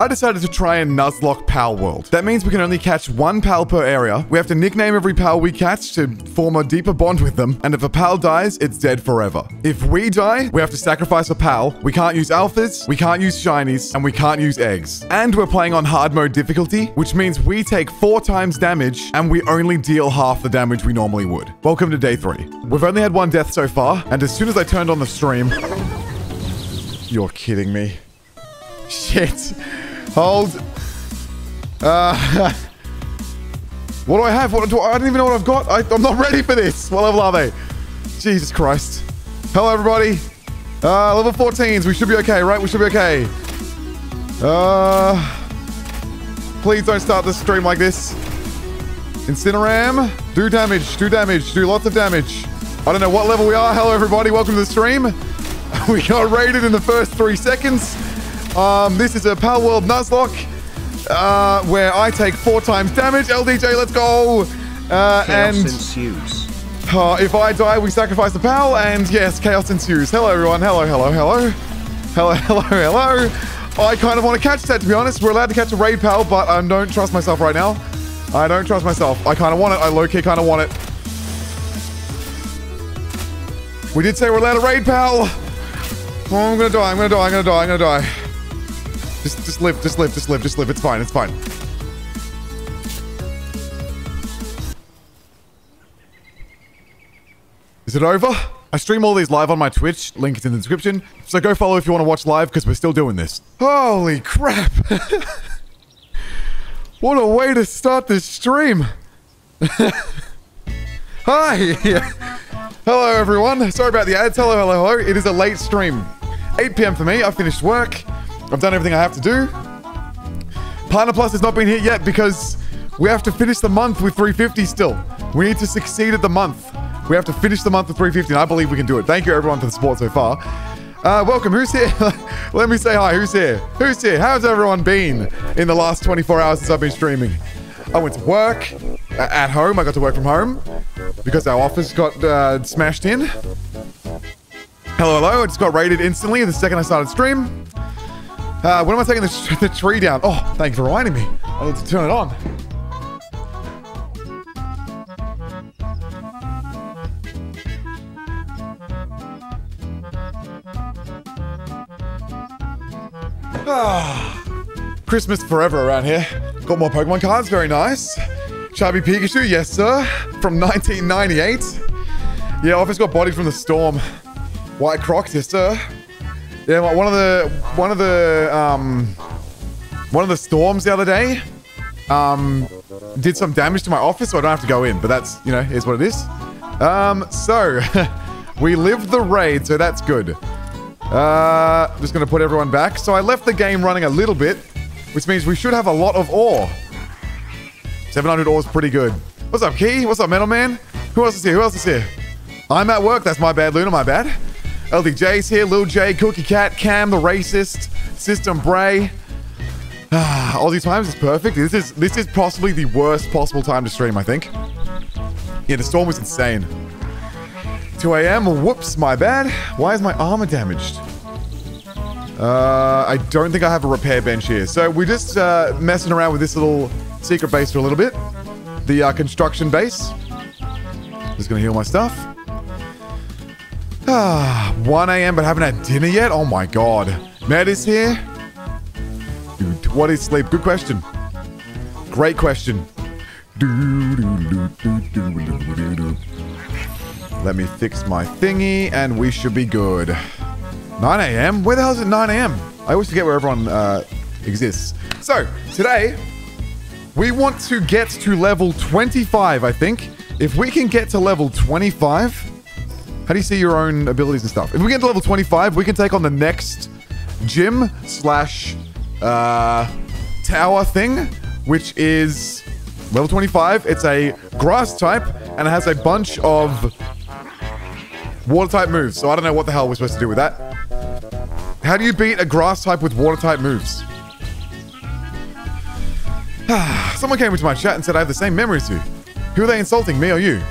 I decided to try and Nuzlocke Palworld. That means we can only catch one pal per area. We have to nickname every pal we catch to form a deeper bond with them. And if a pal dies, it's dead forever. If we die, we have to sacrifice a pal. We can't use alphas, we can't use shinies, and we can't use eggs. And we're playing on hard mode difficulty, which means we take four times damage and we only deal half the damage we normally would. Welcome to day three. We've only had one death so far, and as soon as I turned on the stream, you're kidding me. Shit. Hold. Uh, what do I have? What do I, I don't even know what I've got. I, am not ready for this. What level are they? Jesus Christ. Hello, everybody. Uh, level 14s. We should be okay, right? We should be okay. Uh, please don't start this stream like this. Incineram. Do damage. Do damage. Do lots of damage. I don't know what level we are. Hello, everybody. Welcome to the stream. we got raided in the first three seconds. Um, this is a Palworld Nuzlocke, uh, where I take four times damage. LDJ, let's go. Uh, and ensues. Uh, if I die, we sacrifice the pal, and yes, chaos ensues. Hello, everyone. Hello, hello, hello. Hello, hello, hello. I kind of want to catch that, to be honest. We're allowed to catch a raid pal, but I don't trust myself right now. I don't trust myself. I kind of want it. I low-key kind of want it. We did say we're allowed a raid pal. Oh, I'm gonna die. I'm gonna die. I'm gonna die. I'm gonna die. Just, just live, just live, just live, just live. It's fine, it's fine. Is it over? I stream all these live on my Twitch. Link is in the description. So go follow if you want to watch live because we're still doing this. Holy crap. what a way to start this stream. Hi. hello, everyone. Sorry about the ads. Hello, hello, hello. It is a late stream. 8 p.m. for me. I finished work. I've done everything I have to do. Partner Plus has not been hit yet because we have to finish the month with 350 still. We need to succeed at the month. We have to finish the month with 350, and I believe we can do it. Thank you, everyone, for the support so far. Uh, welcome. Who's here? Let me say hi. Who's here? Who's here? How's everyone been in the last 24 hours since I've been streaming? I went to work at home. I got to work from home because our office got uh, smashed in. Hello, hello. I just got raided instantly the second I started stream. Uh, when am I taking the, the tree down? Oh, thank you for reminding me. I need to turn it on. Ah, Christmas forever around here. Got more Pokemon cards, very nice. Chubby Pikachu, yes sir, from 1998. Yeah, office got bodied from the storm. White Croc, yes sir. Yeah, one of the one of the um one of the storms the other day um did some damage to my office, so I don't have to go in. But that's you know here's what it is. Um, so we lived the raid, so that's good. Uh, just gonna put everyone back. So I left the game running a little bit, which means we should have a lot of ore. 700 ore is pretty good. What's up, Key? What's up, Metal Man? Who else is here? Who else is here? I'm at work. That's my bad, Luna. My bad. LDJ's here, Lil J, Cookie Cat, Cam the Racist, System Bray. Ah, Aussie times is perfect. This is this is possibly the worst possible time to stream, I think. Yeah, the storm was insane. 2 a.m. Whoops, my bad. Why is my armor damaged? Uh, I don't think I have a repair bench here. So we're just uh, messing around with this little secret base for a little bit. The uh, construction base. Just gonna heal my stuff. Ah, 1 a.m. but haven't had dinner yet? Oh my god. Matt is here? Dude, what is sleep? Good question. Great question. Let me fix my thingy and we should be good. 9 a.m.? Where the hell is it 9 a.m.? I always forget where everyone uh, exists. So, today, we want to get to level 25, I think. If we can get to level 25, how do you see your own abilities and stuff? If we get to level 25, we can take on the next gym slash uh, tower thing, which is level 25. It's a grass type, and it has a bunch of water type moves. So I don't know what the hell we're supposed to do with that. How do you beat a grass type with water type moves? Someone came into my chat and said I have the same memory as you. Who are they insulting, me or you?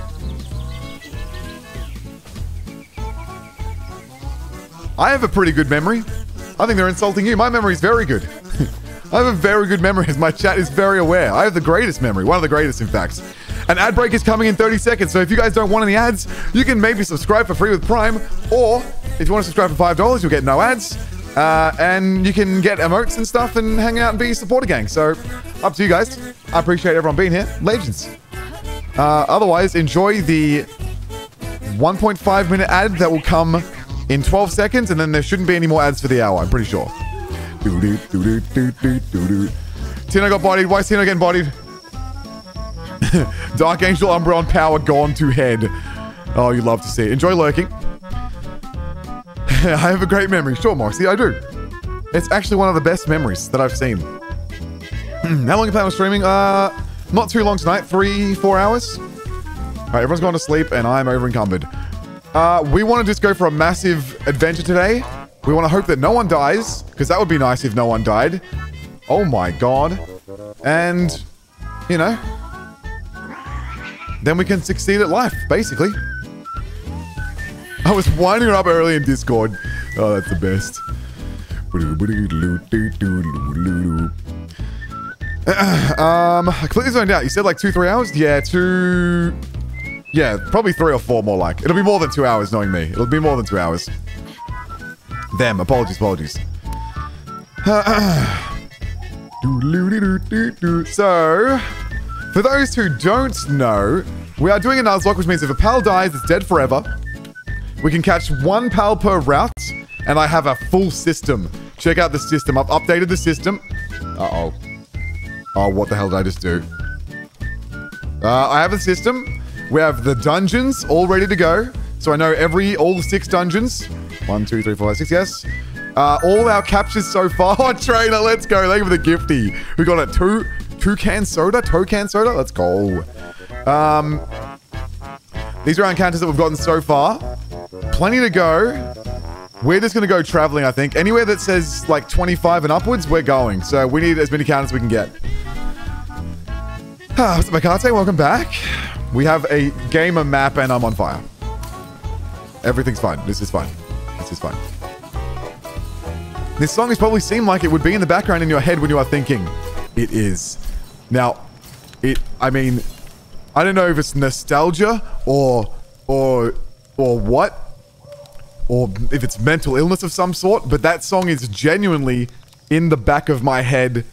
I have a pretty good memory. I think they're insulting you. My memory is very good. I have a very good memory, as my chat is very aware. I have the greatest memory, one of the greatest, in fact. An ad break is coming in 30 seconds, so if you guys don't want any ads, you can maybe subscribe for free with Prime, or if you want to subscribe for $5, you'll get no ads. Uh, and you can get emotes and stuff and hang out and be a supporter gang. So, up to you guys. I appreciate everyone being here. Legends. Uh, otherwise, enjoy the 1.5 minute ad that will come in 12 seconds, and then there shouldn't be any more ads for the hour, I'm pretty sure. Tino got bodied. Why is Tino getting bodied? Dark Angel, Umbreon power gone to head. Oh, you love to see it. Enjoy lurking. I have a great memory. Sure, Moxie, I do. It's actually one of the best memories that I've seen. How long you planning on streaming? Uh, not too long tonight. Three, four hours. All right, everyone's gone to sleep, and I'm over encumbered. Uh, we want to just go for a massive adventure today. We want to hope that no one dies, because that would be nice if no one died. Oh my god. And, you know, then we can succeed at life, basically. I was winding her up early in Discord. Oh, that's the best. um, I completely zoned out. You said like two, three hours? Yeah, two... Yeah, probably three or four more like. It'll be more than two hours knowing me. It'll be more than two hours. Them. Apologies, apologies. so, for those who don't know, we are doing a Nuzlocke, which means if a pal dies, it's dead forever. We can catch one pal per route, and I have a full system. Check out the system. I've updated the system. Uh-oh. Oh, what the hell did I just do? Uh, I have a system. We have the dungeons all ready to go. So I know every, all the six dungeons. One, two, three, four, five, six, yes. Uh, all our captures so far. Oh, trainer, let's go. Thank you for the gifty. We got a two, two can soda, two can soda. Let's go. Um, these are our encounters that we've gotten so far. Plenty to go. We're just going to go traveling, I think. Anywhere that says like 25 and upwards, we're going. So we need as many counters as we can get. Ah, up, Makate? Welcome back. We have a gamer map and I'm on fire. Everything's fine. This is fine. This is fine. This song has probably seemed like it would be in the background in your head when you are thinking. It is. Now, it, I mean, I don't know if it's nostalgia or, or, or what, or if it's mental illness of some sort, but that song is genuinely in the back of my head.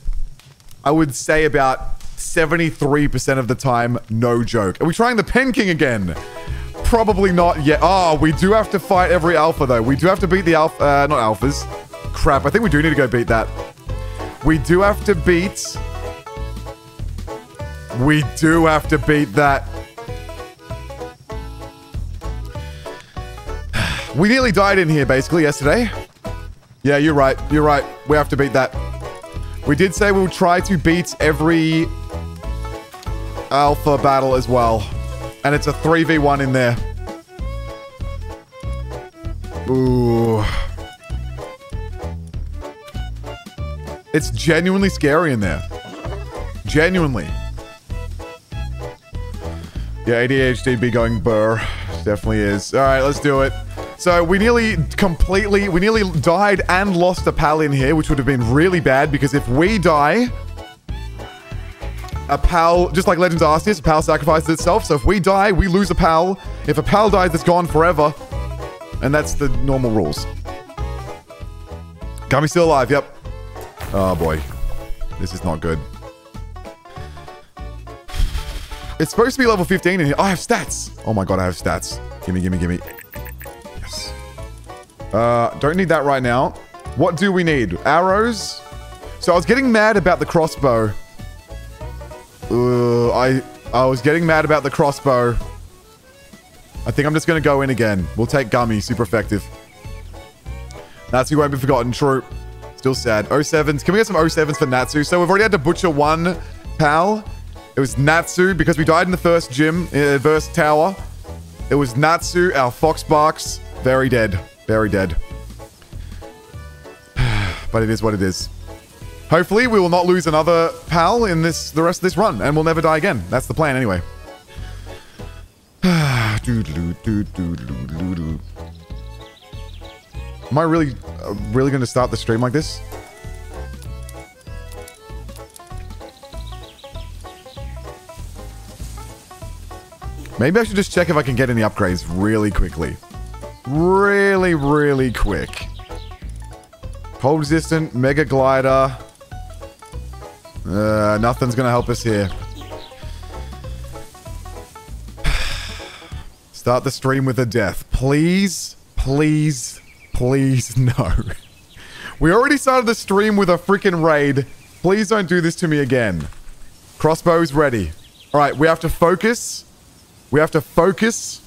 I would say about 73% of the time, no joke. Are we trying the Penking again? Probably not yet. Oh, we do have to fight every alpha, though. We do have to beat the alpha, uh, not alphas. Crap, I think we do need to go beat that. We do have to beat... We do have to beat that. We nearly died in here, basically, yesterday. Yeah, you're right. You're right. We have to beat that. We did say we'll try to beat every alpha battle as well. And it's a 3v1 in there. Ooh. It's genuinely scary in there. Genuinely. Yeah, ADHD be going burr. Definitely is. All right, let's do it. So we nearly completely, we nearly died and lost a pal in here, which would have been really bad because if we die, a pal, just like Legends Arceus, a pal sacrifices itself. So if we die, we lose a pal. If a pal dies, it's gone forever. And that's the normal rules. Gummy still alive, yep. Oh boy. This is not good. It's supposed to be level 15 in here. I have stats. Oh my god, I have stats. Gimme, gimme, gimme. Yes. Uh, don't need that right now. What do we need? Arrows? So I was getting mad about the crossbow. Uh, I, I was getting mad about the crossbow. I think I'm just going to go in again. We'll take Gummy. Super effective. Natsu won't be forgotten. True. Still sad. 07s. Can we get some 07s for Natsu? So we've already had to butcher one pal. It was Natsu because we died in the first gym, uh, first tower. It was Natsu, our fox box. Very dead. Very dead. but it is what it is. Hopefully, we will not lose another pal in this the rest of this run, and we'll never die again. That's the plan, anyway. Am I really, uh, really going to start the stream like this? Maybe I should just check if I can get any upgrades really quickly. Really, really quick. Cold resistant, mega glider. Uh, nothing's gonna help us here. Start the stream with a death. Please, please, please, no. We already started the stream with a freaking raid. Please don't do this to me again. Crossbow's ready. All right, we have to focus. We have to focus.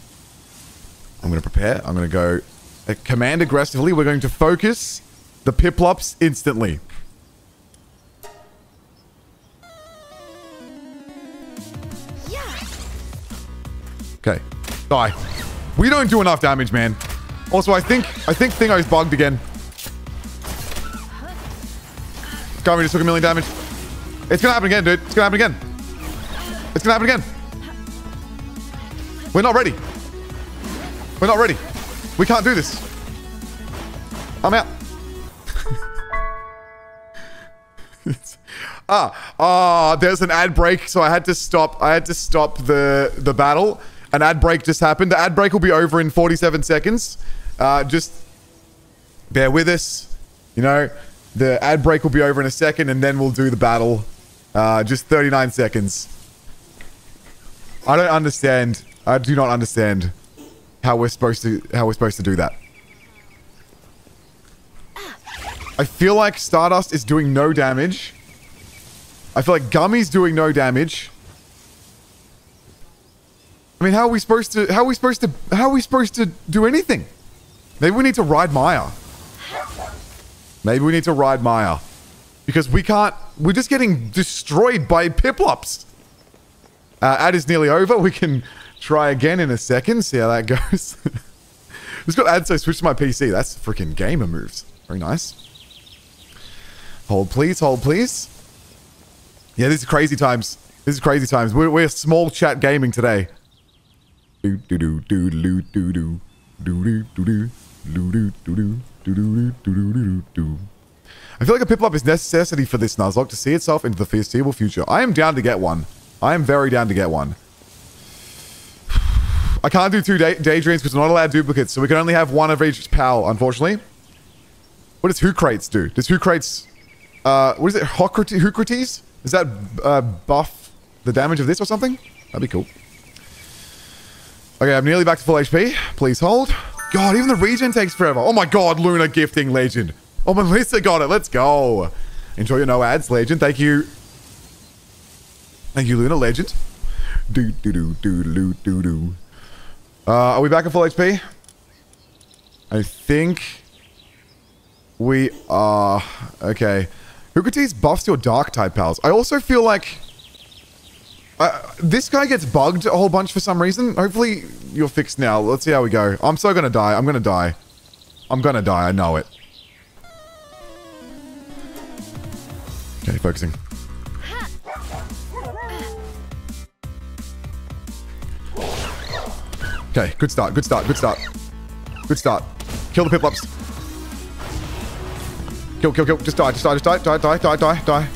I'm going to prepare. I'm going to go uh, command aggressively. We're going to focus the Piplups instantly. Okay. Die. We don't do enough damage, man. Also, I think I think Thingo's bugged again. Gummy just took a million damage. It's gonna happen again, dude. It's gonna happen again. It's gonna happen again. We're not ready. We're not ready. We can't do this. I'm out. ah, ah, there's an ad break, so I had to stop. I had to stop the the battle. An ad break just happened. The ad break will be over in 47 seconds. Uh, just bear with us. You know, the ad break will be over in a second, and then we'll do the battle. Uh, just 39 seconds. I don't understand. I do not understand how we're supposed to how we're supposed to do that. I feel like Stardust is doing no damage. I feel like Gummy's doing no damage. I mean, how are we supposed to how are we supposed to how are we supposed to do anything? Maybe we need to ride Maya. Maybe we need to ride Maya. Because we can't... We're just getting destroyed by Piplups. Uh, ad is nearly over. We can try again in a second. See how that goes. Just got ad so switch to my PC. That's freaking gamer moves. Very nice. Hold please, hold please. Yeah, this is crazy times. This is crazy times. We're, we're small chat gaming today. I feel like a Piplup is necessity for this Nuzlocke to see itself into the foreseeable future. I am down to get one. I am very down to get one. I can't do two day Daedreams because we're not allowed duplicates, so we can only have one of each pal, unfortunately. What does Hoocrates do? Does Hoocrates... Uh, what is it? Hoocrates? Is that uh, buff the damage of this or something? That'd be cool. Okay, I'm nearly back to full HP. Please hold. God, even the regen takes forever. Oh my god, Luna gifting legend. Oh, Melissa got it. Let's go. Enjoy your no ads, legend. Thank you. Thank you, Luna, legend. Do do do do do do do. Uh, are we back at full HP? I think we are. Okay. Hukatis buffs your dark type pals. I also feel like uh, this guy gets bugged a whole bunch for some reason. Hopefully you're fixed now. Let's see how we go. I'm so gonna die. I'm gonna die. I'm gonna die. I know it. Okay, focusing. Okay, good start, good start, good start. Good start. Kill the Piplups. Kill, kill, kill. Just die, just die, just die, die, die, die, die, die.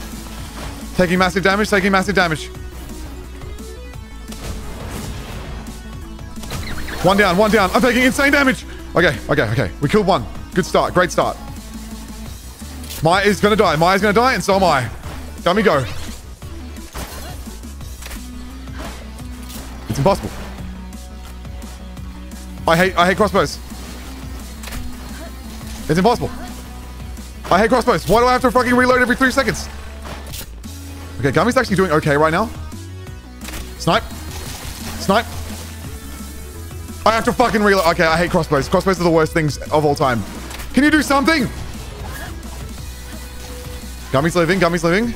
Taking massive damage, taking massive damage. One down, one down. I'm taking insane damage. Okay, okay, okay. We killed one. Good start. Great start. Maya is gonna die. Maya's gonna die, and so am I. Dummy go. It's impossible. I hate I hate crossbows. It's impossible. I hate crossbows. Why do I have to fucking reload every three seconds? Okay, Gummy's actually doing okay right now. Snipe. Snipe. I have to fucking reload. Okay, I hate crossbows. Crossbows are the worst things of all time. Can you do something? Gummy's living. Gummy's living.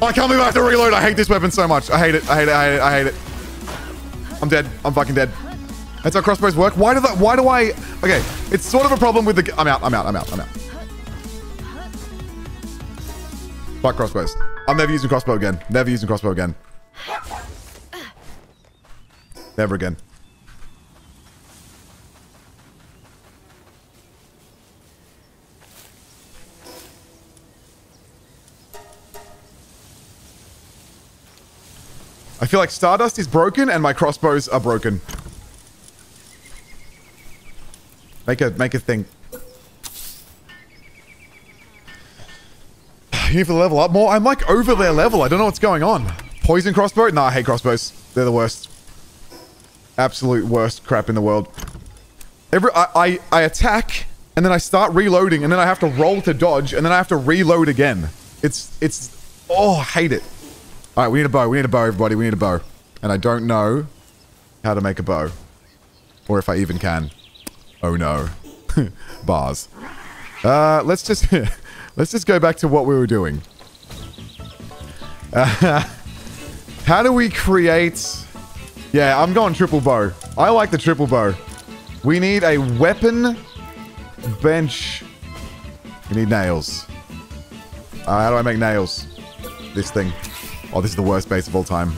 Oh, I can't believe I have to reload. I hate this weapon so much. I hate it. I hate it. I hate it. I hate it. I'm dead. I'm fucking dead. That's how crossbows work. Why do that? Why do I? Okay, it's sort of a problem with the. I'm out. I'm out. I'm out. I'm out. Fuck crossbows. I'm never using crossbow again. Never using crossbow again. Never again. I feel like Stardust is broken and my crossbows are broken. Make a make a thing. You need to level up more? I'm like over their level. I don't know what's going on. Poison crossbow? Nah, I hate crossbows. They're the worst. Absolute worst crap in the world. Every I, I, I attack and then I start reloading and then I have to roll to dodge and then I have to reload again. It's it's oh I hate it. Alright, we need a bow. We need a bow, everybody. We need a bow. And I don't know how to make a bow. Or if I even can. Oh no. Bars. Uh, let's just let's just go back to what we were doing. Uh, how do we create... Yeah, I'm going triple bow. I like the triple bow. We need a weapon bench. We need nails. Uh, how do I make nails? This thing. Oh, this is the worst base of all time.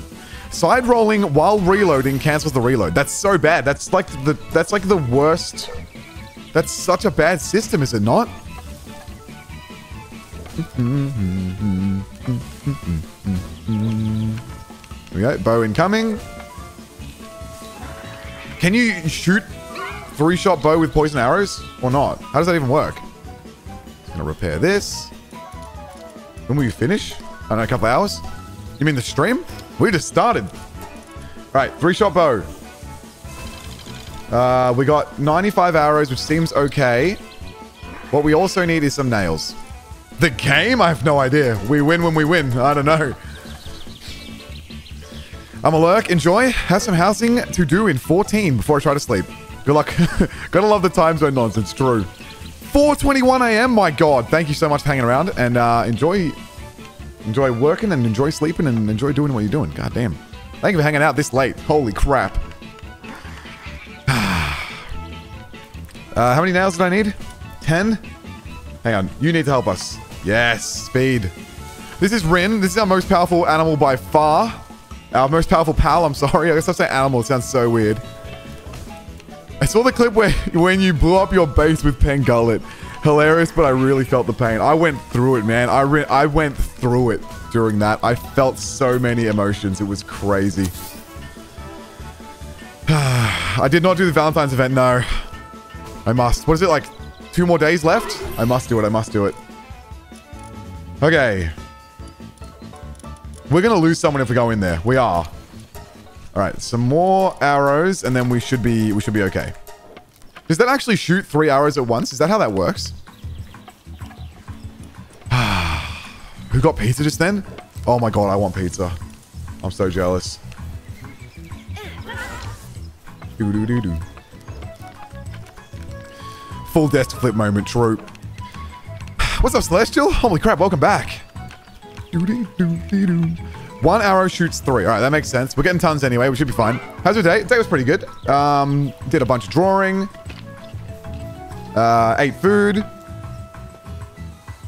Side rolling while reloading cancels the reload. That's so bad. That's like the that's like the worst. That's such a bad system, is it not? we go. Bow incoming. Can you shoot three-shot bow with poison arrows or not? How does that even work? Gonna repair this. When will you finish? I don't know, a couple hours? You mean the stream? We just started. Right, three-shot bow. Uh, we got 95 arrows, which seems okay. What we also need is some nails. The game? I have no idea. We win when we win. I don't know. I'm a lurk. Enjoy. Have some housing to do in 14 before I try to sleep. Good luck. Gotta love the time zone nonsense. True. 4.21 a.m. My God. Thank you so much for hanging around. And uh, enjoy enjoy working and enjoy sleeping and enjoy doing what you're doing. God damn. Thank you for hanging out this late. Holy crap. uh, how many nails did I need? 10? Hang on. You need to help us. Yes. Speed. This is Rin. This is our most powerful animal by far. Our most powerful pal. I'm sorry. I guess I say animal. It sounds so weird. I saw the clip where when you blew up your base with Pengullet. Hilarious, but I really felt the pain. I went through it, man. I, I went through it during that. I felt so many emotions. It was crazy. I did not do the Valentine's event, no. I must. What is it, like two more days left? I must do it. I must do it. Okay. We're going to lose someone if we go in there. We are. All right, some more arrows, and then we should be we should be okay. Does that actually shoot three arrows at once? Is that how that works? Who got pizza just then? Oh my god, I want pizza. I'm so jealous. Doo -doo -doo -doo. Full desk flip moment, true. What's up, Celestial? Holy crap, welcome back. Doo -doo -doo -doo -doo. One arrow shoots three. All right, that makes sense. We're getting tons anyway. We should be fine. How's your day? Day was pretty good. Um, did a bunch of drawing. Uh, ate food.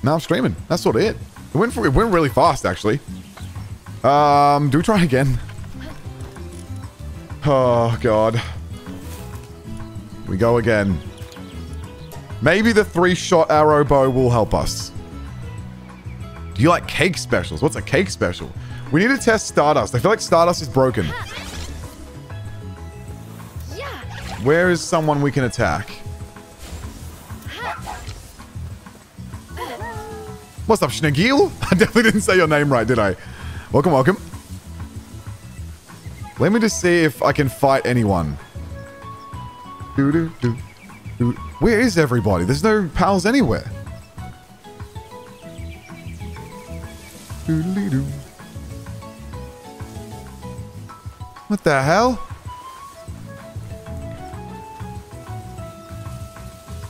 Now I'm streaming. That's sort of it. It went, for, it went really fast, actually. Um, do we try again? Oh, God. We go again. Maybe the three-shot arrow bow will help us. Do you like cake specials? What's a cake special? We need to test Stardust. I feel like Stardust is broken. Where is someone we can attack? What's up, Schnagil? I definitely didn't say your name right, did I? Welcome, welcome. Let me just see if I can fight anyone. Doo -doo -doo. Where is everybody? There's no pals anywhere. What the hell?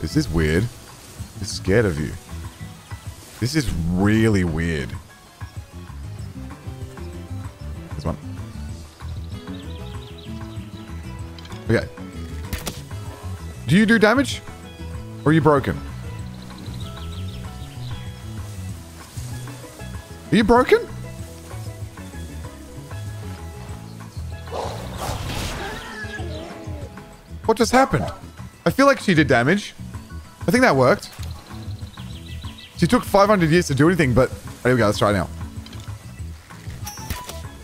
This is weird. I'm scared of you. This is really weird. This one. Okay. Do you do damage? Or are you broken? Are you broken? What just happened? I feel like she did damage. I think that worked. She took 500 years to do anything, but here we go. Let's try now.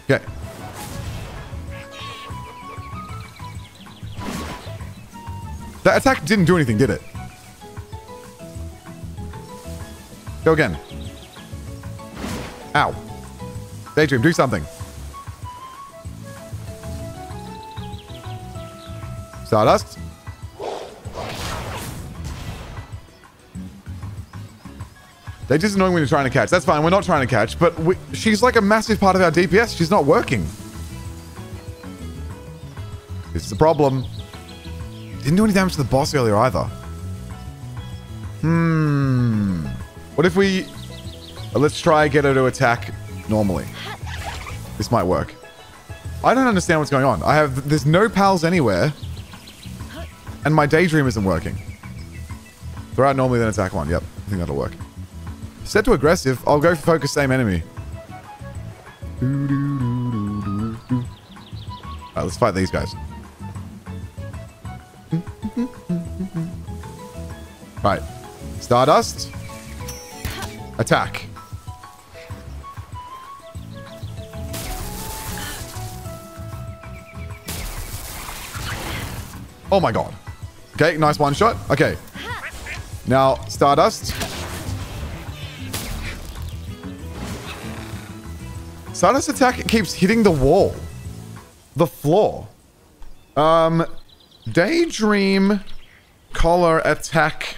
Okay. That attack didn't do anything, did it? Go again. Ow. Daedream, do something. Stardust. They're just annoying when you're trying to catch. That's fine. We're not trying to catch, but we, she's like a massive part of our DPS. She's not working. This is a problem. Didn't do any damage to the boss earlier either. Hmm. What if we... Uh, let's try get her to attack normally. This might work. I don't understand what's going on. I have... There's no pals anywhere. And my Daedream isn't working. Throw out normally, then attack one. Yep. I think that'll work. Set to aggressive. I'll go for focus same enemy. Alright, let's fight these guys. Right. Stardust. Attack. Oh my god. Okay, nice one shot. Okay. Now, Stardust. Stardust attack keeps hitting the wall. The floor. Um, Daedream, Collar, attack,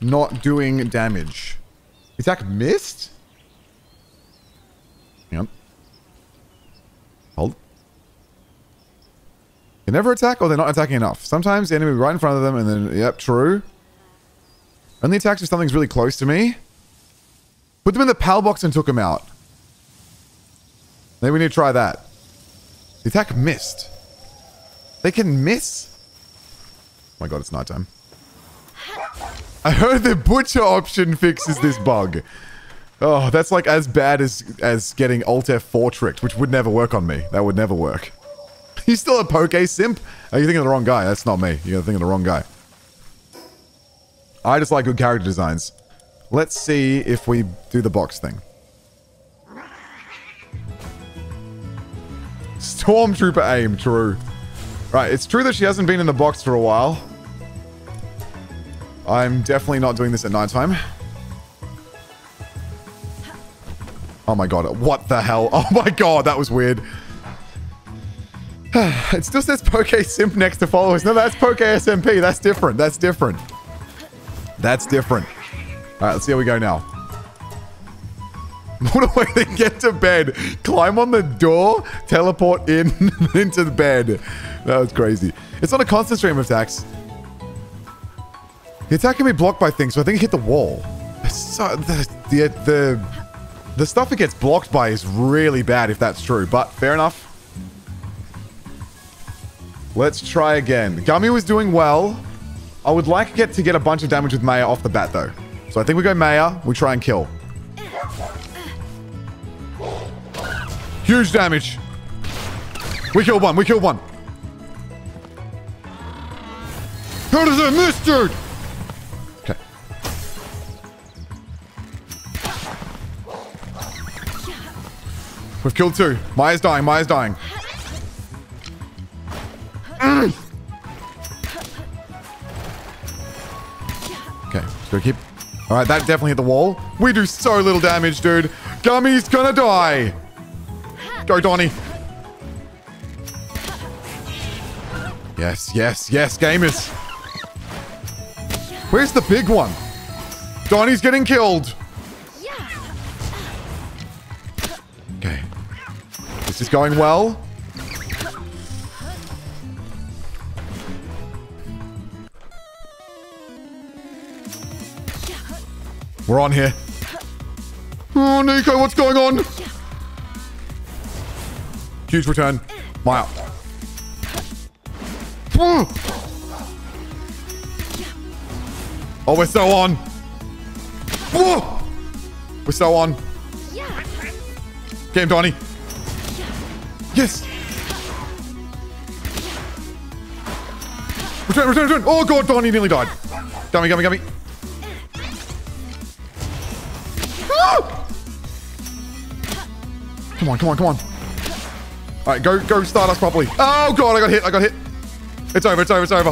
not doing damage. Attack missed? Yep. Hold. They never attack or they're not attacking enough. Sometimes the enemy right in front of them and then, yep, true. Only attacks if something's really close to me. Put them in the PAL box and took them out. Maybe we need to try that. The attack missed. They can miss? Oh my god, it's nighttime. I heard the butcher option fixes this bug. Oh, that's like as bad as as getting Alt F4 tricked, which would never work on me. That would never work. You still a poke simp? Oh, Are you thinking of the wrong guy? That's not me. You're thinking of the wrong guy. I just like good character designs. Let's see if we do the box thing. Stormtrooper aim, true. Right, it's true that she hasn't been in the box for a while. I'm definitely not doing this at nighttime. Oh my god, what the hell? Oh my god, that was weird. it still says Poke Simp next to followers. No, that's Poke SMP. That's different. That's different. That's different. All right, let's see how we go now. What a way to get to bed. Climb on the door, teleport in into the bed. That was crazy. It's not a constant stream of attacks. The attack can be blocked by things, so I think it hit the wall. So, the, the, the, the stuff it gets blocked by is really bad if that's true, but fair enough. Let's try again. Gummy was doing well. I would like to get, to get a bunch of damage with Maya off the bat, though. So I think we go Maya. We try and kill. Huge damage. We killed one. We killed one. How does that miss, dude? Okay. We've killed two. Maya's dying. Maya's dying. Okay, let's go keep. All right, that definitely hit the wall. We do so little damage, dude. Gummy's gonna die. Go, Donnie. Yes, yes, yes, gamers. Where's the big one? Donnie's getting killed. Okay. This is going well. We're on here. Oh, Nico, what's going on? Huge return. Maya. Oh, we're so on. We're so on. Game, Donnie. Yes. Return, return, return. Oh, God, Donnie nearly died. Gummy, gummy, gummy. Come on, come on, come on. All right, go, go Stardust properly. Oh, God, I got hit. I got hit. It's over. It's over. It's over.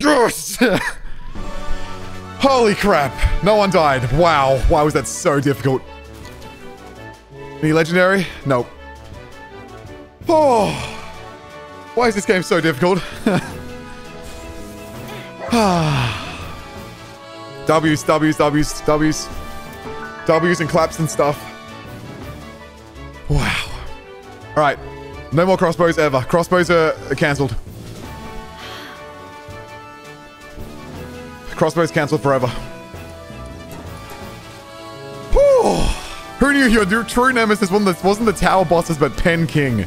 Yes! Holy crap. No one died. Wow. Why was that so difficult? Any legendary? Nope. Oh. Why is this game so difficult? ah. W's, W's, W's, W's. W's and claps and stuff. Wow. All right. No more crossbows ever. Crossbows are cancelled. Crossbows cancelled forever. Whew. Who knew your true nemesis wasn't the tower bosses, but Penking?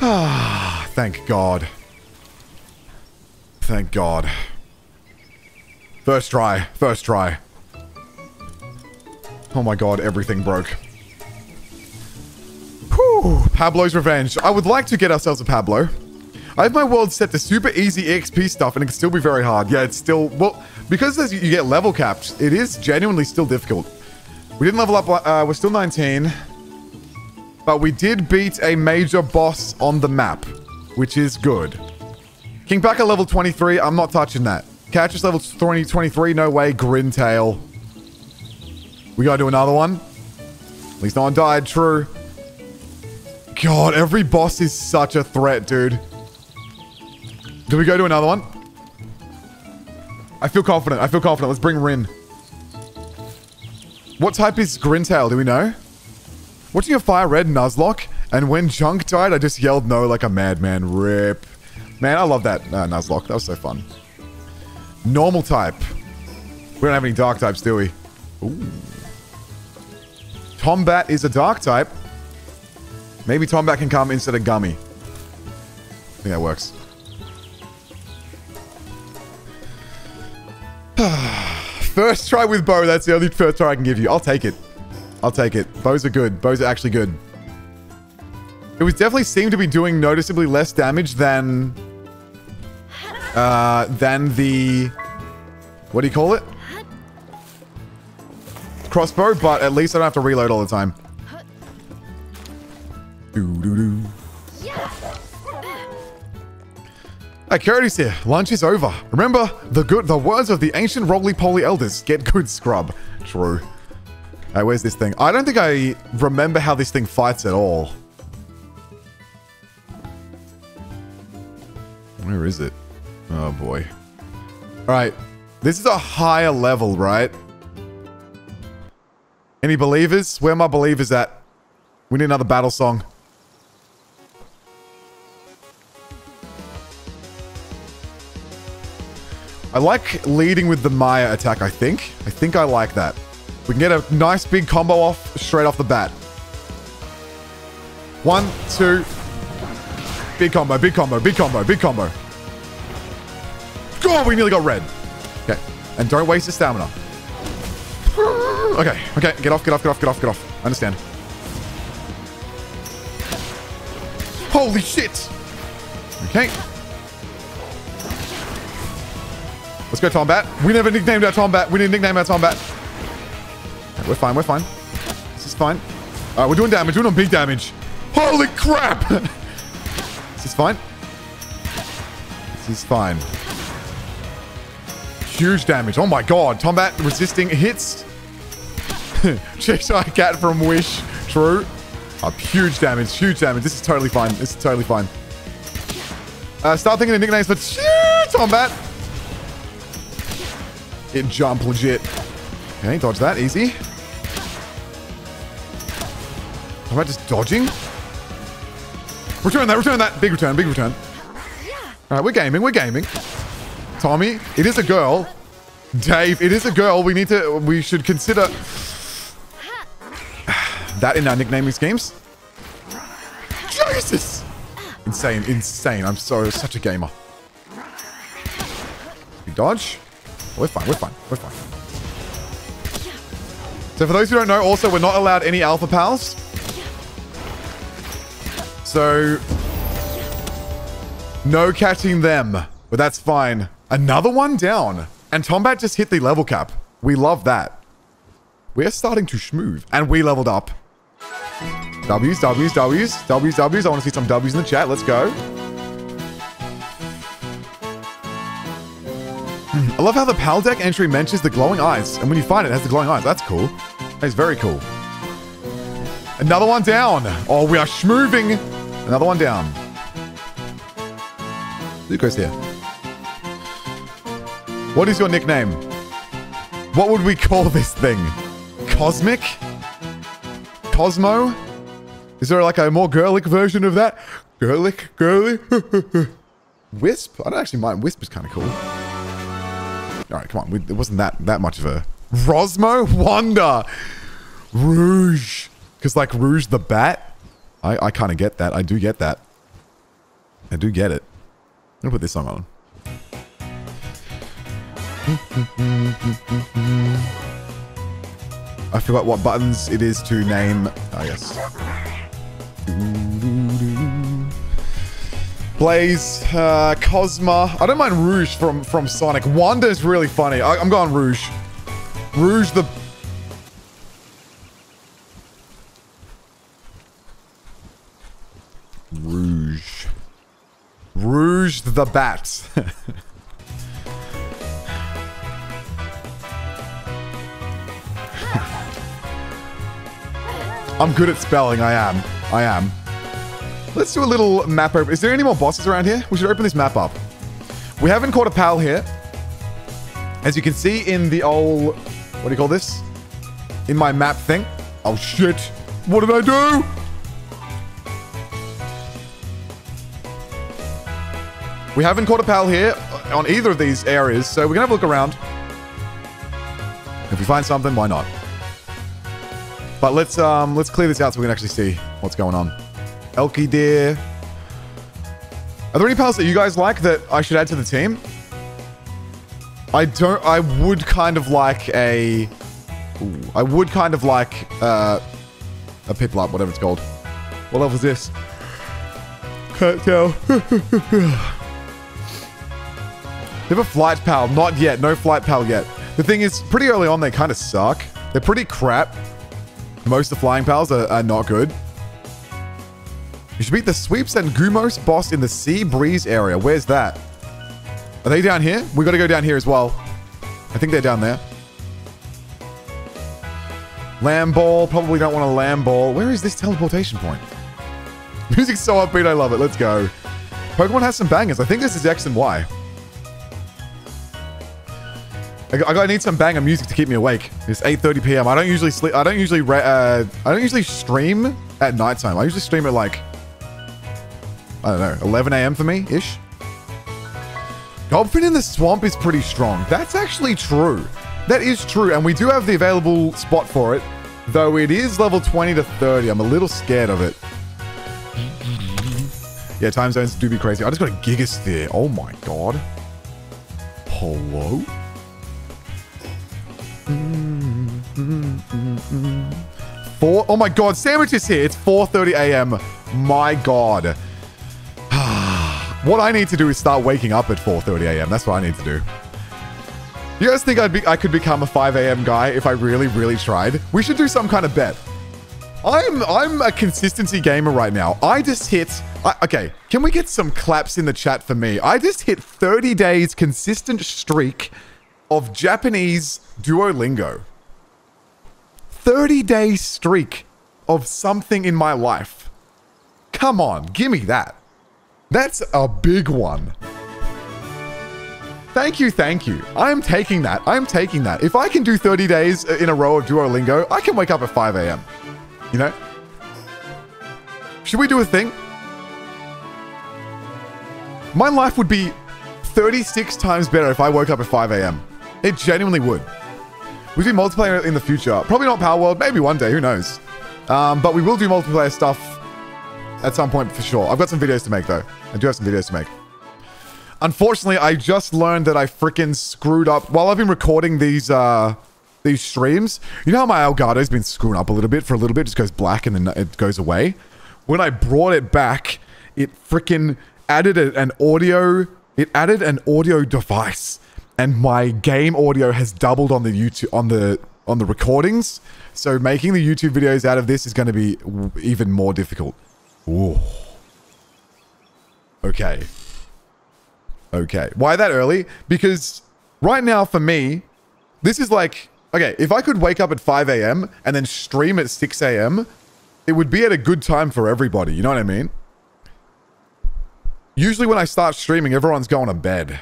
Ah, thank God. Thank God. First try. First try. Oh my god, everything broke. Whew, Pablo's Revenge. I would like to get ourselves a Pablo. I have my world set to super easy XP stuff, and it can still be very hard. Yeah, it's still... Well, because you get level capped, it is genuinely still difficult. We didn't level up... Uh, we're still 19. But we did beat a major boss on the map, which is good. Kingpaca level 23, I'm not touching that. Catchers level 20, 23, no way. Grintail. We gotta do another one. At least no one died, true. God, every boss is such a threat, dude. Do we go to another one? I feel confident. I feel confident. Let's bring Rin. What type is Grintail? Do we know? Watching a fire red Nuzlocke, and when Junk died, I just yelled no like a madman. Rip. Man, I love that uh, Nuzlocke. That was so fun. Normal type. We don't have any dark types, do we? Ooh. Tombat is a dark type. Maybe Tombat can come instead of Gummy. I think that works. first try with bow. That's the only first try I can give you. I'll take it. I'll take it. Bows are good. Bows are actually good. It was definitely seemed to be doing noticeably less damage than... Uh, than the... What do you call it? Crossbow, but at least I don't have to reload all the time. Doo doo doo. Hey, here. Lunch is over. Remember the good, the words of the ancient roly-poly elders. Get good, scrub. True. Hey, where's this thing? I don't think I remember how this thing fights at all. Where is it? Oh, boy. All right. This is a higher level, right? Any believers? Where are my believers at? We need another battle song. I like leading with the Maya attack, I think. I think I like that. We can get a nice big combo off straight off the bat. One, two. Big combo, big combo, big combo, big combo. God, we nearly got red. Okay. And don't waste your stamina. Okay, okay. Get off, get off, get off, get off, get off. Understand. Holy shit! Okay. Let's go Tombat. We never nicknamed our Tombat. We didn't nickname our Tombat. Okay, we're fine, we're fine. This is fine. Alright, we're doing damage. We're doing big damage. Holy crap! this is fine. This is fine. Huge damage. Oh my god. Tombat resisting hits. Cheshire Cat from Wish. True. Oh, huge damage. Huge damage. This is totally fine. This is totally fine. Uh, start thinking of nicknames for Tombat. It jump legit. Okay, dodge that. Easy. Am I just dodging? Return that, return that. Big return, big return. Alright, we're gaming, we're gaming. Tommy, it is a girl. Dave, it is a girl. We need to, we should consider that in our nicknaming schemes. Jesus! Insane, insane. I'm so, such a gamer. We dodge. We're fine, we're fine, we're fine. So for those who don't know, also, we're not allowed any alpha pals. So, no catching them, but that's fine. Another one down. And Tombat just hit the level cap. We love that. We're starting to schmoove. And we leveled up. W's, W's, W's, W's, W's. I want to see some W's in the chat. Let's go. Hmm, I love how the Paldeck entry mentions the glowing eyes, and when you find it, it has the glowing eyes. That's cool. That's very cool. Another one down. Oh, we are schmoving. Another one down. Luco's here. What is your nickname? What would we call this thing? Cosmic? Cosmo? Is there like a more girlic version of that? Girlic? Girly? Wisp? I don't actually mind. Wisp is kind of cool. All right, come on. We, it wasn't that that much of a... Rosmo? Wanda! Rouge. Because like Rouge the Bat? I, I kind of get that. I do get that. I do get it. I'm going to put this song on. I forgot what buttons it is to name. I guess. Blaze, uh, Cosma. I don't mind Rouge from from Sonic. Wanda is really funny. I, I'm going Rouge. Rouge the. Rouge. Rouge the Bat. I'm good at spelling. I am. I am. Let's do a little map open. Is there any more bosses around here? We should open this map up. We haven't caught a pal here. As you can see in the old... What do you call this? In my map thing. Oh, shit. What did I do? We haven't caught a pal here on either of these areas, so we're going to have a look around. If we find something, why not? But let's um let's clear this out so we can actually see what's going on. Eikthyrdeer. Are there any pals that you guys like that I should add to the team? I don't. I would kind of like a. Ooh, I would kind of like uh, a Piplup, whatever it's called. What level is this? Can't tell. they have a flight pal. Not yet. No flight pal yet. The thing is, pretty early on, they kind of suck. They're pretty crap. Most of the flying pals are, are not good. You should beat the Sweeps and Gumoss boss in the Sea Breeze area. Where's that? Are they down here? We got to go down here as well. I think they're down there. Lamball. Probably don't want a Lamball. Where is this teleportation point? Music's so upbeat. I love it. Let's go. Pokemon has some bangers. I think this is X and Y. I, I need some banger music to keep me awake. It's 8:30 p.m. I don't usually sleep. I don't usually. Uh, I don't usually stream at nighttime. I usually stream at like I don't know 11 a.m. for me ish. Goblin in the swamp is pretty strong. That's actually true. That is true, and we do have the available spot for it. Though it is level 20 to 30. I'm a little scared of it. Yeah, time zones do be crazy. I just got a Gigasphere. Oh my god. Hello? Four. Oh my god, sandwich is here. It's 4:30 a.m. My god. what I need to do is start waking up at 4:30 a.m. That's what I need to do. You guys think I'd be I could become a 5 a.m. guy if I really, really tried? We should do some kind of bet. I'm I'm a consistency gamer right now. I just hit. I, okay, can we get some claps in the chat for me? I just hit 30 days consistent streak of Japanese Duolingo. 30 day streak of something in my life. Come on, give me that. That's a big one. Thank you, thank you. I'm taking that. I'm taking that. If I can do 30 days in a row of Duolingo, I can wake up at 5 a.m. You know? Should we do a thing? My life would be 36 times better if I woke up at 5 a.m. It genuinely would. We do multiplayer in the future. Probably not Palworld. Maybe one day. Who knows? Um, but we will do multiplayer stuff at some point for sure. I've got some videos to make, though. I do have some videos to make. Unfortunately, I just learned that I freaking screwed up. While I've been recording these uh, these streams, you know how my Elgato's been screwing up a little bit for a little bit? just goes black and then it goes away. When I brought it back, it freaking added an audio... It added an audio device and my game audio has doubled on the YouTube on the on the recordings. So making the YouTube videos out of this is going to be even more difficult. Ooh. Okay. Okay. Why that early? Because Right now, for me, this is like, okay, if I could wake up at 5 a.m. and then stream at 6 a.m., it would be at a good time for everybody. You know what I mean? Usually when I start streaming, everyone's going to bed.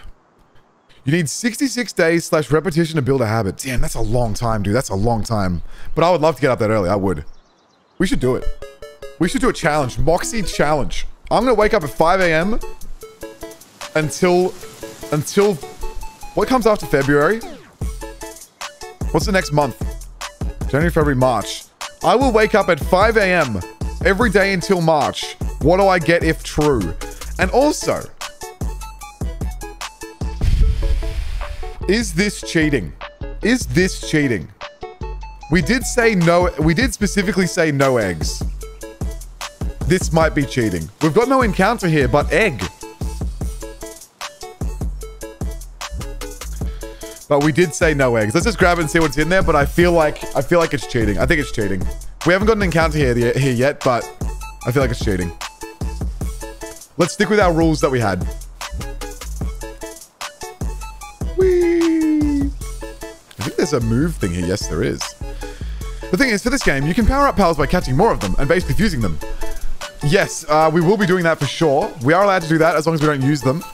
You need 66 days slash repetition to build a habit. Damn, that's a long time, dude. That's a long time. But I would love to get up that early. I would. We should do it. We should do a challenge. Moxie challenge. I'm going to wake up at 5 a.m. until... Until... What comes after February? What's the next month? January, February, March. I will wake up at 5 a.m. every day until March. What do I get if true? And also, is this cheating? Is this cheating? We did say no, we did specifically say no eggs. This might be cheating. We've got no encounter here, but egg. But we did say no eggs. Let's just grab it and see what's in there. But I feel like I feel like it's cheating. I think it's cheating. We haven't got an encounter here, here yet, but I feel like it's cheating. Let's stick with our rules that we had. I think there's a move thing here. Yes, there is. The thing is, for this game, you can power up pals by catching more of them and basically fusing them. Yes, uh, we will be doing that for sure. We are allowed to do that as long as we don't use them.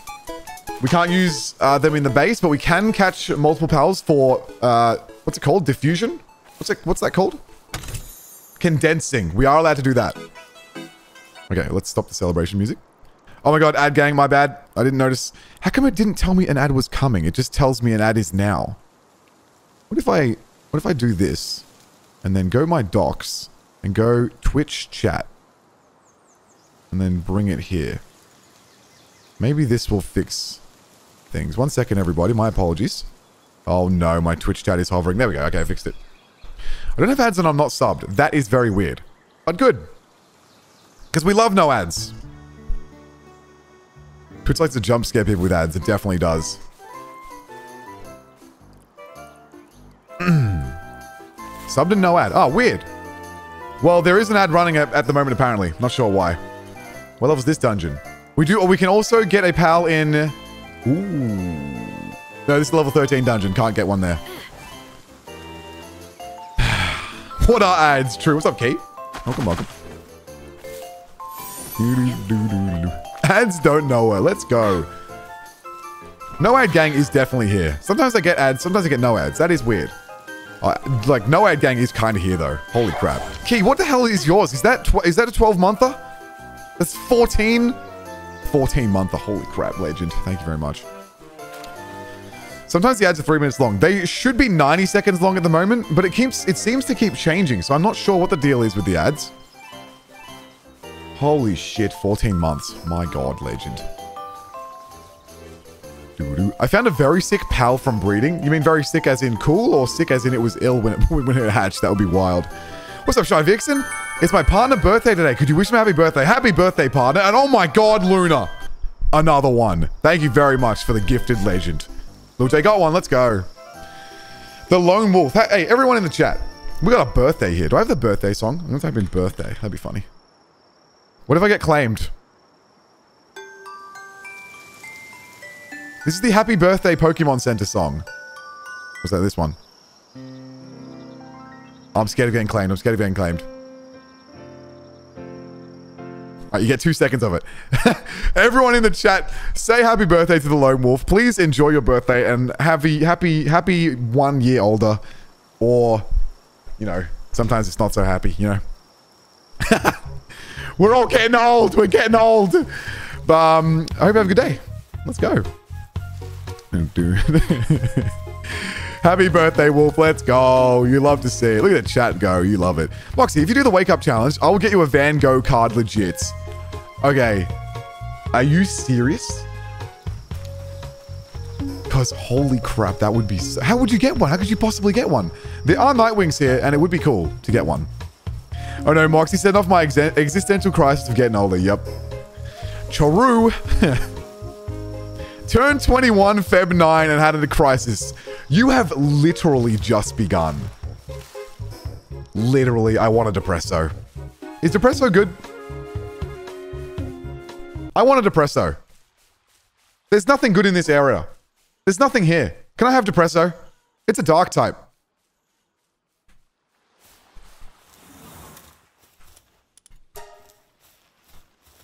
We can't use uh, them in the base, but we can catch multiple pals for, uh, what's it called? Diffusion? What's it? What's that called? Condensing. We are allowed to do that. Okay, let's stop the celebration music. Oh my god, ad gang, my bad. I didn't notice. How come it didn't tell me an ad was coming? It just tells me an ad is now. What if I, what if I do this? And then go my docs and go Twitch chat. And then bring it here. Maybe this will fix things. One second, everybody. My apologies. Oh no, my Twitch chat is hovering. There we go. Okay, I fixed it. I don't have ads and I'm not subbed. That is very weird. But good. Because we love no ads. Twitch likes to jump scare people with ads. It definitely does. Subbed and no ad. Oh, weird. Well, there is an ad running at, at the moment, apparently. Not sure why. What level is this dungeon? We do. Or we can also get a pal in... Ooh. No, this is level 13 dungeon. Can't get one there. what are ads? True. What's up, Kate? Welcome, welcome. Ads don't know her. Let's go. No ad gang is definitely here. Sometimes I get ads. Sometimes I get no ads. That is weird. Uh, like, no ad gang is kind of here, though. Holy crap. Key, what the hell is yours? Is that is that a 12-monther? That's 14? 14 monther. Holy crap, legend. Thank you very much. Sometimes the ads are three minutes long. They should be 90 seconds long at the moment, but it keeps it seems to keep changing, so I'm not sure what the deal is with the ads. Holy shit, 14 months. My god, legend. I found a very sick pal from breeding. You mean very sick as in cool, or sick as in it was ill when it, when it hatched? That would be wild. What's up, Shy Vixen? It's my partner birthday today. Could you wish him a happy birthday? Happy birthday, partner. And oh my god, Luna. Another one. Thank you very much for the gifted legend. Look, they got one. Let's go. The Lone Wolf. Hey, everyone in the chat. We got a birthday here. Do I have the birthday song? I'm going to type in birthday. That'd be funny. What if I get claimed? This is the Happy Birthday Pokemon Center song. Was that this one? I'm scared of getting claimed. I'm scared of getting claimed. Right, you get two seconds of it. Everyone in the chat, say happy birthday to the lone wolf. Please enjoy your birthday and happy, happy, happy one year older. Or, you know, sometimes it's not so happy, you know. We're all getting old. We're getting old. But um, I hope you have a good day. Let's go. Happy birthday, Wolf. Let's go. You love to see it. Look at the chat go. You love it. Moxie, if you do the wake up challenge, I will get you a Van Gogh card legit. Okay. Are you serious? Because holy crap, that would be... So How would you get one? How could you possibly get one? There are Nitewings here, and it would be cool to get one. Oh no, Moxie set off my ex existential crisis of getting older. Yep. Choru. Turned 21 Feb 9 and had a crisis. You have literally just begun. Literally, I want a Depresso. Is Depresso good? I want a Depresso. There's nothing good in this area. There's nothing here. Can I have Depresso? It's a dark type.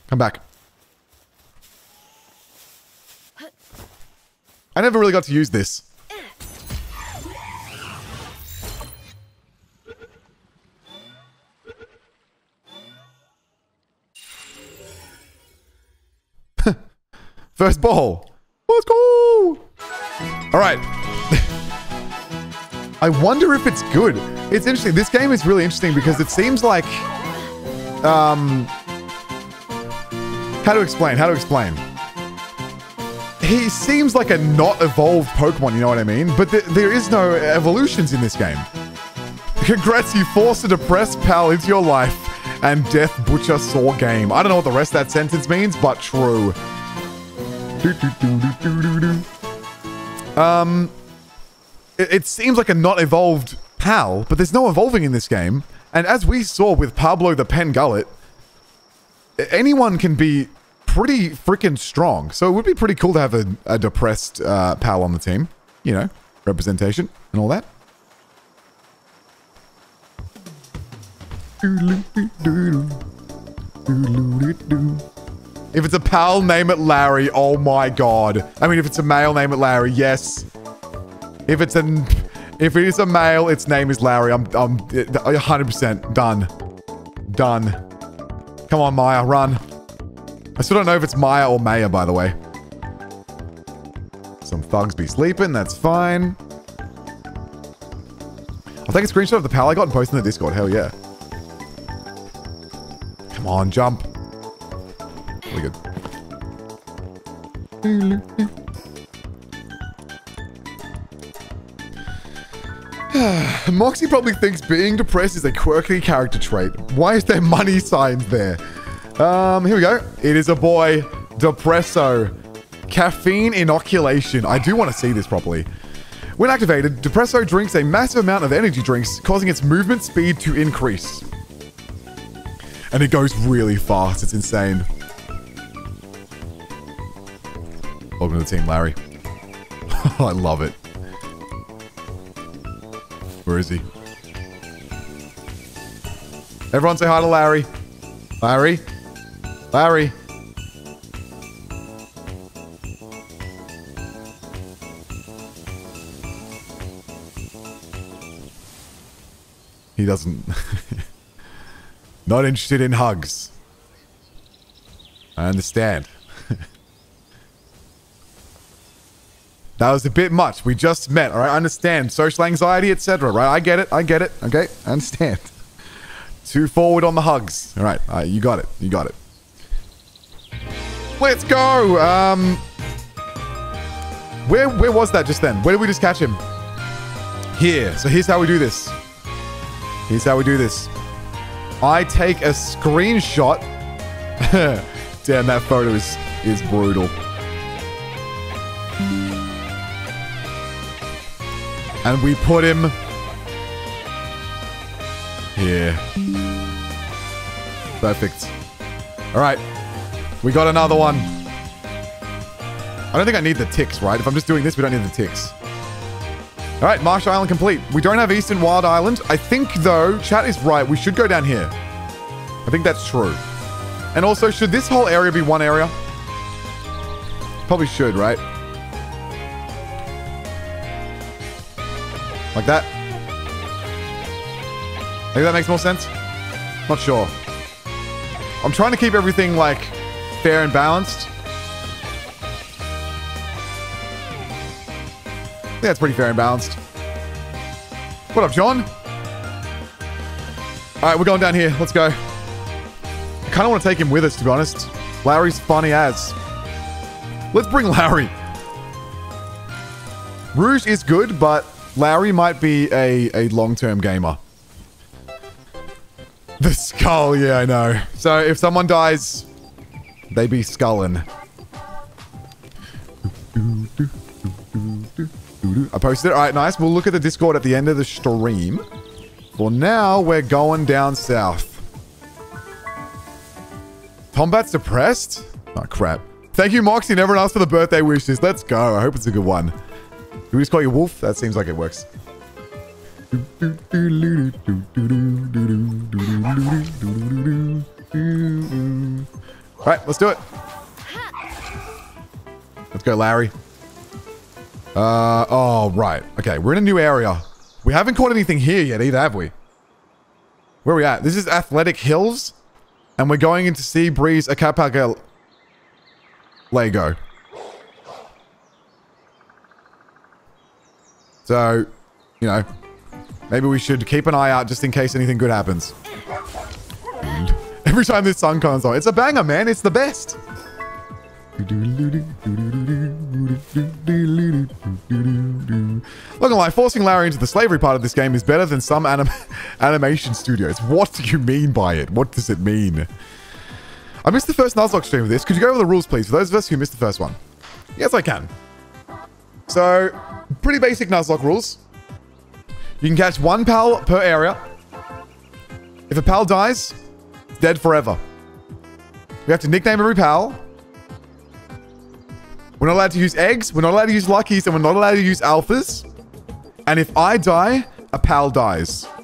Come back. I never really got to use this. First ball. Let's go. All right. I wonder if it's good. It's interesting. This game is really interesting because it seems like, um, how to explain? How to explain? He seems like a not evolved Pokemon. You know what I mean? But th there is no evolutions in this game. Congrats, you forced a depressed pal into your life and Death Butcher saw game. I don't know what the rest of that sentence means, but true. Um, it, it seems like a not evolved pal, but there's no evolving in this game. And as we saw with Pablo the Pengullet, anyone can be pretty freaking strong. So it would be pretty cool to have a, a depressed uh, pal on the team. You know, representation and all that. If it's a pal, name it Larry. Oh my god. I mean, if it's a male, name it Larry. Yes. If it's an, if it is a male, its name is Larry. I'm, I'm 100% done. Done. Come on, Maya, run. I still don't know if it's Maya or Maya, by the way. Some thugs be sleeping. That's fine. I'll take a screenshot of the pal I got and post in the Discord. Hell yeah. Come on, jump. Really good. Moxie probably thinks being depressed is a quirky character trait. Why is there money signs there? Um, here we go. It is a boy, Depresso. Caffeine inoculation. I do want to see this properly. When activated, Depresso drinks a massive amount of energy drinks, causing its movement speed to increase. And it goes really fast. It's insane. Welcome to the team, Larry. I love it. Where is he? Everyone say hi to Larry. Larry? Larry? He doesn't... Not interested in hugs. I understand. That was a bit much. We just met, all right? I understand. Social anxiety, etc., right? I get it. I get it. Okay? I understand. Too forward on the hugs. All right. All right. You got it. You got it. Let's go. Um, where, where was that just then? Where did we just catch him? Here. So here's how we do this. Here's how we do this. I take a screenshot. Damn, that photo is, is brutal. And we put him here. Perfect. All right. We got another one. I don't think I need the ticks, right? If I'm just doing this, we don't need the ticks. All right, Marsh Island complete. We don't have Eastern Wild Island. I think, though, chat is right. We should go down here. I think that's true. And also, should this whole area be one area? Probably should, right? Like that? Maybe that makes more sense? Not sure. I'm trying to keep everything, like, fair and balanced. Think that's pretty fair and balanced. What up, John? Alright, we're going down here. Let's go. I kind of want to take him with us, to be honest. Larry's funny as. Let's bring Larry. Rouge is good, but Larry might be a, a long-term gamer. The skull, yeah, I know. So if someone dies, they be sculling. I posted it. All right, nice. We'll look at the Discord at the end of the stream. For now, we're going down south. Combat's depressed? Oh, crap. Thank you, Moxie, everyone else for the birthday wishes. Let's go. I hope it's a good one. we just call you Wolf? That seems like it works. All right, let's do it. Let's go, Larry. Uh, oh, right. Okay, we're in a new area. We haven't caught anything here yet either, have we? Where are we at? This is Athletic Hills. And we're going into Sea Breeze Acapulco Lego. So, you know, maybe we should keep an eye out just in case anything good happens. Every time this song comes on, it's a banger, man. It's the best. Looking like forcing Larry into the slavery part of this game is better than some anim animation studios. What do you mean by it? What does it mean? I missed the first Nuzlocke stream of this. Could you go over the rules, please, for those of us who missed the first one? Yes, I can. So, pretty basic Nuzlocke rules. You can catch one pal per area. If a pal dies, it's dead forever. We have to nickname every pal. We're not allowed to use eggs. We're not allowed to use luckies. And we're not allowed to use alphas. And if I die, a pal dies. I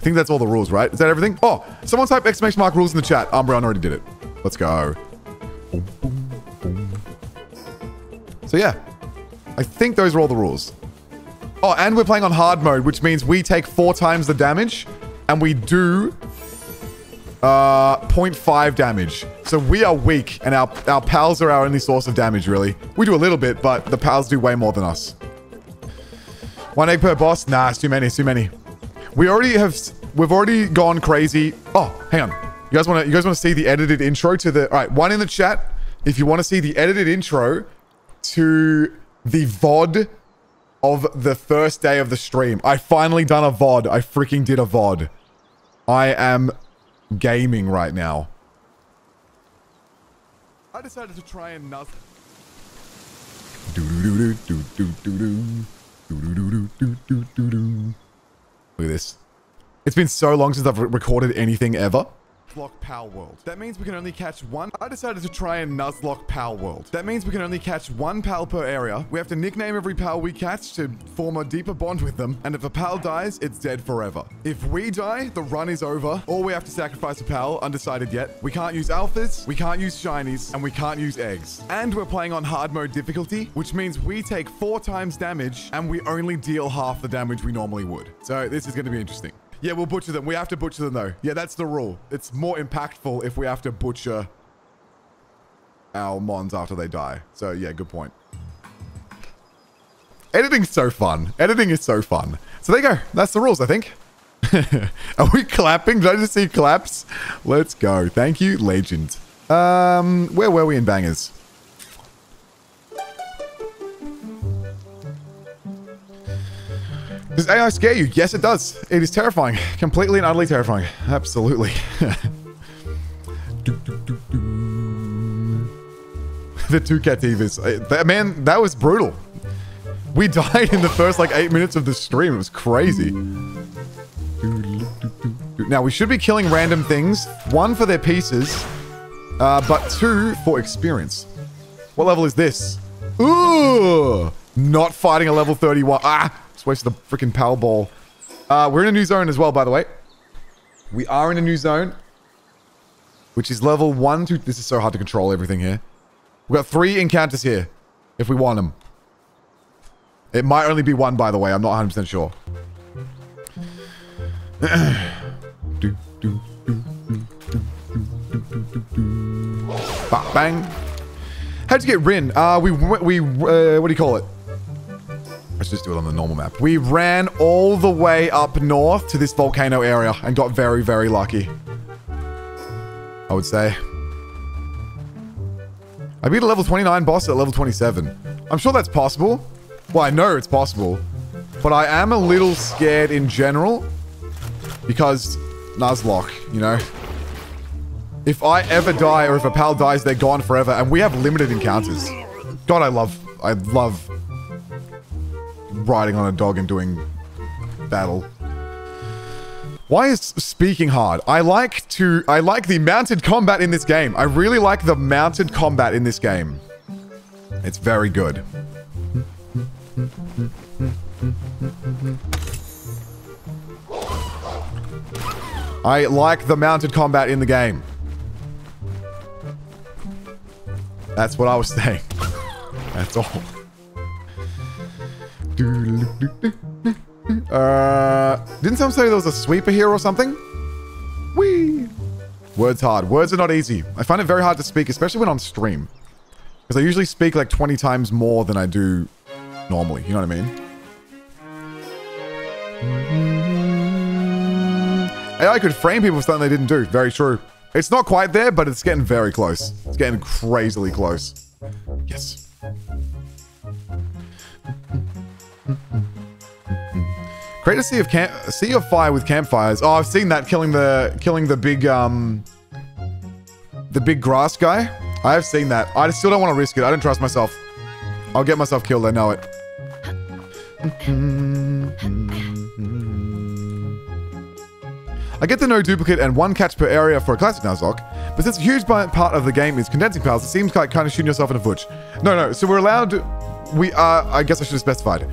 think that's all the rules, right? Is that everything? Oh, someone type exclamation mark rules in the chat. Umbreon already did it. Let's go. So yeah, I think those are all the rules. Oh, and we're playing on hard mode, which means we take four times the damage and we do uh, 0.5 damage. So we are weak, and our, our pals are our only source of damage, really. We do a little bit, but the pals do way more than us. One egg per boss? Nah, it's too many, it's too many. We already have... We've already gone crazy. Oh, hang on. You guys want to you guys want to see the edited intro to the... All right, one in the chat. If you want to see the edited intro to the VOD of the first day of the stream. I finally done a VOD. I freaking did a VOD. I am gaming right now. I decided to try and nuz. Look at this. It's been so long since I've recorded anything ever. Nuzlocke Palworld. That means we can only catch one. I decided to try and Nuzlocke Palworld. That means we can only catch one pal per area. We have to nickname every pal we catch to form a deeper bond with them. And if a pal dies, it's dead forever. If we die, the run is over. Or we have to sacrifice a pal, undecided yet. We can't use alphas, we can't use shinies, and we can't use eggs. And we're playing on hard mode difficulty, which means we take four times damage and we only deal half the damage we normally would. So this is going to be interesting. Yeah, we'll butcher them. We have to butcher them, though. Yeah, that's the rule. It's more impactful if we have to butcher our mons after they die. So, yeah, good point. Editing's so fun. Editing is so fun. So there you go. That's the rules, I think. Are we clapping? Did I just see claps? Let's go. Thank you, legend. Um, where were we in bangers? Does AI scare you? Yes, it does. It is terrifying. Completely and utterly terrifying. Absolutely. the two cattivas. That, man, that was brutal. We died in the first like eight minutes of the stream. It was crazy. Now, we should be killing random things. One, for their pieces. Uh, but two, for experience. What level is this? Ooh! Not fighting a level 31. Ah! Just wasted the freaking Powerball. Uh, we're in a new zone as well, by the way. We are in a new zone. Which is level 1, 2... This is so hard to control everything here. We've got three encounters here. If we want them. It might only be one, by the way. I'm not 100% sure. Bang. How'd you get Rin? Uh, we, we, uh, what do you call it? Let's just do it on the normal map. We ran all the way up north to this volcano area and got very, very lucky. I would say. I beat a level 29 boss at level 27. I'm sure that's possible. Well, I know it's possible. But I am a little scared in general. Because Nuzlocke, you know? If I ever die or if a pal dies, they're gone forever. And we have limited encounters. God, I love... I love riding on a dog and doing battle. Why is speaking hard? I like to- I like the mounted combat in this game. I really like the mounted combat in this game. It's very good. I like the mounted combat in the game. That's what I was saying. That's all. Uh, didn't someone say there was a sweeper here or something? Whee! Words hard. Words are not easy. I find it very hard to speak, especially when on stream. Because I usually speak like 20 times more than I do normally. You know what I mean? AI could frame people for something they didn't do. Very true. It's not quite there, but it's getting very close. It's getting crazily close. Yes. Create a sea of camp, sea of fire with campfires. Oh, I've seen that killing the killing the big um the big grass guy. I have seen that. I still don't want to risk it. I don't trust myself. I'll get myself killed. I know it. I get the no duplicate and one catch per area for a classic Nuzlocke, but since a huge part of the game is condensing files, it seems like kind of shooting yourself in the foot. No, no, so we're allowed, we are, I guess I should have specified.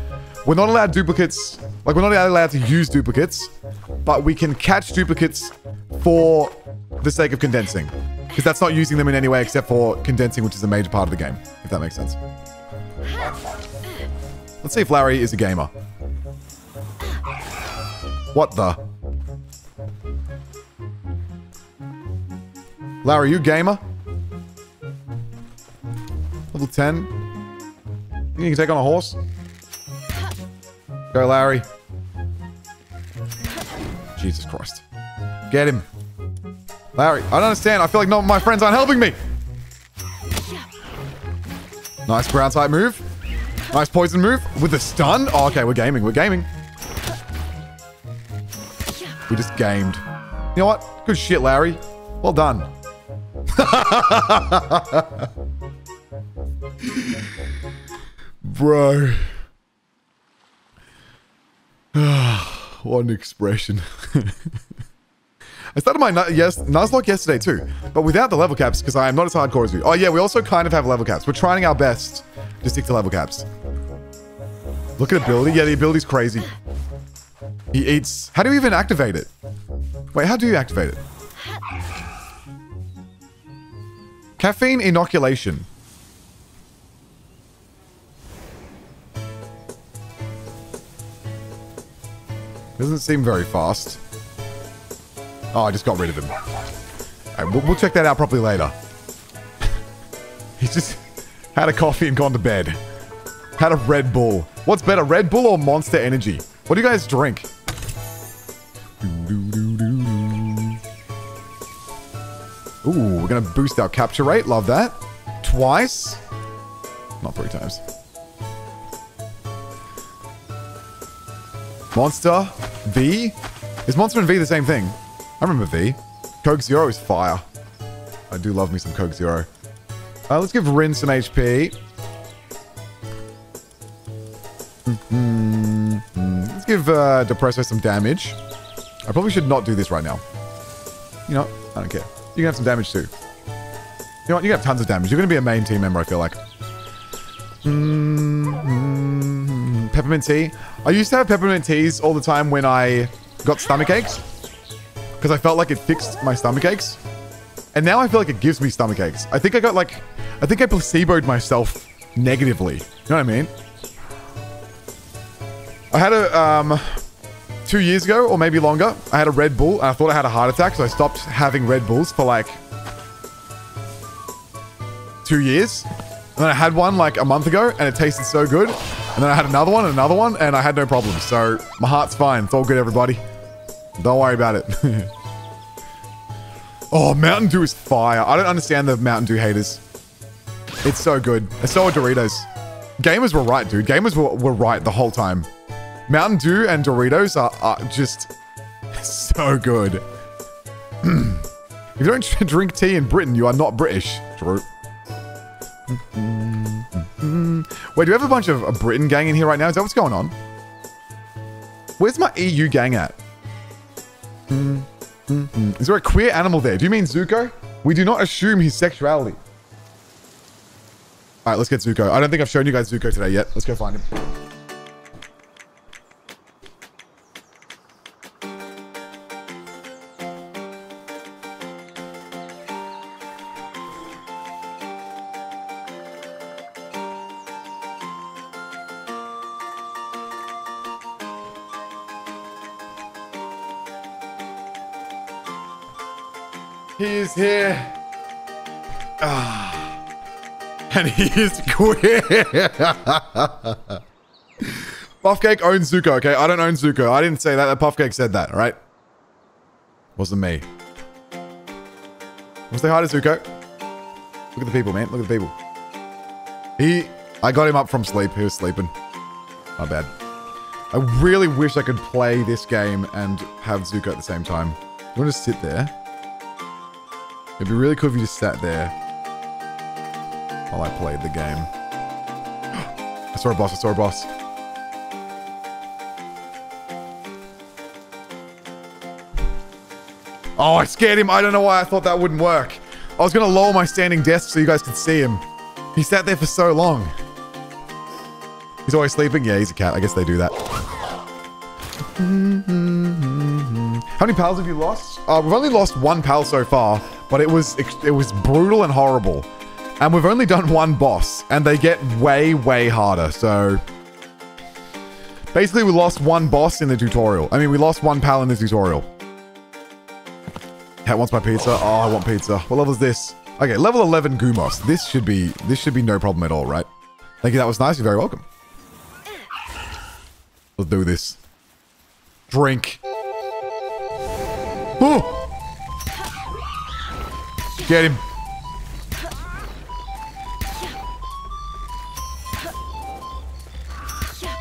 We're not allowed duplicates, like we're not allowed to use duplicates, but we can catch duplicates for the sake of condensing. Because that's not using them in any way except for condensing, which is a major part of the game, if that makes sense. Let's see if Larry is a gamer. What the? Larry, you gamer? Level 10? Think you can take on a horse? Go, Larry. Jesus Christ. Get him. Larry, I don't understand. I feel like no, my friends aren't helping me. Nice ground type move. Nice poison move with a stun. Oh, okay, we're gaming. We're gaming. We just gamed. You know what? Good shit, Larry. Well done. Bro. what an expression. I started my yes Nuzlocke yesterday too, but without the level caps because I am not as hardcore as you. Oh yeah, we also kind of have level caps. We're trying our best to stick to level caps. Look at ability. Yeah, the ability's crazy. He eats. How do you even activate it? Wait, how do you activate it? Caffeine inoculation. Doesn't seem very fast. Oh, I just got rid of him. Right, we'll, we'll check that out properly later. He's just had a coffee and gone to bed. Had a Red Bull. What's better, Red Bull or Monster Energy? What do you guys drink? Ooh, we're gonna boost our capture rate. Love that. Twice. Not three times. Monster. V? Is Monster and V the same thing? I remember V. Coke Zero is fire. I do love me some Coke Zero. Uh, let's give Rin some HP. Mm -hmm. Let's give uh, Depresso some damage. I probably should not do this right now. You know, I don't care. You can have some damage too. You know what? You have tons of damage. You're going to be a main team member, I feel like. Mm -hmm. Peppermint tea. I used to have peppermint teas all the time when I got stomach aches. Because I felt like it fixed my stomach aches. And now I feel like it gives me stomach aches. I think I got like... I think I placeboed myself negatively. You know what I mean? I had a... Um, two years ago, or maybe longer, I had a Red Bull, and I thought I had a heart attack, so I stopped having Red Bulls for like two years. And then I had one like a month ago, and it tasted so good. And then I had another one and another one, and I had no problems. So my heart's fine. It's all good, everybody. Don't worry about it. oh, Mountain Dew is fire. I don't understand the Mountain Dew haters. It's so good. So are Doritos. Gamers were right, dude. Gamers were, were right the whole time. Mountain Dew and Doritos are, are just so good. if you don't drink tea in Britain, you are not British. True. Wait, do we have a bunch of a Britain gang in here right now? Is that what's going on? Where's my EU gang at? Is there a queer animal there? Do you mean Zuko? We do not assume his sexuality. All right, let's get Zuko. I don't think I've shown you guys Zuko today yet. Let's go find him. Here. Ah. And he is queer. Puffcake owns Zuko, okay? I don't own Zuko. I didn't say that. That Puffcake said that, all right? Wasn't me. Say hi to Zuko. Look at the people, man. Look at the people. He... I got him up from sleep. He was sleeping. My bad. I really wish I could play this game and have Zuko at the same time. You want to sit there? It'd be really cool if you just sat there while I played the game. I saw a boss. I saw a boss. Oh, I scared him. I don't know why I thought that wouldn't work. I was going to lower my standing desk so you guys could see him. He sat there for so long. He's always sleeping? Yeah, he's a cat. I guess they do that. How many pals have you lost? Uh, we've only lost one pal so far, but it was it was brutal and horrible. And we've only done one boss, and they get way, way harder. So basically, we lost one boss in the tutorial. I mean, we lost one pal in the tutorial. Cat wants my pizza. Oh, I want pizza. What level is this? Okay, level 11 Gumoss. This should be this should be no problem at all, right? Thank you. That was nice. You're very welcome. Let's do this. Drink. Oh! Get him.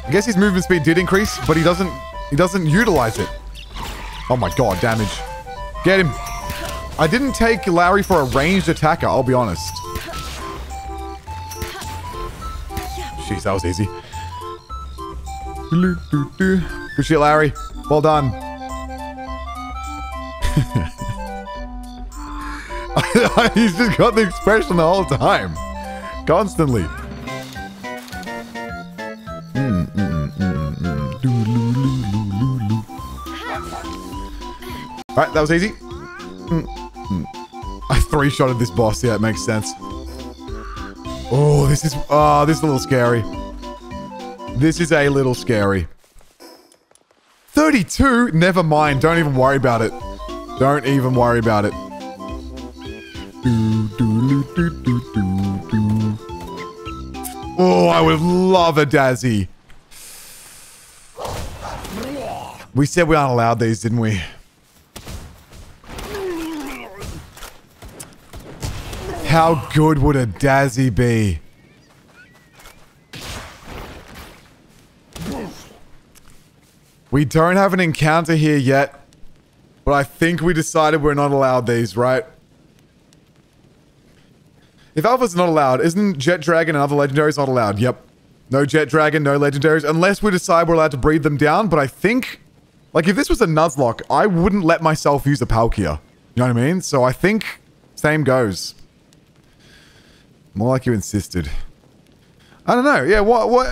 I guess his movement speed did increase, but he doesn't he doesn't utilize it. Oh my god, damage. Get him. I didn't take Larry for a ranged attacker, I'll be honest. Jeez, that was easy. Good shit, Larry. Well done. He's just got the expression the whole time. Constantly. Mm, Alright, that was easy. I three-shotted this boss. Yeah, it makes sense. Oh, this is... Oh, this is a little scary. This is a little scary. 32? Never mind. Don't even worry about it. Don't even worry about it. Oh, I would love a Dazzi. We said we aren't allowed these, didn't we? How good would a Dazzi be? We don't have an encounter here yet, but I think we decided we're not allowed these, right? If Alpha's not allowed, isn't Jetragon and other legendaries not allowed? Yep. No Jetragon, no legendaries, unless we decide we're allowed to breed them down, but I think... Like, if this was a Nuzlocke, I wouldn't let myself use a Palkia. You know what I mean? So I think same goes. More like you insisted. I don't know. Yeah, what, what,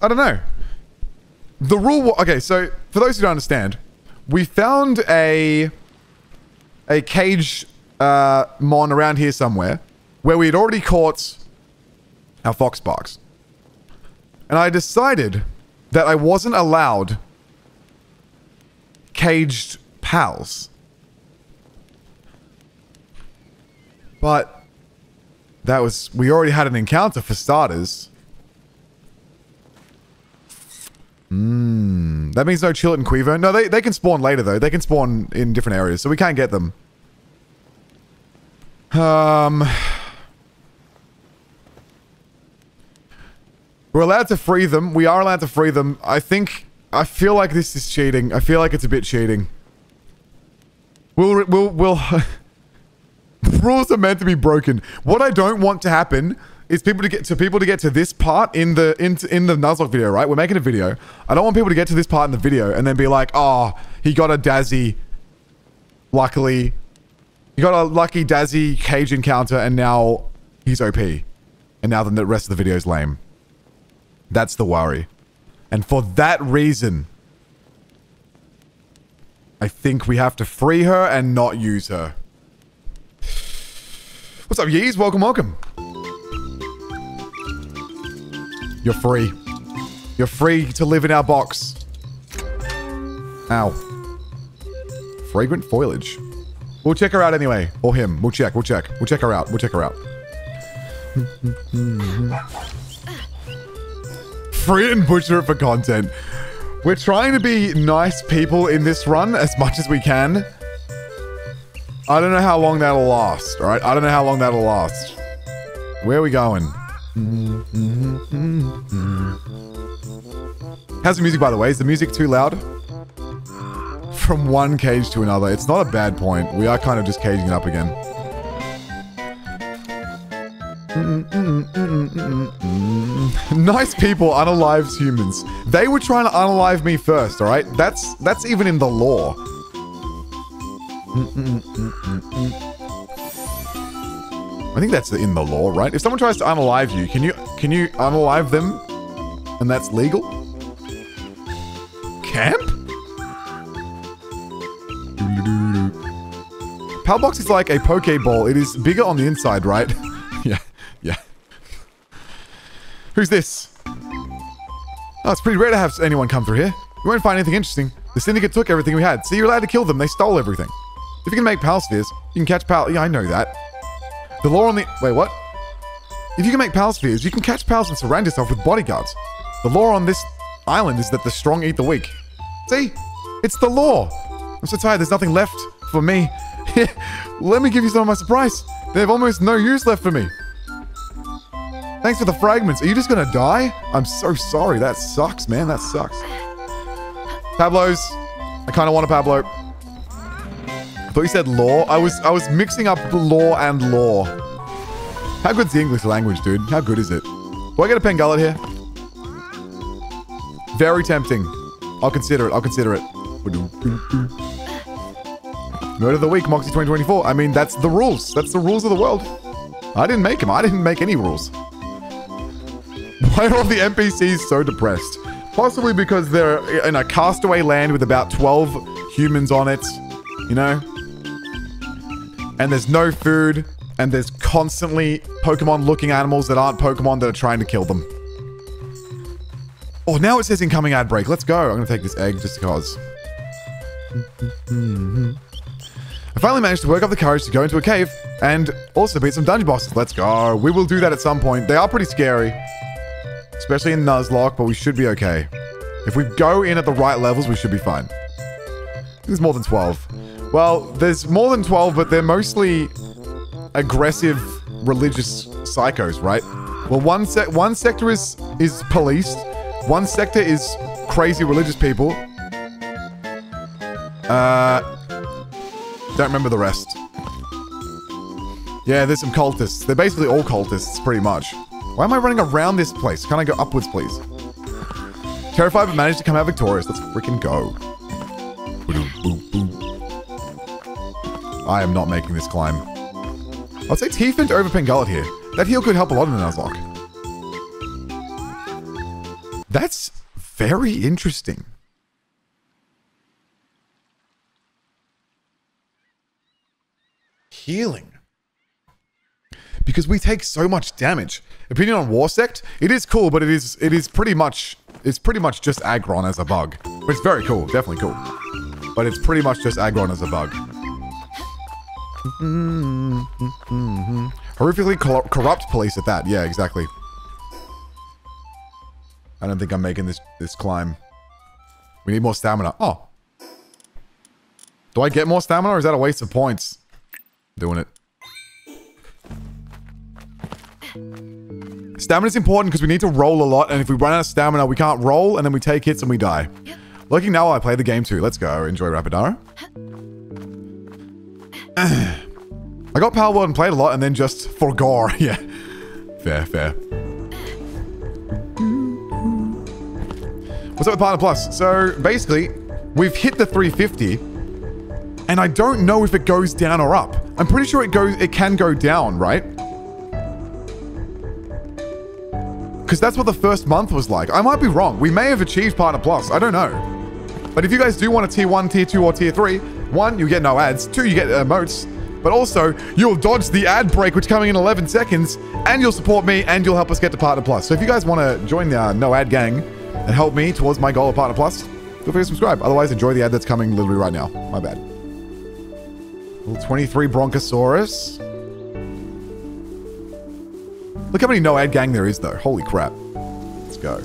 I don't know. The rule, okay, so for those who don't understand, we found a a cage uh, mon around here somewhere where we had already caught our fox box. And I decided that I wasn't allowed caged pals. But that was, we already had an encounter for starters. That means no Chillet and Quivern. No, they, they can spawn later, though. They can spawn in different areas, so we can't get them. Um... We're allowed to free them. We are allowed to free them. I think... I feel like this is cheating. I feel like it's a bit cheating. We'll... We'll... We'll... rules are meant to be broken. What I don't want to happen is people to get to people to get to this part in the in, in the Nuzlocke video, right? We're making a video. I don't want people to get to this part in the video and then be like, oh, he got a Dazzi. Luckily, he got a lucky Dazzi cage encounter and now he's OP. And now then the rest of the video is lame. That's the worry. And for that reason, I think we have to free her and not use her. What's up, Yeez? Welcome, welcome. You're free. You're free to live in our box. Ow. Fragrant foliage. We'll check her out anyway. Or him. We'll check. We'll check. We'll check her out. We'll check her out. Free and butcher it for content. We're trying to be nice people in this run as much as we can. I don't know how long that'll last, all right? I don't know how long that'll last. Where are we going? Mm-hmm. How's the music, by the way? Is the music too loud? From one cage to another. It's not a bad point. We are kind of just caging it up again. nice people unalives humans. They were trying to unalive me first, all right? That's that's even in the lore. I think that's in the law, right? If someone tries to unalive you, can you can you unalive them? And that's legal? Camp? Palbox is like a Pokeball. It is bigger on the inside, right? yeah, yeah. Who's this? Oh, it's pretty rare to have anyone come through here. You won't find anything interesting. The Syndicate took everything we had, so you're allowed to kill them. They stole everything. If you can make Pal Spheres, you can catch Pal... Yeah, I know that. The law on the... Wait, what? If you can make Pal Spheres, you can catch Pals and surround yourself with bodyguards. The law on this island is that the strong eat the weak. See? It's the law. I'm so tired, there's nothing left for me. Let me give you some of my surprise. They have almost no use left for me. Thanks for the fragments. Are you just gonna die? I'm so sorry. That sucks, man. That sucks. Pablo's. I kind of want a Pablo. Thought you said law. I was I was mixing up law and law. How good's the English language, dude? How good is it? Do I get a Pengullet here? Very tempting. I'll consider it. I'll consider it. Murder of the week, Moxie 2024. I mean, that's the rules. That's the rules of the world. I didn't make them. I didn't make any rules. Why are all the NPCs so depressed? Possibly because they're in a castaway land with about 12 humans on it, you know? And there's no food, and there's constantly Pokemon looking animals that aren't Pokemon that are trying to kill them. Oh, now it says incoming ad break. Let's go. I'm going to take this egg just because. I finally managed to work up the courage to go into a cave and also beat some dungeon bosses. Let's go. We will do that at some point. They are pretty scary. Especially in Nuzlocke, but we should be okay. If we go in at the right levels, we should be fine. There's more than 12. Well, there's more than 12, but they're mostly aggressive religious psychos, right? Well, one se one sector is is policed, one sector is crazy religious people. Uh, don't remember the rest. Yeah, there's some cultists. They're basically all cultists, pretty much. Why am I running around this place? Can I go upwards, please? Terrified, but managed to come out victorious. Let's freaking go. I am not making this climb. I'll say Teafant over Pengullet here. That heal could help a lot in the Nuzlocke. That's very interesting. Healing because we take so much damage. Opinion on Warsect? it is cool, but it is it is pretty much it's pretty much just Aggron as a bug. But it's very cool, definitely cool. But it's pretty much just Aggron as a bug. Horrifically corrupt police at that. Yeah, exactly. I don't think I'm making this this climb. We need more stamina. Oh. Do I get more stamina or is that a waste of points? Doing it. Stamina is important because we need to roll a lot, and if we run out of stamina, we can't roll, and then we take hits and we die. Looking now I play the game too. Let's go. Enjoy Rapidaro. I got Palworld and played a lot and then just forgore. yeah. Fair, fair. What's up with Partner Plus? So basically, we've hit the 350 and I don't know if it goes down or up. I'm pretty sure it goes it can go down, right? Because that's what the first month was like. I might be wrong. We may have achieved Partner Plus. I don't know. But if you guys do want a tier 1, tier 2, or tier 3, one, you get no ads. Two, you get emotes. But also, you'll dodge the ad break, which is coming in 11 seconds, and you'll support me, and you'll help us get to Partner Plus. So if you guys want to join the uh, no ad gang and help me towards my goal of Partner Plus, feel free to subscribe. Otherwise, enjoy the ad that's coming literally right now. My bad. Level 23 Bronchosaurus. Look how many no ad gang there is, though. Holy crap. Let's go.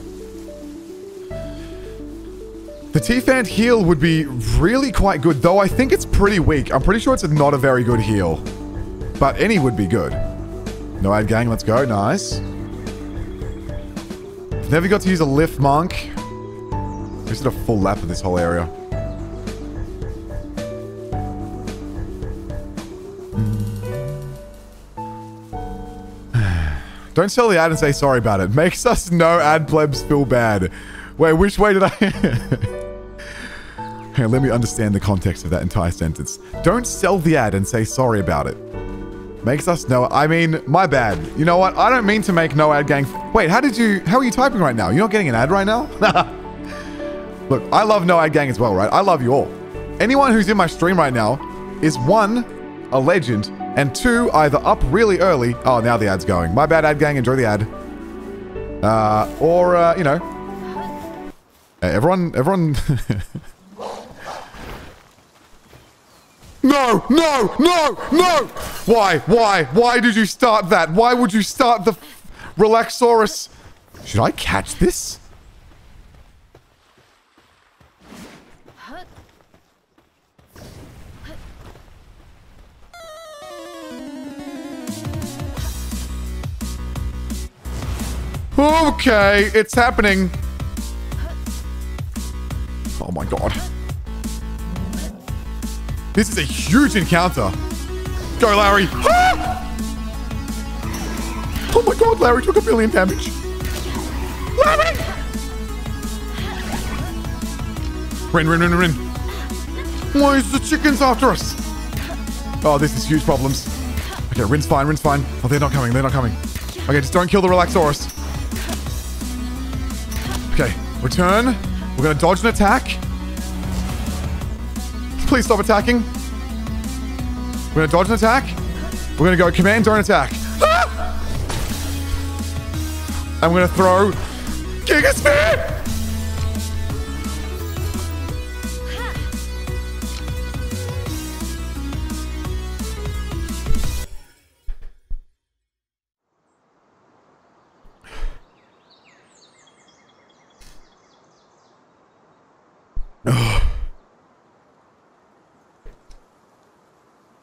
The Teafant heal would be really quite good, though I think it's pretty weak. I'm pretty sure it's not a very good heal. But any would be good. No ad gang, let's go. Nice. Never got to use a Lifmunk. Just did a full lap of this whole area. Don't sell the ad and say sorry about it. Makes us no ad plebs feel bad. Wait, which way did I... let me understand the context of that entire sentence. Don't sell the ad and say sorry about it. Makes us know. I mean, my bad. You know what? I don't mean to make no ad gang. Wait, how did you... How are you typing right now? You're not getting an ad right now? Look, I love no ad gang as well, right? I love you all. Anyone who's in my stream right now is one, a legend, and two, either up really early. Oh, now the ad's going. My bad, ad gang. Enjoy the ad. Uh, or, uh, you know. Everyone, everyone. no, no, no, no! Why, why, why did you start that? Why would you start the Relaxaurus? Should I catch this? Okay, it's happening. Oh my god. This is a huge encounter. Go, Larry. Ah! Oh my god, Larry took a billion damage. Larry! Rin, rin, rin, rin. Why is the chickens after us? Oh, this is huge problems. Okay, Rin's fine, Rin's fine. Oh, they're not coming, they're not coming. Okay, just don't kill the Relaxaurus. Okay, return. We're gonna dodge an attack. Please stop attacking. We're gonna dodge an attack. We're gonna go command, don't attack. Ah! I'm gonna throw Gigasphere!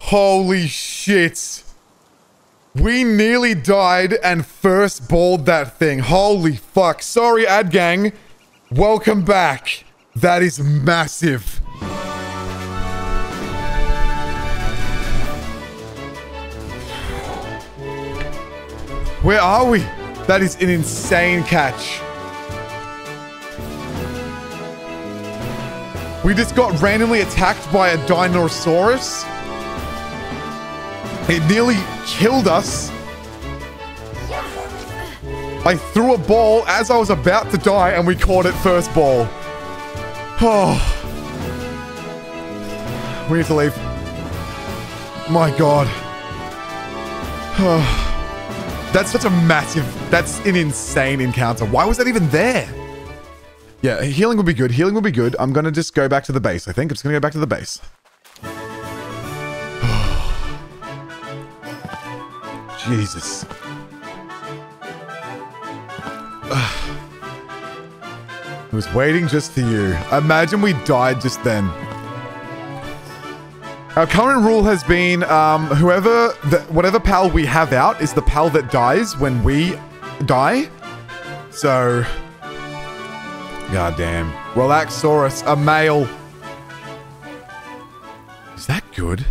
Holy shit. We nearly died and first balled that thing. Holy fuck. Sorry, ad gang. Welcome back. That is massive. Where are we? That is an insane catch. We just got randomly attacked by a Dinosaurus. It nearly killed us. I threw a ball as I was about to die and we caught it first ball. Oh. We need to leave. My god. Oh. That's such a massive, that's an insane encounter. Why was that even there? Yeah, healing will be good. Healing will be good. I'm going to just go back to the base, I think. I'm just going to go back to the base. Jesus. I was waiting just for you. Imagine we died just then. Our current rule has been um, whoever, the, whatever pal we have out is the pal that dies when we die. So, goddamn. Relaxaurus, a male. Is that good?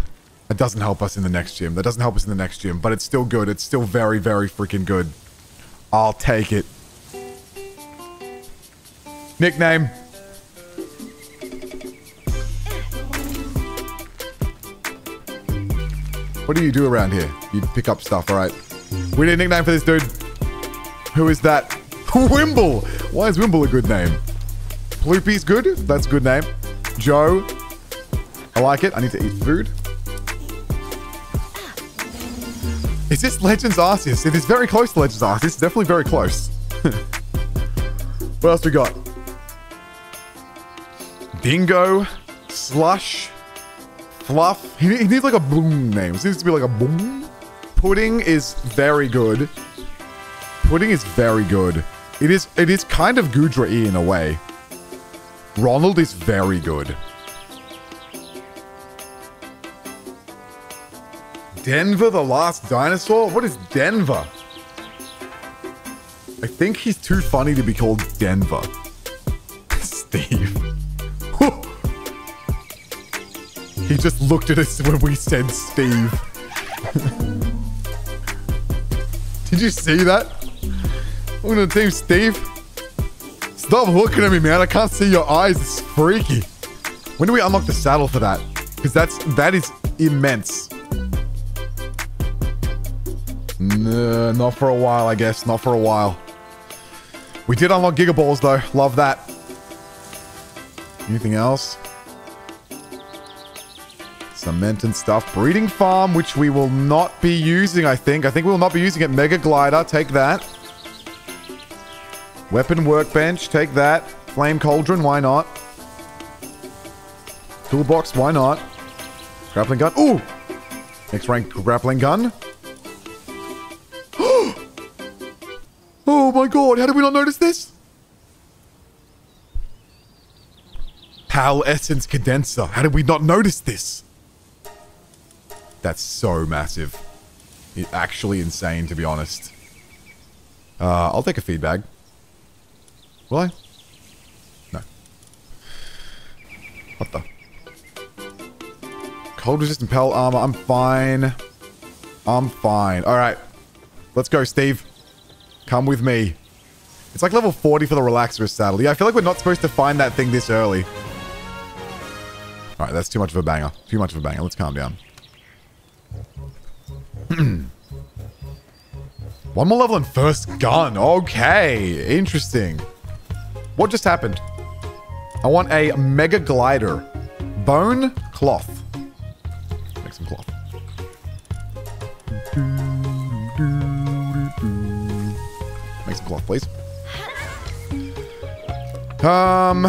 That doesn't help us in the next gym. That doesn't help us in the next gym, but it's still good. It's still very, very freaking good. I'll take it. Nickname. What do you do around here? You pick up stuff, alright. We need a nickname for this dude. Who is that? Wimble! Why is Wimble a good name? Ploopy's good? That's a good name. Joe. I like it. I need to eat food. Is this Legends Arceus? It is very close to Legends Arceus. It's definitely very close. what else we got? Dingo, Slush, Fluff. He, he needs like a boom name. It needs to be like a boom. Pudding is very good. Pudding is very good. It is it is kind of Goodra in a way. Ronald is very good. Denver the last dinosaur? What is Denver? I think he's too funny to be called Denver. Steve. he just looked at us when we said Steve. Did you see that? At the team, Steve. Stop looking at me, man. I can't see your eyes. It's freaky. When do we unlock the saddle for that? Because that's that is immense. Nah, not for a while, I guess. Not for a while. We did unlock Gigaballs, though. Love that. Anything else? Cement and stuff. Breeding farm, which we will not be using, I think. I think we will not be using it. Mega glider. Take that. Weapon workbench. Take that. Flame cauldron. Why not? Toolbox. Why not? Grappling gun. Ooh! Next rank grappling gun. Oh my god, how did we not notice this? PAL Essence Condenser. How did we not notice this? That's so massive. It, actually insane, to be honest. Uh, I'll take a feed bag. Will I? No. What the? Cold resistant PAL armor. I'm fine. I'm fine. All right. Let's go, Steve. Come with me. It's like level 40 for the Relaxer saddle. Yeah, I feel like we're not supposed to find that thing this early. All right, that's too much of a banger. Too much of a banger. Let's calm down. One more level in first gun. Okay, interesting. What just happened? I want a Mega Glider. Bone cloth. Make some cloth. Cloth, please. Um,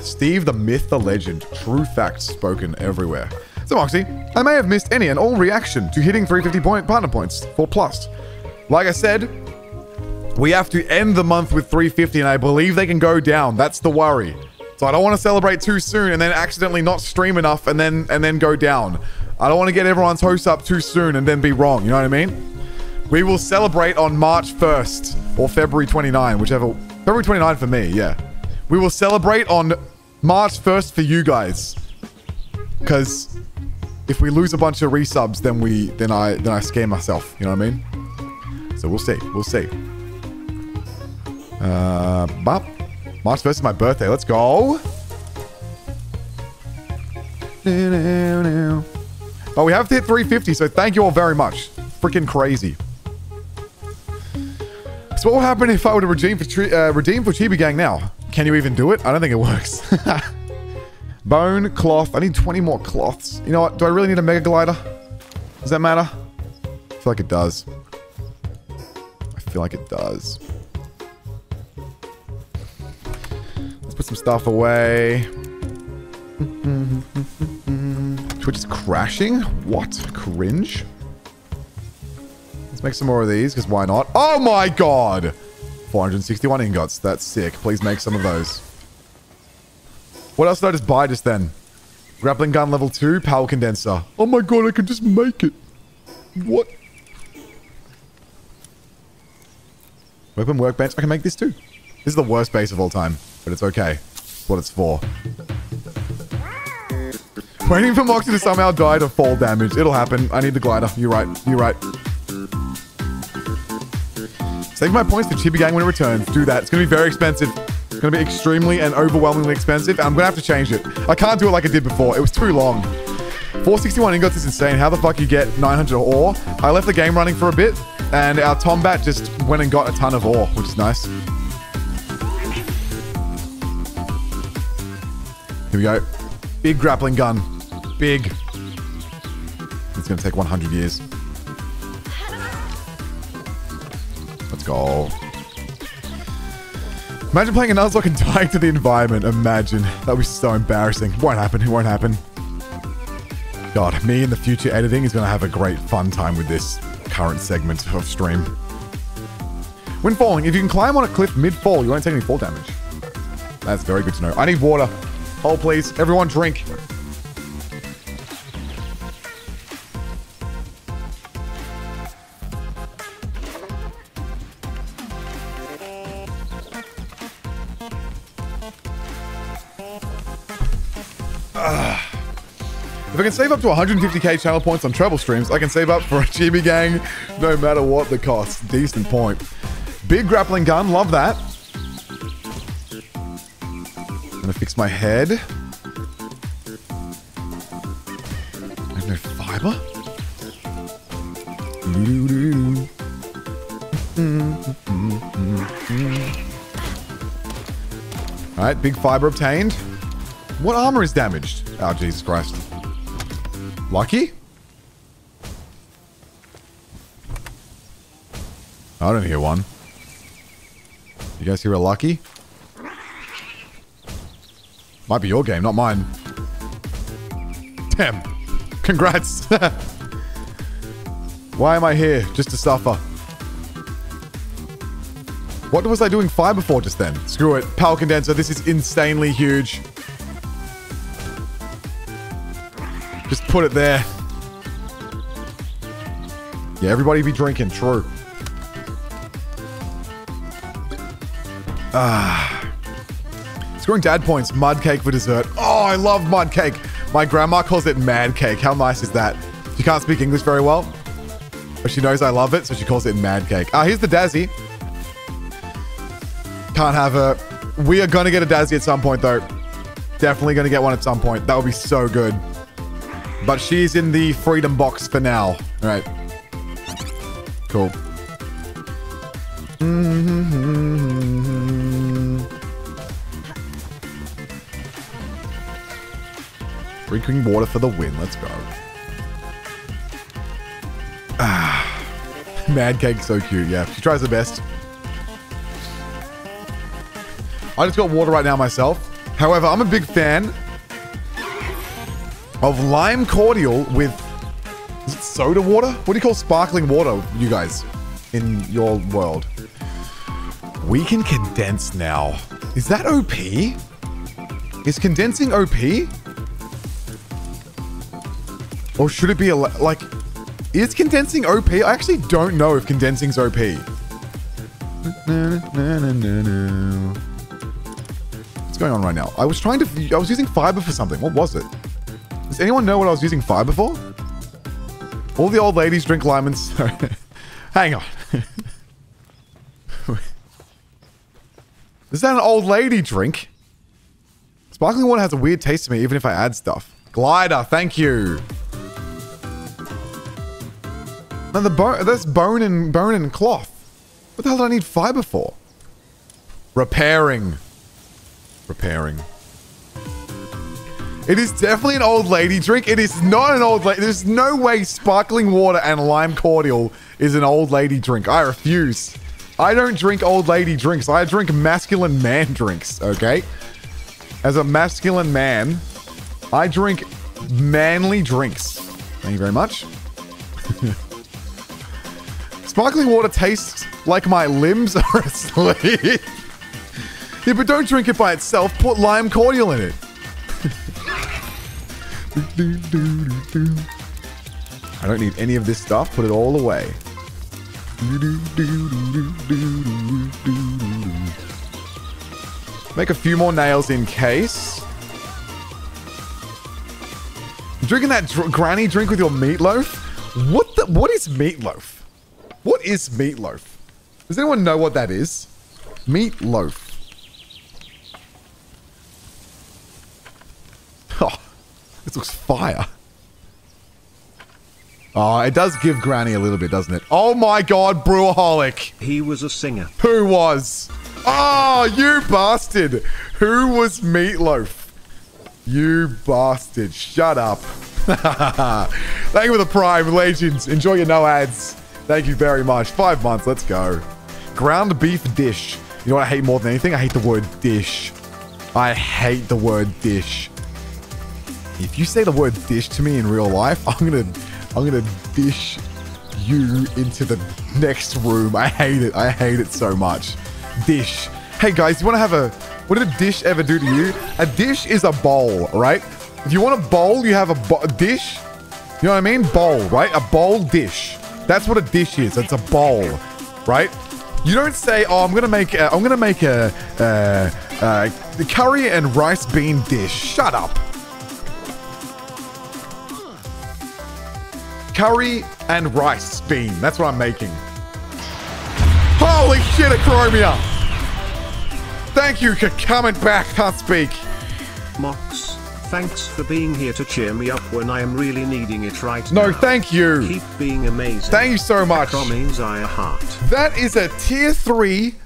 Steve the myth, the legend. True facts spoken everywhere. So, Moxie, I may have missed any and all reaction to hitting 350 point partner points for plus. Like I said, we have to end the month with 350, and I believe they can go down. That's the worry. So I don't want to celebrate too soon and then accidentally not stream enough and then and then go down. I don't want to get everyone's hopes up too soon and then be wrong. You know what I mean? We will celebrate on March 1st or February 29, whichever. February 29 for me, yeah. We will celebrate on March 1st for you guys. Because if we lose a bunch of resubs, then we then I then I scare myself. You know what I mean? So we'll see. We'll see. Uh, bop. March 1st is my birthday. Let's go. But we have to hit 350, so thank you all very much. Freaking crazy. What will happen if I were to redeem for, uh, redeem for Chibi Gang now? Can you even do it? I don't think it works. Bone, cloth. I need 20 more cloths. You know what? Do I really need a Mega Glider? Does that matter? I feel like it does. I feel like it does. Let's put some stuff away. Twitch is crashing? What? Cringe? Let's make some more of these, because why not? Oh my god! 461 ingots. That's sick. Please make some of those. What else did I just buy just then? Grappling gun level 2, power condenser. Oh my god, I can just make it. What? Weapon workbench. I can make this too. This is the worst base of all time, but it's okay. It's what it's for. Waiting for Moxie to somehow die to fall damage. It'll happen. I need the glider. You're right. You're right. Save my points for Chibi Gang when it returns. Do that. It's going to be very expensive. It's going to be extremely and overwhelmingly expensive. I'm going to have to change it. I can't do it like I did before. It was too long. 461 ingots is insane. How the fuck you get 900 ore? I left the game running for a bit. And our Tombat just went and got a ton of ore, which is nice. Here we go. Big grappling gun. Big. It's going to take 100 years. Let's go. Imagine playing a Nuzlocke and dying to the environment. Imagine. That would be so embarrassing. Won't happen. It won't happen. God, me in the future editing is going to have a great fun time with this current segment of stream. When falling, if you can climb on a cliff mid-fall, you won't take any fall damage. That's very good to know. I need water. Hold, please. Everyone drink. If I can save up to 150k channel points on treble streams, I can save up for a Chibi gang no matter what the cost. Decent point. Big grappling gun, love that. I'm Gonna fix my head. I have no fiber. Alright, big fiber obtained. What armor is damaged? Oh, Jesus Christ. Lucky? I don't hear one. You guys hear a lucky? Might be your game, not mine. Damn. Congrats. Why am I here? Just to suffer. What was I doing fire before just then? Screw it. Power condenser. This is insanely huge. Put it there. Yeah, everybody be drinking. True. Ah. Scoring dad points. Mud cake for dessert. Oh, I love mud cake. My grandma calls it mad cake. How nice is that? She can't speak English very well. But she knows I love it, so she calls it mad cake. Ah, here's the Dazzi. Can't have her. We are going to get a Dazzi at some point, though. Definitely going to get one at some point. That would be so good. But she's in the freedom box for now. All right. Cool. Drinking water for the win. Let's go. Ah. Mad Cake's so cute. Yeah, she tries her best. I just got water right now myself. However, I'm a big fan of lime cordial with soda water? What do you call sparkling water, you guys, in your world? We can condense now. Is that OP? Is condensing OP? Or should it be a like? Is condensing OP? I actually don't know if condensing's OP. What's going on right now? I was trying to. I was using fiber for something. What was it? Does anyone know what I was using fiber for? All the old ladies drink lemons. Hang on. Is that an old lady drink? Sparkling water has a weird taste to me, even if I add stuff. Glider, thank you. Now the bone, that's bone and bone and cloth. What the hell do I need fiber for? Repairing. Repairing. It is definitely an old lady drink. It is not an old lady. There's no way sparkling water and lime cordial is an old lady drink. I refuse. I don't drink old lady drinks. I drink masculine man drinks, okay? As a masculine man, I drink manly drinks. Thank you very much. Sparkling water tastes like my limbs are asleep. yeah, but don't drink it by itself. Put lime cordial in it. I don't need any of this stuff. Put it all away. Make a few more nails in case. Drinking that dr granny drink with your meatloaf? What the? What is meatloaf? What is meatloaf? Does anyone know what that is? Meatloaf. Oh, this looks fire. Oh, it does give Granny a little bit, doesn't it? Oh my god, Brewaholic. He was a singer. Who was? Oh, you bastard. Who was Meatloaf? You bastard. Shut up. Thank you for the Prime. Legends. Enjoy your no ads. Thank you very much. Five months. Let's go. Ground beef dish. You know what I hate more than anything? I hate the word dish. I hate the word dish. If you say the word dish to me in real life, I'm gonna, I'm gonna dish you into the next room. I hate it. I hate it so much. Dish. Hey guys, you want to have a? What did a dish ever do to you? A dish is a bowl, right? If you want a bowl, you have a, a dish. You know what I mean? Bowl, right? A bowl dish. That's what a dish is. It's a bowl, right? You don't say, "Oh, I'm gonna make, a, I'm gonna make a, uh, uh, curry and rice bean dish." Shut up. Curry and rice bean. That's what I'm making. Holy shit, Acromia! Thank you for coming back. Can't speak. Mox, thanks for being here to cheer me up when I am really needing it right No, now. No, thank you. Keep being amazing. Thank you so much. Promise I a heart. That is a tier three,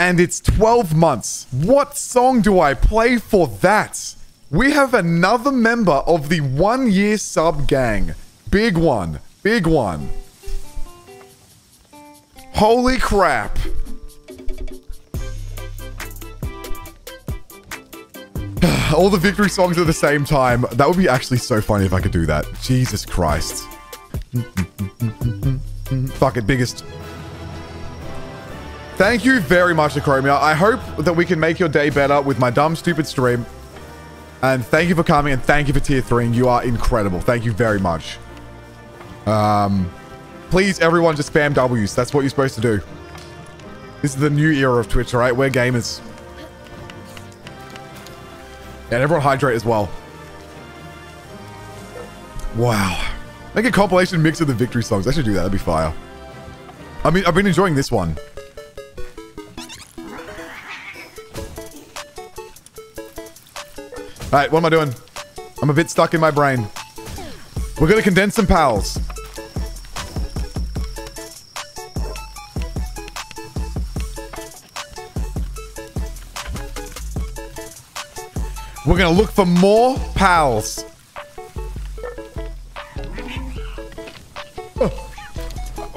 and it's 12 months. What song do I play for that? We have another member of the one year sub gang. Big one. Big one. Holy crap. All the victory songs at the same time. That would be actually so funny if I could do that. Jesus Christ. Fuck it, biggest. Thank you very much, Acromia. I hope that we can make your day better with my dumb, stupid stream. And thank you for coming, and thank you for tier 3 You are incredible. Thank you very much. Um, please, everyone, just spam W's. That's what you're supposed to do. This is the new era of Twitch, right? We're gamers. And everyone hydrate as well. Wow. Make a compilation mix of the victory songs. I should do that. That'd be fire. I mean, I've been enjoying this one. All right, what am I doing? I'm a bit stuck in my brain. We're gonna condense some pals. We're gonna look for more pals.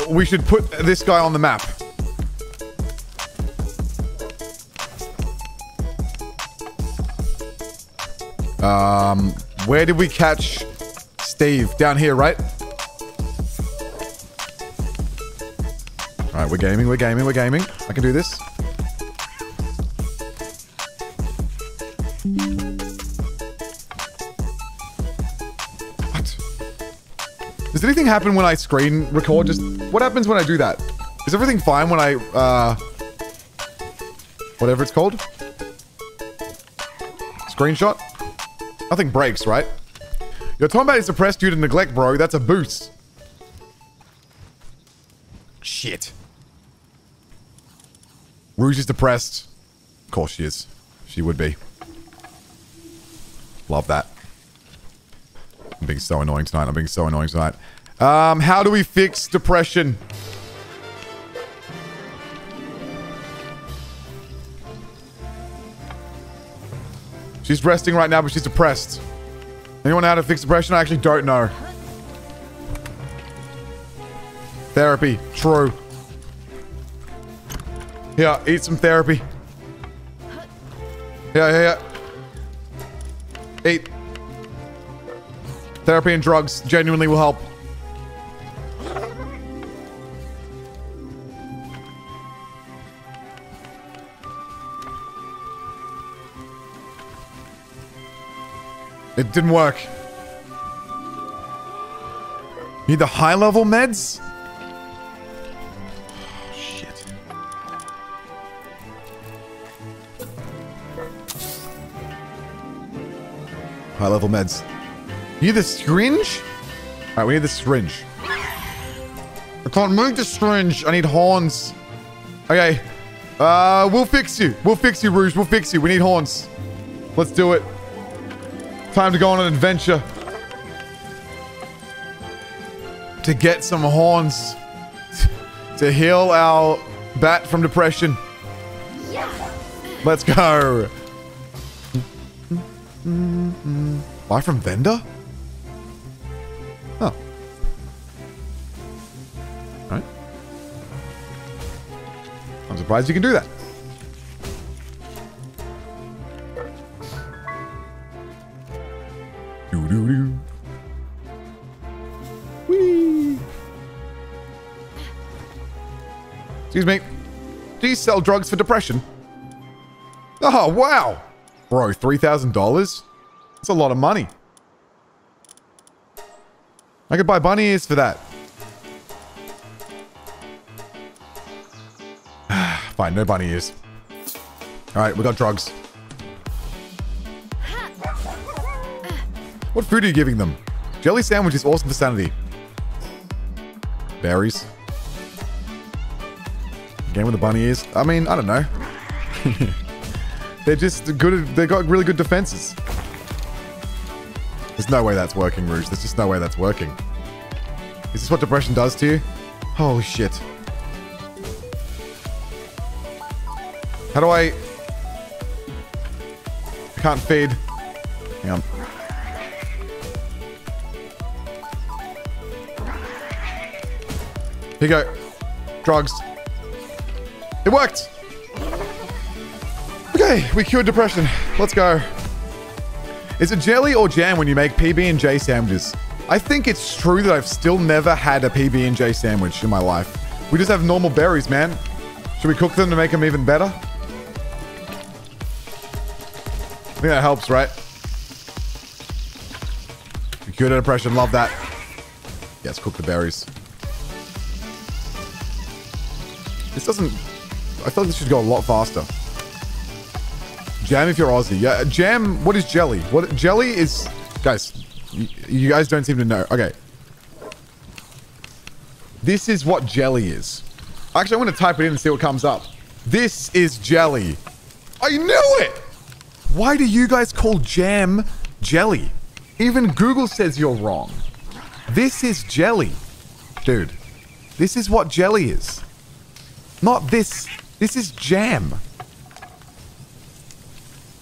We should put this guy on the map. Um, where did we catch Steve? Down here, right? All right, we're gaming, we're gaming, we're gaming. I can do this. What? Does anything happen when I screen record? Just what happens when I do that? Is everything fine when I, uh, whatever it's called? Screenshot? Nothing breaks, right? Your combat is suppressed due to neglect, bro. That's a boost. Shit. Rouge is depressed. Of course she is. She would be. Love that. I'm being so annoying tonight. I'm being so annoying tonight. Um, how do we fix depression? She's resting right now, but she's depressed. Anyone know how to fix depression? I actually don't know. Therapy. True. Yeah, eat some therapy. Yeah, yeah, yeah. Eat. Therapy and drugs genuinely will help. It didn't work. Need the high level meds? shit. High level meds. You need the syringe? Alright, we need the syringe. I can't move the syringe. I need horns. Okay. Uh, we'll fix you. We'll fix you, Rouge. We'll fix you. We need horns. Let's do it. Time to go on an adventure. To get some horns. To heal our bat from depression. Let's go. Buy from vendor? Oh. Alright. I'm surprised you can do that. Doo doo. Whee! Excuse me. Do you sell drugs for depression? Oh, wow. Bro, $3,000? That's a lot of money. I could buy bunny ears for that. Fine, no bunny ears. All right, we got drugs. What food are you giving them? Jelly sandwich is awesome for sanity. Berries. Game with the bunny ears. I mean, I don't know. They're just good. They got really good defenses. There's no way that's working, Rouge. There's just no way that's working. Is this what depression does to you? Holy shit. How do I... Can't feed. Hang on. Here you go. Drugs. It worked! Okay, we cured depression. Let's go. Is it jelly or jam when you make PB&J sandwiches? I think it's true that I've still never had a PB&J sandwich in my life. We just have normal berries, man. Should we cook them to make them even better? I think that helps, right? We cured depression. Love that. Yes, cook the berries. This doesn't... I thought this should go a lot faster. Jam if you're Aussie. Yeah, uh, jam. What is jelly? What jelly is? Guys, you, guys don't seem to know. Okay. This is what jelly is. Actually, I'm going to type it in and see what comes up. This is jelly. I knew it! Why do you guys call jam jelly? Even Google says you're wrong. This is jelly. Dude, this is what jelly is. Not this. This is jam.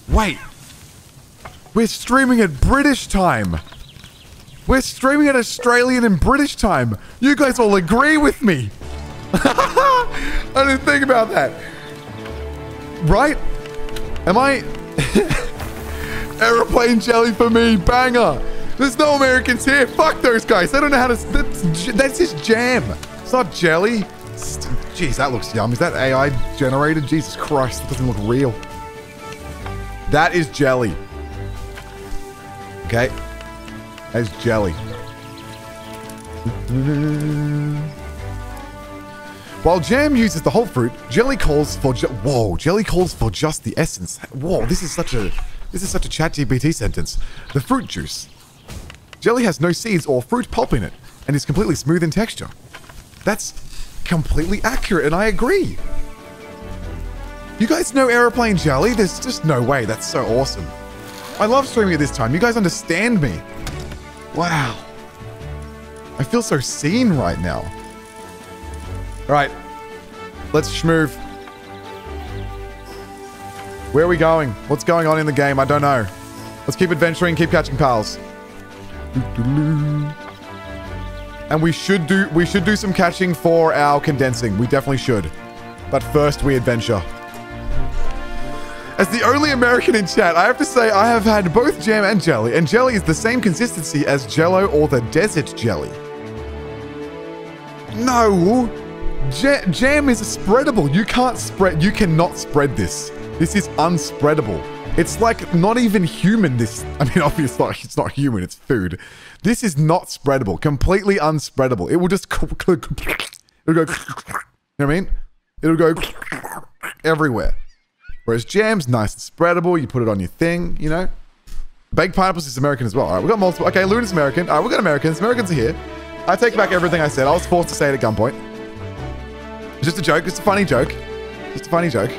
Wait. We're streaming at British time. We're streaming at Australian and British time. You guys all agree with me. I didn't think about that. Right? Am I... Aeroplane jelly for me. Banger. There's no Americans here. Fuck those guys. They don't know how to... That's, that's just jam. It's not jelly. Jeez, that looks yum. Is that AI generated? Jesus Christ. That doesn't look real. That is jelly. Okay. That is jelly. While jam uses the whole fruit, jelly calls for whoa, jelly calls for just the essence. Whoa, this is such a this is such a ChatGPT sentence. The fruit juice. Jelly has no seeds or fruit pulp in it and is completely smooth in texture. That's completely accurate, and I agree. You guys know aeroplane jelly? There's just no way. That's so awesome. I love streaming at this time. You guys understand me. Wow. I feel so seen right now. All right. Let's schmoove. Where are we going? What's going on in the game? I don't know. Let's keep adventuring, keep catching pals. And we should do we should do some catching for our condensing. We definitely should. But first we adventure. As the only American in chat, I have to say I have had both jam and jelly, and jelly is the same consistency as jello or the desert jelly. No! jam is spreadable. You can't spread, you cannot spread this. This is unspreadable. It's like not even human, this, I mean, obviously it's not human, it's food. This is not spreadable, completely unspreadable. It will just, it'll go, you know what I mean? It'll go everywhere. Whereas jam's nice and spreadable. You put it on your thing, you know? Baked pineapples is American as well. All right, we got multiple. Okay, Luna's American. All right, we got Americans. Americans are here. I take back everything I said. I was forced to say it at gunpoint. It's just a joke. It's a funny joke. Just a funny joke.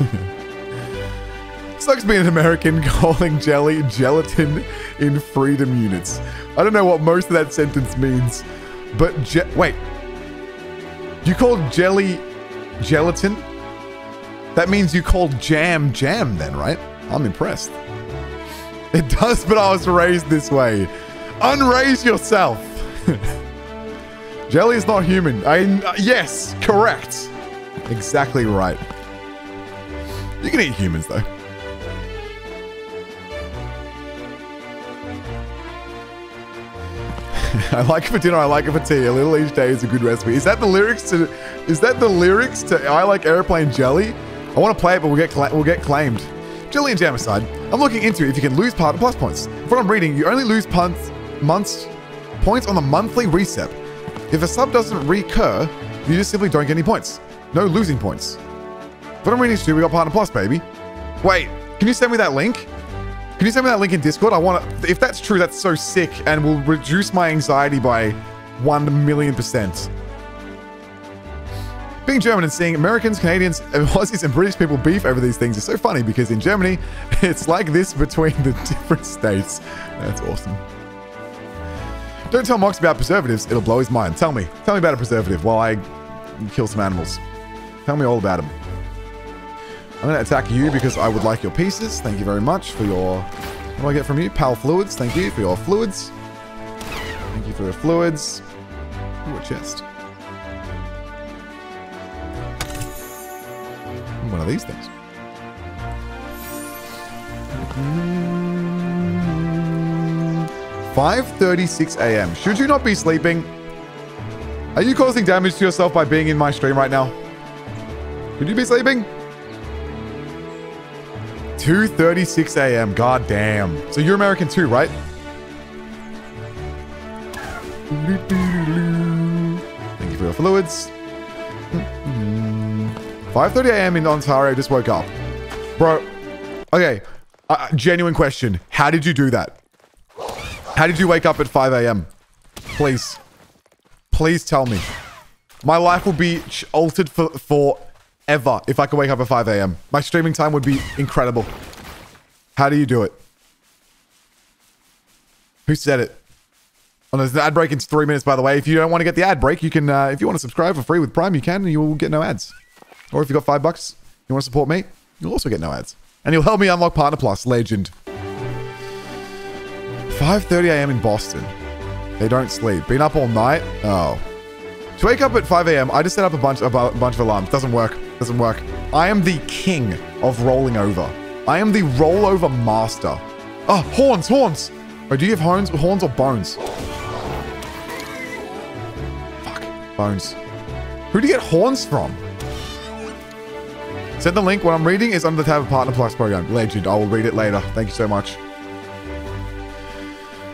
Sucks being an American calling jelly gelatin in freedom units. I don't know what most of that sentence means, but wait. You called jelly gelatin? That means you called jam jam then, right? I'm impressed. It does, but I was raised this way. Unraise yourself. Jelly is not human. I yes, correct. Exactly right. You can eat humans though. I like it for dinner, I like it for tea. A little each day is a good recipe. Is that the lyrics to is that the lyrics to I like airplane jelly? I want to play it, but we'll get we'll get claimed. Jelly and jam aside, I'm looking into if you can lose partner plus points. From what I'm reading, you only lose punts, months points on the monthly reset. If a sub doesn't recur, you just simply don't get any points. No losing points. What I'm reading to, we got partner plus, baby. Wait, can you send me that link? Can you send me that link in Discord? I want to. If that's true, that's so sick and will reduce my anxiety by one million percent. Being German and seeing Americans, Canadians, Aussies, and British people beef over these things is so funny because in Germany, it's like this between the different states. That's awesome. Don't tell Mox about preservatives, it'll blow his mind. Tell me. Tell me about a preservative while I kill some animals. Tell me all about them. I'm going to attack you because I would like your pieces. Thank you very much for your... What do I get from you? Pal fluids. Thank you for your fluids. Thank you for your fluids. Ooh, a chest. One of these things. 5.36 a.m. Should you not be sleeping? Are you causing damage to yourself by being in my stream right now? Should you be sleeping? 2.36 a.m. God damn. So you're American too, right? Thank you for your fluids. 5.30 a.m. in Ontario. Just woke up. Bro, okay. Uh, genuine question. How did you do that? How did you wake up at 5 a.m.? Please. Please tell me. My life will be altered for forever if I could wake up at 5 a.m. My streaming time would be incredible. How do you do it? Who said it? Oh, there's an ad break in three minutes, by the way. If you don't want to get the ad break, you can, uh, if you want to subscribe for free with Prime, you can, and you will get no ads. Or if you've got five bucks, you want to support me, you'll also get no ads. And you'll help me unlock Partner Plus, legend. 5.30 a.m. in Boston. They don't sleep. Been up all night? Oh. To wake up at 5 a.m., I just set up a bunch, a bunch of alarms. Doesn't work. Doesn't work. I am the king of rolling over. I am the rollover master. Oh, horns, horns. Oh, do you have horns, horns or bones? Fuck. Bones. Who do you get horns from? Send the link. What I'm reading is under the tab of Partner Plus program. Legend. I will read it later. Thank you so much.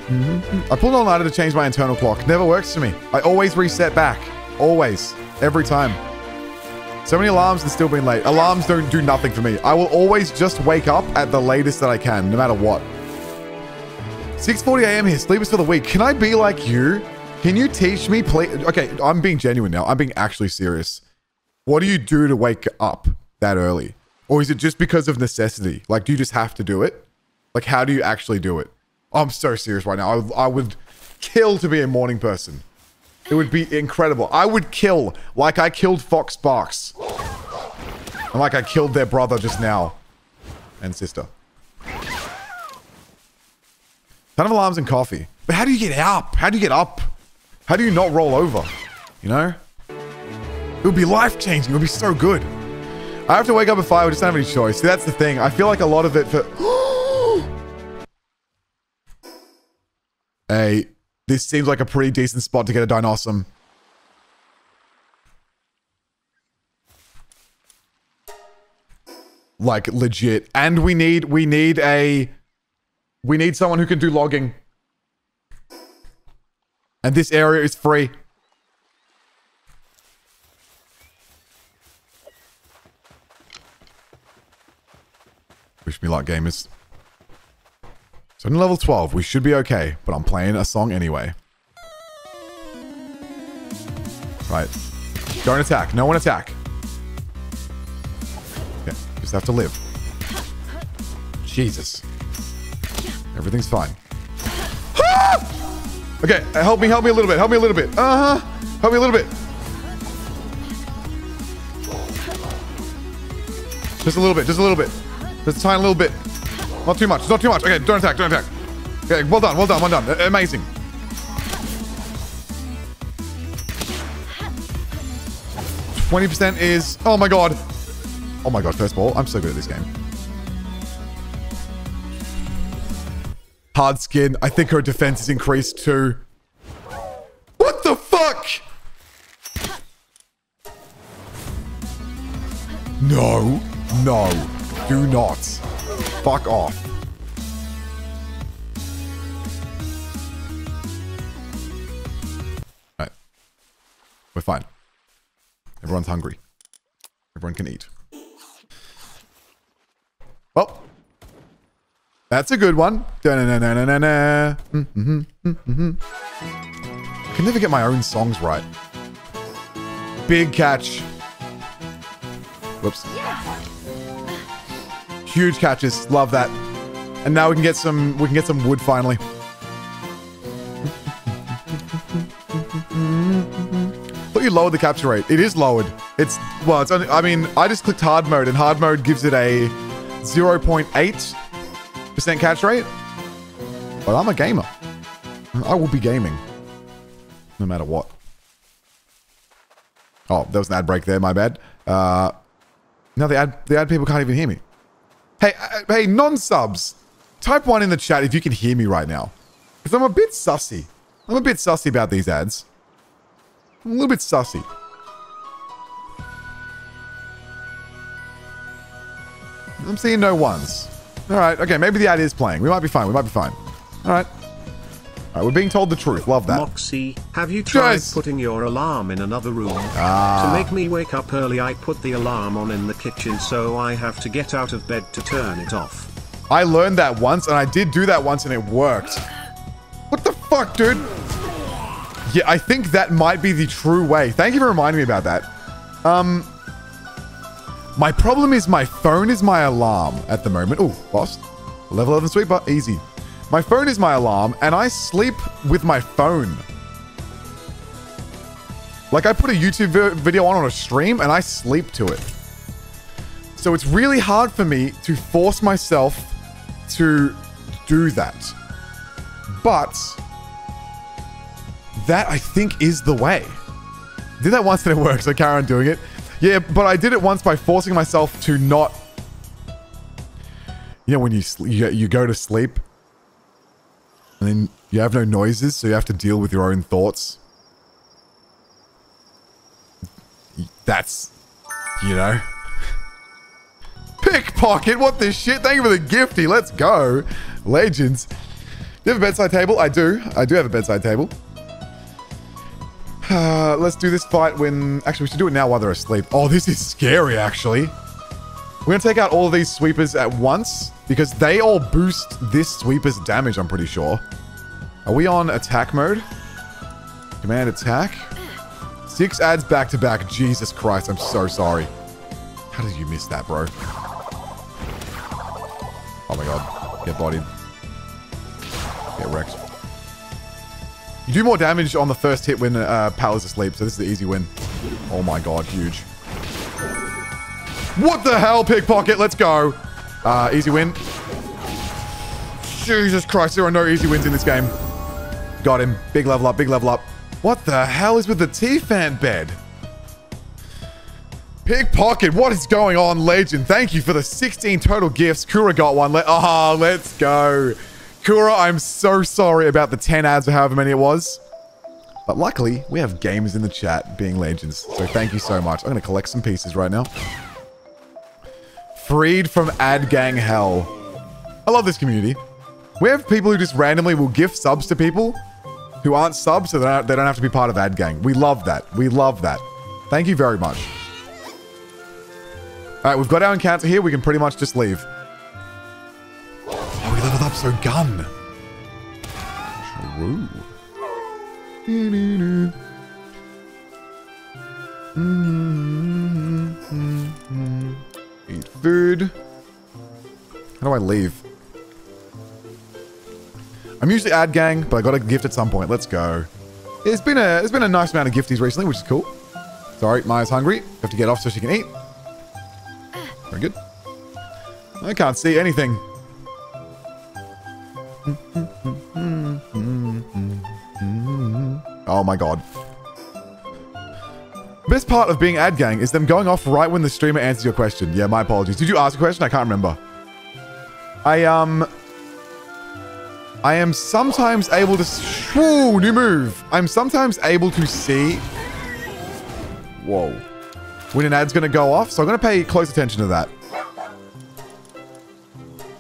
Mm -hmm. I pulled all nighter to change my internal clock. Never works for me. I always reset back. Always. Every time. So many alarms and still being late. Alarms don't do nothing for me. I will always just wake up at the latest that I can, no matter what. 6.40 a.m. here. Sleep is for the week. Can I be like you? Can you teach me, please? Okay, I'm being genuine now. I'm being actually serious. What do you do to wake up that early? Or is it just because of necessity? Like, do you just have to do it? Like, how do you actually do it? I'm so serious right now. I, I would kill to be a morning person. It would be incredible. I would kill like I killed Foxparks. And like I killed their brother just now. And sister. Ton of alarms and coffee. But how do you get up? How do you get up? How do you not roll over? You know? It would be life-changing. It would be so good. I have to wake up at 5. I just don't have any choice. See, that's the thing. I feel like a lot of it for... hey, this seems like a pretty decent spot to get a Dinosaur. Like, legit. And we need, we need a... We need someone who can do logging. And this area is free. Wish me luck, gamers. So in level 12, we should be okay, but I'm playing a song anyway. Right. Don't attack. No one attack. Yeah, just have to live. Jesus. Everything's fine. okay, uh, help me, help me a little bit. Help me a little bit. Uh-huh. Help me a little bit. Just a little bit, just a little bit. Just a tiny little bit. Not too much. Not too much. Okay, don't attack. Don't attack. Okay, well done. Well done. Well done. amazing. Twenty percent is. Oh my god. Oh my god. First ball. I'm so good at this game. Hard skin. I think her defense is increased too. What the fuck? No. No. Do not. Fuck off. Alright. We're fine. Everyone's hungry. Everyone can eat. Well, that's a good one. Da-na-na-na-na-na. Mm-hmm, mm-hmm. I can never get my own songs right. Big catch. Whoops. Huge catches. Love that. And now we can get some we can get some wood finally. Thought you lowered the capture rate. It is lowered. It's well, it's only I mean, I just clicked hard mode and hard mode gives it a 0.8% catch rate. But I'm a gamer. I will be gaming. No matter what. Oh, there was an ad break there, my bad. Uh no, the ad the ad people can't even hear me. Hey, uh, hey, non-subs, type one in the chat if you can hear me right now. Because I'm a bit sussy. I'm a bit sussy about these ads. I'm a little bit sussy. I'm seeing no ones. All right, okay, maybe the ad is playing. We might be fine. We might be fine. All right. Right, we're being told the truth. Love that. Moxie, have you tried Yes. putting your alarm in another room? Ah. To make me wake up early, I put the alarm on in the kitchen, so I have to get out of bed to turn it off. I learned that once, and I did do that once, and it worked. What the fuck, dude? Yeah, I think that might be the true way. Thank you for reminding me about that. Um, my problem is my phone is my alarm at the moment. Oh, lost. Level 11 sweeper, easy. My phone is my alarm, and I sleep with my phone. Like, I put a YouTube video on on a stream, and I sleep to it. So it's really hard for me to force myself to do that. But that I think is the way. Did that once and it worked, so carry on doing it. Yeah, but I did it once by forcing myself to not. You know, when you you, you go to sleep and then you have no noises, so you have to deal with your own thoughts. That's, you know. Pickpocket, what the shit? Thank you for the gifty. Let's go. Legends. Do you have a bedside table? I do. I do have a bedside table. Uh, let's do this fight when... Actually, we should do it now while they're asleep. Oh, this is scary, actually. We're going to take out all of these sweepers at once because they all boost this sweeper's damage, I'm pretty sure. Are we on attack mode? Command attack. Six ads back to back. Jesus Christ, I'm so sorry. How did you miss that, bro? Oh my god. Get bodied. Get wrecked. You do more damage on the first hit when uh, Pal is asleep, so this is the easy win. Oh my god, huge. What the hell, pickpocket? Let's go. Uh, easy win. Jesus Christ, there are no easy wins in this game. Got him. Big level up, big level up. What the hell is with the Teafant bed? Pickpocket, what is going on, legend? Thank you for the 16 total gifts. Kura got one. Le- oh, let's go. Kura, I'm so sorry about the 10 ads or however many it was. But luckily, we have gamers in the chat being legends. So thank you so much. I'm going to collect some pieces right now. Freed from ad gang hell. I love this community. We have people who just randomly will gift subs to people who aren't subs so they don't, they don't have to be part of ad gang. We love that. We love that. Thank you very much. All right, we've got our encounter here. We can pretty much just leave. Oh, we leveled up, so gun. True. Eat food. How do I leave? I'm usually ad gang, but I got a gift at some point. Let's go. It's been a it's been a nice amount of gifties recently, which is cool. Sorry, Maya's hungry. Have to get off so she can eat. Very good. I can't see anything. Oh my god. The best part of being ad gang is them going off right when the streamer answers your question. Yeah, my apologies. Did you ask a question? I can't remember. I, um... I am sometimes able to... Whoa, new move. I'm sometimes able to see... Whoa. When an ad's going to go off, so I'm going to pay close attention to that.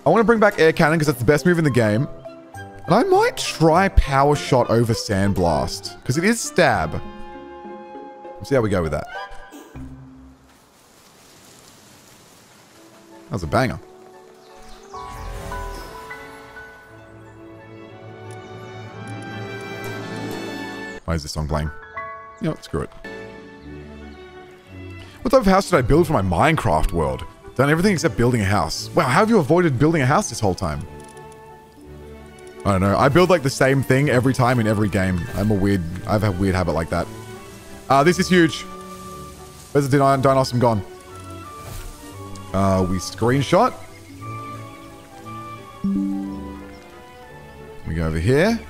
I want to bring back air cannon because that's the best move in the game. And I might try power shot over sandblast because it is stab. See how we go with that. That was a banger. Why is this song playing? You know, screw it. What type of house did I build for my Minecraft world? Done everything except building a house. Wow, how have you avoided building a house this whole time? I don't know. I build like the same thing every time in every game. I'm a weird... I have a weird habit like that. Uh, this is huge. Where's the din dinosaur gone? Uh, we screenshot. We go over here.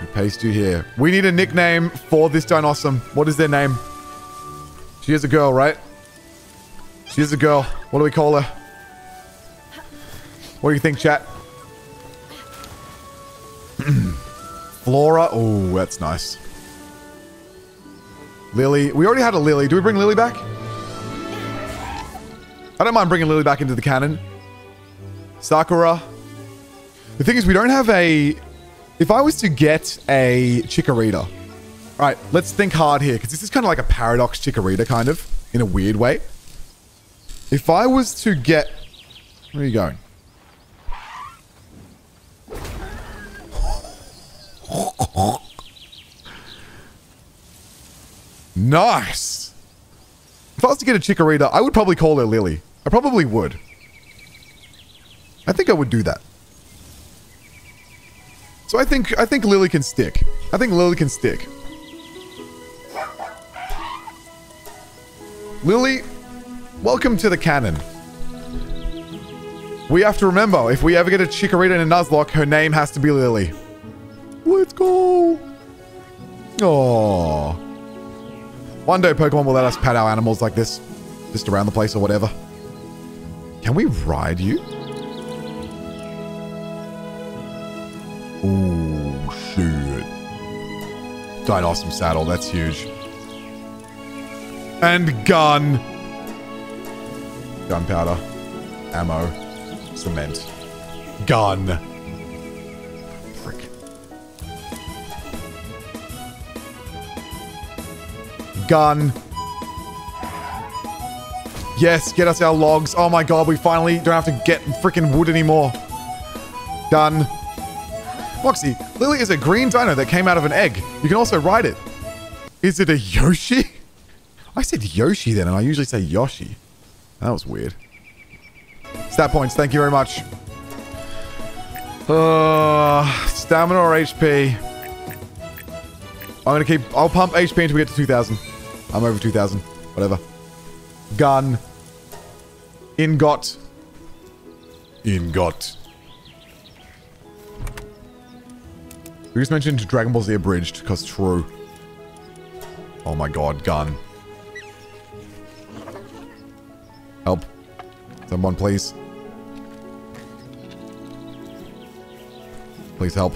We paste you here. We need a nickname for this dinosaur. What is their name? She is a girl, right? She is a girl. What do we call her? What do you think, chat? Flora. Oh, that's nice. Lily. We already had a Lily. Do we bring Lily back? I don't mind bringing Lily back into the canon. Sakura. The thing is, we don't have a... If I was to get a Chikorita... All right, let's think hard here, because this is kind of like a paradox Chikorita, kind of, in a weird way. If I was to get... Where are you going? Nice! If I was to get a Chikorita, I would probably call her Lily. I probably would. I think I would do that. So I think I think Lily can stick. I think Lily can stick. Lily, welcome to the canon. We have to remember, if we ever get a Chikorita in a Nuzlocke, her name has to be Lily. Let's go. Oh. One day Pokemon will let us pat our animals like this. Just around the place or whatever. Can we ride you? Oh, shit. Dinosaur saddle, that's huge. And gun. Gunpowder. Ammo. Cement. Gun. Gun. Yes, get us our logs. Oh my god, we finally don't have to get freaking wood anymore. Done. Moxie, Lily is a green dino that came out of an egg. You can also ride it. Is it a Yoshi? I said Yoshi then, and I usually say Yoshi. That was weird. Stat points, thank you very much. Uh, stamina or HP? I'm gonna keep... I'll pump HP until we get to 2,000. I'm over 2,000. Whatever. Gun. Ingot. Ingot. We just mentioned Dragon Ball Z Abridged, because true. Oh my god, gun. Help. Someone, please. Please help.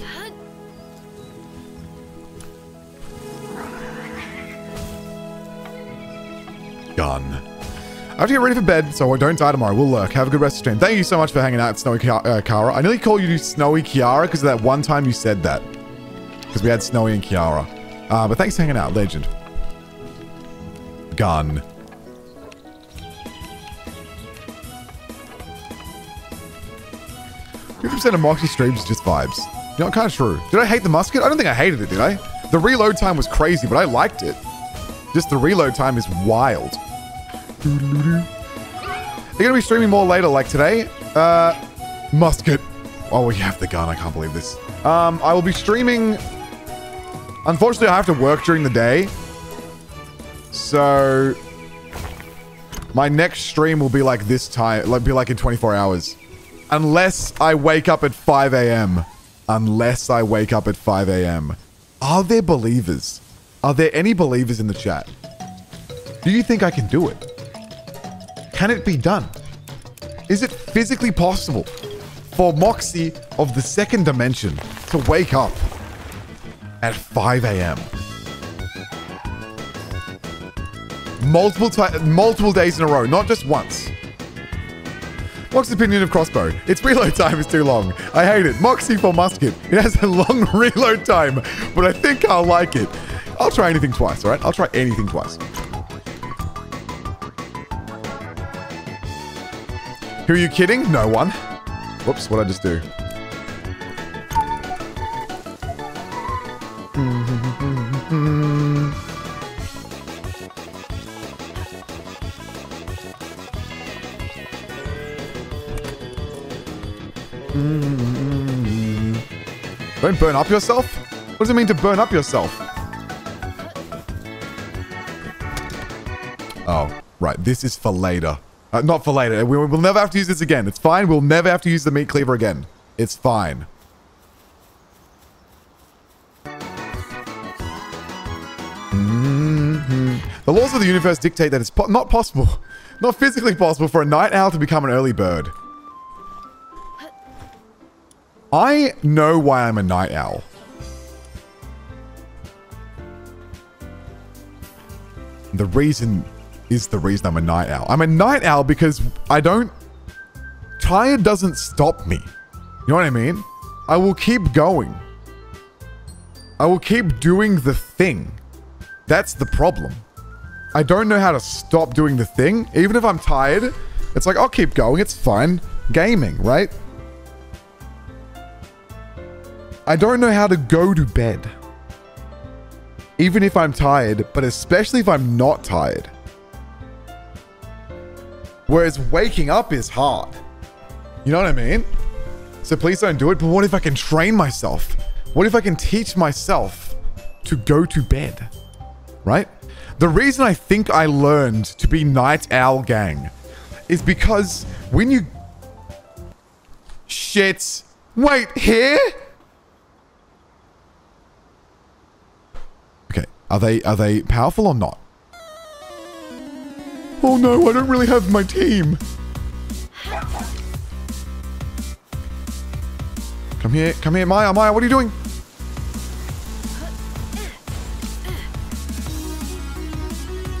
Gun. I have to get ready for bed, so I don't die tomorrow. We'll lurk. Have a good rest of the stream. Thank you so much for hanging out, Snowy uh, Kara. I nearly called you Snowy Kiara because of that one time you said that. Because we had Snowy and Kiara. Uh, but thanks for hanging out, legend. Gun. Fifty percent of Moxie streams just vibes. You know, kind of true. Did I hate the musket? I don't think I hated it, did I? The reload time was crazy, but I liked it. Just the reload time is wild. You're gonna be streaming more later, like today. Uh, musket. Oh, we have the gun. I can't believe this. Um, I will be streaming. Unfortunately, I have to work during the day. So, my next stream will be like this time. Like, be like in 24 hours. Unless I wake up at 5 a.m. Unless I wake up at 5 a.m. Are there believers? Are there any believers in the chat? Do you think I can do it? Can it be done? Is it physically possible for Moxie of the second dimension to wake up at 5 a.m.? Multiple ti- multiple days in a row, not just once. Mox's opinion of crossbow. Its reload time is too long. I hate it. Moxie for musket. It has a long reload time, but I think I'll like it. I'll try anything twice, all right? I'll try anything twice. Who are you kidding? No one. Whoops, what'd I just do? Don't burn up yourself? What does it mean to burn up yourself? Oh, right. This is for later. Uh, not for later. We, will never have to use this again. It's fine. We'll never have to use the meat cleaver again. It's fine. Mhm. The laws of the universe dictate that it's po not possible, not physically possible for a night owl to become an early bird. I know why I'm a night owl. The reason is the reason I'm a night owl. I'm a night owl because I don't... Tired doesn't stop me. You know what I mean? I will keep going. I will keep doing the thing. That's the problem. I don't know how to stop doing the thing. Even if I'm tired, it's like, I'll keep going. It's fine. Gaming, right? I don't know how to go to bed. Even if I'm tired, but especially if I'm not tired. Whereas waking up is hard. You know what I mean? So please don't do it. But what if I can train myself? What if I can teach myself to go to bed? Right? The reason I think I learned to be Night Owl Gang is because when you... Shit. Wait, here? Okay, are they are they powerful or not? Oh no, I don't really have my team. Come here, come here, Maya, Maya, what are you doing?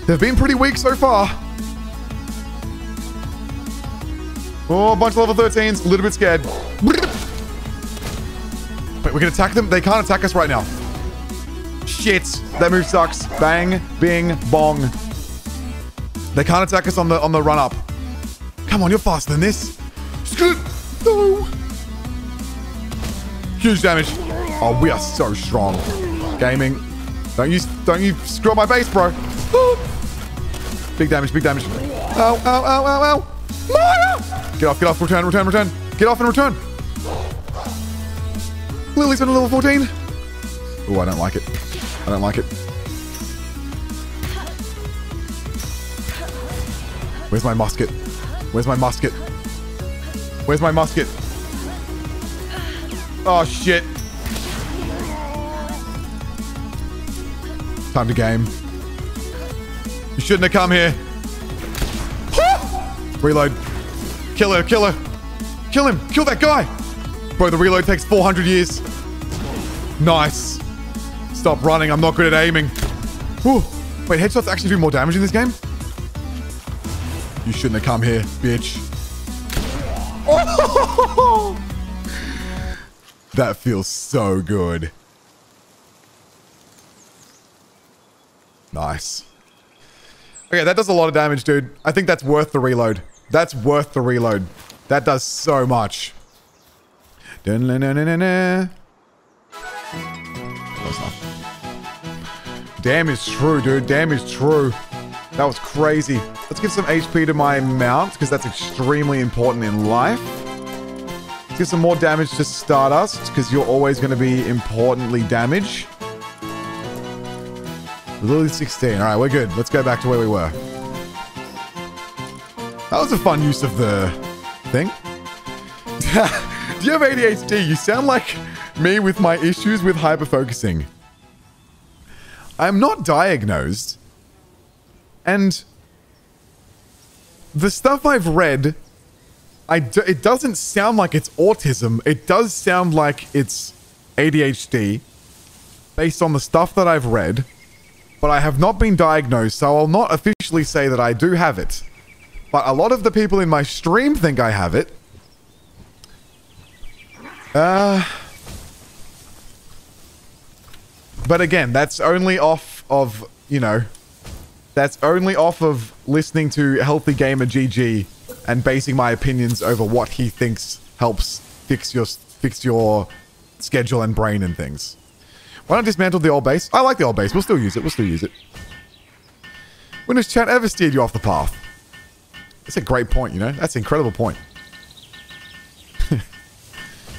They've been pretty weak so far. Oh, a bunch of level 13s, a little bit scared. Wait, we can attack them? They can't attack us right now. Shit, that move sucks. Bang, bing, bong. They can't attack us on the on the run up. Come on, you're faster than this. No. Huge damage. Oh, we are so strong. Gaming. Don't you don't you screw up my base, bro. Big damage, big damage. Ow, ow, ow, ow, ow. Maya! Get off, get off, return, return, return. Get off and return. Lily's on a level 14. Oh, I don't like it. I don't like it. Where's my musket? Where's my musket? Where's my musket? Oh, shit. Time to game. You shouldn't have come here. Reload. Kill her, kill her. Kill him. Kill that guy. Bro, the reload takes 400 years. Nice. Stop running. I'm not good at aiming. Whew. Wait, headshots actually do more damage in this game? You shouldn't have come here, bitch. Oh! That feels so good. Nice. Okay, that does a lot of damage, dude. I think that's worth the reload. That's worth the reload. That does so much. Enough. Damn is true, dude. Damn is true. That was crazy. Let's give some HP to my mount, because that's extremely important in life. Let's give some more damage to Stardust, because you're always going to be importantly damaged. Lily 16. All right, we're good. Let's go back to where we were. That was a fun use of the thing. Do you have ADHD? You sound like me with my issues with hyperfocusing. I'm not diagnosed. And the stuff I've read, I do, it doesn't sound like it's autism. It does sound like it's ADHD based on the stuff that I've read, but I have not been diagnosed, so I'll not officially say that I do have it. but a lot of the people in my stream think I have it. Uh, but again, that's only off of, you know, that's only off of listening to Healthy Gamer GG and basing my opinions over what he thinks helps fix your fix your schedule and brain and things. Why not dismantle the old base? I like the old base. We'll still use it. We'll still use it. When has chat ever steered you off the path? That's a great point, you know? That's an incredible point.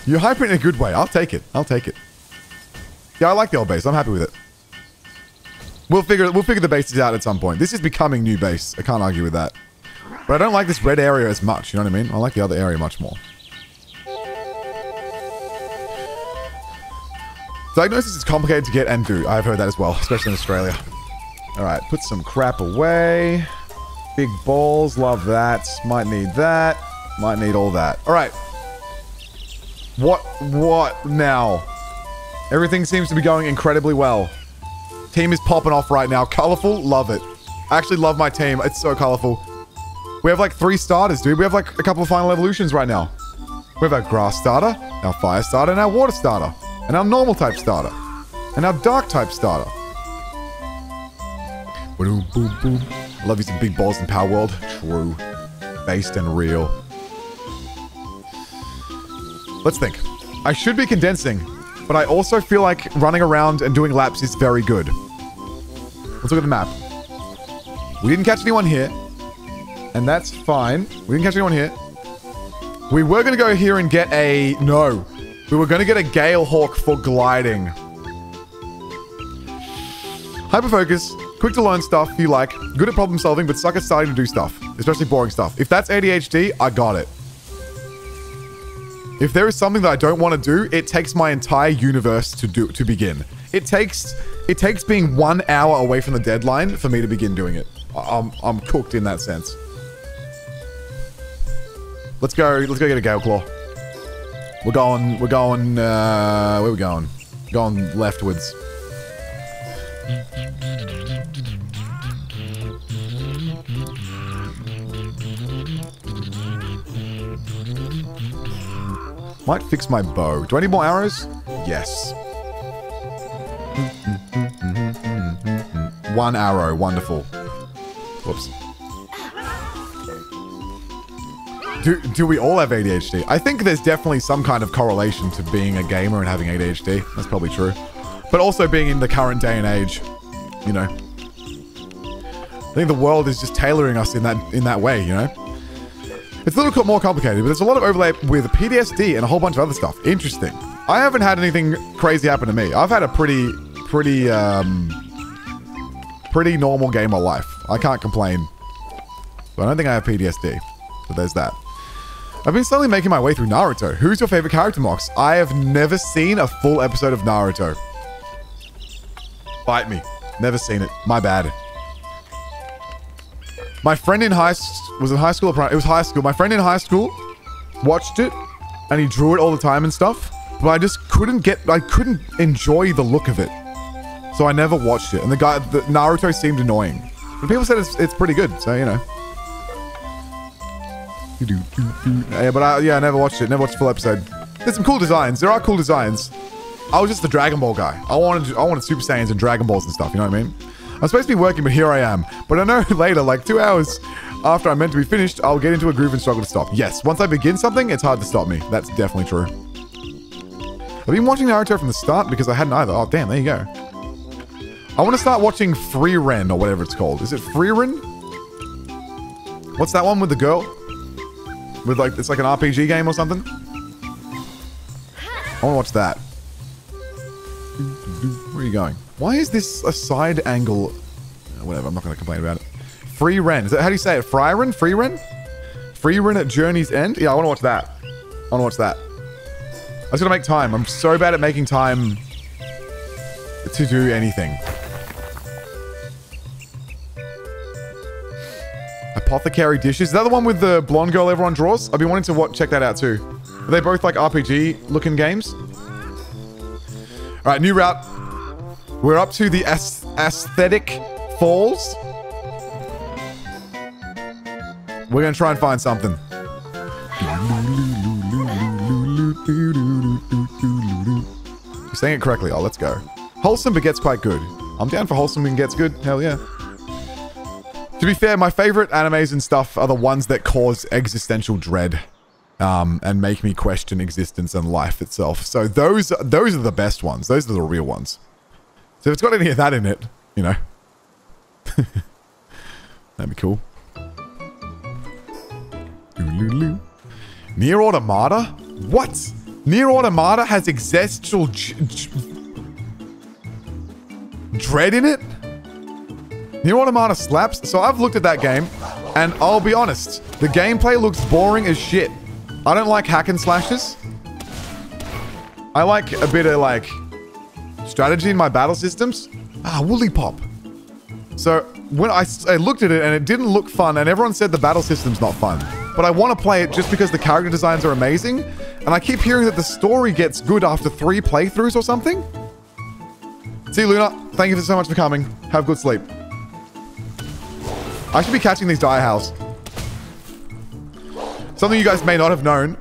You're hyping in a good way. I'll take it. I'll take it. Yeah, I like the old base. I'm happy with it. We'll figure we'll figure the bases out at some point. This is becoming new base. I can't argue with that. But I don't like this red area as much. You know what I mean? I like the other area much more. Diagnosis is complicated to get and do. I've heard that as well, especially in Australia. All right, put some crap away. Big balls, love that. Might need that. Might need all that. All right. What? What now? Everything seems to be going incredibly well. Team is popping off right now. Colorful, love it. I actually love my team. It's so colorful. We have like three starters, dude. We have like a couple of final evolutions right now. We have our grass starter, our fire starter, and our water starter. And our normal type starter. And our dark type starter. Boom, boom, boom. I love you some big balls in Palworld. True. Based and real. Let's think. I should be condensing, but I also feel like running around and doing laps is very good. Let's look at the map. We didn't catch anyone here. And that's fine. We didn't catch anyone here. We were going to go here and get a... No. We were going to get a Galeclaw for gliding. Hyperfocus. Quick to learn stuff you like. Good at problem solving, but suck at starting to do stuff. Especially boring stuff. If that's ADHD, I got it. If there is something that I don't want to do, it takes my entire universe to do to begin. It takes it takes being one hour away from the deadline for me to begin doing it. I'm I'm cooked in that sense. Let's go. Let's go get a Galeclaw. We're going. We're going. Uh, where we going? Going leftwards. Might fix my bow. Do I need more arrows? Yes. One arrow. Wonderful. Whoops. Do, do we all have ADHD? I think there's definitely some kind of correlation to being a gamer and having ADHD. That's probably true. But also being in the current day and age, you know. I think the world is just tailoring us in that in that way, you know. It's a little bit more complicated, but there's a lot of overlap with PTSD and a whole bunch of other stuff. Interesting. I haven't had anything crazy happen to me. I've had a pretty, pretty, um, pretty normal game of life. I can't complain. But I don't think I have PTSD. But there's that. I've been slowly making my way through Naruto. Who's your favorite character, Mox? I have never seen a full episode of Naruto. Bite me. Never seen it. My bad. My friend in high was in high school. It was high school. My friend in high school watched it, and he drew it all the time and stuff. But I just couldn't get. I couldn't enjoy the look of it, so I never watched it. And the guy, the Naruto, seemed annoying. But people said it's, it's pretty good, so you know. Yeah, but I, yeah, I never watched it. Never watched full episode. There's some cool designs. There are cool designs. I was just the Dragon Ball guy. I wanted, I wanted Super Saiyans and Dragon Balls and stuff. You know what I mean? I'm supposed to be working, but here I am. But I know later, like two hours after I'm meant to be finished, I'll get into a groove and struggle to stop. Yes, once I begin something, it's hard to stop me. That's definitely true. I've been watching Naruto from the start because I hadn't either. Oh, damn, there you go. I want to start watching Frieren or whatever it's called. Is it Frieren? What's that one with the girl? With like, it's like an RPG game or something? I want to watch that. Where are you going? Why is this a side angle? Uh, whatever, I'm not going to complain about it. Free Ren. Is that how do you say it? Fryren? Free Ren? Free Ren at Journey's End? Yeah, I want to watch that. I want to watch that. I was going to make time. I'm so bad at making time to do anything. Apothecary Diaries. Is that the one with the blonde girl everyone draws? I've been wanting to watch, check that out too. Are they both like RPG looking games? All right, new route. We're up to the aesthetic falls. We're going to try and find something. You're saying it correctly. Oh, let's go. Wholesome but gets quite good. I'm down for wholesome and gets good. Hell yeah. To be fair, my favorite animes and stuff are the ones that cause existential dread um, and make me question existence and life itself. So those those are the best ones. Those are the real ones. If it's got any of that in it, you know, that'd be cool. Nier Automata? What? Nier Automata has existential dread in it? Nier Automata slaps. So I've looked at that game, and I'll be honest, the gameplay looks boring as shit. I don't like hack and slashes. I like a bit of like strategy in my battle systems. Ah, Woolipop. So when I, I looked at it and it didn't look fun, and everyone said the battle system's not fun. But I want to play it just because the character designs are amazing, and I keep hearing that the story gets good after three playthroughs or something. See, Luna, thank you so much for coming. Have good sleep. I should be catching these Direhowls. Something you guys may not have known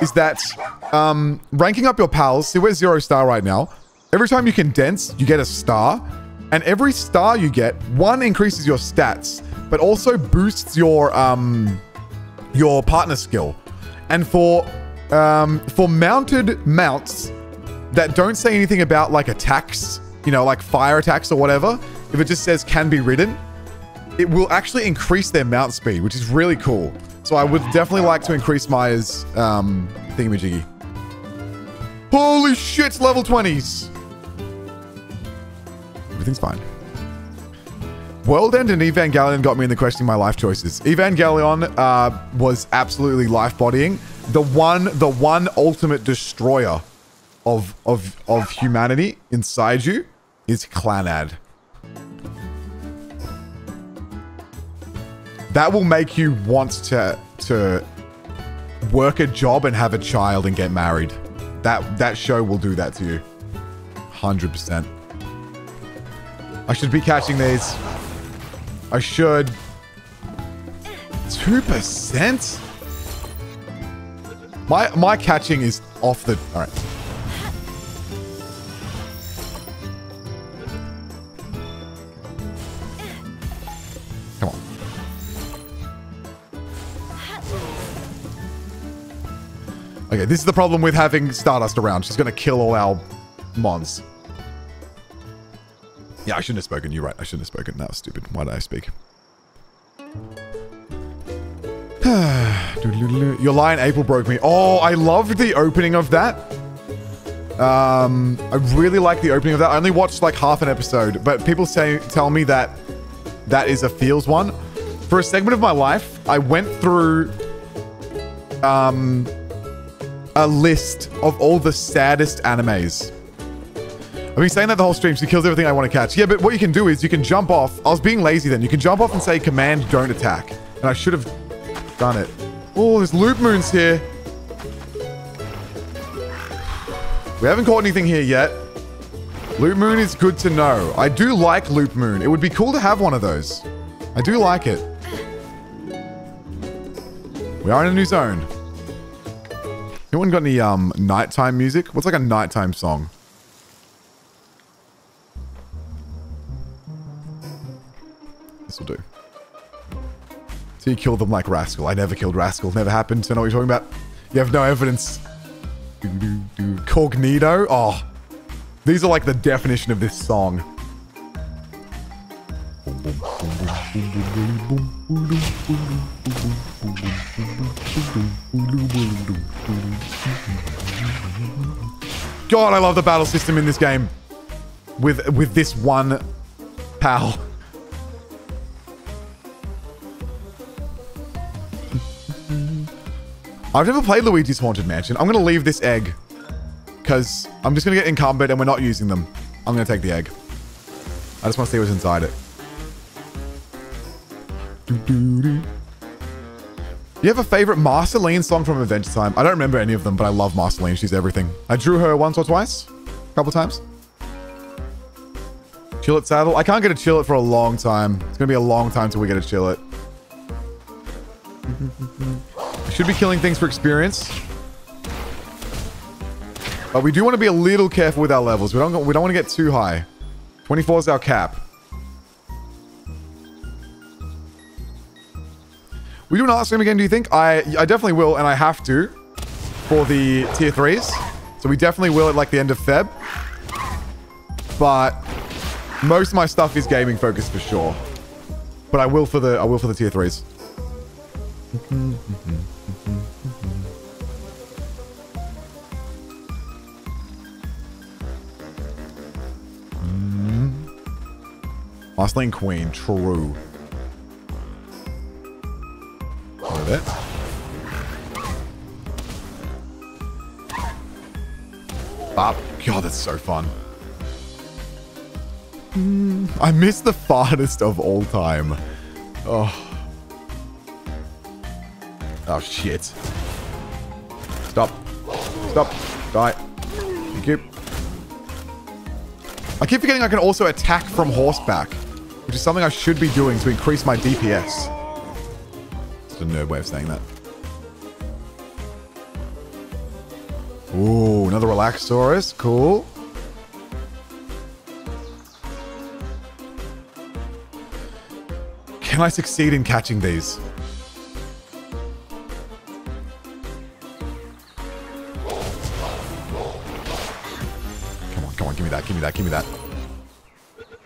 is that um, ranking up your pals, see we're zero star right now. Every time you condense, you get a star. And every star you get, one increases your stats, but also boosts your um, your partner skill. And for um, for mounted mounts that don't say anything about like attacks, you know, like fire attacks or whatever, if it just says can be ridden, it will actually increase their mount speed, which is really cool. So I would definitely like to increase Maya's um, thingamajiggy. Holy shit, level 20s! Everything's fine. World End and Evangelion got me in the questioning my life choices. Evangelion uh, was absolutely life-bodying. The one, the one ultimate destroyer of, of, of humanity inside you is Clannad. That will make you want to to work a job and have a child and get married. That that show will do that to you. 100%. I should be catching these. I should. 2%? My my catching is off the all right. Come on. Okay, this is the problem with having Stardust around. She's going to kill all our mons. Yeah, I shouldn't have spoken. You're right. I shouldn't have spoken. That was stupid. Why did I speak? Your Lie in April broke me. Oh, I loved the opening of that. Um, I really like the opening of that. I only watched like half an episode, but people say tell me that that is a feels one. For a segment of my life, I went through um a list of all the saddest animes. I've been saying that the whole stream. She kills everything I want to catch. Yeah, but what you can do is you can jump off. I was being lazy then. You can jump off and say command don't attack. And I should have done it. Oh, there's Loupmoons here. We haven't caught anything here yet. Loupmoon is good to know. I do like Loupmoon. It would be cool to have one of those. I do like it. We are in a new zone. Anyone got any um nighttime music? What's like a nighttime song? Will do. So you killed them like Rascal. I never killed Rascal. Never happened. So know what you're talking about. You have no evidence. Cognito? Oh. These are like the definition of this song. God, I love the battle system in this game. With with this one pal. I've never played Luigi's Haunted Mansion. I'm going to leave this egg. Because I'm just going to get encumbered and we're not using them. I'm going to take the egg. I just want to see what's inside it. You have a favorite Marceline song from Adventure Time? I don't remember any of them, but I love Marceline. She's everything. I drew her once or twice. A couple times. Chillet saddle. I can't get a Chillet for a long time. It's going to be a long time till we get a Chillet. Should be killing things for experience. But we do want to be a little careful with our levels. We don't, we don't want to get too high. 24 is our cap. We do an art stream again, do you think? I I definitely will, and I have to for the tier 3s. So we definitely will at like the end of Feb. But most of my stuff is gaming focused for sure. But I will for the I will for the tier 3s. Mm-hmm. Last lane Queen, true. With it. Bop. God, that's so fun. Mm. I miss the farthest of all time. Oh. Oh, shit. Stop. Stop. Die. Thank you. I keep forgetting I can also attack from horseback, which is something I should be doing to increase my DPS. It's a nerd way of saying that. Ooh, another Relaxaurus. Cool. Can I succeed in catching these? Me that, give me that, give me that.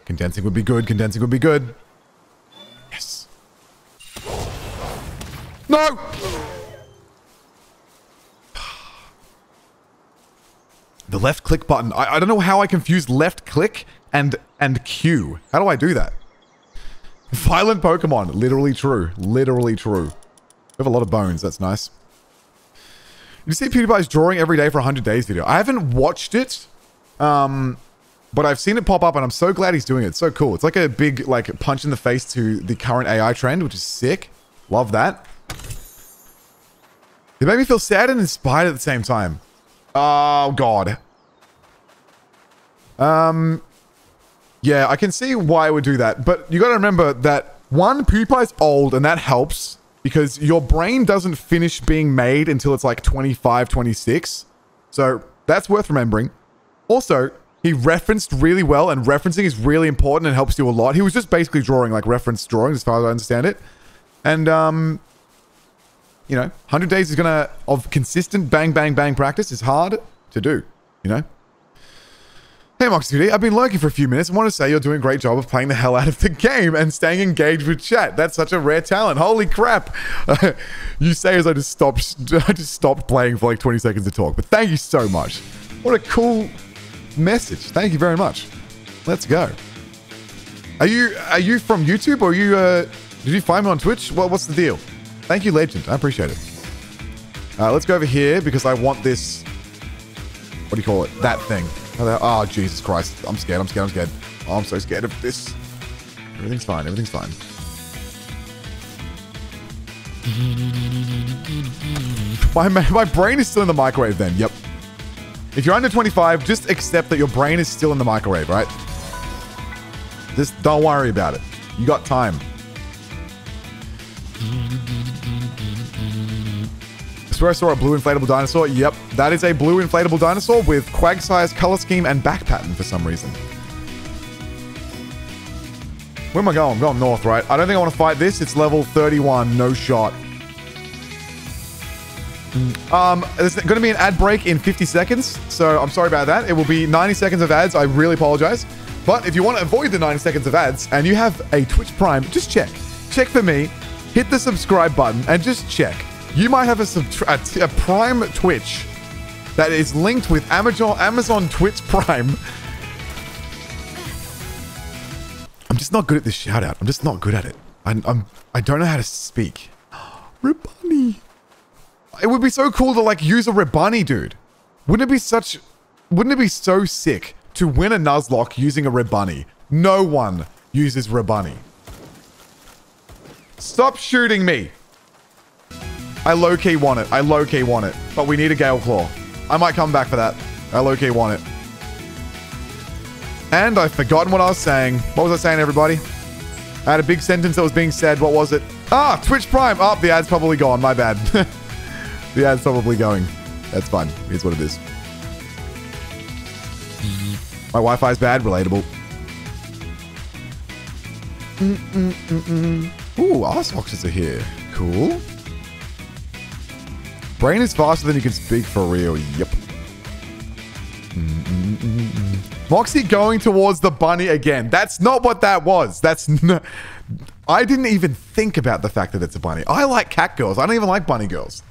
Condensing would be good, condensing would be good. Yes. No! The left click button. I, I don't know how I confused left click and and Q. How do I do that? Violent Pokemon. Literally true. Literally true. We have a lot of bones. That's nice. You see PewDiePie's drawing every day for 100 days video. I haven't watched it, um, but I've seen it pop up and I'm so glad he's doing it. It's so cool. It's like a big like punch in the face to the current AI trend, which is sick. Love that. It made me feel sad and inspired at the same time. Oh, God. Um, yeah, I can see why it would do that. But you got to remember that, one, PewDiePie's old, and that helps because your brain doesn't finish being made until it's like 25, 26. So that's worth remembering. Also, he referenced really well, and referencing is really important and helps you a lot. He was just basically drawing like reference drawings, as far as I understand it. And, um, you know, 100 days is to, of consistent bang, bang, bang practice is hard to do, you know? Hey, Moxie I've been lurking for a few minutes and want to say you're doing a great job of playing the hell out of the game and staying engaged with chat. That's such a rare talent. Holy crap. You say as I just stopped, I just stopped playing for like 20 seconds to talk. But thank you so much. What a cool message. Thank you very much. Let's go. Are you are you from YouTube or you uh did you find me on Twitch? Well, what's the deal? Thank you, Legend. I appreciate it. Uh, let's go over here because I want this. What do you call it? That thing. Oh, Jesus Christ. I'm scared. I'm scared. I'm scared. Oh, I'm so scared of this. Everything's fine. Everything's fine. My, my brain is still in the microwave then. Yep. If you're under 25, just accept that your brain is still in the microwave, right? Just don't worry about it. You got time. I swear I saw a blue inflatable dinosaur. Yep, that is a blue inflatable dinosaur with Quagsire color scheme and back pattern for some reason. Where am I going? I'm going north, right? I don't think I want to fight this. It's level 31, no shot. Um, there's going to be an ad break in 50 seconds, so I'm sorry about that. It will be 90 seconds of ads. I really apologize. But if you want to avoid the 90 seconds of ads and you have a Twitch Prime, just check. Check for me. Hit the subscribe button and just check. You might have a, a, a Prime Twitch that is linked with Amazon, Amazon Twitch Prime. I'm just not good at this shout out. I'm just not good at it. I'm, I'm I don't know how to speak. Ribbuny. It would be so cool to like use a Ribbuny, dude. Wouldn't it be such wouldn't it be so sick to win a Nuzlocke using a Ribbuny? No one uses Ribbuny. Stop shooting me. I low-key want it. I low-key want it. But we need a Galeclaw. I might come back for that. I low-key want it. And I've forgotten what I was saying. What was I saying, everybody? I had a big sentence that was being said. What was it? Ah, Twitch Prime. Oh, the ad's probably gone. My bad. the ad's probably going. That's fine. Here's what it is. My Wi-Fi's bad. Relatable. Ooh, ice boxes are here. Cool. Brain is faster than you can speak for real. Yep. Moxie going towards the bunny again. That's not what that was. That's no, I didn't even think about the fact that it's a bunny. I like cat girls. I don't even like bunny girls.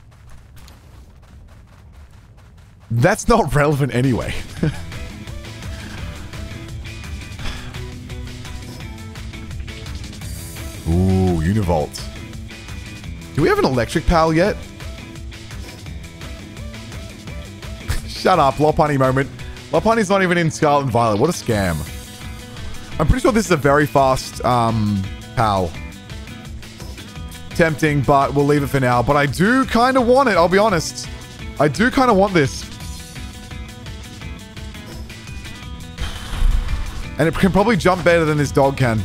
That's not relevant anyway. Ooh, Univolt. Do we have an electric pal yet? Shut up, Lopunny moment. Lopunny's not even in Scarlet and Violet. What a scam. I'm pretty sure this is a very fast um, pal. Tempting, but we'll leave it for now. But I do kind of want it, I'll be honest. I do kind of want this. And it can probably jump better than this dog can.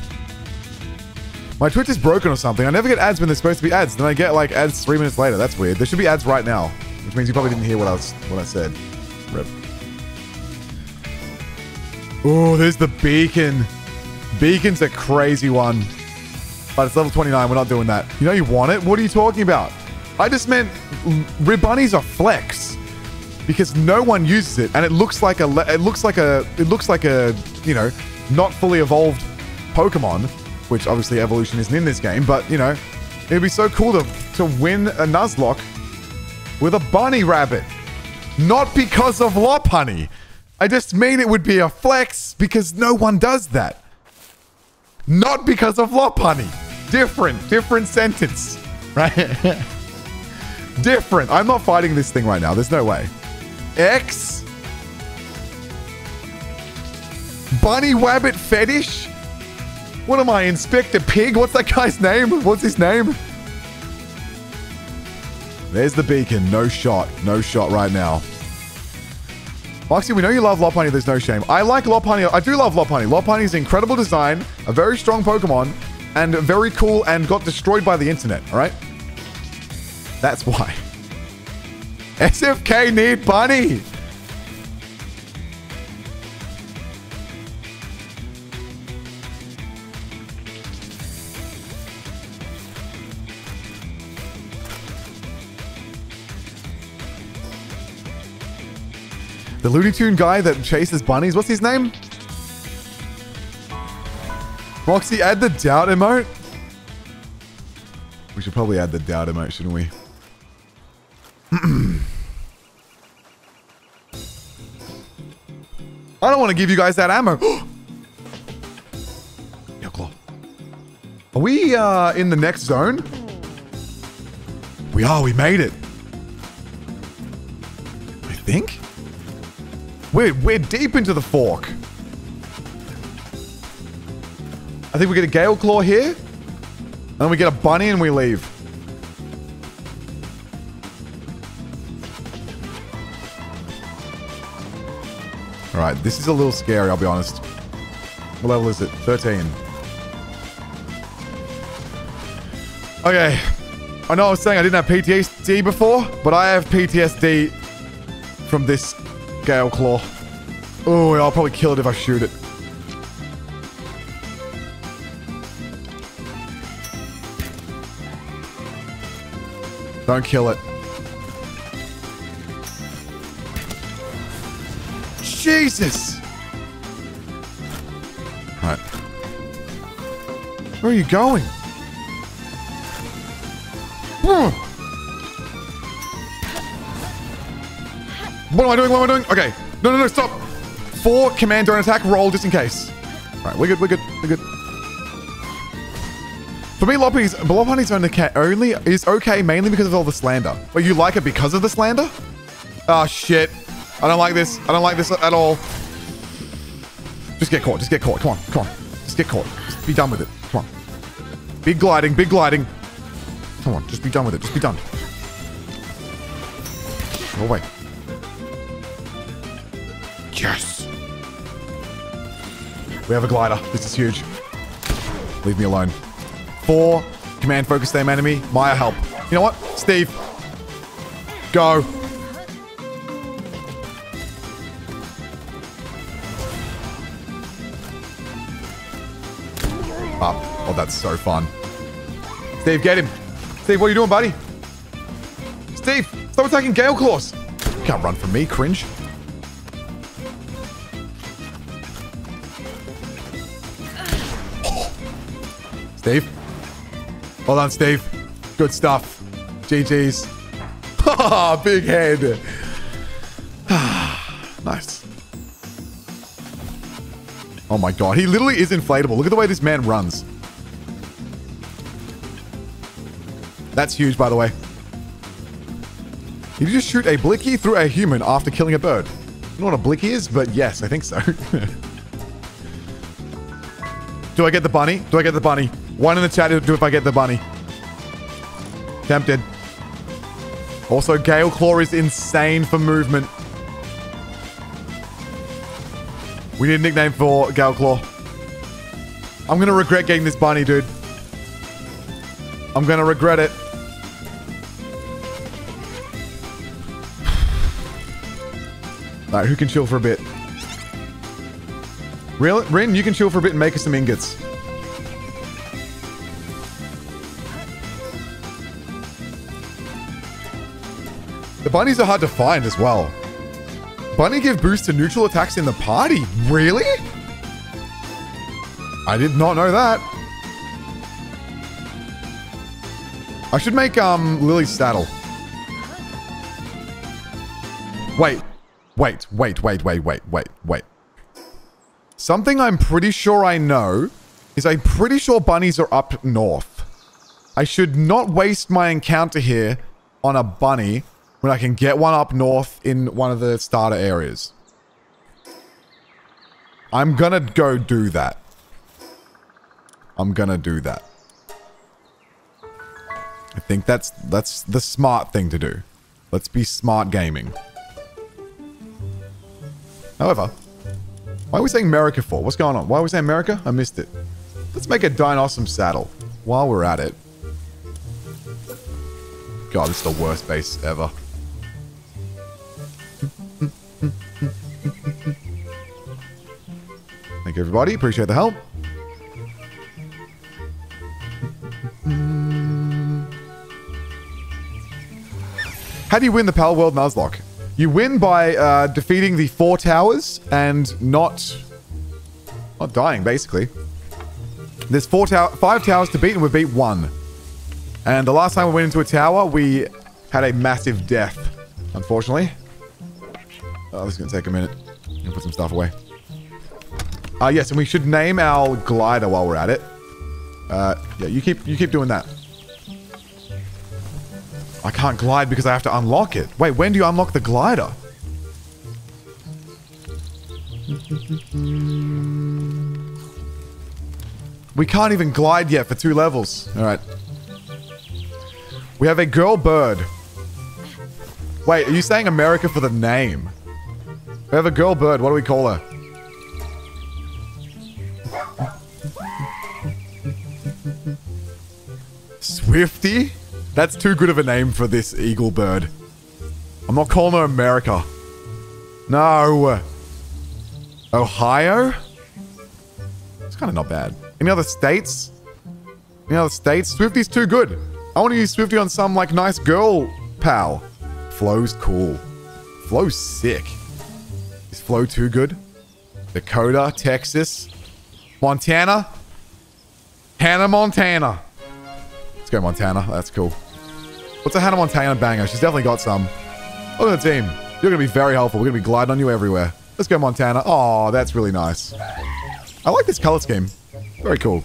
My Twitch is broken or something. I never get ads when there's supposed to be ads. Then I get like ads three minutes later. That's weird. There should be ads right now, which means you probably didn't hear what I was what I said. Rip. Oh, there's the Beakon. Beakon's a crazy one. But it's level 29. We're not doing that. You know you want it? What are you talking about? I just meant Ribbunies are flex because no one uses it, and it looks like a it looks like a it looks like a you know not fully evolved Pokemon which obviously evolution isn't in this game, but you know, it'd be so cool to, to win a Nuzlocke with a bunny rabbit. Not because of Lopunny. I just mean it would be a flex because no one does that. Not because of Lopunny. Different, different sentence, right? different. I'm not fighting this thing right now. There's no way. X. Bunny Wabbit Fetish? What am I, Inspector Pig? What's that guy's name? What's his name? There's the Beakon. No shot. No shot right now. Foxy, we know you love Lopunny. There's no shame. I like Lopunny. I do love Lopunny. Lopunny's incredible design, a very strong Pokemon, and very cool and got destroyed by the internet, all right? That's why. SFK need Bunny. The Looney Tune guy that chases bunnies. What's his name? Roxy, add the doubt emote. We should probably add the doubt emote, shouldn't we? I don't want to give you guys that ammo. Claw. Are we uh, in the next zone? We are. We made it. I think. We're, we're deep into the fork. I think we get a Galeclaw here. And then we get a bunny and we leave. Alright, this is a little scary, I'll be honest. What level is it? 13. Okay. I know I was saying I didn't have PTSD before, but I have PTSD from this Galeclaw. Oh, I'll probably kill it if I shoot it. Don't kill it. Jesus! Alright. Where are you going? Hmm. What am I doing? What am I doing? Okay. No, no, no, stop. Four command drone attack, roll just in case. All right, we're good, we're good, we're good. For me, Loppy's Lopunny's, Lopunny's only is okay mainly because of all the slander. But you like it because of the slander? Oh, shit. I don't like this. I don't like this at all. Just get caught. Just get caught. Come on. Come on. Just get caught. Just be done with it. Come on. Big gliding. Big gliding. Come on. Just be done with it. Just be done. Go away. Yes. We have a glider. This is huge. Leave me alone. Four Command focus same enemy. Maya help. You know what? Steve. Go. Up. Oh, that's so fun. Steve, get him. Steve, what are you doing, buddy? Steve, stop attacking Galeclaws. Can't run from me, cringe. Steve. Hold on, Steve. Good stuff. GG's. Big head. nice. Oh my god, he literally is inflatable. Look at the way this man runs. That's huge, by the way. Did you just shoot a blicky through a human after killing a bird? I don't know what a blicky is? But yes, I think so. Do I get the bunny? Do I get the bunny? One in the chat do if I get the bunny. Tempted. Also, Galeclaw is insane for movement. We need a nickname for Galeclaw. I'm gonna regret getting this bunny, dude. I'm gonna regret it. Alright, who can chill for a bit? Real Rin, you can chill for a bit and make us some ingots. The bunnies are hard to find as well. Bunny give boost to neutral attacks in the party. Really? I did not know that. I should make um Lily's saddle. Wait. Wait, wait, wait, wait, wait, wait, wait. Something I'm pretty sure I know is I'm pretty sure bunnies are up north. I should not waste my encounter here on a bunny when I can get one up north in one of the starter areas. I'm gonna go do that. I'm gonna do that. I think that's that's the smart thing to do. Let's be smart gaming. However, why are we saying America for? What's going on? Why are we saying America? I missed it. Let's make a Dine saddle while we're at it. God, this is the worst base ever. Thank you, everybody. Appreciate the help. How do you win the Palworld Nuzlocke? You win by uh, defeating the four towers and not not dying, basically. There's four tower, five towers to beat, and we beat one. And the last time we went into a tower, we had a massive death, unfortunately. Oh, this is gonna take a minute. I'm gonna put some stuff away. Uh, yes, and we should name our glider while we're at it. Uh, yeah, you keep you keep doing that. I can't glide because I have to unlock it. Wait, when do you unlock the glider? We can't even glide yet for two levels. All right. We have a girl bird. Wait, are you saying America for the name? We have a girl bird. What do we call her? Swifty? That's too good of a name for this eagle bird. I'm not calling her America. No. Ohio? It's kind of not bad. Any other states? Any other states? Swifty's too good. I want to use Swifty on some, like, nice girl pal. Flo's cool. Flo's sick. Is Flo too good? Dakota, Texas, Montana, Hannah Montana. Let's go Montana. That's cool. What's a Hannah Montana banger? She's definitely got some. Look at the team. You're going to be very helpful. We're going to be gliding on you everywhere. Let's go, Montana. Oh, that's really nice. I like this color scheme. Very cool.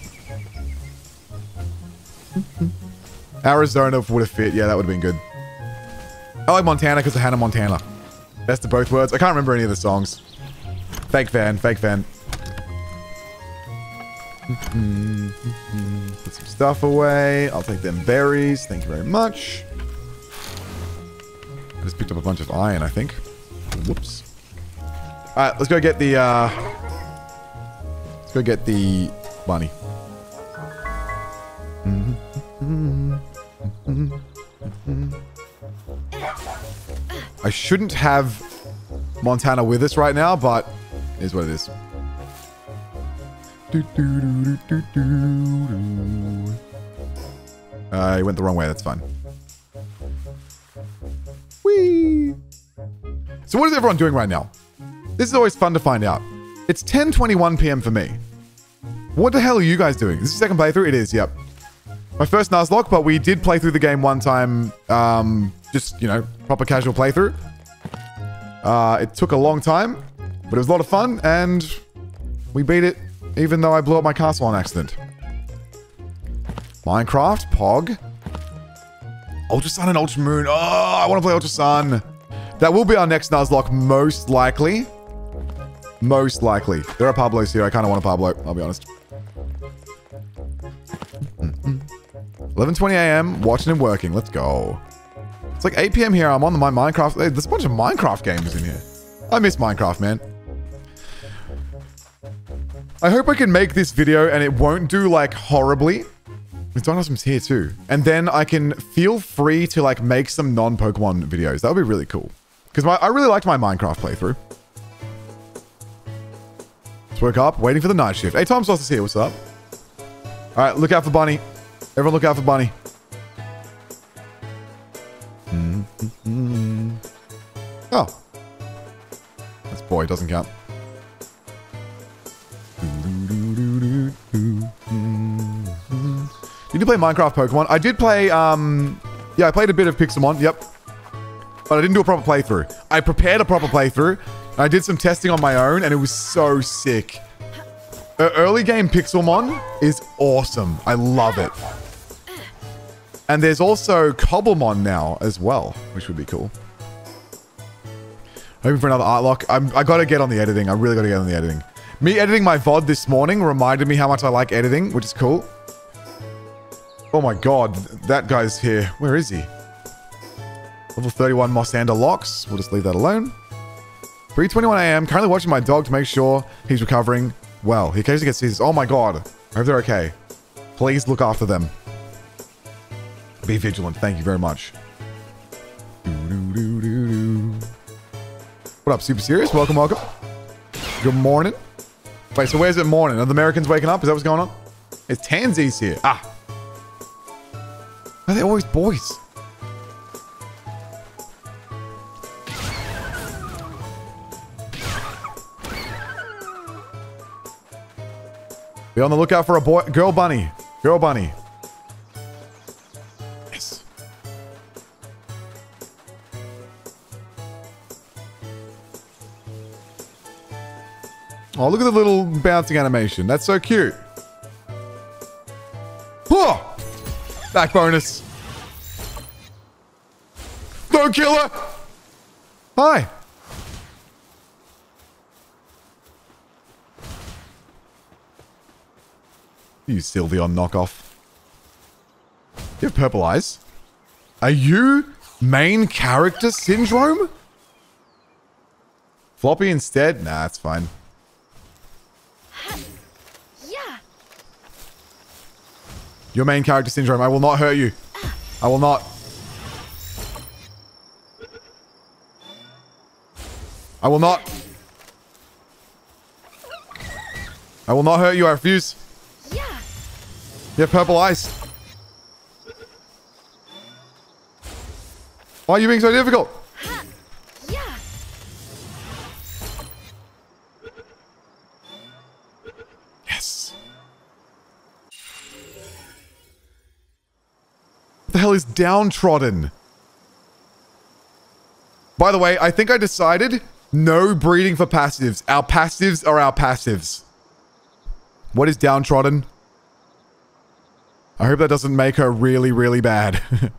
Arizona would have fit. Yeah, that would have been good. I like Montana because of Hannah Montana. Best of both worlds. I can't remember any of the songs. Fake fan, fake fan. Mm-hmm. Put some stuff away. I'll take them berries. Thank you very much. I just picked up a bunch of iron, I think. Whoops. All right, let's go get the, uh... Let's go get the money. Mm -hmm. Mm -hmm. Mm -hmm. Mm-hmm. I shouldn't have Montana with us right now, but it is what it is. Uh, he went the wrong way. That's fine. Whee! So what is everyone doing right now? This is always fun to find out. It's 10:21 p.m. for me. What the hell are you guys doing? This is second playthrough. It is. Yep. My first Nuzlocke, but we did play through the game one time. Um, just you know, proper casual playthrough. Uh, it took a long time, but it was a lot of fun, and we beat it, even though I blew up my castle on accident. Minecraft, Pog. Ultra Sun and Ultra Moon. Oh, I want to play Ultra Sun. That will be our next Nuzlocke, most likely. Most likely. There are Pablos here. I kind of want a Pablo, I'll be honest. 11.20 a.m. Watching and working. Let's go. It's like 8 p.m. here. I'm on the, my Minecraft. Hey, there's a bunch of Minecraft games in here. I miss Minecraft, man. I hope I can make this video and it won't do like horribly. Dinosaur's here too. And then I can feel free to like make some non-Pokemon videos. That would be really cool. Because I really liked my Minecraft playthrough. Let's wake up, waiting for the night shift. Hey, Tom Sauce is here. What's up? All right, look out for Bunny. Everyone look out for Bunny. Oh. That's boy, doesn't count. Did you play Minecraft Pokemon? I did play, um... Yeah, I played a bit of Pixelmon, yep. But I didn't do a proper playthrough. I prepared a proper playthrough. I did some testing on my own, and it was so sick. The Early game Pixelmon is awesome. I love it. And there's also Cobblemon now as well, which would be cool. Hoping for another art lock. I'm, I gotta get on the editing. I really gotta get on the editing. Me editing my VOD this morning reminded me how much I like editing, which is cool. Oh my god, that guy's here. Where is he? Level 31 Mossanda Lux. We'll just leave that alone. 3.21 a.m. Currently watching my dog to make sure he's recovering well. He occasionally gets seizures. Oh my god. I hope they're okay. Please look after them. Be vigilant. Thank you very much. What up, Super Serious? Welcome, welcome. Good morning. Wait, so where's it morning? Are the Americans waking up? Is that what's going on? It's Tanzees here. Ah. Are they always boys? Be on the lookout for a boy, girl bunny. Girl bunny. Oh, look at the little bouncing animation. That's so cute. Oh! Back bonus. Don't kill her! Hi. You Sylveon knockoff. You have purple eyes. Are you main character syndrome? Floppy instead? Nah, that's fine. Yeah. Your main character syndrome. I will not hurt you. I will not. I will not. I will not hurt you. I refuse. You have purple eyes. Why are you being so difficult? What the hell is downtrodden? By the way, I think I decided no breeding for passives. Our passives are our passives. What is downtrodden? I hope that doesn't make her really, really bad.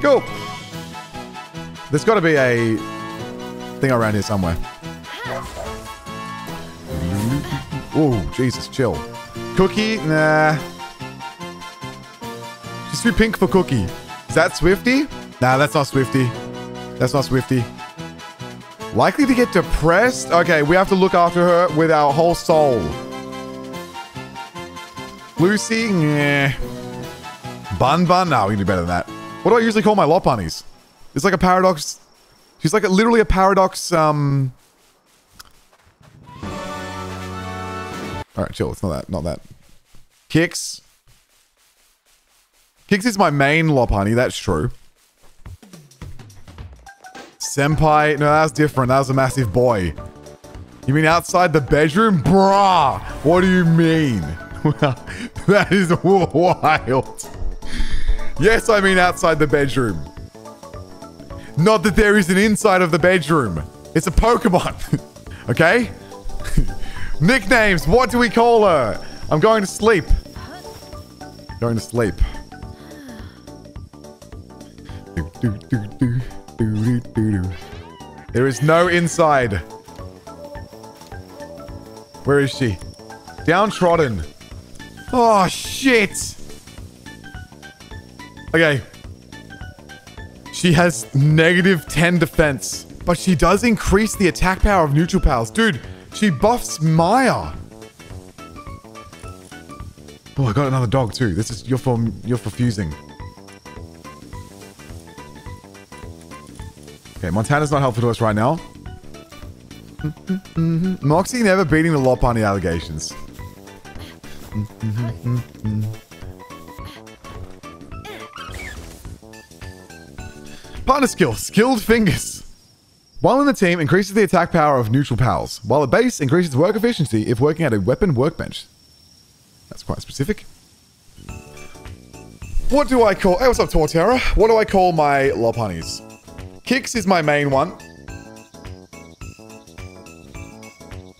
cool. There's got to be a thing around here somewhere. Oh, Jesus, chill. Cookie? Nah. She's too pink for Cookie. Is that Swifty? Nah, that's not Swifty. That's not Swifty. Likely to get depressed? Okay, we have to look after her with our whole soul. Lucy? Yeah. Bun Bun? No, we can do better than that. What do I usually call my Lopunnies? It's like a paradox. She's like a, literally a paradox. Um. All right, chill. It's not that. Not that. Kicks. Kicks is my main Lopunny. That's true. Senpai. No, that was different. That was a massive boy. You mean outside the bedroom? Bruh. What do you mean? that is wild. Yes, I mean outside the bedroom. Not that there is an inside of the bedroom. It's a Pokemon. okay? Nicknames. What do we call her? I'm going to sleep. Going to sleep. There is no inside. Where is she? Downtrodden. Oh, shit. Okay. She has negative 10 defense, but she does increase the attack power of neutral pals. Dude, she buffs Maya. Oh, I got another dog too. This is you're for you're for fusing. Okay, Montana's not helpful to us right now. Moxie never beating the Lopunny allegations. Partner skill, skilled fingers. While in the team, increases the attack power of neutral pals, while at base increases work efficiency if working at a weapon workbench. That's quite specific. What do I call... Hey, what's up, Torterra? What do I call my Lopunnies? Kicks is my main one.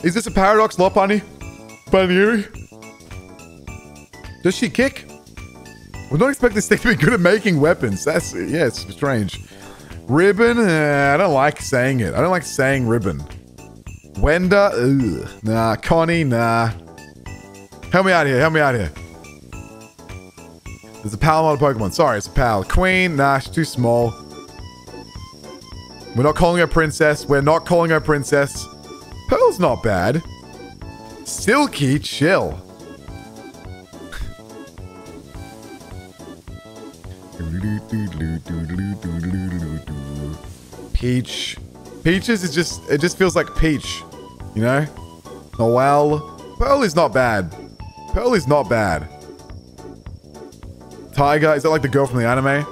Is this a Paradox Lopunny? Bunny? Does she kick? We don't expect this thing to be good at making weapons. That's... Yeah, it's strange. Ribbon? Uh, I don't like saying it. I don't like saying ribbon. Wenda? Ugh. Nah. Connie? Nah. Help me out here. Help me out here. There's a pal a Pokemon. Sorry, it's a pal. Queen? Nah, she's too small. We're not calling her princess. We're not calling her princess. Pearl's not bad. Silky? Chill. Peach. Peaches is just, it just feels like Peach. You know? Noel. Pearl is not bad. Pearl is not bad. Tiger, is that like the girl from the anime?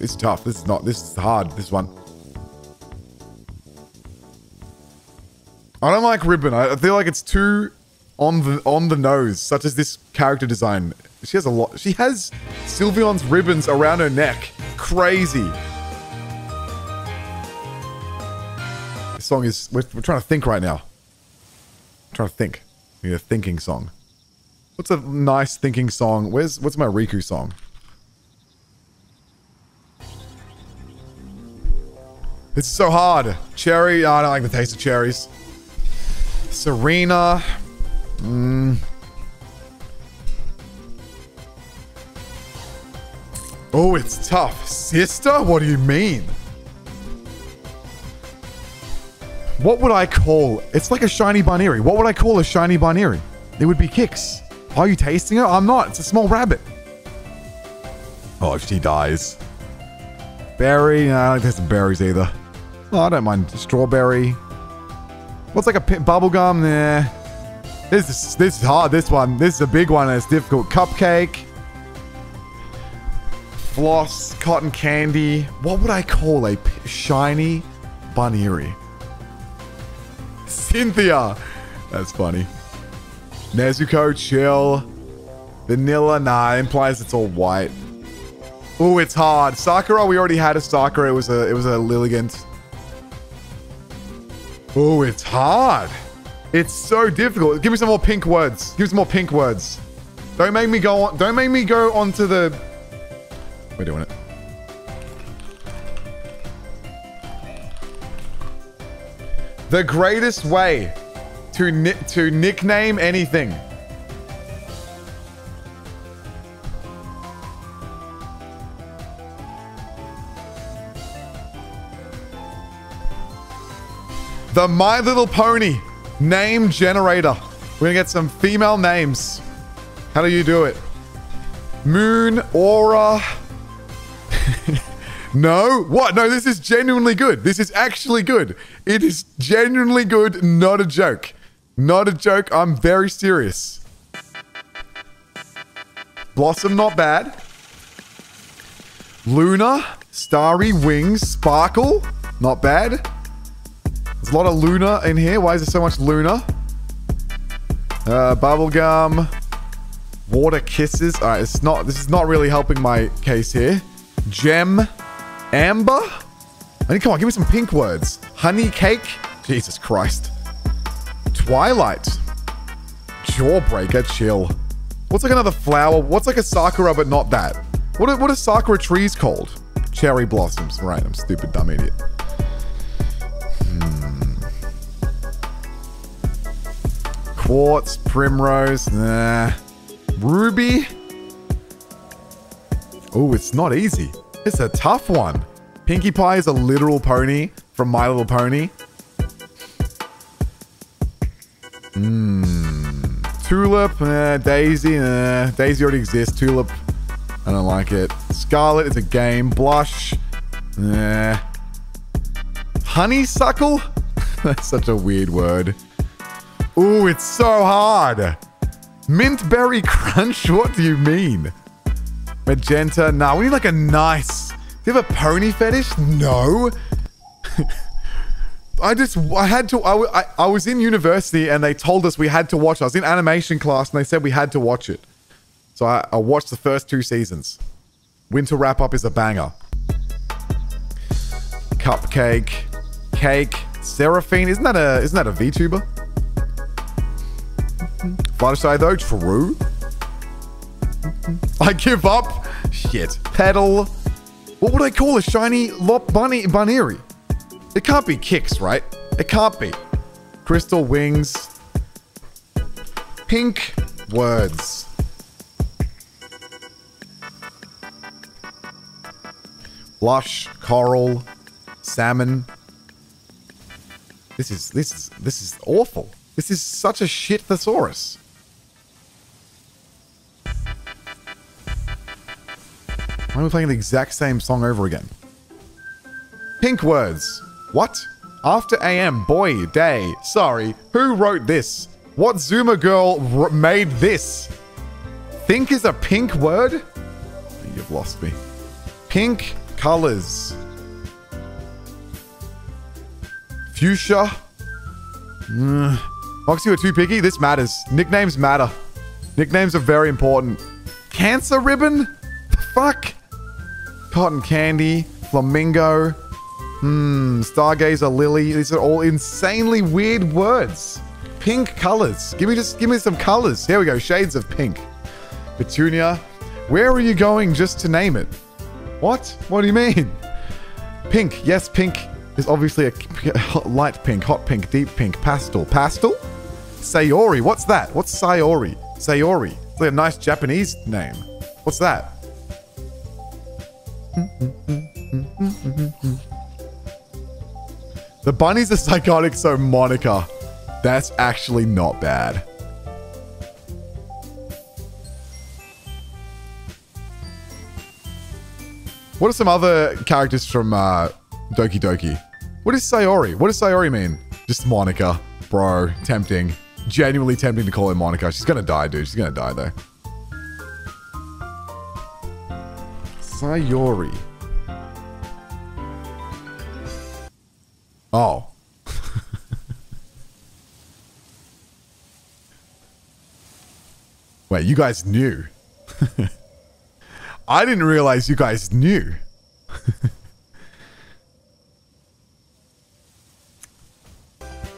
It's tough. This is not, this is hard, this one. I don't like Ribbon. I feel like it's too on the on the nose, such as this character design. She has a lot. She has Sylveon's ribbons around her neck. Crazy. This song is. We're, we're trying to think right now. I'm trying to think. We need a thinking song. What's a nice thinking song? Where's what's my Riku song? Is so hard. Cherry. Oh, I don't like the taste of cherries. Serena. Mm. Oh, it's tough. Sister? What do you mean? What would I call... It's like a shiny Buneary. What would I call a shiny Buneary? It would be Kicks. Are you tasting it? I'm not. It's a small rabbit. Oh, she dies. Berry? No, I don't taste the berries either. Oh, I don't mind. Strawberry. What's like a bubblegum? Nah. This is this is hard. This one. This is a big one. It's difficult. Cupcake. Floss. Cotton candy. What would I call a shiny Buneary? Cynthia. That's funny. Nezuko. Chill. Vanilla. Nah, implies it's all white. Oh, it's hard. Sakura. We already had a Sakura. It was a it was a Lilligant. Oh, it's hard. It's so difficult. Give me some more pink words. Give me some more pink words. Don't make me go on. Don't make me go onto the. We're doing it. The greatest way to ni to nickname anything. The My Little Pony name generator. We're gonna get some female names. How do you do it? Moon, aura. no? What? No, this is genuinely good. This is actually good. It is genuinely good, not a joke. Not a joke. I'm very serious. Blossom, not bad. Luna, Starry Wings, Sparkle, not bad. There's a lot of Luna in here. Why is there so much Luna? Uh, bubblegum, water kisses. All right, it's not. This is not really helping my case here. Gem, amber. I mean, come on, give me some pink words. Honey cake. Jesus Christ. Twilight. Jawbreaker. Chill. What's like another flower? What's like a sakura but not that? What are, what are sakura trees called? Cherry blossoms. Right, I'm stupid, dumb idiot. Quartz, primrose, nah. Ruby. Oh, it's not easy. It's a tough one. Pinkie Pie is a literal pony from My Little Pony. Mmm. Tulip, eh, Daisy, eh. Daisy already exists. Tulip, I don't like it. Scarlet is a game. Blush, eh. Honeysuckle? That's such a weird word. Ooh, it's so hard. Mint Berry Crunch? What do you mean? Magenta? Nah, we need like a nice... Do you have a pony fetish? No. I just, I had to, I, I, I was in university and they told us we had to watch. I was in animation class and they said we had to watch it. So I, I watched the first two seasons. Winter Wrap Up is a banger. Cupcake, Cake, Seraphine. Isn't that a, isn't that a VTuber? Fluttershy though, true. I give up. Shit. Pedal. What would I call a shiny Lop Bunny Bunnery? It can't be kicks, right? It can't be. Crystal wings. Pink words. Blush, coral, salmon. This is this is this is awful. This is such a shit thesaurus. Why are we playing the exact same song over again? Pink words. What? After AM, boy, day. Sorry, who wrote this? What Zoomer girl made this? Think is a pink word? You've lost me. Pink colors. Fuchsia. Mm. Moxie, you are too picky? This matters. Nicknames matter. Nicknames are very important. Cancer ribbon? The fuck? Cotton candy. Flamingo. Hmm. Stargazer lily. These are all insanely weird words. Pink colors. Give me just give me some colors. Here we go. Shades of pink. Petunia. Where are you going just to name it? What? What do you mean? Pink. Yes, pink is obviously a light pink, hot pink, deep pink, pastel. Pastel? Sayori. What's that? What's Sayori? Sayori. It's like a nice Japanese name. What's that? the bunnies are psychotic, so Monika. That's actually not bad. What are some other characters from uh, Doki Doki? What is Sayori? What does Sayori mean? Just Monika. Bro, tempting. Genuinely tempting to call her Monika. She's gonna die, dude. She's gonna die, though. Sayori. Oh. Wait, you guys knew. I didn't realize you guys knew.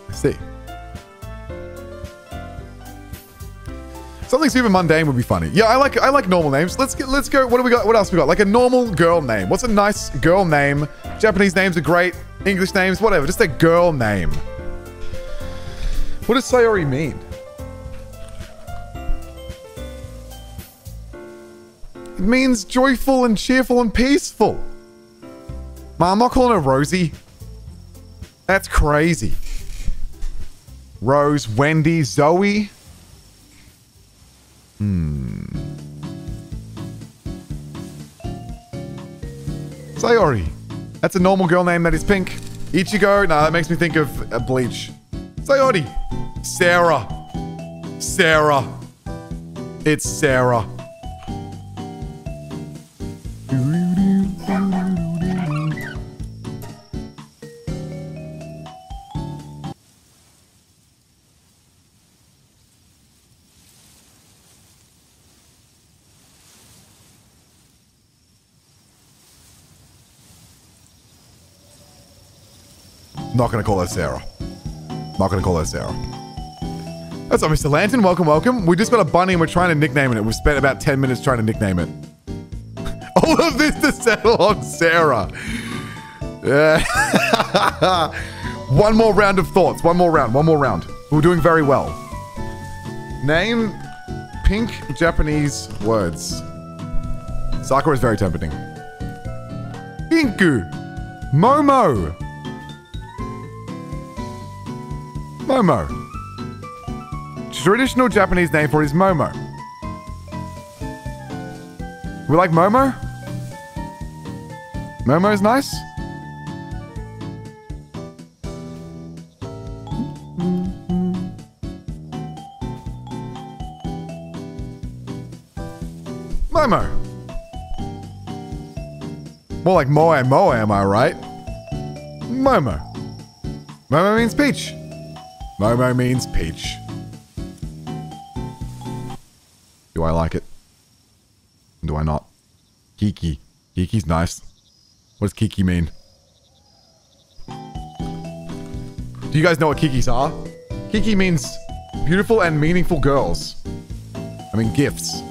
Let's see. Something super mundane would be funny. Yeah, I like I like normal names. Let's get let's go. What do we got? What else we got? Like a normal girl name. What's a nice girl name? Japanese names are great. English names, whatever. Just a girl name. What does Sayori mean? It means joyful and cheerful and peaceful. Ma, I'm not calling her Rosie. That's crazy. Rose, Wendy, Zoe. Hmm. Sayori. That's a normal girl name that is pink. Ichigo. Nah, that makes me think of uh, Bleach. Sayori. Sarah. Sarah. It's Sarah. Not gonna call her Sarah. Not gonna call her Sarah. That's up, Mr. Lantern. Welcome, welcome. We just got a bunny and we're trying to nickname it. We've spent about 10 minutes trying to nickname it. All of this to settle on Sarah. One more round of thoughts. One more round. One more round. We're doing very well. Name pink Japanese words. Sakura is very tempting. Pinku. Momo. Momo. Traditional Japanese name for it is Momo. We like Momo? Momo is nice? Momo. More like Moe Moe, am I right? Momo. Momo means peach. Momo means peach. Do I like it? Do I not? Kiki. Kiki's nice. What does Kiki mean? Do you guys know what Kikis are? Kiki means beautiful and meaningful girls. I mean gifts.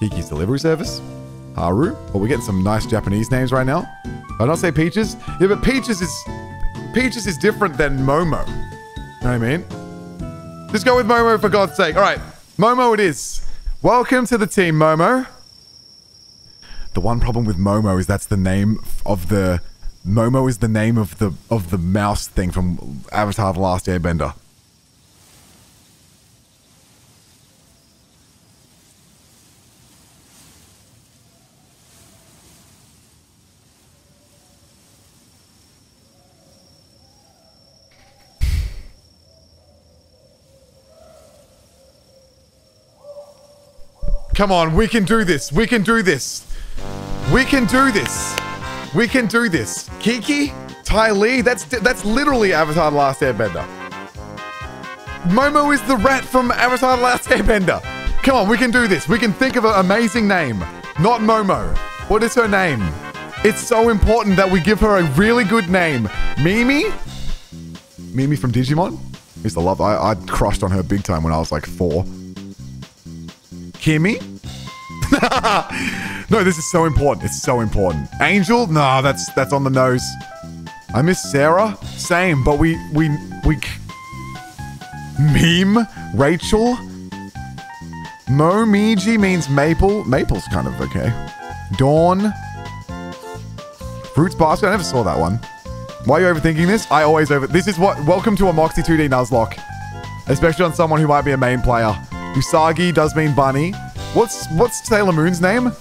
Kiki's delivery service. Haru. Well, we're getting some nice Japanese names right now. I not say Peaches? Yeah, but Peaches is Peaches is different than Momo. Know what I mean? Just go with Momo for God's sake. All right, Momo it is. Welcome to the team, Momo. The one problem with Momo is that's the name of the Momo is the name of the of the mouse thing from Avatar: The Last Airbender. Come on, we can do this. We can do this. We can do this. We can do this. Kiki, Ty Lee, that's that's literally Avatar: The Last Airbender. Momo is the rat from Avatar: The Last Airbender. Come on, we can do this. We can think of an amazing name. Not Momo. What is her name? It's so important that we give her a really good name. Mimi? Mimi from Digimon? I used to love I, I crushed on her big time when I was like four. Kimmy? no, this is so important. It's so important. Angel? Nah, that's that's on the nose. I miss Sarah. Same, but we we we meme Rachel. Momiji means maple. Maple's kind of okay. Dawn. Fruits basket. I never saw that one. Why are you overthinking this? I always over. This is what. Welcome to a Moxie 2D Nuzlocke, especially on someone who might be a main player. Usagi does mean bunny. What's what's Sailor Moon's name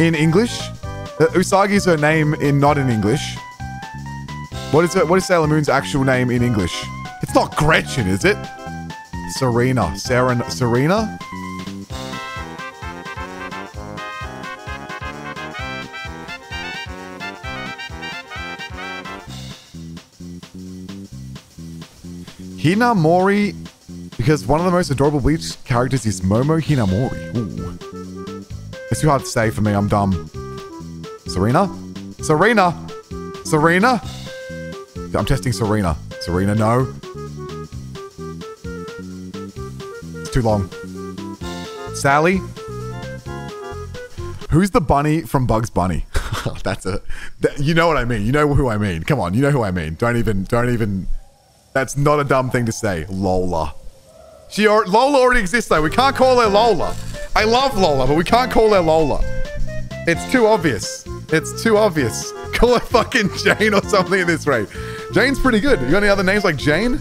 in English? Uh, Usagi is her name in not in English. What is it? What is Sailor Moon's actual name in English? It's not Gretchen, is it? Serena. Sarah. Serena. Hinamori because one of the most adorable Bleach characters is Momo Hinamori. Ooh. It's too hard to say for me. I'm dumb. Serena? Serena? Serena? I'm testing Serena. Serena, no. It's too long. Sally? Who's the bunny from Bugs Bunny? That's a... That, you know what I mean. You know who I mean. Come on, you know who I mean. Don't even... Don't even... That's not a dumb thing to say. Lola. She or Lola already exists though. We can't call her Lola. I love Lola, but we can't call her Lola. It's too obvious. It's too obvious. Call her fucking Jane or something at this rate. Jane's pretty good. You got any other names like Jane?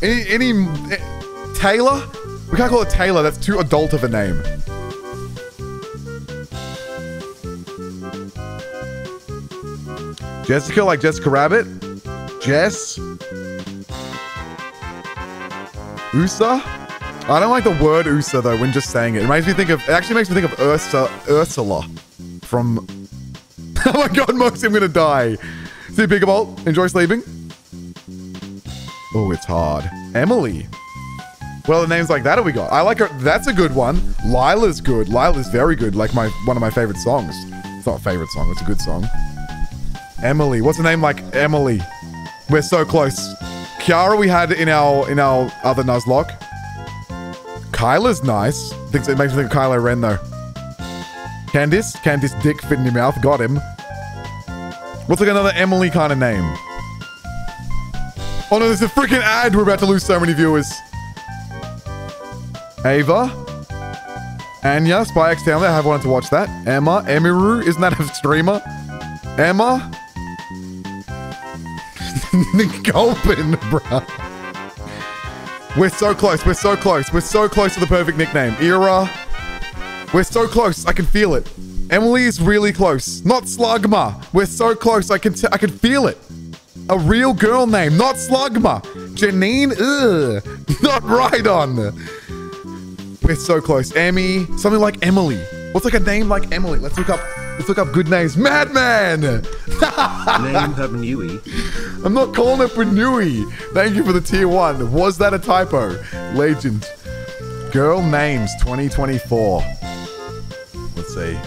Any, any, uh, Taylor? We can't call her Taylor. That's too adult of a name. Jessica, like Jessica Rabbit? Jess? Usa. I don't like the word Usa though when just saying it. It makes me think of. It actually makes me think of Ursa, Ursula from. oh my God, Mox, I'm gonna die. See you, Pickleball. Enjoy sleeping. Oh, it's hard. Emily. Well, the names like that we got? I like her. That's a good one. Lila's good. Lila's very good. Like my one of my favorite songs. It's not a favorite song. It's a good song. Emily. What's the name like Emily? We're so close. Kiara we had in our in our other Nuzlocke. Kyla's nice. Thinks it makes me think of Kylo Ren though. Candice? Candice dick fit in your mouth. Got him. What's like another Emily kind of name? Oh no, there's a freaking ad. We're about to lose so many viewers. Ava. Anya, Spy X Town. I have wanted to watch that. Emma. Emiru. Isn't that a streamer? Emma. Gulpin, bruh. We're so close. We're so close. We're so close to the perfect nickname. Era. We're so close. I can feel it. Emily is really close. Not Slugma. We're so close. I can t- I can feel it. A real girl name, not Slugma. Janine. Ugh. Not right on. We're so close. Emmy. Something like Emily. What's like a name like Emily? Let's look up. Let's look up good names. Madman. Name Benui. I'm not calling it Benui. Thank you for the tier one. Was that a typo? Legend. Girl names 2024. Let's see.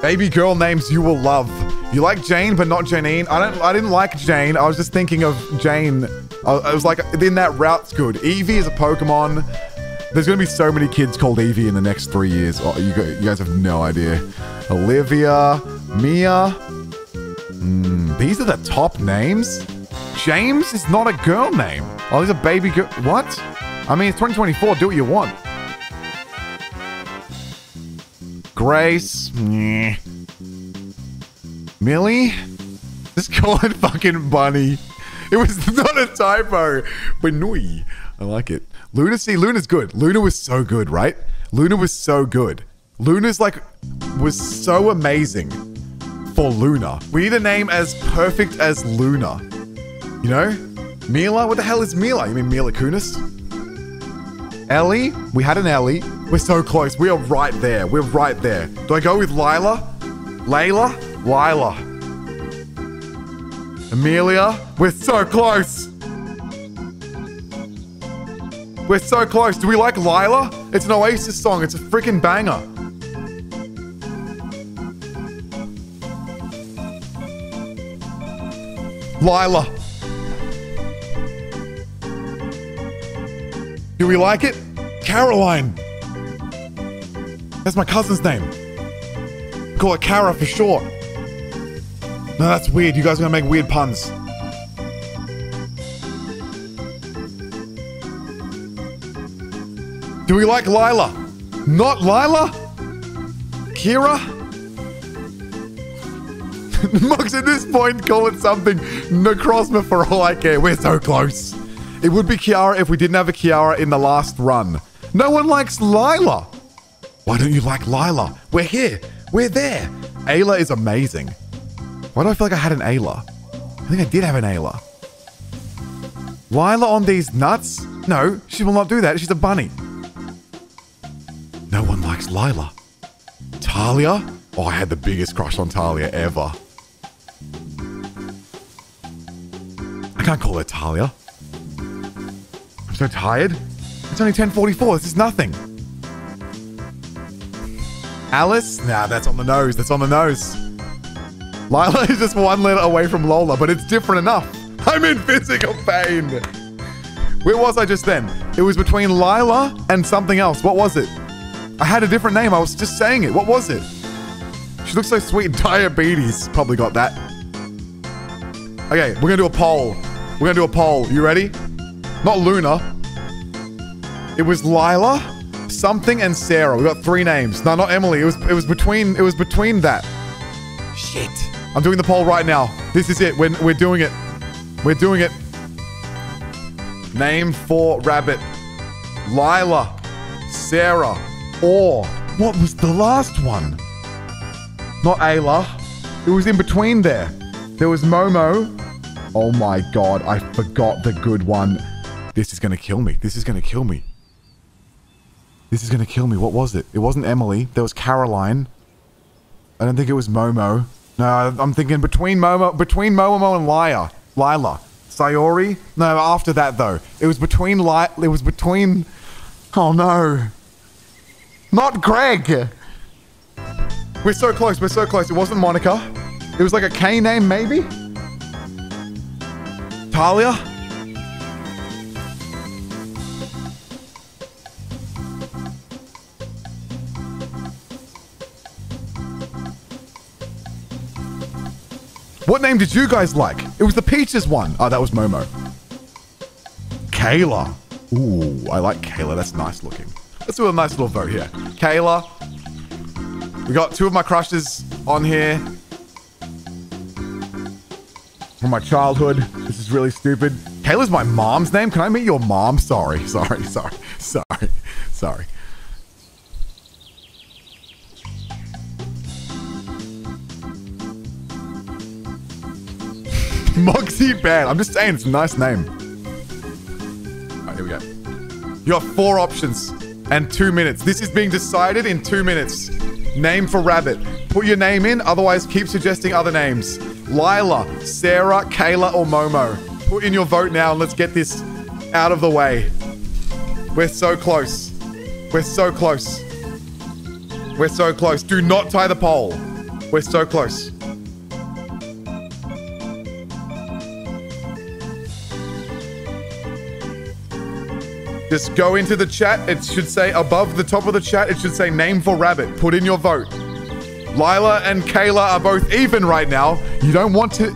Baby girl names you will love. You like Jane, but not Janine. I don't. I didn't like Jane. I was just thinking of Jane. I, I was like, then that route's good. Eevee is a Pokemon. There's gonna be so many kids called Evie in the next three years. Oh, you, guys have no idea. Olivia, Mia. Hmm, these are the top names. James is not a girl name. Oh, these a baby girl. What? I mean, it's 2024. Do what you want. Grace. Meh. Millie? Just call it fucking Bunny. It was not a typo. but Benui. I like it. Luna, see, Luna's good. Luna was so good, right? Luna was so good. Luna's like, was so amazing for Luna. We need a name as perfect as Luna. You know? Mila? What the hell is Mila? You mean Mila Kunis? Ellie? We had an Ellie. We're so close. We are right there. We're right there. Do I go with Lila? Layla? Lila. Amelia? We're so close. We're so close. Do we like Lila? It's an Oasis song. It's a freaking banger. Lila. Do we like it? Caroline. That's my cousin's name. Call it Cara for short. No, that's weird. You guys are gonna make weird puns. Do we like Lila? Not Lila? Kira? Mux, at this point, call it something. Necrozma for all I care. We're so close. It would be Kiara if we didn't have a Kiara in the last run. No one likes Lila. Why don't you like Lila? We're here. We're there. Ayla is amazing. Why do I feel like I had an Ayla? I think I did have an Ayla. Lila on these nuts? No, she will not do that. She's a bunny. Likes Lila. Talia? Oh, I had the biggest crush on Talia ever. I can't call her Talia. I'm so tired. It's only 1044. This is nothing. Alice? Nah, that's on the nose. That's on the nose. Lila is just one letter away from Lola, but it's different enough. I'm in physical pain. Where was I just then? It was between Lila and something else. What was it? I had a different name. I was just saying it. What was it? She looks so sweet. Diabetes. Probably got that. Okay, we're gonna do a poll. We're gonna do a poll. You ready? Not Luna. It was Lila, something, and Sarah. We got three names. No, not Emily. It was it was between it was between that. Shit. I'm doing the poll right now. This is it. We're, we're doing it. We're doing it. Name for rabbit. Lila, Sarah, or what was the last one? Not Ayla. It was in between there. There was Momo. Oh my god, I forgot the good one. This is gonna kill me. This is gonna kill me. This is gonna kill me. What was it? It wasn't Emily. There was Caroline. I don't think it was Momo. No, I'm thinking between Momo, between Momo and Laya, Lila, Sayori. No, after that though, it was between Li- It was between. Oh no. Not Greg. We're so close. We're so close. It wasn't Monica. It was like a K name, maybe. Talia. What name did you guys like? It was the Peaches one. Oh, that was Momo. Kayla. Ooh, I like Kayla. That's nice looking. Let's do a nice little vote here. Kayla. We got two of my crushes on here. From my childhood. This is really stupid. Kayla's my mom's name. Can I meet your mom? Sorry, sorry, sorry, sorry, sorry. Moxie Bad. I'm just saying, it's a nice name. All right, here we go. You have four options and two minutes. This is being decided in two minutes. Name for rabbit. Put your name in, otherwise keep suggesting other names. Lila, Sarah, Kayla, or Momo. Put in your vote now and let's get this out of the way. We're so close. We're so close. We're so close. Do not tie the poll. We're so close. Just go into the chat. It should say above the top of the chat, it should say name for rabbit. Put in your vote. Lila and Kayla are both even right now. You don't want to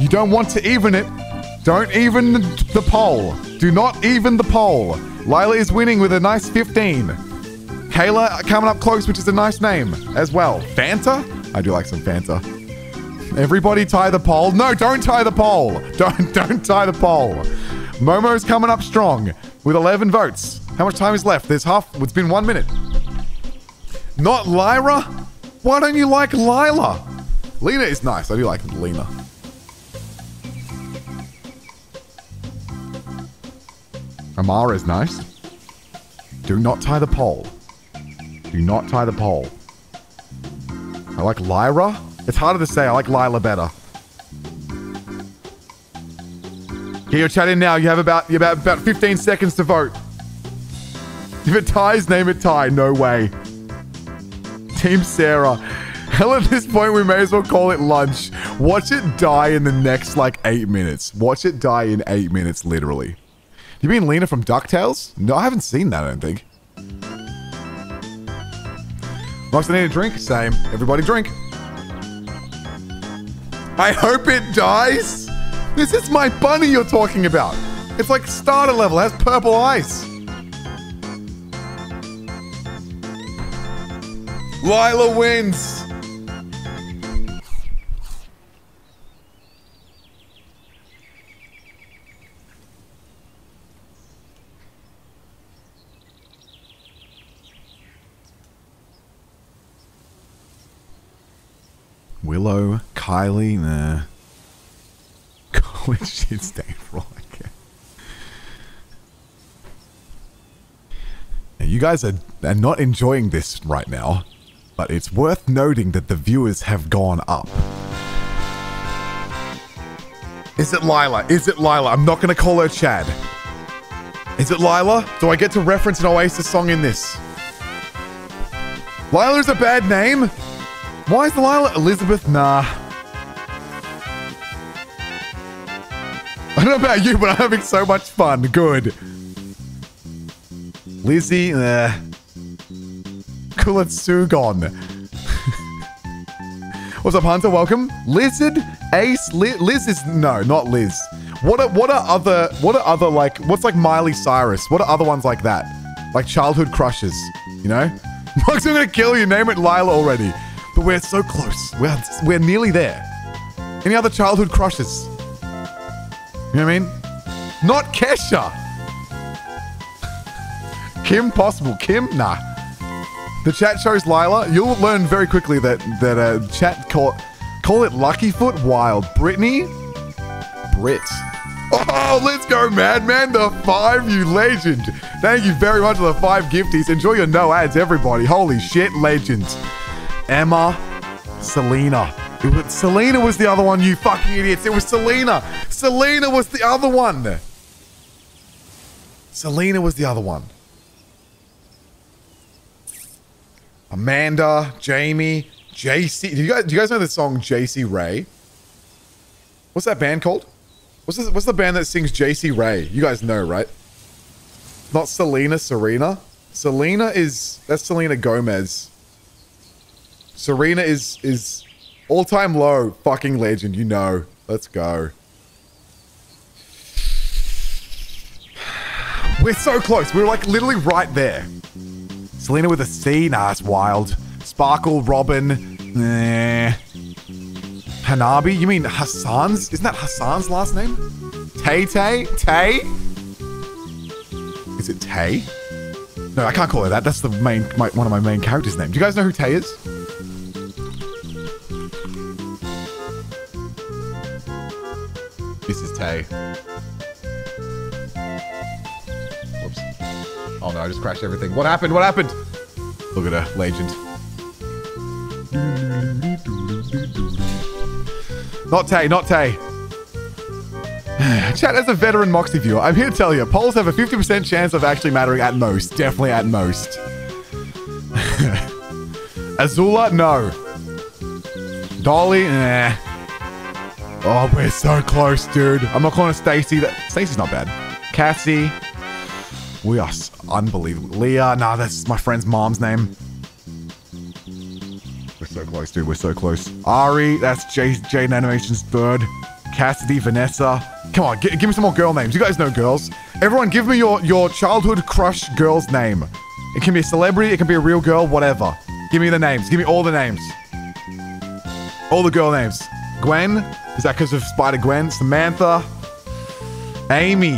You don't want to even it. Don't even the poll. Do not even the poll. Lila is winning with a nice 15. Kayla coming up close, which is a nice name as well. Fanta? I do like some Fanta. Everybody tie the poll. No, don't tie the poll. Don't don't tie the poll. Momo's coming up strong with 11 votes. How much time is left? There's half. It's been one minute. Not Lyra? Why don't you like Lila? Lena is nice. I do like Lena. Amara is nice. Do not tie the poll. Do not tie the poll. I like Lyra. It's harder to say. I like Lila better. Okay, you're chatting now. You have about you about about 15 seconds to vote. If it ties, name it tie. No way. Team Sarah. Hell, at this point, we may as well call it lunch. Watch it die in the next like eight minutes. Watch it die in eight minutes, literally. You mean Lena from DuckTales? No, I haven't seen that, I don't think. Mox, I need a drink? Same. Everybody drink. I hope it dies. This is my bunny you're talking about. It's like starter level, has purple eyes. Lila wins. Willow, Kylie, nah. All I. Now, you guys are, are not enjoying this right now, but it's worth noting that the viewers have gone up. Is it Lila? Is it Lila? I'm not going to call her Chad. Is it Lila? Do I get to reference an Oasis song in this? Lila's a bad name? Why is Lila Elizabeth? Nah. I don't know about you, but I'm having so much fun. Good. Lizzie, uh. Kulatsugon. What's up, Hunter? Welcome. Lizard, Ace, Li- Liz is no, not Liz. What are what are other what are other like what's like Miley Cyrus? What are other ones like that? Like childhood crushes, you know? Max, I'm gonna kill you. Name it Lila already. But we're so close. We're we're nearly there. Any other childhood crushes? You know what I mean? Not Kesha. Kim possible. Kim? Nah. The chat shows Lila. You'll learn very quickly that that uh, chat call, Call it Lucky Foot Wild. Brittany? Brit. Oh, let's go, Madman. The five, you legend. Thank you very much for the five gifties. Enjoy your no ads, everybody. Holy shit, legends. Emma, Selena. It was, Selena was the other one, you fucking idiots. It was Selena. Selena was the other one. Selena was the other one. Amanda, Jamie, JC. Do you guys, do you guys know the song Jasey Rae? What's that band called? What's this, what's the band that sings Jasey Rae? You guys know, right? Not Selena, Serena. Selena is that's Selena Gomez. Serena is is all time low, fucking legend. You know. Let's go. We're so close. We're like literally right there. Selena with a C. Nah, it's wild. Sparkle, Robin. Nah. Hanabi? You mean Hassan's? Isn't that Hassan's last name? Tay Tay? Tay? Is it Tay? No, I can't call her that. That's the main, my, one of my main characters' names. Do you guys know who Tay is? This is Tay. Whoops. Oh no, I just crashed everything. What happened? What happened? Look at her, legend. Not Tay, not Tay. Chat, as a veteran Moxie viewer, I'm here to tell you, polls have a 50% chance of actually mattering at most. Definitely at most. Azula, no. Dolly, nah. Oh, we're so close, dude. I'm not calling Stacy. That Stacy's not bad. Cassie. We are unbelievable. Leah, nah, that's my friend's mom's name. We're so close, dude. We're so close. Ari, that's J- Jaiden Animation's third. Cassidy, Vanessa. Come on, give me some more girl names. You guys know girls. Everyone, give me your, your childhood crush girl's name. It can be a celebrity, it can be a real girl, whatever. Give me the names. Give me all the names. All the girl names. Gwen. Is that because of Spider Gwen? Samantha. Amy.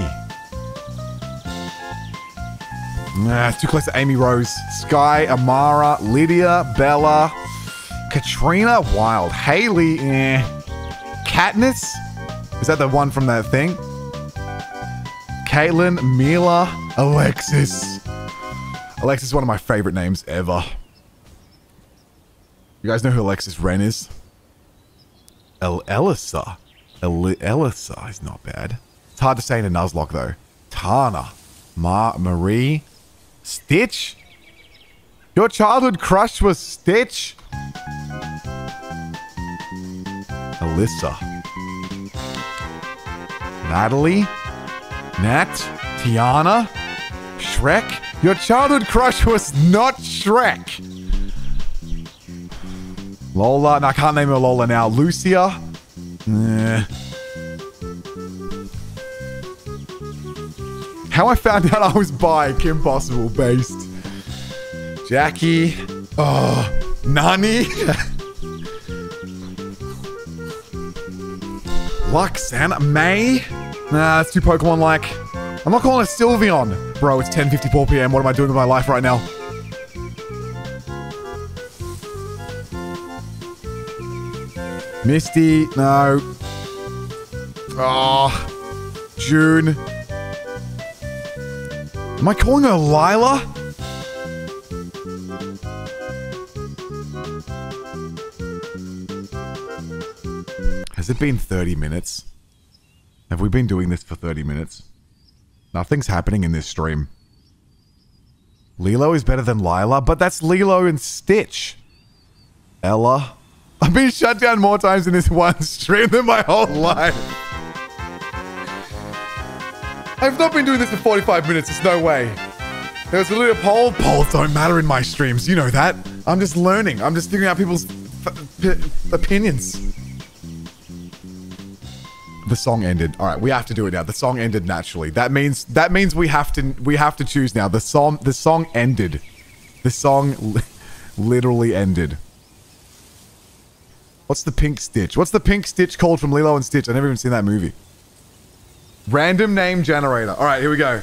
Nah, it's too close to Amy Rose. Sky, Amara, Lydia, Bella, Katrina, Wild, Haley, eh. Katniss? Is that the one from that thing? Caitlin, Mila, Alexis. Alexis is one of my favorite names ever. You guys know who Alexis Ren is? El Elisa. El Elisa is not bad. It's hard to say in a Nuzlocke though. Tana. Ma Marie. Stitch? Your childhood crush was Stitch? Alyssa. Natalie? Nat? Tiana? Shrek? Your childhood crush was not Shrek. Lola. No, I can't name her Lola now. Lucia. Eh. How I found out I was bi Kim Possible based. Jackie. Oh, Nani. Luxana. May. Nah, that's too Pokemon like. I'm not calling it Sylveon. Bro, it's 10.54 p.m. What am I doing with my life right now? Misty, no. Oh, June. Am I calling her Lila? Has it been 30 minutes? Have we been doing this for 30 minutes? Nothing's happening in this stream. Lilo is better than Lila, but that's Lilo and Stitch. Ella. I've been shut down more times in this one stream than my whole life. I've not been doing this for 45 minutes. There's no way. There was a little poll. Polls don't matter in my streams. You know that. I'm just learning. I'm just figuring out people's opinions. The song ended. All right, we have to do it now. The song ended naturally. That means that means we have to we have to choose now. The song the song ended. The song literally ended. What's the pink stitch? What's the pink stitch called from Lilo and Stitch? I've never even seen that movie. Random name generator. All right, here we go.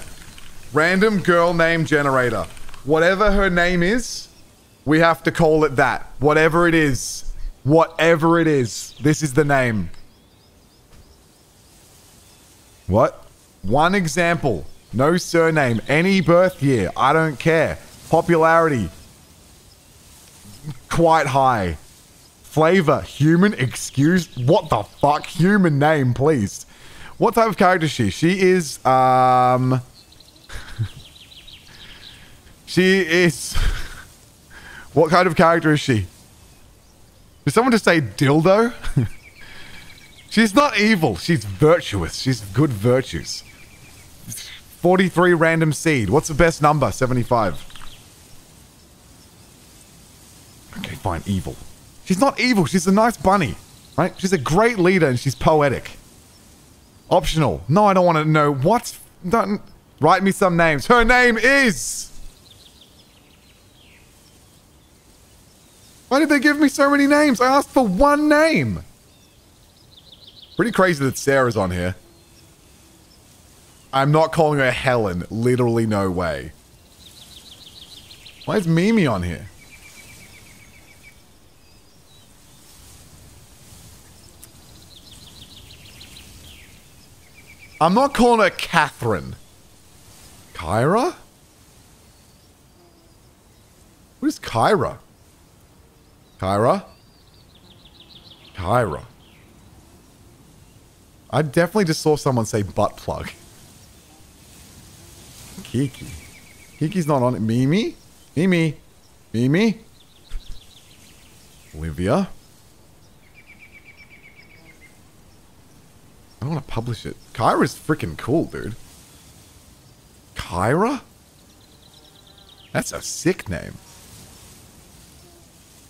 Random girl name generator. Whatever her name is, we have to call it that. Whatever it is. Whatever it is, this is the name. What? One example. No surname. Any birth year. I don't care. Popularity. Quite high. Flavor. Human. Excuse. What the fuck? Human name, please. What type of character is she? She is, um... she is... what kind of character is she? Did someone just say dildo? She's not evil. She's virtuous. She's good virtues. 43 random seed. What's the best number? 75. Okay, fine. Evil. She's not evil. She's a nice bunny. Right? She's a great leader and she's poetic. Optional. No, I don't want to know. What? Don't write me some names. Her name is... Why did they give me so many names? I asked for one name. Pretty crazy that Sarah's on here. I'm not calling her Helen. Literally no way. Why is Mimi on here? I'm not calling her Catherine. Kyra? What is Kyra? Kyra? Kyra. I definitely just saw someone say butt plug. Kiki. Kiki's not on it. Mimi? Mimi? Mimi? Olivia? I don't want to publish it. Kyra's freaking cool, dude. Kyra? That's a sick name.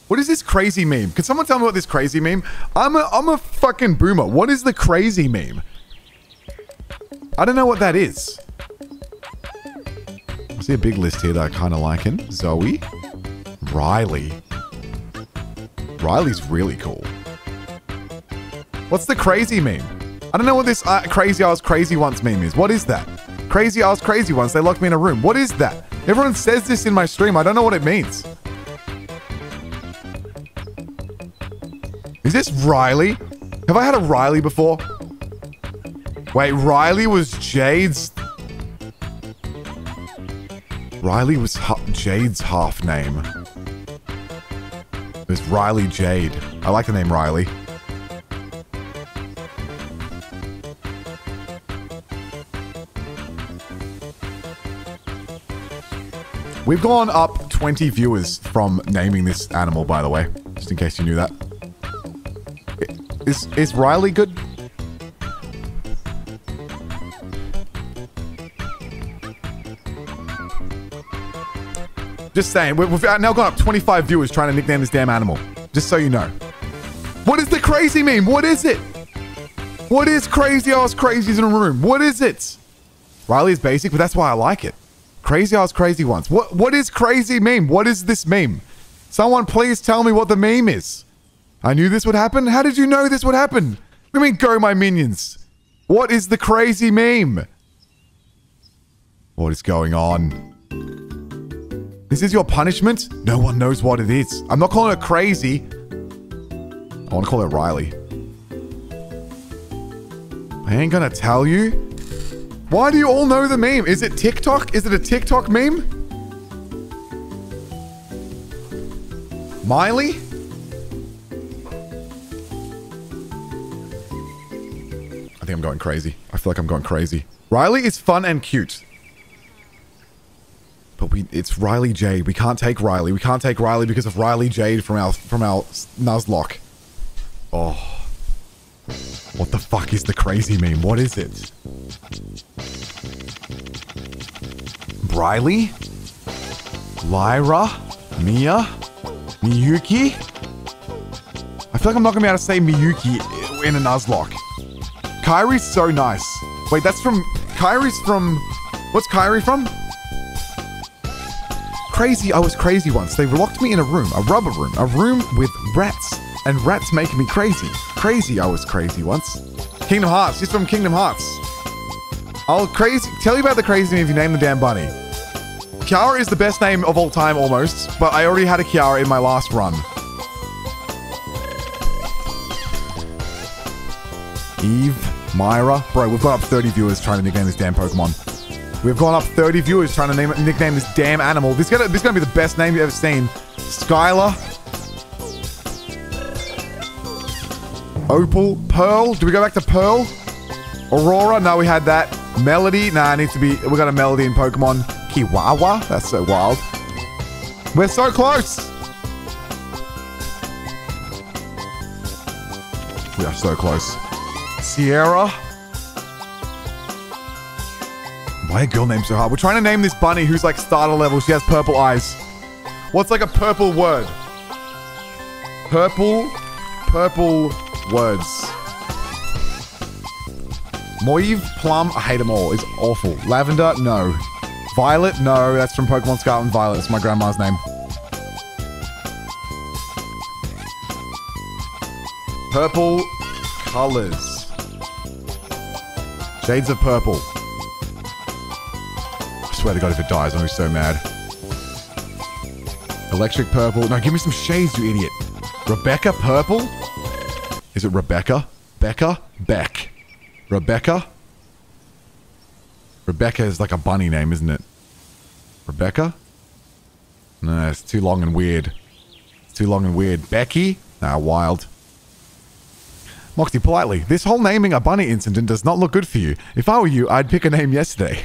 What is this crazy meme? Can someone tell me what this crazy meme? I'm a I'm a fucking boomer. What is the crazy meme? I don't know what that is. I see a big list here that I kind of like in. Zoe. Riley. Riley's really cool. What's the crazy meme? I don't know what this uh, crazy was crazy once meme is. What is that? Crazy was crazy once. They locked me in a room. What is that? Everyone says this in my stream. I don't know what it means. Is this Riley? Have I had a Riley before? Wait, Riley was Jade's... Riley was Jade's half name. It was Riley Jade. I like the name Riley. We've gone up 20 viewers from naming this animal, by the way. Just in case you knew that. Is is Riley good? Just saying, we've now gone up 25 viewers trying to nickname this damn animal. Just so you know. What is the crazy meme? What is it? What is crazy ass crazies in a room? What is it? Riley is basic, but that's why I like it. Crazy ass crazy ones. What what is crazy meme? What is this meme? Someone please tell me what the meme is. I knew this would happen. How did you know this would happen? I mean, go my minions. What is the crazy meme? What is going on? This is your punishment? No one knows what it is. I'm not calling it crazy. I want to call it Riley. I ain't gonna tell you. Why do you all know the meme? Is it TikTok? Is it a TikTok meme? Miley? I think I'm going crazy. I feel like I'm going crazy. Riley is fun and cute. But we it's Riley Jade. We can't take Riley. We can't take Riley because of Riley Jade from our from our Nuzlocke. Oh. What the fuck is the crazy meme? What is it? Riley? Lyra? Mia? Miyuki? I feel like I'm not gonna be able to say Miyuki in a Nuzlocke. Kairi's so nice. Wait, that's from... Kairi's from... What's Kairi from? Crazy, I was crazy once. They locked me in a room, a rubber room, a room with rats. And rats make me crazy crazy. I was crazy once. Kingdom Hearts. He's from Kingdom Hearts. I'll crazy tell you about the crazy if you name the damn bunny. Kiara is the best name of all time almost, but I already had a Kiara in my last run. Eve, Myra. Bro, we've got up 30 viewers trying to nickname this damn Pokemon. We've gone up 30 viewers trying to name, nickname this damn animal. This is, gonna, this is gonna be the best name you've ever seen. Skylar, Opal. Pearl. Do we go back to Pearl? Aurora. No, we had that. Melody. Nah, it needs to be. We got a Melody in Pokemon. Kiwawa. That's so wild. We're so close. We are so close. Sierra. Why are girl names so hard? We're trying to name this bunny who's like starter level. She has purple eyes. What's like a purple word? Purple, purple words. Moive, plum, I hate them all. It's awful. Lavender, no. Violet, no. That's from Pokemon Scarlet and Violet. It's my grandma's name. Purple colors. Shades of purple. I swear to God, if it dies, I'm gonna be so mad. Electric purple. No, give me some shades, you idiot. Rebecca purple? Is it Rebecca? Becca? Beck. Rebecca? Rebecca is like a bunny name, isn't it? Rebecca? No, it's too long and weird. It's too long and weird. Becky? Nah, wild. Moxie, politely, this whole naming a bunny incident does not look good for you. If I were you, I'd pick a name yesterday.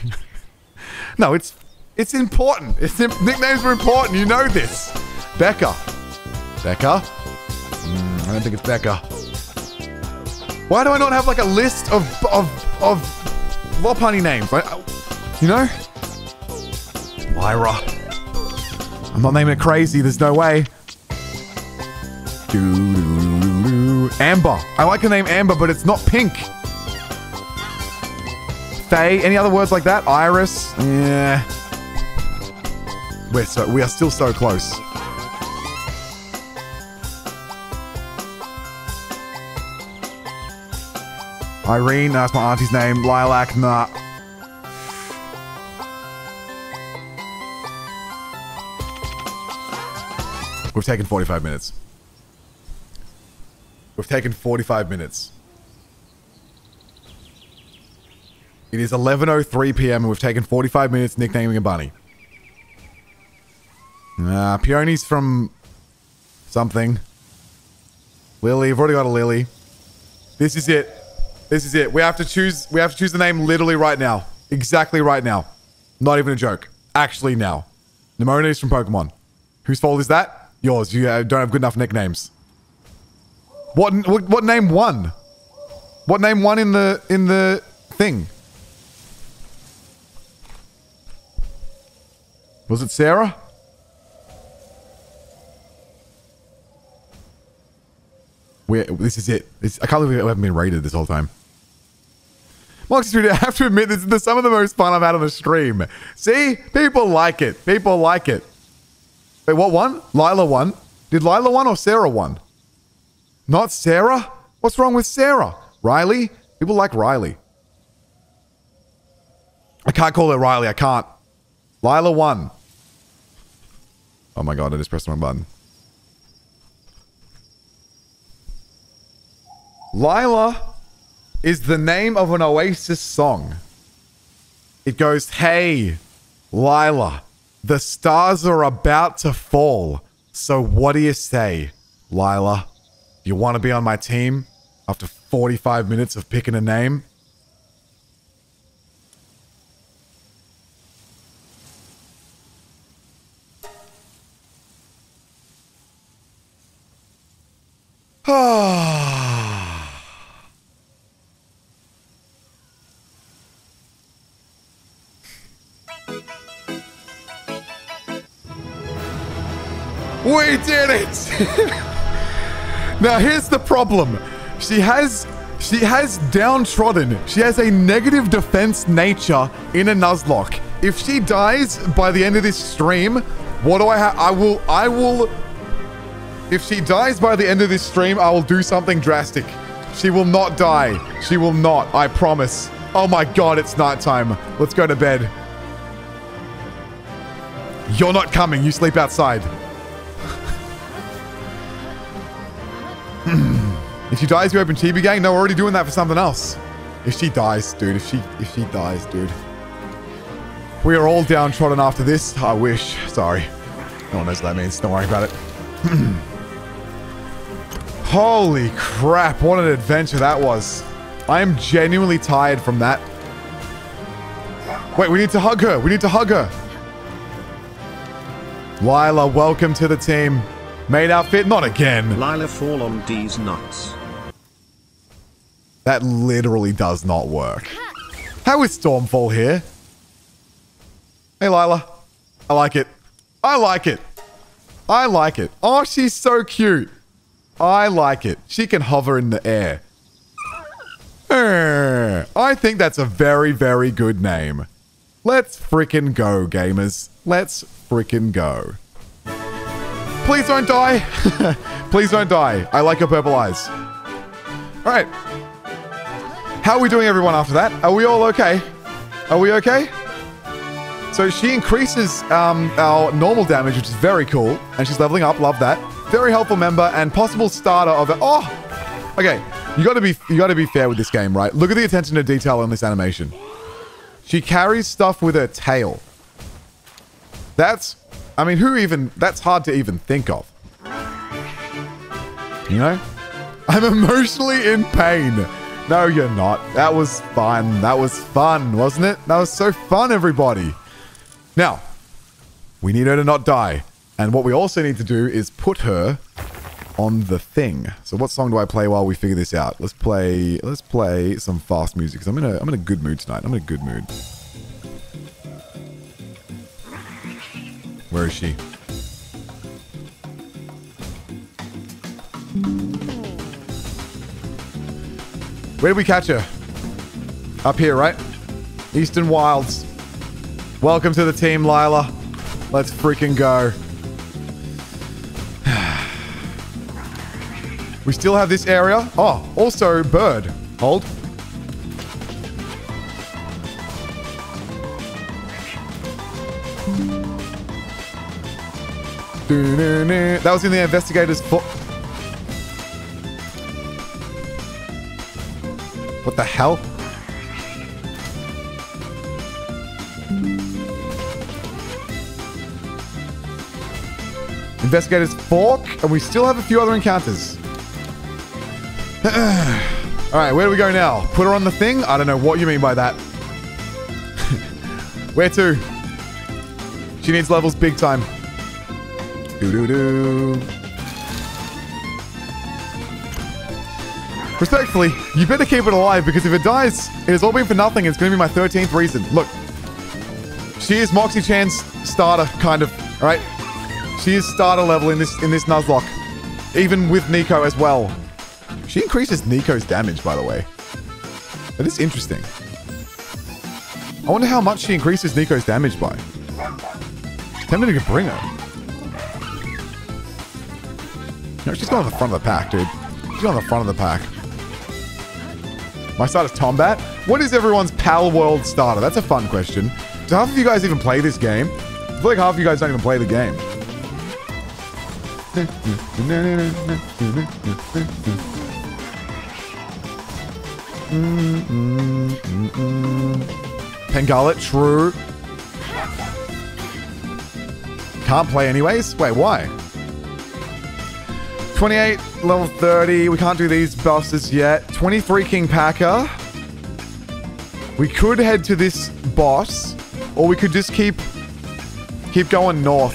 no, it's it's important. It's nicknames are important. You know this. Becca. Becca? Mm, I don't think it's Becca. Why do I not have like a list of of of Lopunny names? I, you know? Lyra. I'm not naming it crazy. There's no way. Amber. I like the name Amber, but it's not pink. Faye. Any other words like that? Iris. Yeah. We're so we are still so close. Irene, that's my auntie's name. Lilac, nah. We've taken 45 minutes. We've taken 45 minutes. It is 11.03 p.m. and we've taken 45 minutes nicknaming a bunny. Uh, Peony's from something. Lily, I've already got a Lily. This is it. This is it. We have to choose. We have to choose the name literally right now. Exactly right now. Not even a joke. Actually now. Nemona is from Pokemon. Whose fault is that? Yours. You uh, don't have good enough nicknames. What, what name won? What name won in the in the thing? Was it Sarah? we this is it. This, I can't believe we haven't been rated this whole time. Moxie I have to admit, this is some of the most fun I've had on the stream. See? People like it. People like it. Wait, what one? Lila won. Did Lila won or Sarah won? Not Sarah? What's wrong with Sarah? Riley? People like Riley. I can't call her Riley. I can't. Lila won. Oh my god, I just pressed the wrong button. Lila is the name of an Oasis song. It goes, Hey, Lila, the stars are about to fall. So what do you say, Lila? You want to be on my team after 45 minutes of picking a name? Ah. We did it! now here's the problem. She has she has downtrodden. She has a negative defense nature in a Nuzlocke. If she dies by the end of this stream, what do I have? I will I will if she dies by the end of this stream, I will do something drastic. She will not die. She will not, I promise. Oh my god, it's nighttime. Let's go to bed. You're not coming. You sleep outside. If she dies, you open Chibi Gang. No, we're already doing that for something else. If she dies, dude. If she if she dies, dude. We are all downtrodden after this. I wish. Sorry. No one knows what that means. Don't worry about it. Holy crap. What an adventure that was. I am genuinely tired from that. Wait, we need to hug her. We need to hug her. Lila, welcome to the team. Maid outfit? Not again. Lila fall on D's nuts. That literally does not work. How is Stormfall here? Hey, Lila. I like it. I like it. I like it. Oh, she's so cute. I like it. She can hover in the air. Eh, I think that's a very, very good name. Let's frickin' go, gamers. Let's frickin' go. Please don't die. Please don't die. I like your purple eyes. All right. How are we doing, everyone, after that? Are we all okay? Are we okay? So she increases um, our normal damage, which is very cool. And she's leveling up. Love that. Very helpful member and possible starter of it. Oh! Okay. You gotta be you gotta be fair with this game, right? Look at the attention to detail on this animation. She carries stuff with her tail. That's I mean, who even that's hard to even think of. You know? I'm emotionally in pain. No, you're not. That was fun. That was fun, wasn't it? That was so fun, everybody. Now, we need her to not die. And what we also need to do is put her on the thing. So what song do I play while we figure this out? Let's play let's play some fast music because I'm in a I'm in a good mood tonight. I'm in a good mood. Where is she? Where did we catch her? Up here, right? Eastern Wilds. Welcome to the team, Lila. Let's freaking go. we still have this area. Oh, also bird. Hold. That was in the investigator's foot. What the hell? Investigator's fork, and we still have a few other encounters. All right, where do we go now? Put her on the thing? I don't know what you mean by that. where to? She needs levels big time. Do do do. Respectfully, you better keep it alive because if it dies, it has all been for nothing. It's going to be my 13th reason. Look, she is Moxie Chan's starter, kind of. All right, she is starter level in this in this Nuzlocke, even with Nico as well. She increases Nico's damage, by the way. That is interesting. I wonder how much she increases Nico's damage by. Tempted to bring her. No, she's going on the front of the pack, dude. She's on the front of the pack. My starter's Tombat? What is everyone's Palworld starter? That's a fun question. Do half of you guys even play this game? I feel like half of you guys don't even play the game. Pengullet, true. Can't play anyways? Wait, why? 28, level 30. We can't do these bosses yet. 23 Kingpaca. We could head to this boss, or we could just keep keep going north.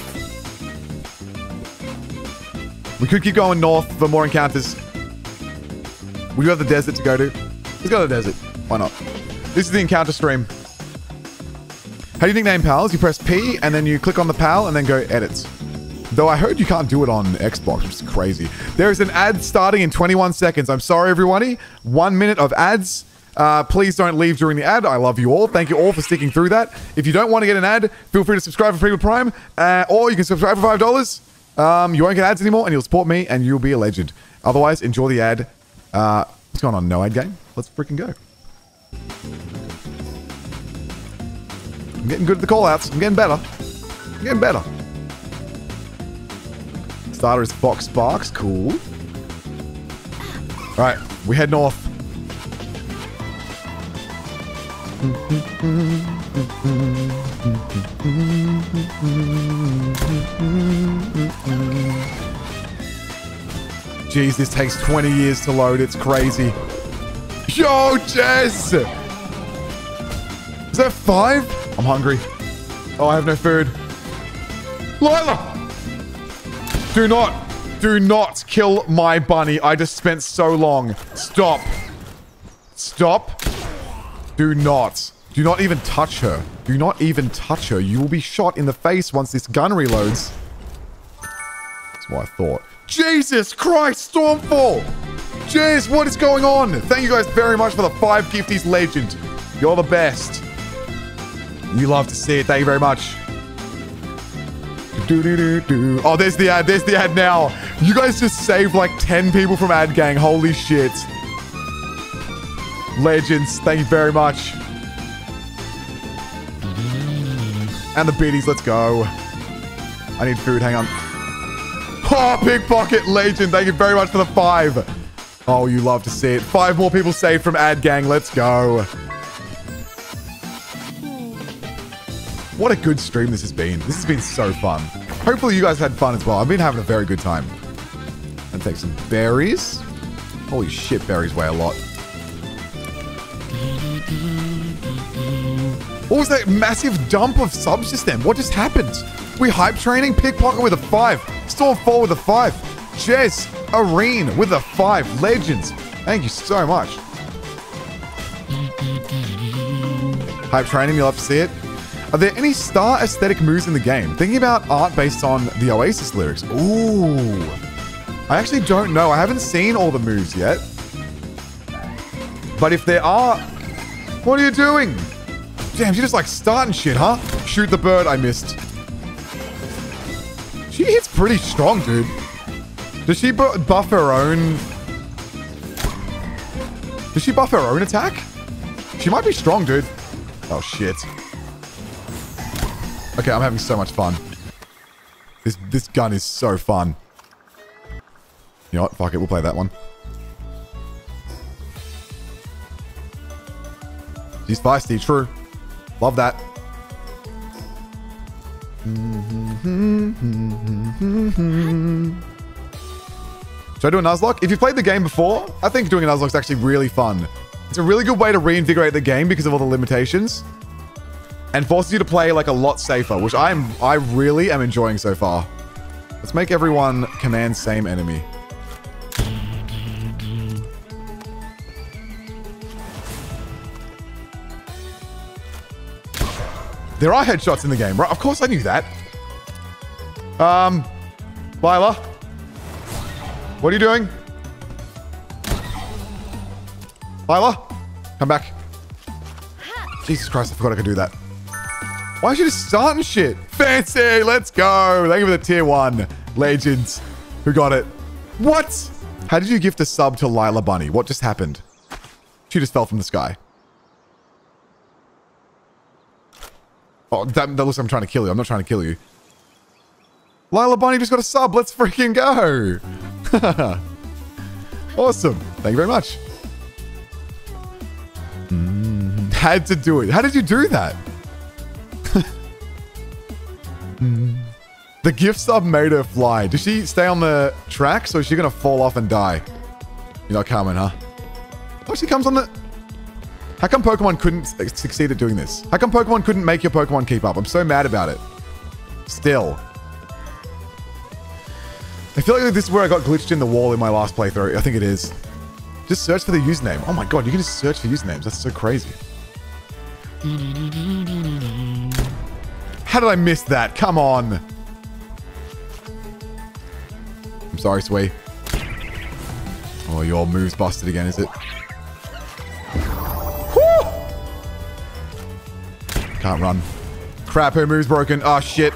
We could keep going north for more encounters. We do have the desert to go to. Let's go to the desert. Why not? This is the encounter stream. How do you nickname pals? You press P and then you click on the pal and then go edits. Though I heard you can't do it on Xbox, which is crazy. There is an ad starting in 21 seconds. I'm sorry, everybody. One minute of ads. Uh, please don't leave during the ad. I love you all. Thank you all for sticking through that. If you don't want to get an ad, feel free to subscribe for Premium Prime, uh, or you can subscribe for five dollars. Um, you won't get ads anymore, and you'll support me, and you'll be a legend. Otherwise, enjoy the ad. Uh, what's going on? No ad game. Let's freaking go. I'm getting good at the callouts. I'm getting better. I'm getting better. Starter is Box Box. Cool. All right, we head north. Jeez, this takes 20 years to load. It's crazy. Yo, Jess! Is that five? I'm hungry. Oh, I have no food. Lila! Do not, do not kill my bunny. I just spent so long. Stop. Stop. Do not. Do not even touch her. Do not even touch her. You will be shot in the face once this gun reloads. That's what I thought. Jesus Christ, Stormfall! Jeez, what is going on? Thank you guys very much for the five gifties legend. You're the best. You love to see it. Thank you very much. Oh, there's the ad. There's the ad now. You guys just saved like 10 people from ad gang. Holy shit. Legends. Thank you very much. And the biddies. Let's go. I need food. Hang on. Oh, pickpocket legend. Thank you very much for the five. Oh, you love to see it. Five more people saved from ad gang. Let's go. What a good stream this has been. This has been so fun. Hopefully you guys had fun as well. I've been having a very good time. And take some berries. Holy shit, berries weigh a lot. What was that massive dump of subsystem? What just happened? We hype training, pickpocket with a five, Stormfall with a five, Jess, Arene with a five, Legends. Thank you so much. Hype training, you'll have to see it. Are there any star aesthetic moves in the game? Thinking about art based on the Oasis lyrics. Ooh. I actually don't know. I haven't seen all the moves yet. But if there are... What are you doing? Damn, she just like starting shit, huh? Shoot the bird. I missed. She hits pretty strong, dude. Does she bu buff her own... Does she buff her own attack? She might be strong, dude. Oh, shit. Okay, I'm having so much fun. This this gun is so fun. You know what? Fuck it. We'll play that one. She's feisty. True. Love that. Should I do a Nuzlocke? If you've played the game before, I think doing a Nuzlocke is actually really fun. It's a really good way to reinvigorate the game because of all the limitations. And forces you to play like a lot safer, which I'm I really am enjoying so far. Let's make everyone command same enemy. There are headshots in the game, right? Of course I knew that. Um, Lila. What are you doing? Lila? Come back. Jesus Christ, I forgot I could do that. Why she just starting shit? Fancy, let's go. Thank you for the tier one. Legends. Who got it? What? How did you gift a sub to Lila Bunny? What just happened? She just fell from the sky. Oh, that, that looks like I'm trying to kill you. I'm not trying to kill you. Lila Bunny just got a sub. Let's freaking go. awesome. Thank you very much. Mm, had to do it. How did you do that? The gift sub made her fly. Does she stay on the tracks or is she going to fall off and die? You're not coming, huh? Oh, she comes on the... How come Pokemon couldn't succeed at doing this? How come Pokemon couldn't make your Pokemon keep up? I'm so mad about it. Still. I feel like this is where I got glitched in the wall in my last playthrough. I think it is. Just search for the username. Oh my god, you can just search for usernames. That's so crazy. How did I miss that? Come on. I'm sorry, Swee. Oh, your move's busted again, is it? Whew! Can't run. Crap, her move's broken. Oh, shit.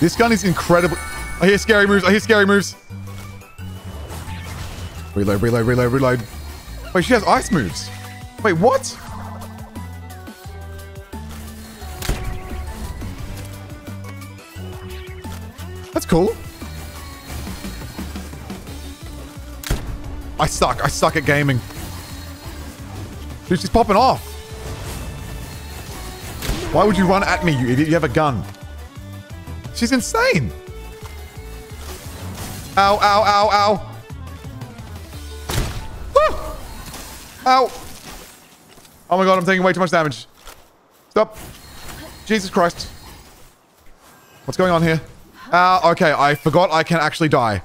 This gun is incredible. I hear scary moves. I hear scary moves. Reload, reload, reload, reload. Wait, she has ice moves. Wait, what? That's cool. I suck. I suck at gaming. Dude, she's popping off. Why would you run at me, you idiot? You have a gun. She's insane. Ow, ow, ow, ow. Ah! Ow. Oh my god, I'm taking way too much damage. Stop. Jesus Christ. What's going on here? Uh, okay, I forgot I can actually die.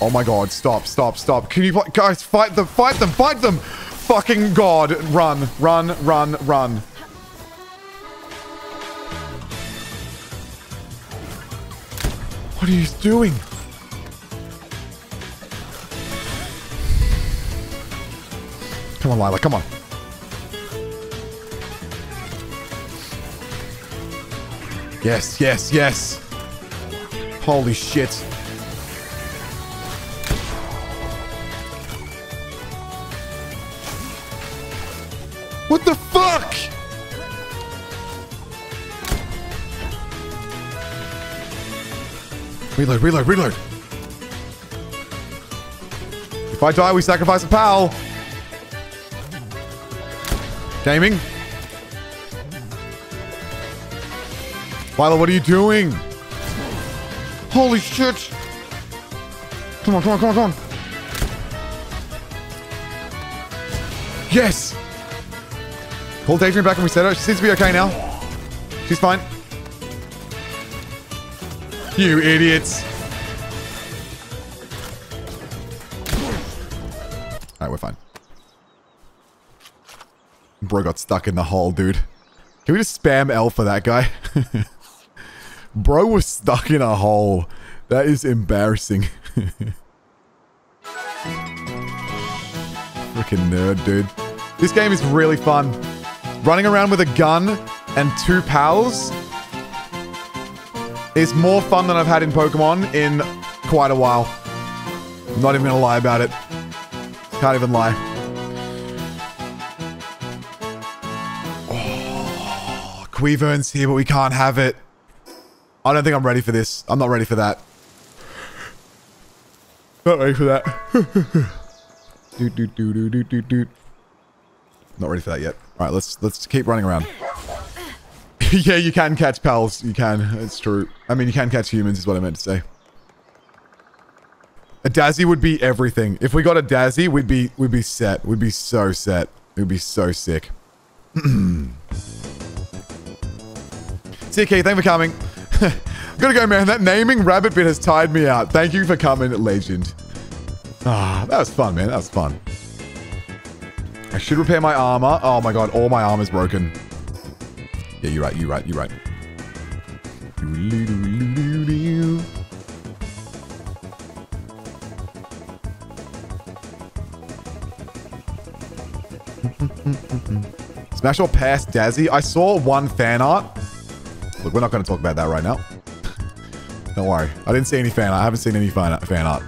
Oh my god, stop, stop, stop. Can you, guys, fight them, fight them, fight them! Fucking god, run, run, run, run. What are you doing? Come on, Lila, come on. Yes, yes, yes. Holy shit. What the fuck? Reload, reload, reload. If I die, we sacrifice a pal. Gaming. Lila, what are you doing? Holy shit. Come on, come on, come on, come on. Yes. Pull Adrian back and reset her. She seems to be okay now. She's fine. You idiots. Alright, we're fine. Bro got stuck in the hole, dude. Can we just spam L for that guy? Bro was stuck in a hole. That is embarrassing. Freaking nerd, dude. This game is really fun. Running around with a gun and two pals is more fun than I've had in Pokemon in quite a while. I'm not even gonna lie about it. Can't even lie. Quivern's here, but we can't have it. I don't think I'm ready for this. I'm not ready for that. Not ready for that. Not ready for that yet. All right, let's let's keep running around. yeah, you can catch pals. You can. It's true. I mean, you can catch humans is what I meant to say. A Dazzi would be everything. If we got a Dazzi, we'd be we'd be set. We'd be so set. It would be so sick. CK, thank you for coming. Gotta go, man. That naming rabbit bit has tired me out. Thank you for coming, legend. Ah, that was fun, man. That was fun. I should repair my armor. Oh my god, all my armor's broken. Yeah, you're right, you're right, you're right. Smash or pass Dazzi? I saw one fan art. Look, we're not going to talk about that right now. Don't worry. I didn't see any fan art. I haven't seen any fan, fan art.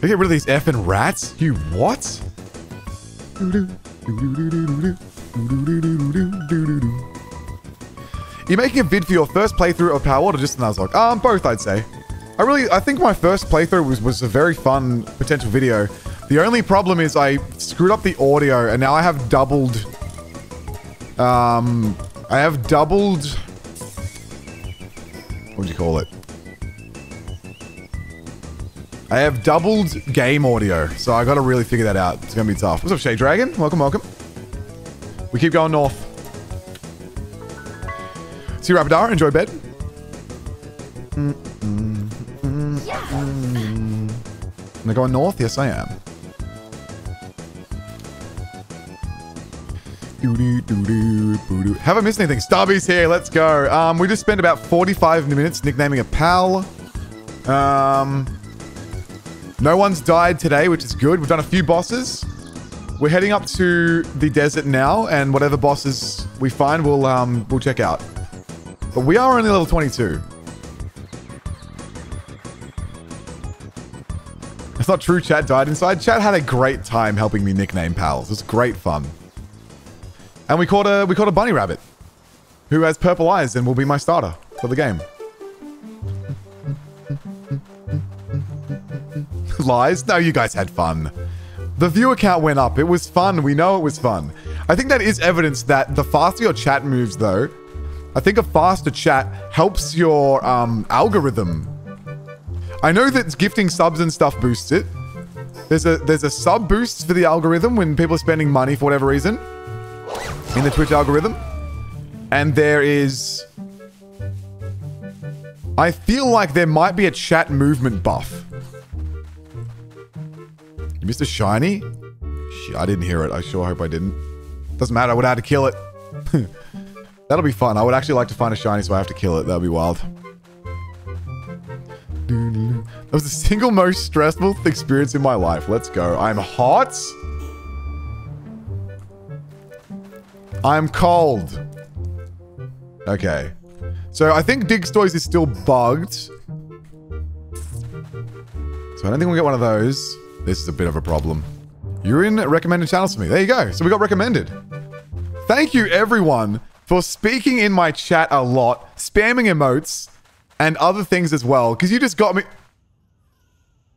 Get rid of these effing rats? You what? You're making a vid for your first playthrough of Palworld or just Nuzlocke? Um, both, I'd say. I really, I think my first playthrough was, was a very fun potential video. The only problem is I screwed up the audio and now I have doubled, um, I have doubled, what would you call it? I have doubled game audio, so I gotta really figure that out. It's gonna be tough. What's up, Shade Dragon? Welcome, welcome. We keep going north. See you, Rapidara. Enjoy bed. Mm -mm, mm Am I going north? Yes, I am. Have I missed anything? Stubby's here. Let's go. Um, we just spent about 45 minutes nicknaming a pal. Um, no one's died today, which is good. We've done a few bosses. We're heading up to the desert now, and whatever bosses we find, we'll um, we'll check out. But we are only level 22. It's not true Chat died inside. Chat had a great time helping me nickname pals. It was great fun. And we caught a we caught a bunny rabbit who has purple eyes and will be my starter for the game. lies. No, you guys had fun. The viewer count went up. It was fun. We know it was fun. I think that is evidence that the faster your chat moves, though, I think a faster chat helps your um, algorithm. I know that gifting subs and stuff boosts it. There's a there's a sub boost for the algorithm when people are spending money for whatever reason in the Twitch algorithm. And there is I feel like there might be a chat movement buff. You missed a shiny? Shit, I didn't hear it. I sure hope I didn't. Doesn't matter. I would have to kill it. That'll be fun. I would actually like to find a shiny, so I have to kill it. That'll be wild. That was the single most stressful experience in my life. Let's go. I'm hot. I'm cold. Okay. So I think Digtoise is still bugged. So I don't think we'll get one of those. This is a bit of a problem. You're in recommended channels for me. There you go. So we got recommended. Thank you, everyone, for speaking in my chat a lot, spamming emotes, and other things as well, because you just got me...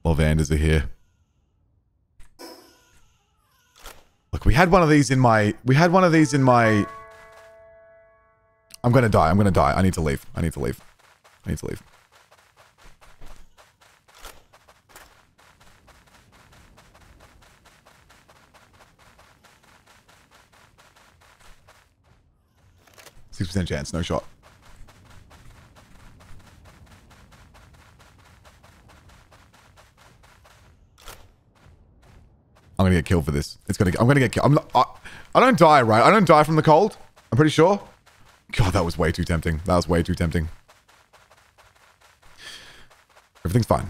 Well, Vanders are here. We had one of these in my... We had one of these in my... I'm gonna die. I'm gonna die. I need to leave. I need to leave. I need to leave. Six percent chance, no shot. I'm gonna get killed for this. It's gonna. I'm gonna get killed. I'm not. I, I don't die, right? I don't die from the cold. I'm pretty sure. God, that was way too tempting. That was way too tempting. Everything's fine.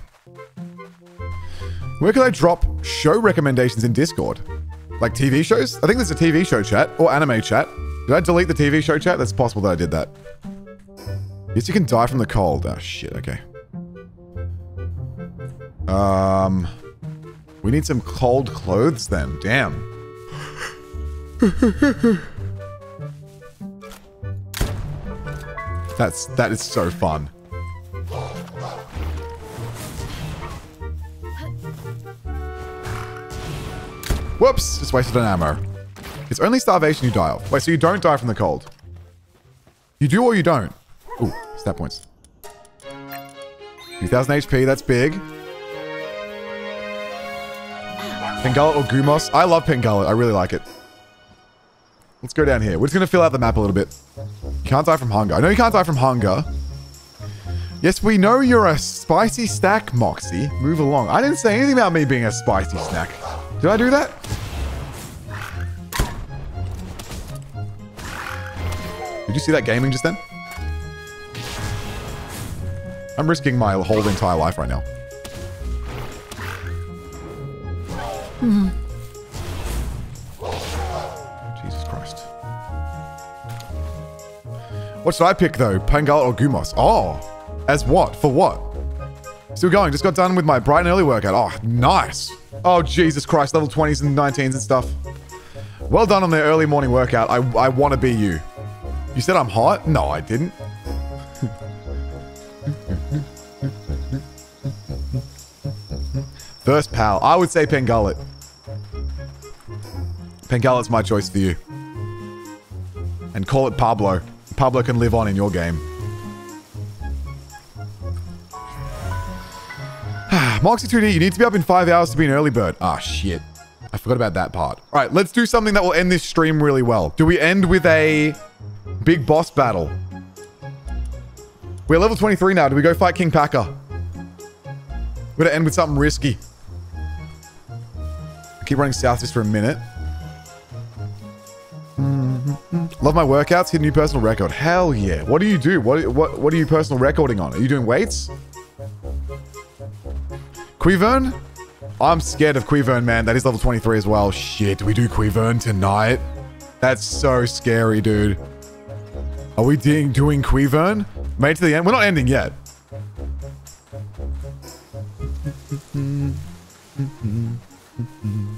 Where can I drop show recommendations in Discord? Like TV shows? I think there's a TV show chat or anime chat. Did I delete the TV show chat? That's possible that I did that. Yes, you can die from the cold. Oh, shit. Okay. Um... We need some cold clothes then. Damn. That's that is so fun. Whoops! Just wasted an ammo. It's only starvation you die of. Wait, so you don't die from the cold? You do or you don't? Ooh, stat points. 2000 HP, that's big. Pengullet or Gumoss? I love Pengullet. I really like it. Let's go down here. We're just going to fill out the map a little bit. Can't die from hunger. I know you can't die from hunger. Yes, we know you're a spicy stack, Moxie. Move along. I didn't say anything about me being a spicy snack. Did I do that? Did you see that gaming just then? I'm risking my whole entire life right now. Mm. Jesus Christ. What should I pick though? Pangal or Gumoss? Oh, as what? For what? Still going. Just got done with my bright and early workout. Oh, nice. Oh, Jesus Christ. Level 20s and 19s and stuff. Well done on the early morning workout. I, I want to be you. You said I'm hot? No, I didn't. First pal. I would say Pengullet. Pengullet's my choice for you. And call it Pablo. Pablo can live on in your game. Moxie 2D, you need to be up in five hours to be an early bird. Ah, shit. I forgot about that part. All right, let's do something that will end this stream really well. Do we end with a big boss battle? We're level 23 now. Do we go fight Kingpaca? We're gonna end with something risky. Keep running south just for a minute. Mm-hmm. Love my workouts. Hit a new personal record. Hell yeah. What do you do? What, what, what are you personal recording on? Are you doing weights? Quivern? I'm scared of Quivern, man. That is level 23 as well. Shit, do we do Quivern tonight? That's so scary, dude. Are we doing, doing Quivern? Made to the end? We're not ending yet.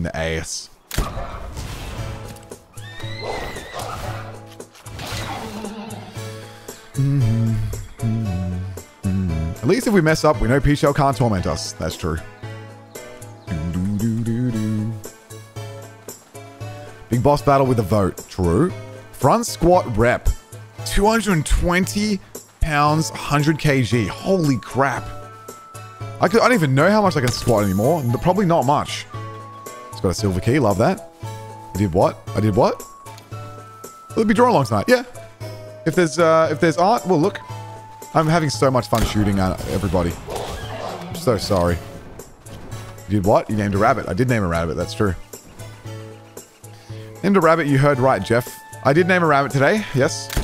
In the ass. Mm-hmm. Mm-hmm. Mm-hmm. At least if we mess up, we know P-Shell can't torment us. That's true. Big boss battle with a vote. True. Front squat rep. 220 pounds, 100 kg. Holy crap. I, could, I don't even know how much I can squat anymore. Probably not much. It's got a silver key. Love that. I did what? I did what? We'll be drawing along tonight. Yeah. If there's uh, if there's art, well, look. I'm having so much fun shooting at everybody. I'm so sorry. You did what? You named a rabbit. I did name a rabbit. That's true. Named a rabbit. You heard right, Jeff. I did name a rabbit today. Yes.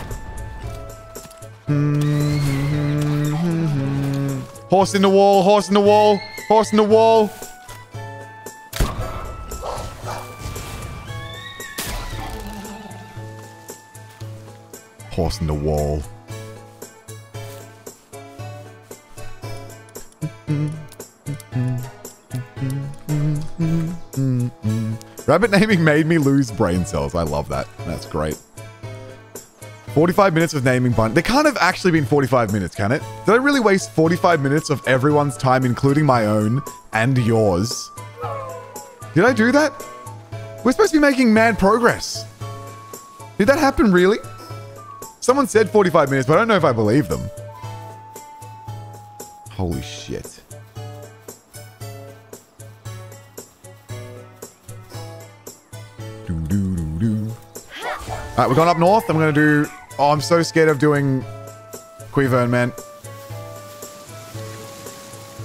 Hmm, hmm, hmm, horse in the wall. Horse in the wall. Horse in the wall. Horse in the wall. Rabbit naming made me lose brain cells. I love that. That's great. 45 minutes of naming bun. There can't have actually been 45 minutes, can it? Did I really waste 45 minutes of everyone's time, including my own and yours? Did I do that? We're supposed to be making mad progress. Did that happen really? Someone said 45 minutes, but I don't know if I believe them. Holy shit. Alright, we're going up north. I'm gonna do. Oh, I'm so scared of doing Quivern, man.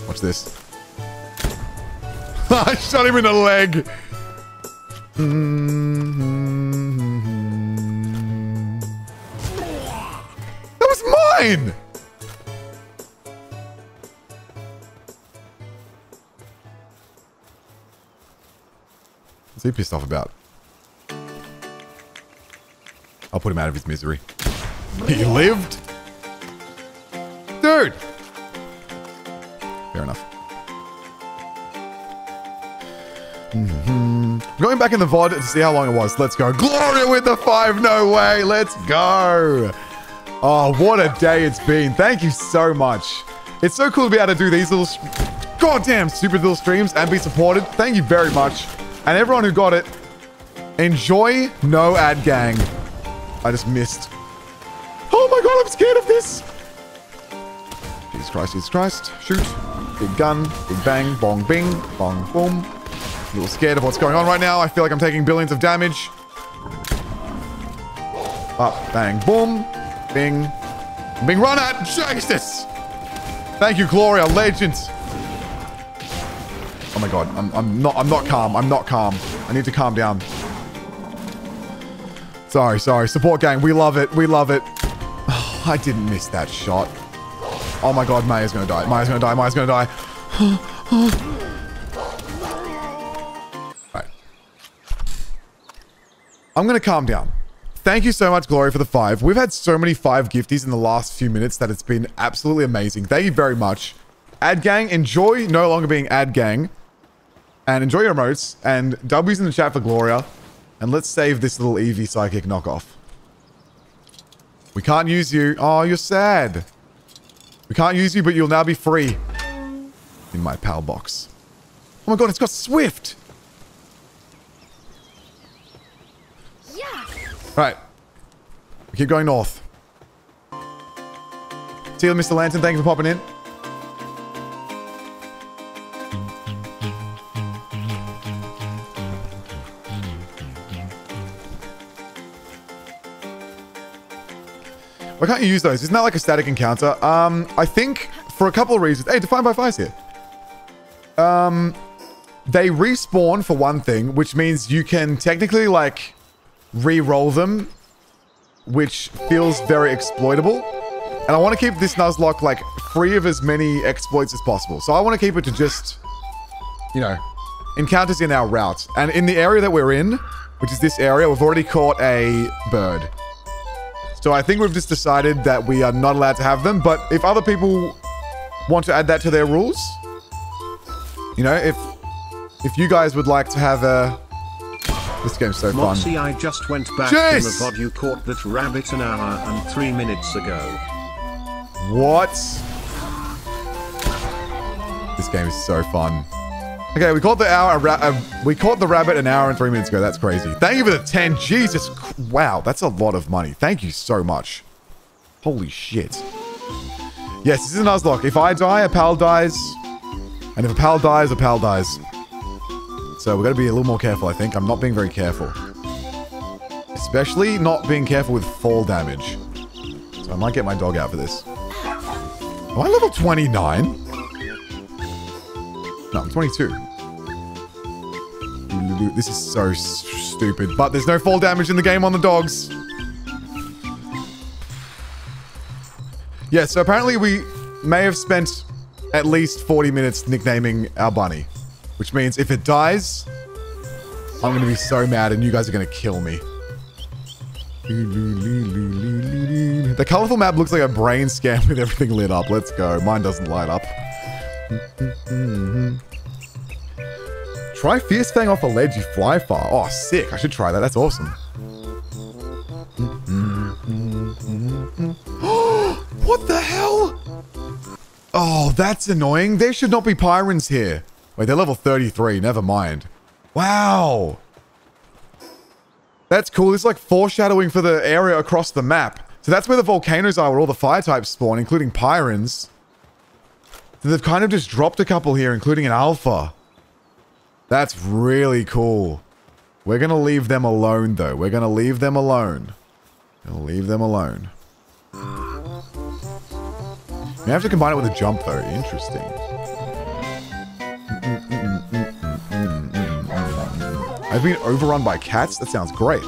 Watch this. I shot him in the leg. That mine! What's he pissed off about? I'll put him out of his misery. He lived? Dude! Fair enough. Mhm. Going back in the VOD to see how long it was. Let's go. Gloria with the five. No way. Let's go. Oh, what a day it's been. Thank you so much. It's so cool to be able to do these little, goddamn stupid little streams and be supported. Thank you very much. And everyone who got it, enjoy No Ad Gang. I just missed. Oh my god, I'm scared of this. Jesus Christ, Jesus Christ. Shoot. Big gun. Big bang. Bong bing. Bong boom. A little scared of what's going on right now. I feel like I'm taking billions of damage. Up. Bang. Boom. Bing. Bing run at. Jesus. Thank you, Gloria. Legends. Oh my god. I'm, I'm not I'm not calm. I'm not calm. I need to calm down. Sorry, sorry. Support gang. We love it. We love it. Oh, I didn't miss that shot. Oh my god, Maya's gonna die. Maya's gonna die. Maya's gonna die. I'm gonna calm down. Thank you so much, Glory, for the five. We've had so many five gifties in the last few minutes that it's been absolutely amazing. Thank you very much. Ad gang, enjoy no longer being ad gang. And enjoy your emotes. And W's in the chat for Gloria. And let's save this little Eevee psychic knockoff. We can't use you. Oh, you're sad. We can't use you, but you'll now be free. In my PAL box. Oh my god, it's got Swift! Right. We keep going north. See you, Mr. Lantern. Thank you for popping in. Why can't you use those? Isn't that like a static encounter? Um, I think for a couple of reasons. Hey, Defined by Fire's here. Um, they respawn for one thing, which means you can technically like re-roll them, which feels very exploitable. And I want to keep this Nuzlocke like free of as many exploits as possible. So I want to keep it to just, you know, encounters in our route. And in the area that we're in, which is this area, we've already caught a bird. So I think we've just decided that we are not allowed to have them. But if other people want to add that to their rules, you know, if if you guys would like to have a... This game's so fun. Moxie, I just went back Jeez! from a VOD you caught that rabbit an hour and three minutes ago. What? This game is so fun. Okay, we caught the hour. Uh, we caught the rabbit an hour and three minutes ago. That's crazy. Thank you for the 10. Jesus. Wow, that's a lot of money. Thank you so much. Holy shit. Yes, this is a Nuzlocke. If I die, a pal dies. And if a pal dies, a pal dies. So we've got to be a little more careful, I think. I'm not being very careful. Especially not being careful with fall damage. So I might get my dog out for this. Am I level 29? No, I'm 22. This is so stupid. But there's no fall damage in the game on the dogs. Yeah, so apparently we may have spent at least 40 minutes nicknaming our bunny. Which means if it dies, I'm going to be so mad and you guys are going to kill me. The colorful map looks like a brain scan with everything lit up. Let's go. Mine doesn't light up. Try Fierce Fang off a ledge, you fly far. Oh, sick. I should try that. That's awesome. what the hell? Oh, that's annoying. There should not be Pyrins here. Wait, they're level 33. Never mind. Wow. That's cool. It's like foreshadowing for the area across the map. So that's where the volcanoes are, where all the fire types spawn, including Pyrins. So they've kind of just dropped a couple here, including an Alpha. That's really cool. We're going to leave them alone, though. We're going to leave them alone. Gonna leave them alone. You have to combine it with a jump, though. Interesting. I've been overrun by cats? That sounds great.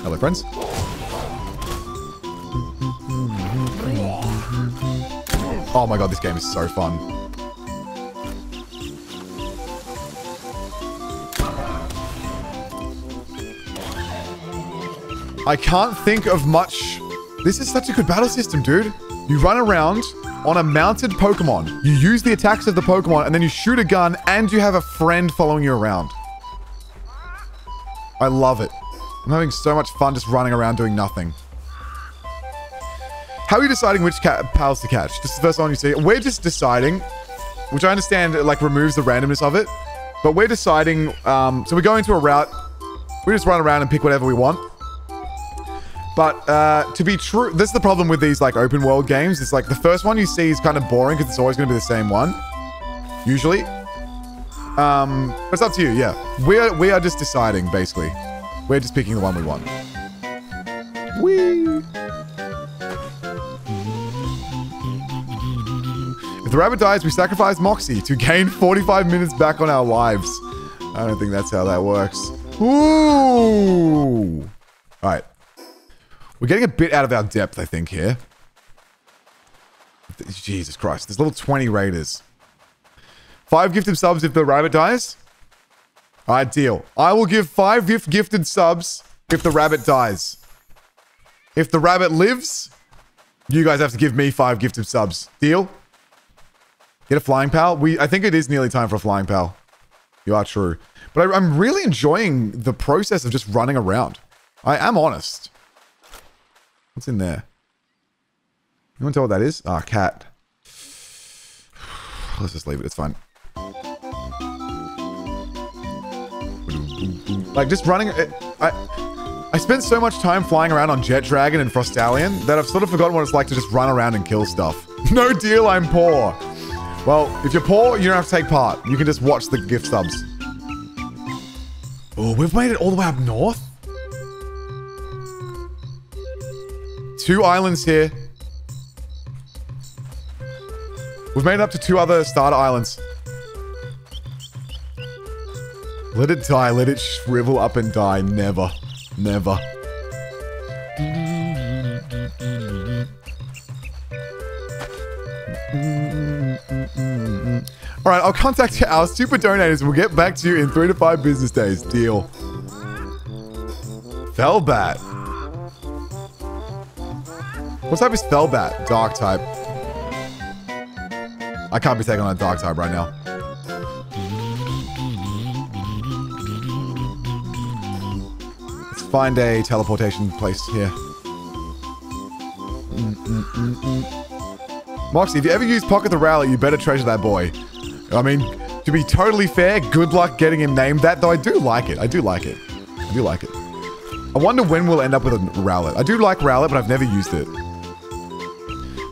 Hello, friends. Oh my god, this game is so fun. I can't think of much. This is such a good battle system, dude. You run around on a mounted Pokemon. You use the attacks of the Pokemon, and then you shoot a gun, and you have a friend following you around. I love it. I'm having so much fun just running around doing nothing. How are you deciding which pals to catch? Just the first one you see. We're just deciding, which I understand like removes the randomness of it, but we're deciding. Um, so we go into a route. We just run around and pick whatever we want. But uh, to be true, this is the problem with these like open world games. It's like the first one you see is kind of boring because it's always going to be the same one, usually. Um, but it's up to you. Yeah, we are we are just deciding basically. We're just picking the one we want. Whee! If the rabbit dies, we sacrifice Moxie to gain 45 minutes back on our lives. I don't think that's how that works. Ooh! All right. We're getting a bit out of our depth, I think, here. Jesus Christ. There's level 20 raiders. Five gifted subs if the rabbit dies. All right, deal. I will give five gift gifted subs if the rabbit dies. If the rabbit lives, you guys have to give me five gifted subs. Deal? Get a flying pal? We, I think it is nearly time for a flying pal. You are true. But I, I'm really enjoying the process of just running around. I am honest. What's in there? You want to tell what that is? Ah, cat. Let's just leave it. It's fine. Like, just running... It, I, I spent so much time flying around on Jetragon and Frostallion that I've sort of forgotten what it's like to just run around and kill stuff. No deal, I'm poor. Well, if you're poor, you don't have to take part. You can just watch the gift subs. Oh, we've made it all the way up north? Two islands here. We've made it up to two other starter islands. Let it die. Let it shrivel up and die. Never. Never. All right, I'll contact our super donators we'll get back to you in three to five business days. Deal. Felbat. What type is Felbat? Dark type. I can't be taking on a dark type right now. Let's find a teleportation place here. Mm -mm -mm Moxie, if you ever use Pocket the Rowlet, you better treasure that boy. I mean, to be totally fair, good luck getting him named that, though I do like it. I do like it. I do like it. I wonder when we'll end up with a Rowlet. I do like Rowlet, but I've never used it.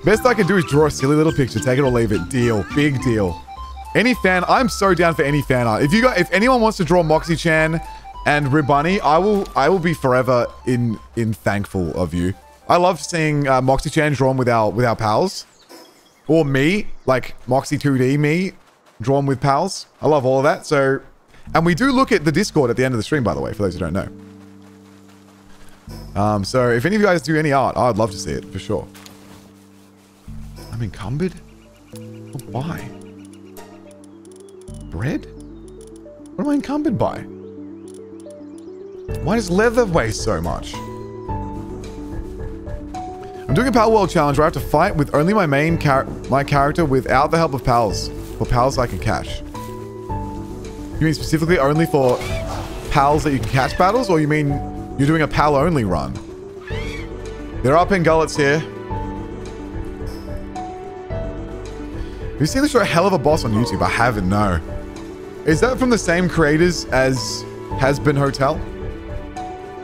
Best I can do is draw a silly little picture. Take it or leave it. Deal. Big deal. Any fan, I'm so down for any fan art. If you got, if anyone wants to draw Moxie Chan and Ribbuny, I will, I will be forever in, in thankful of you. I love seeing uh, Moxie Chan drawn with our, with our pals, or me, like Moxie 2D me, drawn with pals. I love all of that. So, and we do look at the Discord at the end of the stream, by the way, for those who don't know. Um, so if any of you guys do any art, I'd love to see it for sure. I'm encumbered. Why? bread? What am I encumbered by? Why does leather weigh so much? I'm doing a Palworld Challenge where I have to fight with only my main char my character without the help of pals. For pals I can catch. You mean specifically only for pals that you can catch battles? Or you mean you're doing a pal only run? There are Pengullets here. You seen the show Helluva Boss on YouTube? I haven't, no. Is that from the same creators as Hazbin Hotel?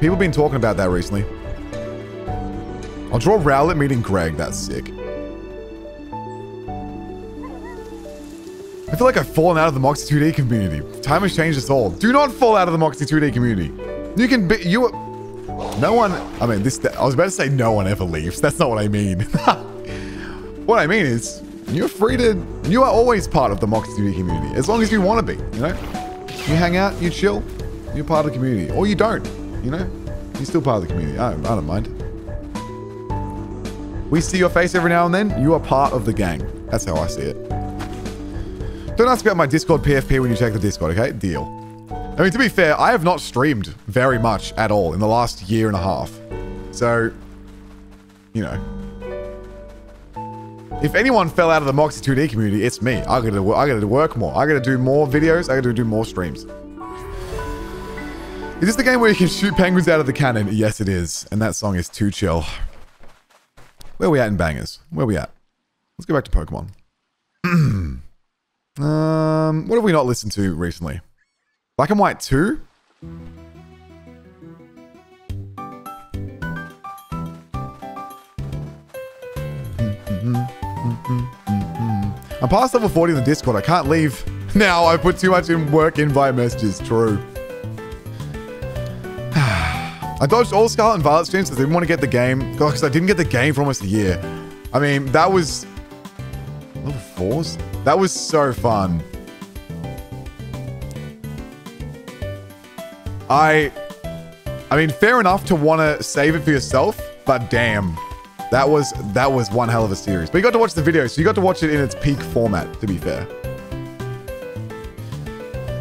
People have been talking about that recently. I'll draw Rowlet meeting Greg. That's sick. I feel like I've fallen out of the Moxie 2D community. Time has changed us all. Do not fall out of the Moxie 2D community. You can be, you, no one, I mean, this, I was about to say no one ever leaves. That's not what I mean. what I mean is, you're free to, you are always part of the 2D community, as long as you want to be, you know? You hang out, you chill, you're part of the community. Or you don't, you know? You're still part of the community. I I don't mind. We see your face every now and then, you are part of the gang. That's how I see it. Don't ask about my Discord PFP when you check the Discord, okay? Deal. I mean, to be fair, I have not streamed very much at all in the last year and a half. So, you know. If anyone fell out of the Moxie 2D community, it's me. I gotta, I gotta work more. I gotta do more videos. I gotta do more streams. Is this the game where you can shoot penguins out of the cannon? Yes, it is. And that song is too chill. Where we at in bangers? Where we at? Let's go back to Pokemon. um, what have we not listened to recently? Black and White 2? I'm past level 40 in the Discord. I can't leave. Now I put too much in work invite messages. True. I dodged all Scarlet and Violet streams because I didn't want to get the game. Because I didn't get the game for almost a year. I mean, that was... Level 4s? That was so fun. I... I mean, fair enough to want to save it for yourself, but damn. That was that was one hell of a series. But you got to watch the video, so you got to watch it in its peak format, to be fair.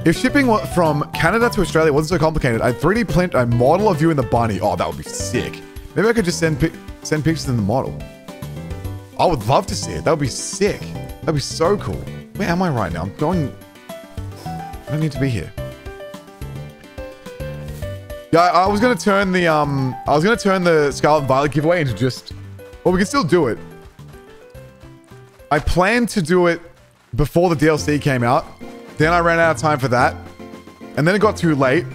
If shipping from Canada to Australia wasn't so complicated, I'd 3D print a model of you in the bunny. Oh, that would be sick. Maybe I could just send send pictures in the model. I would love to see it. That would be sick. That'd be so cool. Where am I right now? I'm going... I don't need to be here. Yeah, I was gonna turn the um, I was gonna turn the Scarlet Violet giveaway into just, well, we can still do it. I planned to do it before the DLC came out. Then I ran out of time for that, and then it got too late.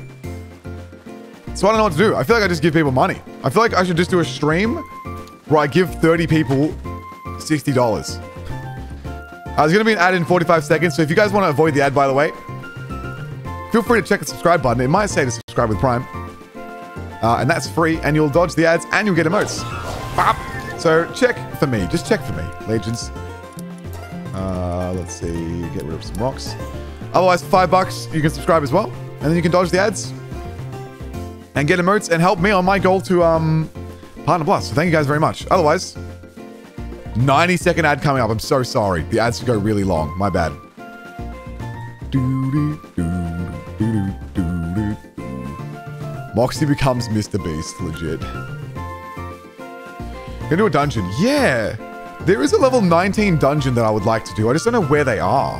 So I don't know what to do. I feel like I just give people money. I feel like I should just do a stream where I give 30 people $60. I was gonna be an ad in 45 seconds, so if you guys want to avoid the ad, by the way, feel free to check the subscribe button. It might say to subscribe with Prime. Uh, and that's free, and you'll dodge the ads, and you'll get emotes. Bop. So check for me. Just check for me, legends. Uh, let's see. Get rid of some rocks. Otherwise, five bucks, you can subscribe as well, and then you can dodge the ads and get emotes and help me on my goal to um partner plus. So thank you guys very much. Otherwise, 90 second ad coming up. I'm so sorry. The ads go really long. My bad. Moxie becomes Mr. Beast, legit. Gonna a dungeon. Yeah! There is a level 19 dungeon that I would like to do. I just don't know where they are.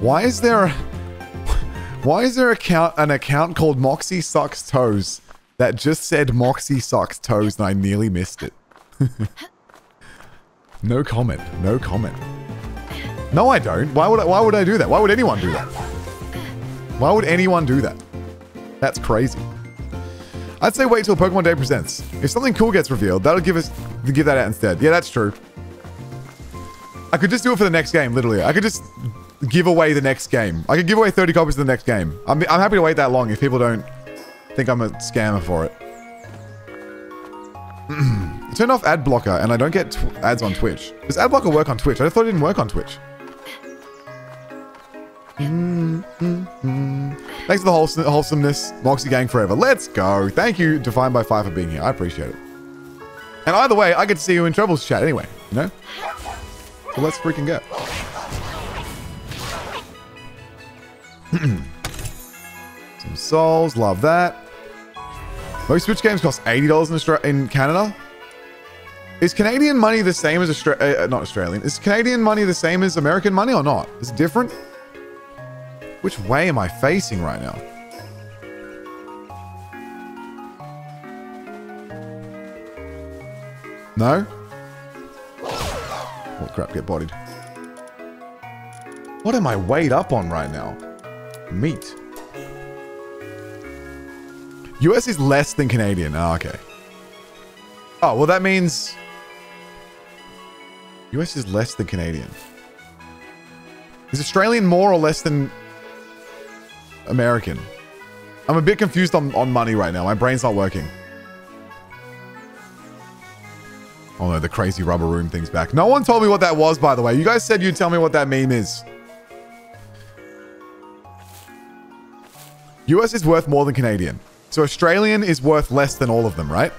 Why is there a... Why is there account, an account called Moxie Sucks Toes that just said Moxie Sucks Toes and I nearly missed it? no comment. No comment. No, I don't. Why would I, why would I do that? Why would anyone do that? Why would anyone do that? That's crazy. I'd say wait till Pokemon Day presents. If something cool gets revealed, that'll give us give that out instead. Yeah, that's true. I could just do it for the next game, literally. I could just give away the next game. I could give away 30 copies of the next game. I'm, I'm happy to wait that long if people don't think I'm a scammer for it. Turn off ad blocker and I don't get ads on Twitch. Does ad blocker work on Twitch? I thought it didn't work on Twitch. Mm, mm, mm. Thanks for the wholesome, wholesomeness. Moxie Gang forever. Let's go. Thank you, Defined by Five, for being here. I appreciate it. And either way, I get to see you in Trouble's chat anyway, you know? So let's freaking go. Some souls, love that. Most Switch games cost $80 in, Austra in Canada. Is Canadian money the same as Australian? Uh, not Australian. Is Canadian money the same as American money or not? Is it different? Which way am I facing right now? No? Oh crap, get bodied. What am I weighed up on right now? Meat. US is less than Canadian. Oh, okay. Oh, well that means... US is less than Canadian. Is Australian more or less than American? I'm a bit confused on, on money right now. My brain's not working. Oh no, the crazy rubber room thing's back. No one told me what that was, by the way. You guys said you'd tell me what that meme is. US is worth more than Canadian. So Australian is worth less than all of them, right?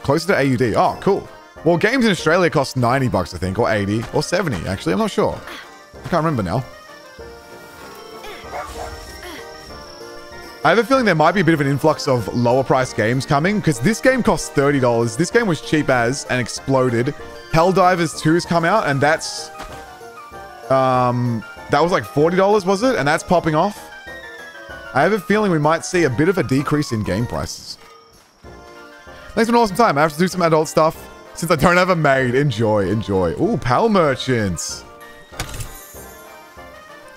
Closer to AUD. Oh, cool. Well, games in Australia cost 90 bucks, I think, or 80, or 70, actually. I'm not sure. I can't remember now. I have a feeling there might be a bit of an influx of lower price games coming because this game costs $30. This game was cheap as and exploded. Helldivers 2 has come out and that's... Um, that was like $40, was it? And that's popping off. I have a feeling we might see a bit of a decrease in game prices. Thanks for an awesome time. I have to do some adult stuff. Since I don't have a maid, enjoy, enjoy. Ooh, PAL merchants.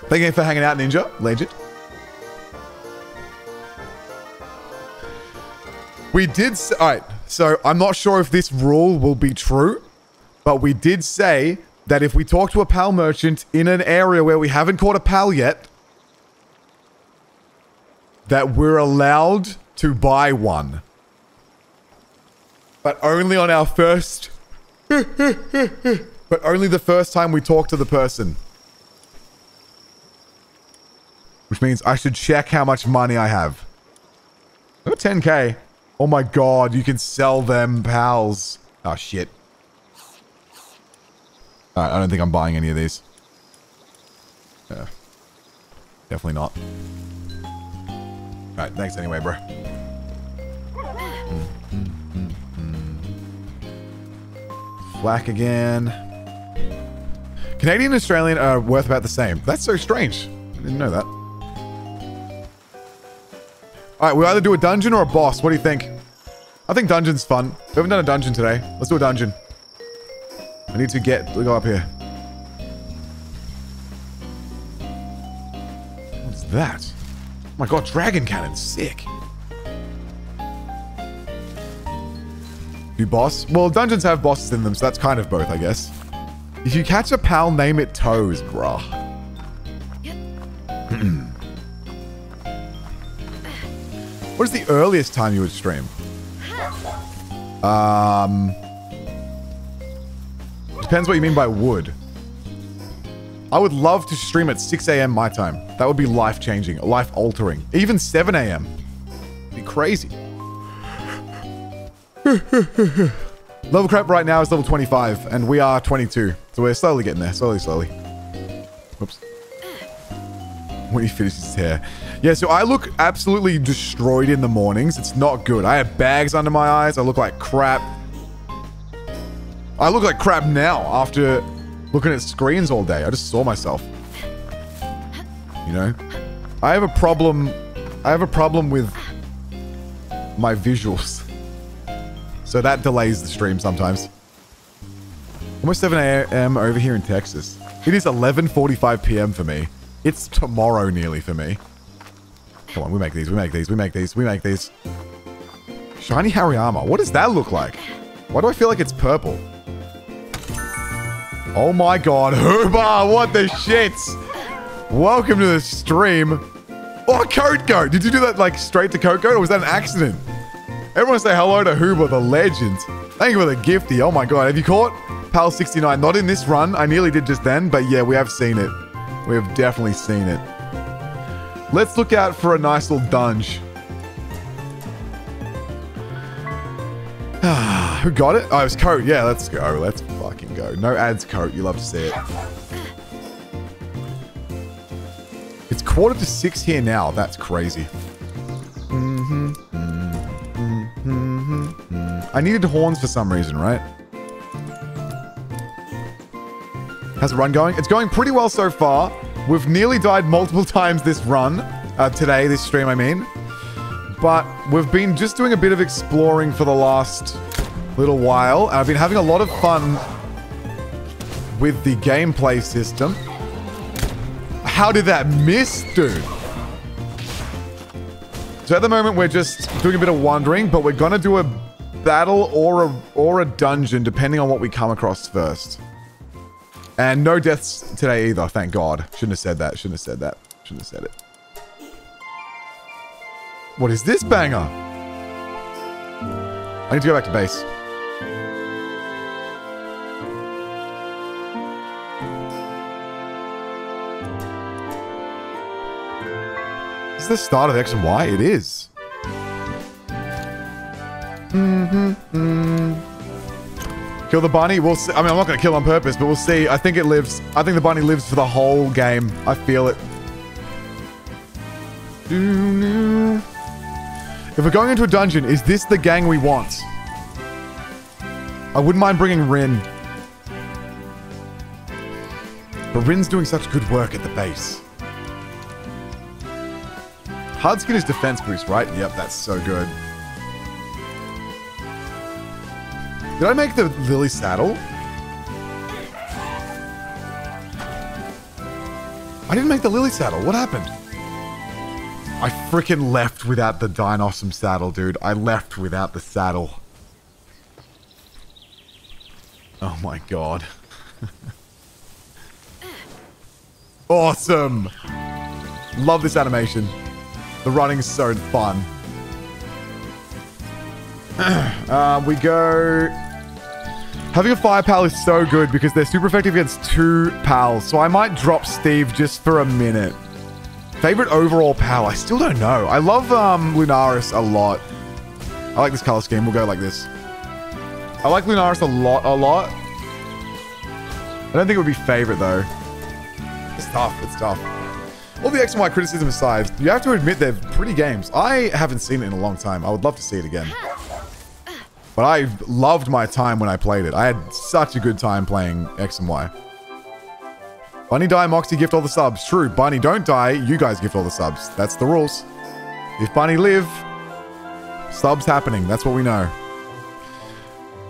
Thank you for hanging out, Ninja. Legend. We did... All right, so I'm not sure if this rule will be true, but we did say that if we talk to a PAL merchant in an area where we haven't caught a PAL yet, that we're allowed to buy one. But only on our first... but only the first time we talk to the person. Which means I should check how much money I have. I've got 10k. Oh my god, you can sell them pals. Oh shit. Alright, I don't think I'm buying any of these. Yeah. Definitely not. Alright, thanks anyway, bro. Whack again. Canadian and Australian are worth about the same. That's so strange. I didn't know that. Alright, we either do a dungeon or a boss. What do you think? I think dungeon's fun. We haven't done a dungeon today. Let's do a dungeon. I need to get... We go up here. What's that? Oh my god, dragon cannon. Sick. Do boss? Well, dungeons have bosses in them, so that's kind of both, I guess. If you catch a pal, name it Toes, bruh. what is the earliest time you would stream? Um... Depends what you mean by would. I would love to stream at 6 a.m. my time. That would be life-changing, life-altering. Even 7 a.m. Be crazy. level crap right now is level 25, and we are 22. So we're slowly getting there. Slowly, slowly. Whoops. When he finishes his hair. Yeah, so I look absolutely destroyed in the mornings. It's not good. I have bags under my eyes. I look like crap. I look like crap now after looking at screens all day. I just saw myself. You know? I have a problem... I have a problem with my visuals. So that delays the stream sometimes. Almost 7 a.m. over here in Texas. It is 11.45 p.m. for me. It's tomorrow nearly for me. Come on, we make these, we make these, we make these, we make these. Shiny Hariyama. What does that look like? Why do I feel like it's purple? Oh my god, Hooba, what the shit? Welcome to the stream. Oh, Code Goat. Did you do that like straight to Code Goat or was that an accident? Everyone say hello to Hooba, the legend. Thank you for the gifty. Oh my god, have you caught PAL69? Not in this run. I nearly did just then, but yeah, we have seen it. We have definitely seen it. Let's look out for a nice little dunge. Ah, who got it? Oh, it was Coat. Yeah, let's go. Let's fucking go. No ads, Coat. You love to see it. It's quarter to six here now. That's crazy. Mm-hmm. Mm-hmm. Mm-hmm. I needed horns for some reason, right? How's the run going? It's going pretty well so far. We've nearly died multiple times this run. Uh, today, this stream, I mean. But we've been just doing a bit of exploring for the last little while. And I've been having a lot of fun with the gameplay system. How did that miss, dude? So at the moment, we're just doing a bit of wandering, but we're gonna do a battle or a or a dungeon, depending on what we come across first. And no deaths today either, thank God. Shouldn't have said that. Shouldn't have said that. Shouldn't have said it. What is this banger? I need to go back to base. Is this the start of X and Y? It is. Mm-hmm. Kill the bunny? We'll see. I mean, I'm not going to kill on purpose, but we'll see. I think it lives. I think the bunny lives for the whole game. I feel it. If we're going into a dungeon, is this the gang we want? I wouldn't mind bringing Rin. But Rin's doing such good work at the base. Hard skin is defense boost, right? Yep, that's so good. Did I make the Lily saddle? I didn't make the Lily saddle. What happened? I freaking left without the Dinossom saddle, dude. I left without the saddle. Oh my god. awesome! Love this animation. The running is so fun. uh, we go... Having a fire pal is so good because they're super effective against two pals. So I might drop Steve just for a minute. Favorite overall pal? I still don't know. I love um, Lunaris a lot. I like this color scheme. We'll go like this. I like Lunaris a lot, a lot. I don't think it would be favorite though. It's tough. It's tough. All the X and Y criticism aside, you have to admit they're pretty games. I haven't seen it in a long time. I would love to see it again. But I loved my time when I played it. I had such a good time playing X and Y. Bunny die, Moxie gift all the subs. True, Bunny don't die, you guys gift all the subs. That's the rules. If Bunny live, subs happening. That's what we know.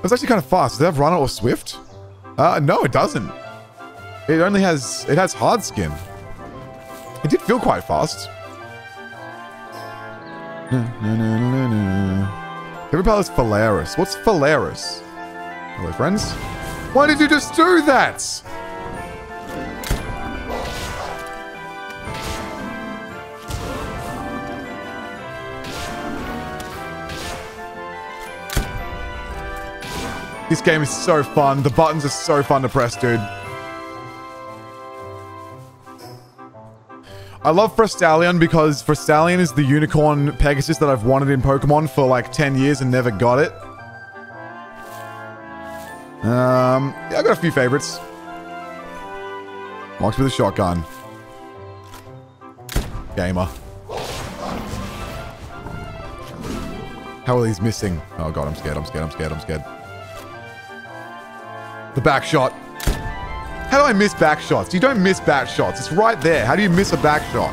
It's actually kind of fast. Does it have runner or swift? Uh, no, it doesn't. It only has, it has hard skin. It did feel quite fast. Every pal is Faleris. What's Faleris? Hello, friends. Why did you just do that? This game is so fun. The buttons are so fun to press, dude. I love Frostallion because Frostallion is the unicorn Pegasus that I've wanted in Pokemon for like 10 years and never got it. Um, yeah, I got a few favorites. Mox with a shotgun. Gamer. How are these missing? Oh god, I'm scared, I'm scared, I'm scared, I'm scared. The back shot. How do I miss back shots? You don't miss back shots. It's right there. How do you miss a back shot?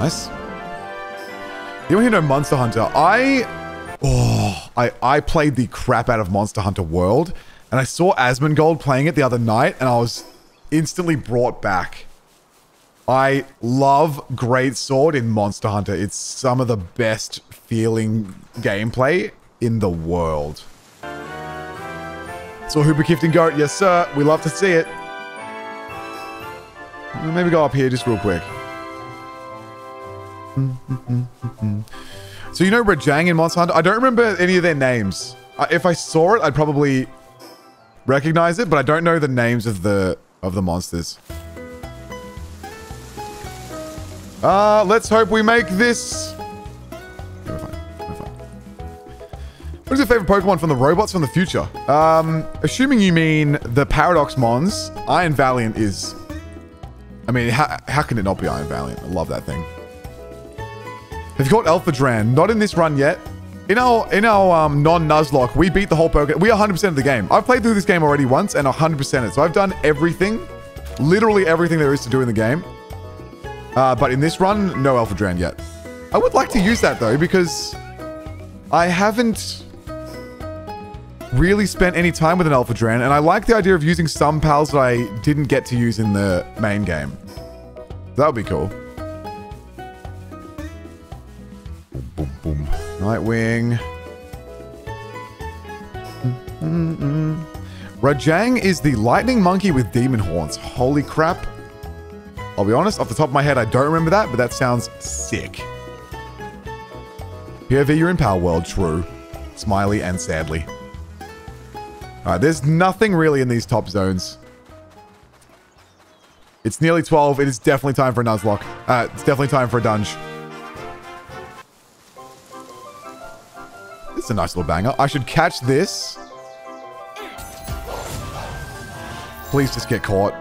Nice. Anyone here know Monster Hunter? I, oh, I, I played the crap out of Monster Hunter World, and I saw Asmongold playing it the other night, and I was instantly brought back. I love Great Sword in Monster Hunter. It's some of the best feeling gameplay in the world. So Hooper Kifton Goat, yes sir, we love to see it. Maybe go up here just real quick. So you know Rajang in Monster Hunter? I don't remember any of their names. Uh, if I saw it, I'd probably recognize it, but I don't know the names of the of the monsters. Uh, let's hope we make this. What is your favorite Pokemon from the robots from the future? Um, assuming you mean the Paradox Mons, Iron Valiant is. I mean, how, how can it not be Iron Valiant? I love that thing. Have you caught Elphidran? Not in this run yet. In our in our um, non-Nuzlocke, we beat the whole Pokemon. We are 100% of the game. I've played through this game already once and 100% it. So I've done everything, literally everything there is to do in the game. Uh, but in this run, no Elphidran yet. I would like to use that though, because I haven't really spent any time with an Elphidran, and I like the idea of using some pals that I didn't get to use in the main game. That would be cool. Boom, boom, boom. Nitewing. Mm -mm. Rajang is the lightning monkey with demon horns. Holy crap. I'll be honest, off the top of my head, I don't remember that, but that sounds sick. POV, you're in Palworld, true. Smiley and sadly. Alright, there's nothing really in these top zones. It's nearly 12. It is definitely time for a Nuzlocke. Uh, it's definitely time for a dunge. It's a nice little banger. I should catch this. Please just get caught.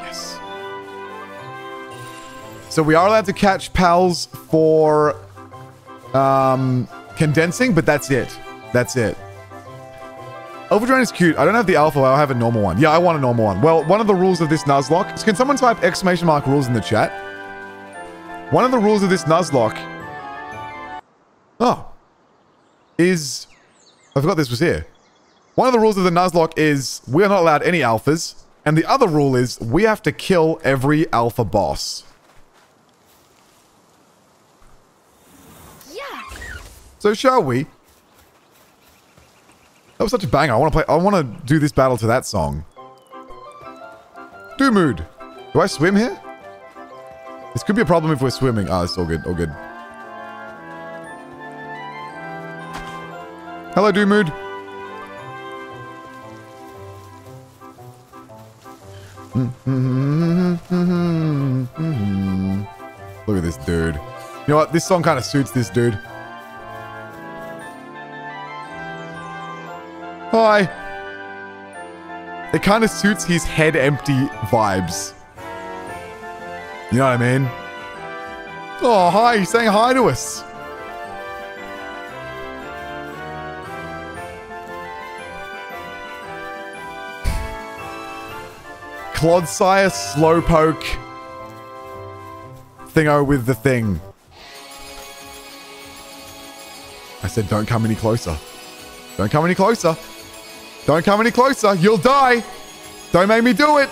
Yes. So we are allowed to catch pals for um, condensing, but that's it. That's it. Overdrive is cute. I don't have the alpha. I have a normal one. Yeah, I want a normal one. Well, one of the rules of this Nuzlocke... Can someone type exclamation mark rules in the chat? One of the rules of this Nuzlocke... Oh. Is... I forgot this was here. One of the rules of the Nuzlocke is we are not allowed any alphas. And the other rule is we have to kill every alpha boss. Yeah. So shall we? Was such a banger. I want to play. I want to do this battle to that song. Dumud. Do I swim here? This could be a problem if we're swimming. Ah, oh, it's all good. All good. Hello, Dumud. Look at this dude. You know what? This song kind of suits this dude. Hi. It kind of suits his head empty vibes. You know what I mean? Oh, hi. He's saying hi to us. Clodsire Slowpoke thingo with the thing. I said don't come any closer. Don't come any closer. Don't come any closer. You'll die. Don't make me do it.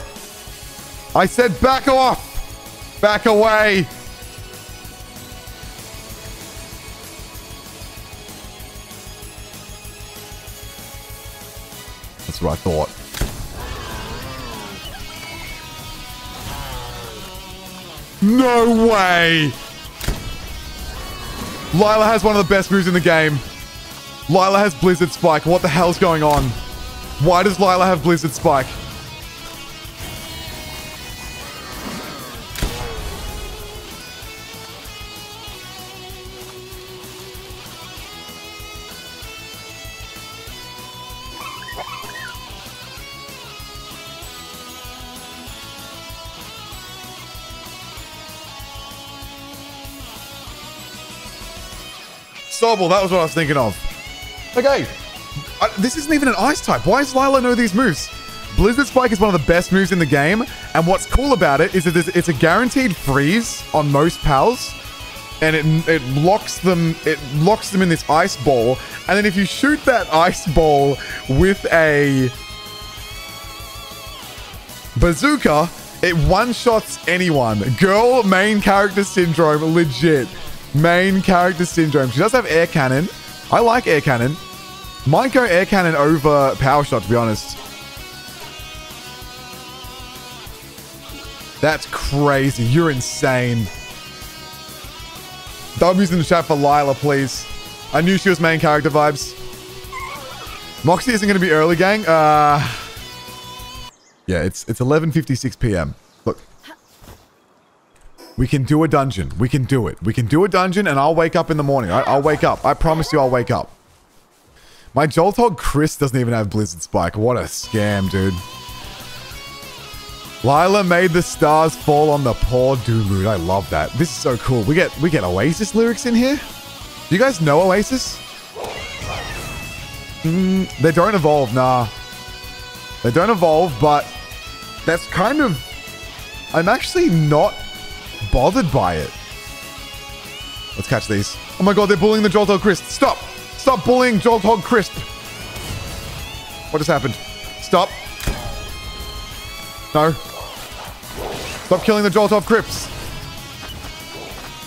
I said back off. Back away. That's what I thought. No way! Lila has one of the best moves in the game. Lila has Blizzard Spike. What the hell's going on? Why does Lila have Blizzard Spike? Sobble, that was what I was thinking of. Okay. I, this isn't even an ice type. Why does Lila know these moves? Blizzard Spike is one of the best moves in the game, and what's cool about it is that it's a guaranteed freeze on most pals, and it it locks them it locks them in this ice ball, and then if you shoot that ice ball with a bazooka, it one shots anyone. Girl main character syndrome, legit. Main character syndrome. She does have air cannon. I like air cannon. Might go air cannon over power shot, to be honest. That's crazy. You're insane. W's in the chat for Lila, please. I knew she was main character vibes. Moxie isn't going to be early, gang. Uh, yeah, it's it's 11:56 p.m. Look, we can do a dungeon. We can do it. We can do a dungeon, and I'll wake up in the morning. I, I'll wake up. I promise you, I'll wake up. My Jolthog Cryst doesn't even have Blizzard Spike. What a scam, dude. Lila made the stars fall on the poor Dulude. I love that. This is so cool. We get we get Oasis lyrics in here. Do you guys know Oasis? Mm, they don't evolve, nah. They don't evolve, but that's kind of. I'm actually not bothered by it. Let's catch these. Oh my god, they're bullying the Jolthog Cryst. Stop! Stop bullying Jolthog Cryst! What just happened? Stop. No. Stop killing the Jolt Jolthog Cryst.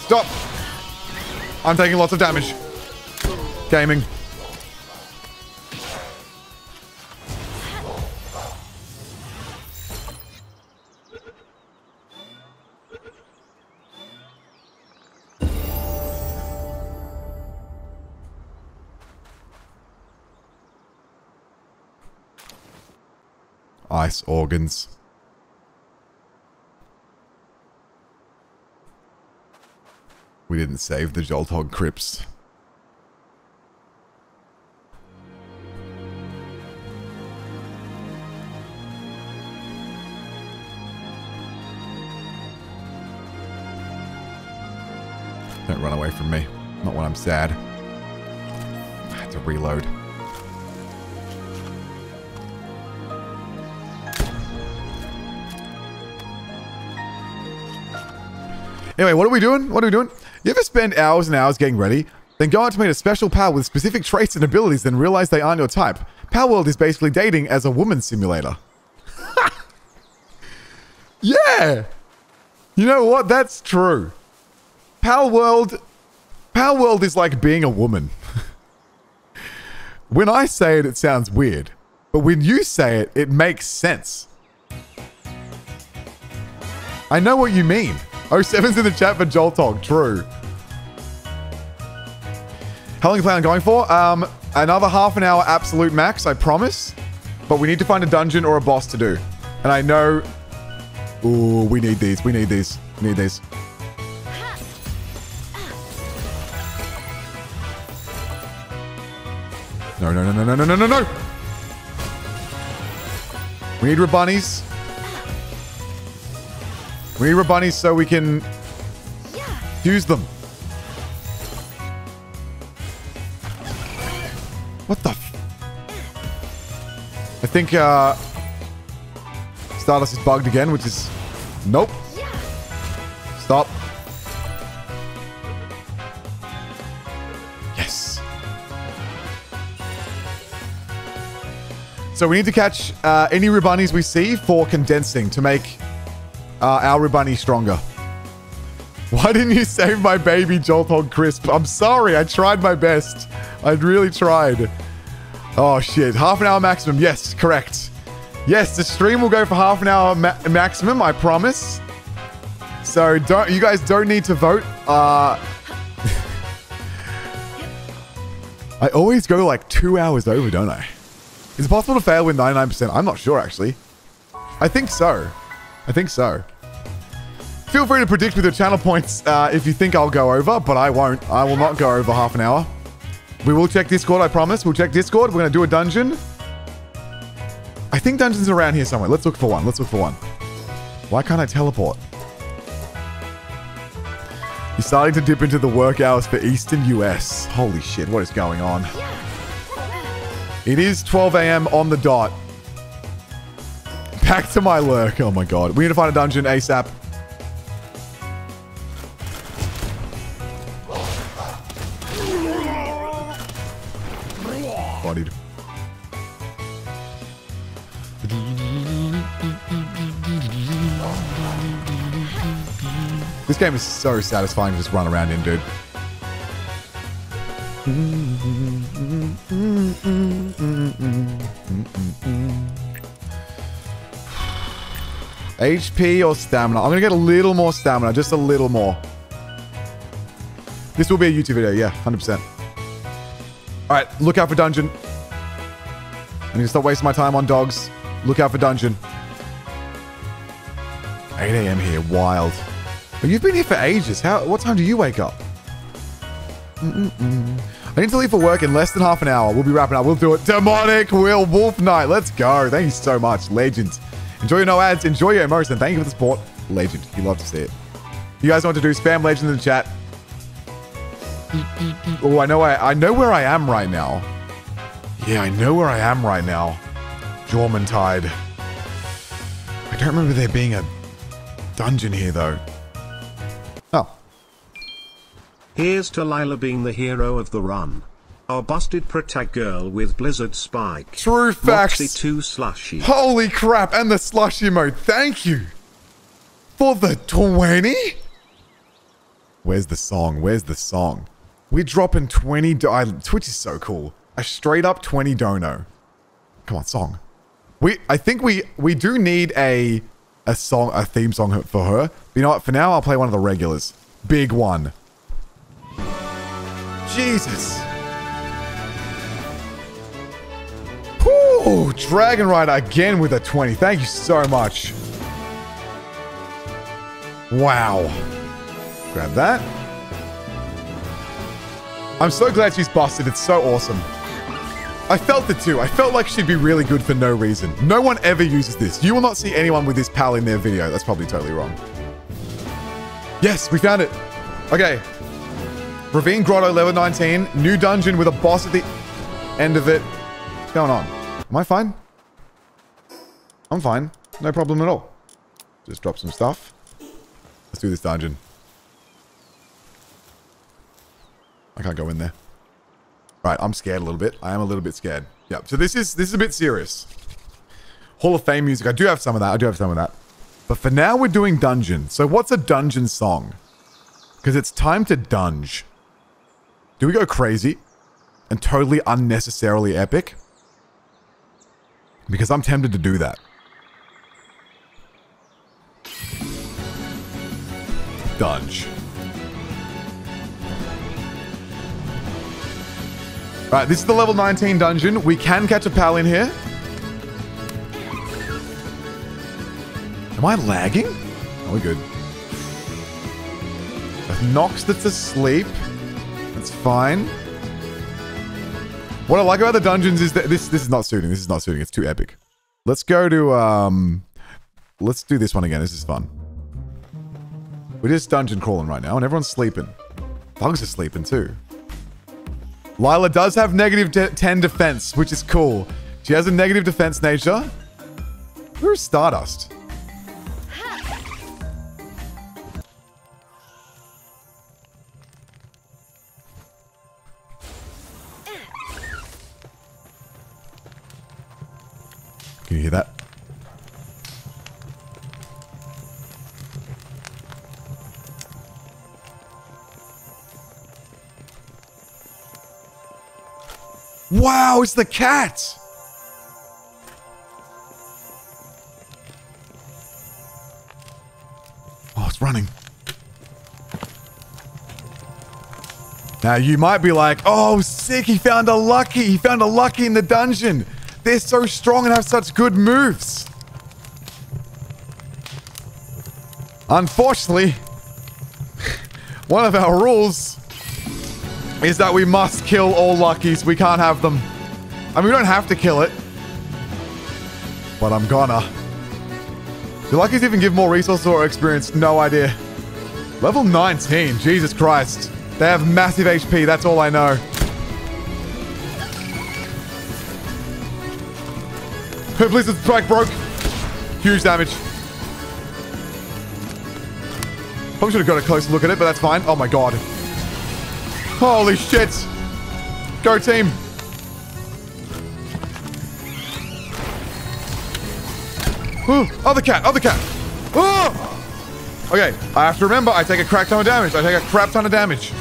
Stop. I'm taking lots of damage. Gaming. Ice organs. We didn't save the Jolthog Cryst. Don't run away from me. Not when I'm sad. I had to reload. Anyway, what are we doing? What are we doing? You ever spend hours and hours getting ready, then go out to meet a special pal with specific traits and abilities, then realize they aren't your type? Palworld is basically dating as a woman simulator. yeah! You know what? That's true. Palworld... Pal World is like being a woman. when I say it, it sounds weird. But when you say it, it makes sense. I know what you mean. 07's in the chat for Jolthog. True. How long are you plan on going for? Um, another half an hour absolute max, I promise. But we need to find a dungeon or a boss to do. And I know... Ooh, we need these. We need these. We need these. No, no, no, no, no, no, no, no, no! We need Ribbunies. We need Ribbunies so we can Yeah. use them. What the f- I think, uh... Stardust is bugged again, which is... Nope. Yeah. Stop. Yes. So we need to catch uh, any Ribbunies we see for condensing to make uh, our Ribbuny stronger. Why didn't you save my baby Jolthog Cryst? I'm sorry. I tried my best. I really tried. Oh, shit. Half an hour maximum. Yes, correct. Yes, the stream will go for half an hour ma maximum, I promise. So don't you guys don't need to vote. Uh, I always go like two hours over, don't I? Is it possible to fail with 99%? I'm not sure, actually. I think so. I think so. Feel free to predict with your channel points uh, if you think I'll go over, but I won't. I will not go over half an hour. We will check Discord, I promise. We'll check Discord. We're going to do a dungeon. I think dungeons are around here somewhere. Let's look for one. Let's look for one. Why can't I teleport? You're starting to dip into the work hours for Eastern US. Holy shit, what is going on? It is 12 a.m. on the dot. Back to my lurk. Oh my god. We need to find a dungeon ASAP. Bodied. This game is so satisfying to just run around in, dude. Mm-hmm. HP or stamina? I'm going to get a little more stamina, just a little more. This will be a YouTube video, yeah, 100%. All right, look out for dungeon. I need to stop wasting my time on dogs. Look out for dungeon. 8 a.m. here, wild. You've been here for ages. How? What time do you wake up? Mm-mm-mm. I need to leave for work in less than half an hour. We'll be wrapping up. We'll do it. Demonic Will Wolf Knight. Let's go. Thank you so much. Legend. Enjoy your no ads. Enjoy your emotion. Thank you for the support. Legend. You love to see it. You guys what to do. Spam legend in the chat. Oh, I know I, I know where I am right now. Yeah, I know where I am right now. Jormuntide. I don't remember there being a dungeon here though. Oh. Here's to Lila being the hero of the run. Our busted protect girl with Blizzard Spike. True facts. Moxie 2 slushy. Holy crap, and the slushy mode. Thank you. For the 20? Where's the song? Where's the song? We're dropping 20 do- I, Twitch is so cool. A straight up 20 dono. Come on, song. We I think we we do need a a song a theme song for her. But you know what? For now I'll play one of the regulars. Big one. Jesus. Whoo! Dragon Rider again with a 20. Thank you so much. Wow. Grab that. I'm so glad she's busted. It's so awesome. I felt it too. I felt like she'd be really good for no reason. No one ever uses this. You will not see anyone with this pal in their video. That's probably totally wrong. Yes, we found it. Okay. Ravine Grotto, level 19. New dungeon with a boss at the end of it. What's going on? Am I fine? I'm fine. No problem at all. Just drop some stuff. Let's do this dungeon. I can't go in there. Right, I'm scared a little bit. I am a little bit scared. Yep. So this is this is a bit serious. Hall of Fame music. I do have some of that. I do have some of that. But for now, we're doing dungeon. So what's a dungeon song? Because it's time to dunge. Do we go crazy and totally unnecessarily epic? Because I'm tempted to do that. Dunge. Alright, this is the level 19 dungeon. We can catch a pal in here. Am I lagging? Oh, we're good. Nox that's asleep. That's fine. What I like about the dungeons is that this this is not suiting. This is not suiting. It's too epic. Let's go to um let's do this one again. This is fun. We're just dungeon crawling right now and everyone's sleeping. Bugs are sleeping too. Lila does have negative 10 defense, which is cool. She has a negative defense nature. Where's Stardust? Can you hear that? Wow, it's the cat! Oh, it's running. Now, you might be like, oh, sick, he found a lucky. He found a lucky in the dungeon. They're so strong and have such good moves. Unfortunately, one of our rules is that we must kill all Luckies. We can't have them. I mean, we don't have to kill it. But I'm gonna. Do Luckies even give more resources or experience? No idea. Level 19. Jesus Christ. They have massive HP. That's all I know. Her Blizzard Strike broke. Huge damage. Probably should have got a closer look at it, but that's fine. Oh my god. Holy shit. Go team. Ooh, other cat, other cat. Oh! Okay, I have to remember, I take a crap ton of damage. I take a crap ton of damage.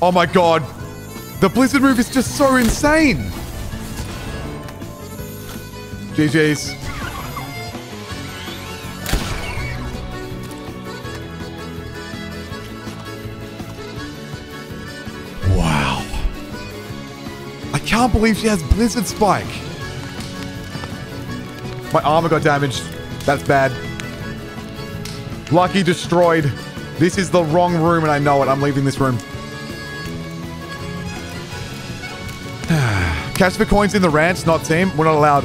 Oh my god. The Blizzard move is just so insane. GG's. Wow. I can't believe she has Blizzard Spike. My armor got damaged. That's bad. Lucky destroyed. This is the wrong room and I know it. I'm leaving this room. Catch for coins in the ranch, not team. We're not allowed.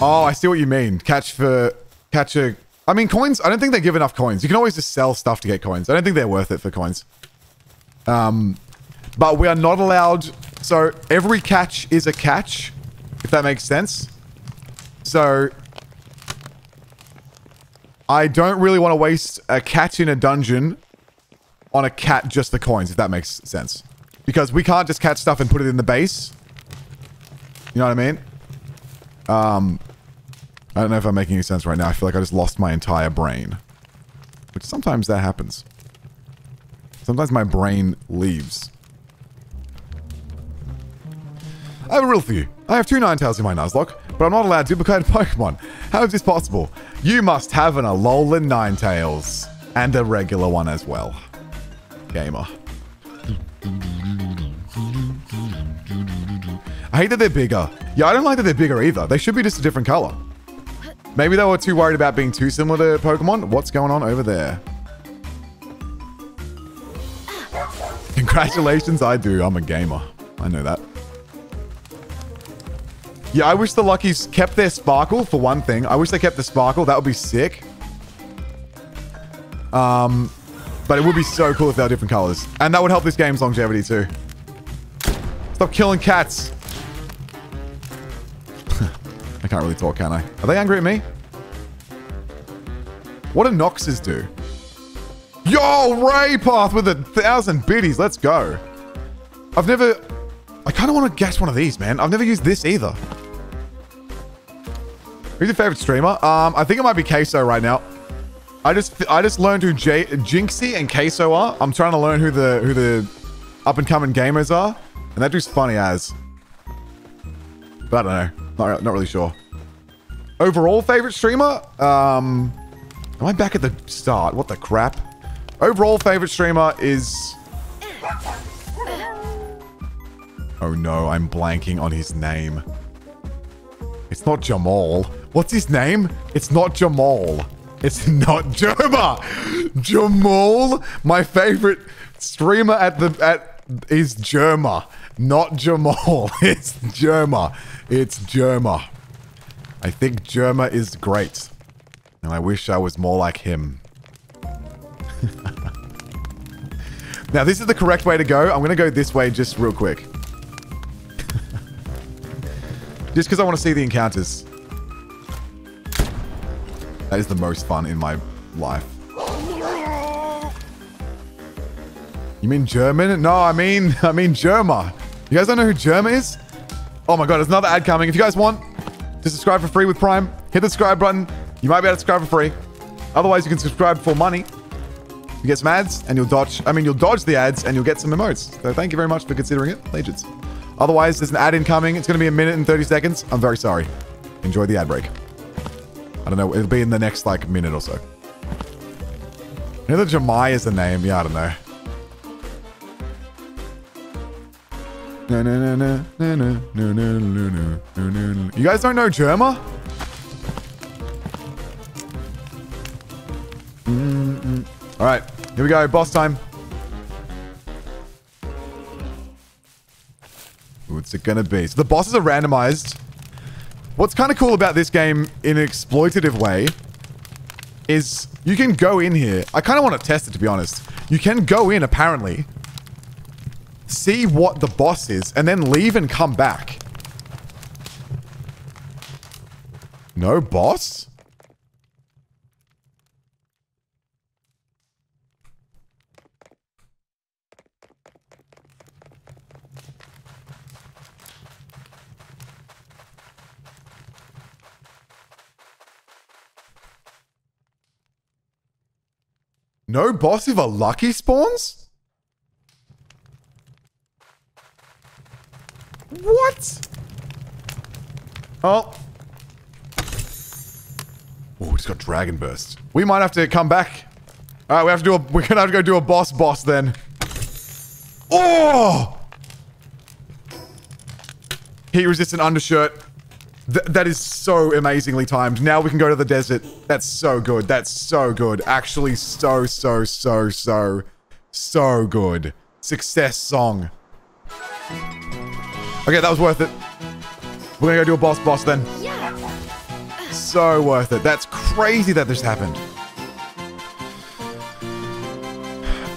Oh, I see what you mean. Catch for... Catch a... I mean, coins... I don't think they give enough coins. You can always just sell stuff to get coins. I don't think they're worth it for coins. Um, but we are not allowed... So, every catch is a catch, if that makes sense. So, I don't really want to waste a catch in a dungeon on a cat just the coins, if that makes sense. Because we can't just catch stuff and put it in the base. You know what I mean? Um, I don't know if I'm making any sense right now. I feel like I just lost my entire brain. Which sometimes that happens. Sometimes my brain leaves. I have a riddle for you. I have two Ninetales in my Nuzlocke, but I'm not allowed duplicated Pokemon. How is this possible? You must have an Alolan Ninetales. And a regular one as well. Gamer. I hate that they're bigger. Yeah, I don't like that they're bigger either. They should be just a different color. Maybe they were too worried about being too similar to Pokemon. What's going on over there? Congratulations, I do. I'm a gamer. I know that. Yeah, I wish the Luckies kept their sparkle for one thing. I wish they kept the sparkle. That would be sick. Um, but it would be so cool if they were different colors. And that would help this game's longevity too. Stop killing cats. I can't really talk, can I? Are they angry at me? What do Noxes do? Yo, Ray Path with a thousand biddies. Let's go. I've never... I kind of want to guess one of these, man. I've never used this either. Who's your favorite streamer? Um, I think it might be Queso right now. I just I just learned who J Jinxie and Queso are. I'm trying to learn who the who the up and coming gamers are, and that dude's funny as. But I don't know. Not, not really sure. Overall favorite streamer? Um, am I back at the start? What the crap? Overall favorite streamer is. Oh no, I'm blanking on his name. It's not Jamal. What's his name? It's not Jamal. It's not Jerma. Jamal, my favorite streamer at the at is Jerma, not Jamal. It's Jerma. It's Jerma. I think Jerma is great, and I wish I was more like him. now this is the correct way to go. I'm gonna go this way just real quick. just because I want to see the encounters. That is the most fun in my life. You mean German? No, I mean, I mean Jerma. You guys don't know who Jerma is? Oh my god, there's another ad coming. If you guys want to subscribe for free with Prime, hit the subscribe button. You might be able to subscribe for free. Otherwise, you can subscribe for money. You get some ads, and you'll dodge. I mean, you'll dodge the ads, and you'll get some emotes. So thank you very much for considering it, Legions. Otherwise, there's an ad incoming. It's going to be a minute and 30 seconds. I'm very sorry. Enjoy the ad break. I don't know. It'll be in the next, like, minute or so. You know that Jamai is the name? Yeah, I don't know. You guys don't know Jerma? All right, here we go. Boss time. What's it gonna be? So the bosses are randomized. What's kind of cool about this game in an exploitative way is you can go in here. I kind of want to test it, to be honest. You can go in, apparently, see what the boss is, and then leave and come back. No boss? No boss if a lucky spawns? What? Oh. Oh, he's got Dragon Burst. We might have to come back. All right, we have to do a. We're gonna have to go do a boss boss then. Oh! Heat resistant undershirt. Th that is so amazingly timed. Now we can go to the desert. That's so good. That's so good. Actually, so, so, so, so, so good. Success song. Okay, that was worth it. We're gonna go do a boss boss then. Yeah. So worth it. That's crazy that this happened.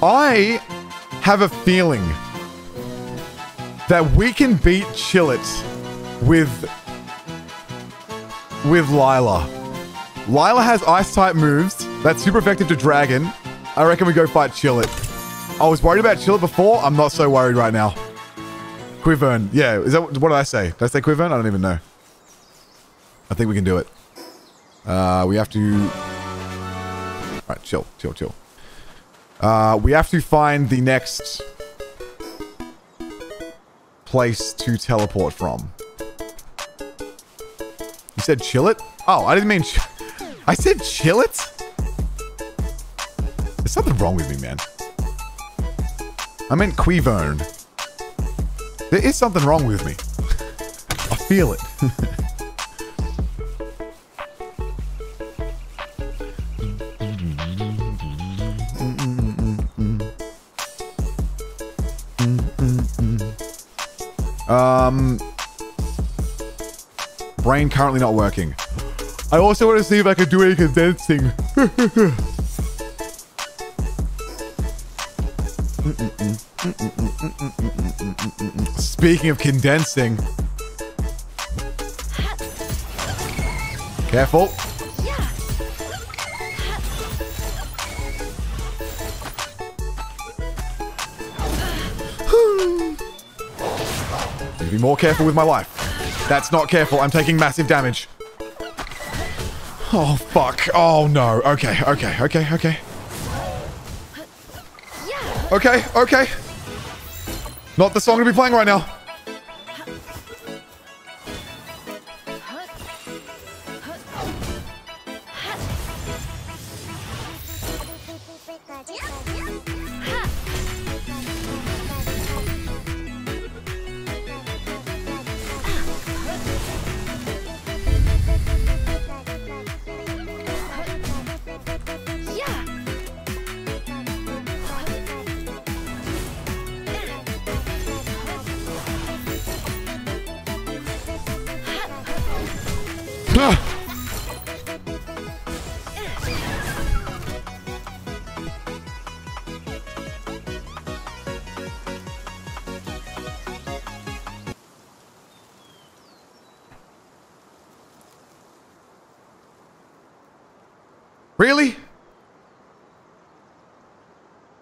I have a feeling that we can beat Chillet with with Lila. Lila has ice type moves that's super effective to Dragon. I reckon we go fight Chillet. I was worried about Chillet before. I'm not so worried right now. Quivern. Yeah, is that what did I say? Did I say Quivern? I don't even know. I think we can do it. Uh, we have to... Alright, chill, chill, chill. Uh, we have to find the next place to teleport from. You said chill it? Oh, I didn't mean... I said chill it? There's something wrong with me, man. I meant Quivern. There is something wrong with me. I feel it. Um, brain currently not working. I also want to see if I can do any condensing. Speaking of condensing. Careful. Be more careful with my life. That's not careful. I'm taking massive damage. Oh, fuck. Oh, no. Okay, okay, okay, okay. Okay, okay. Not the song to be playing right now.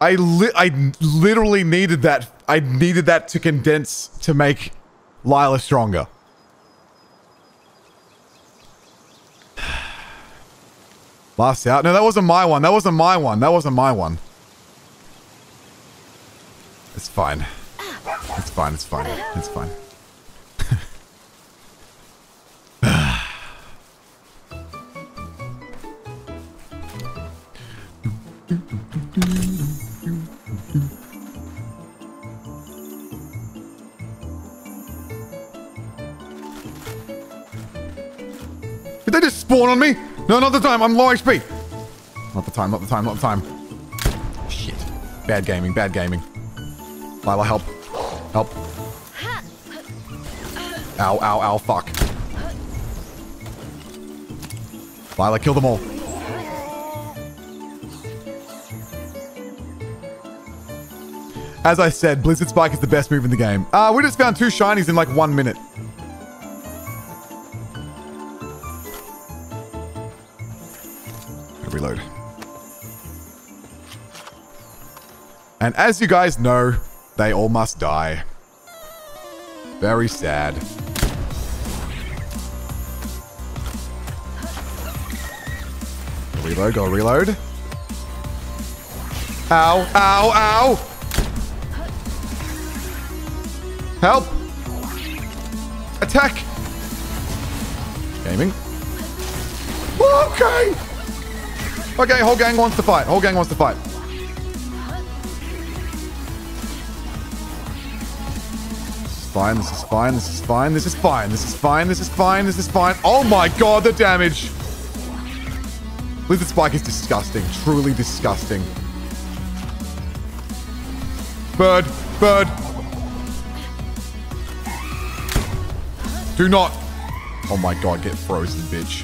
I li- I literally needed that. I needed that to condense to make Lila stronger. Last out. No, that wasn't my one. That wasn't my one. That wasn't my one. It's fine. It's fine. It's fine. It's fine. Spawn on me? No, not the time. I'm low HP. Not the time. Not the time. Not the time. Shit. Bad gaming. Bad gaming. Lila, help. Help. Ow, ow, ow. Fuck. Lila, kill them all. As I said, Blizzard Spike is the best move in the game. Uh, we just found two shinies in like one minute. And as you guys know, they all must die. Very sad. Reload, go reload. Ow, ow, ow! Help! Attack! Gaming. Okay! Okay, whole gang wants to fight. Whole gang wants to fight. Fine, this is fine, this is fine, this is fine, this is fine, this is fine, this is fine. Oh my god, the damage! Lizard Spike is disgusting. Truly disgusting. Bird, bird. Do not. Oh my god, get frozen, bitch.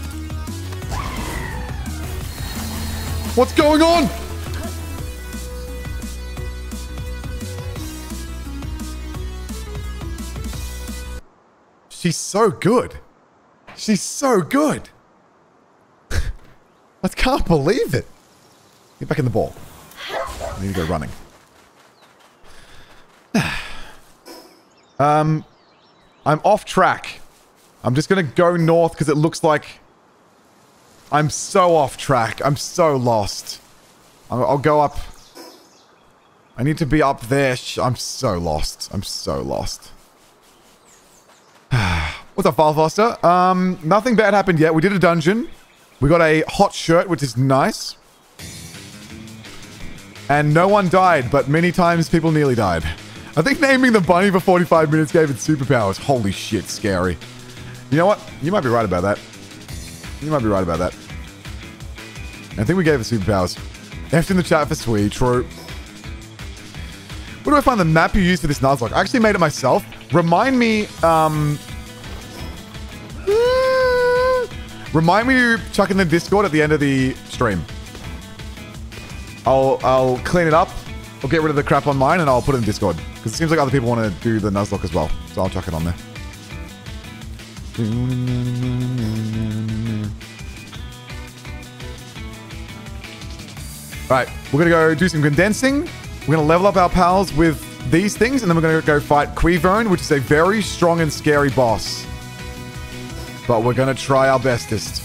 What's going on? She's so good. She's so good. I can't believe it. Get back in the ball. I need to go running. um, I'm off track. I'm just going to go north because it looks like I'm so off track. I'm so lost. I'll, I'll go up. I need to be up there. I'm so lost. I'm so lost. What's up, Filefoster? Um, nothing bad happened yet. We did a dungeon. We got a hot shirt, which is nice. And no one died, but many times people nearly died. I think naming the bunny for 45 minutes gave it superpowers. Holy shit, scary. You know what? You might be right about that. You might be right about that. I think we gave it superpowers. F in the chat for sweet. True. Where do I find the map you used for this Nuzlocke? I actually made it myself. Remind me, um... Remind me to chuck in the Discord at the end of the stream. I'll I'll clean it up. I'll get rid of the crap on mine and I'll put it in Discord. Because it seems like other people want to do the Nuzlocke as well. So I'll chuck it on there. Right, we're going to go do some condensing. We're going to level up our pals with these things, and then we're going to go fight Quivern, which is a very strong and scary boss. But we're going to try our bestest.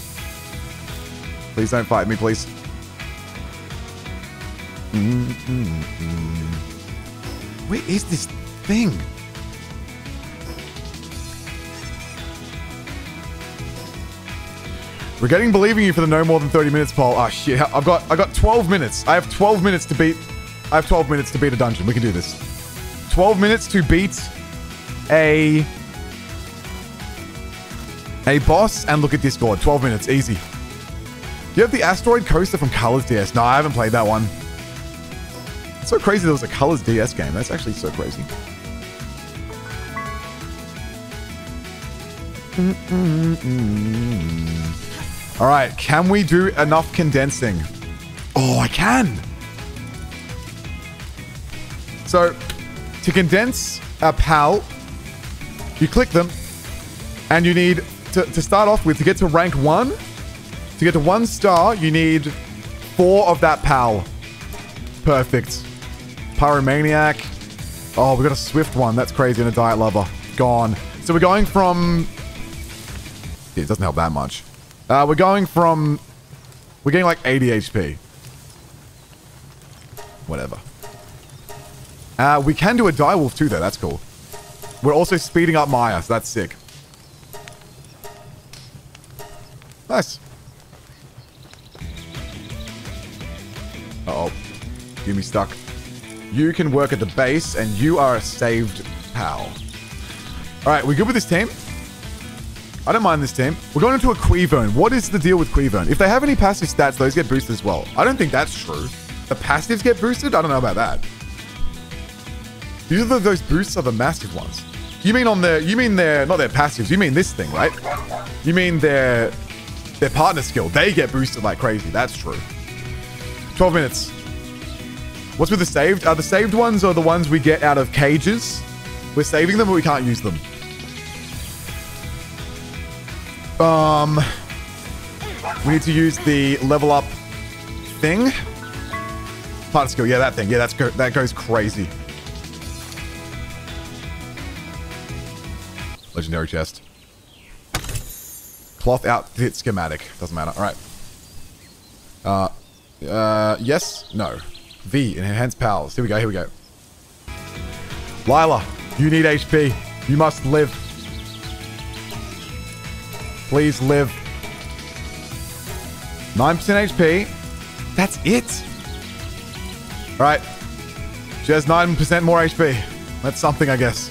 Please don't fight me, please. -mm -mm. Where is this thing? We're getting believing you for the no more than 30 minutes poll. Ah, oh, shit. I've got I've got 12 minutes. I have 12 minutes to beat I have 12 minutes to beat a dungeon. We can do this. 12 minutes to beat a a boss and look at Discord. 12 minutes, easy. Do you have the Asteroid Coaster from Colors DS? No, I haven't played that one. It's so crazy there was a Colors DS game. That's actually so crazy. Mm -mm -mm all right, can we do enough condensing? Oh, I can. So, to condense a PAL, you click them, and you need to, to start off with, to get to rank one, to get to one star, you need four of that PAL. Perfect. Pyromaniac. Oh, we got a Swift one. That's crazy. And a Diet Lover. Gone. So we're going from... It doesn't help that much. Uh, we're going from... We're getting like 80 HP. Whatever. Uh, we can do a Direwolf too, though. That's cool. We're also speeding up Maya, so that's sick. Nice. Uh oh Give me stuck. You can work at the base, and you are a saved pal. Alright, we good with this team? I don't mind this team. We're going into a Quivern. What is the deal with Quivern? If they have any passive stats, those get boosted as well. I don't think that's true. The passives get boosted? I don't know about that. Usually those boosts are the massive ones. You mean on their, you mean their, not their passives, you mean this thing, right? You mean their, their partner skill. They get boosted like crazy. That's true. 12 minutes. What's with the saved? Are the saved ones or the ones we get out of cages? We're saving them, but we can't use them. Um, we need to use the level up thing. Part skill. Yeah, that thing. Yeah, that's go that goes crazy. Legendary chest. Cloth outfit schematic. Doesn't matter. All right. Uh, uh, yes? No. V, enhance powers. Here we go, here we go. Lila, you need HP. You must live. Please live. 9% HP. That's it. All right. She has 9% more HP. That's something, I guess.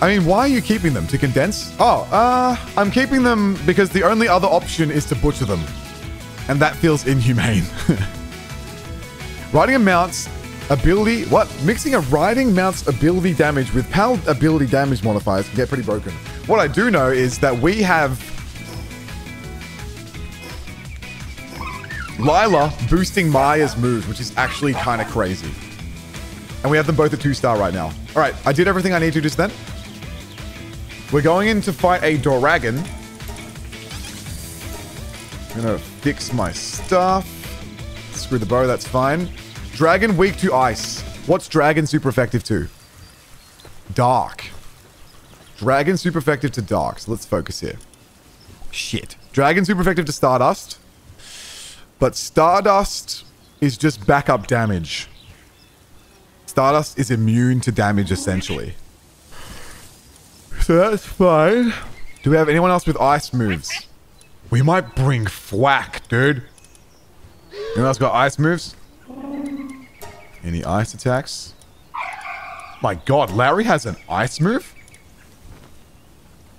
I mean, why are you keeping them? To condense? Oh, uh, I'm keeping them because the only other option is to butcher them. And that feels inhumane. riding a mount's ability... What? Mixing a riding mount's ability damage with PAL ability damage modifiers can get pretty broken. What I do know is that we have... Lila boosting Maya's moves, which is actually kind of crazy. And we have them both at two star right now. All right, I did everything I need to just then. We're going in to fight a Doragon. I'm gonna fix my stuff. Screw the bow, that's fine. Dragon weak to ice. What's Dragon super effective to? Dark. Dragon super effective to dark. So let's focus here. Shit. Dragon super effective to Stardust. But Stardust is just backup damage. Stardust is immune to damage, essentially. So that's fine. Do we have anyone else with ice moves? We might bring Thwack, dude. Anyone else got ice moves? Any ice attacks? My god, Larry has an ice move?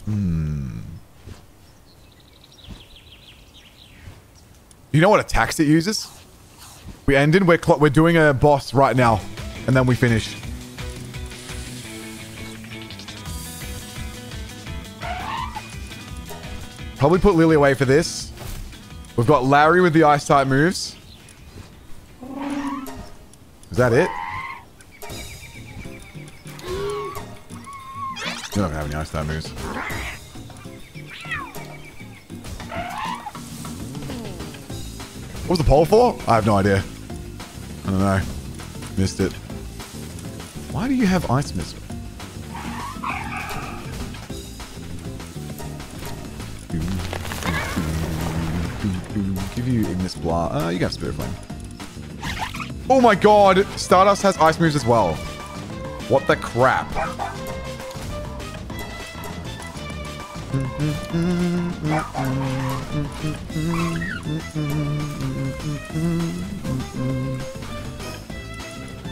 Hmm. You know what attacks it uses? We ended. We're we're doing a boss right now, and then we finish. Probably put Lily away for this. We've got Larry with the ice type moves. Is that it? You're not gonna have any ice type moves. What was the poll for? I have no idea. I don't know. Missed it. Why do you have ice mist? Give you Ignis Blah. Uh, you got Spirit Flame. Oh my god! Stardust has ice moves as well. What the crap?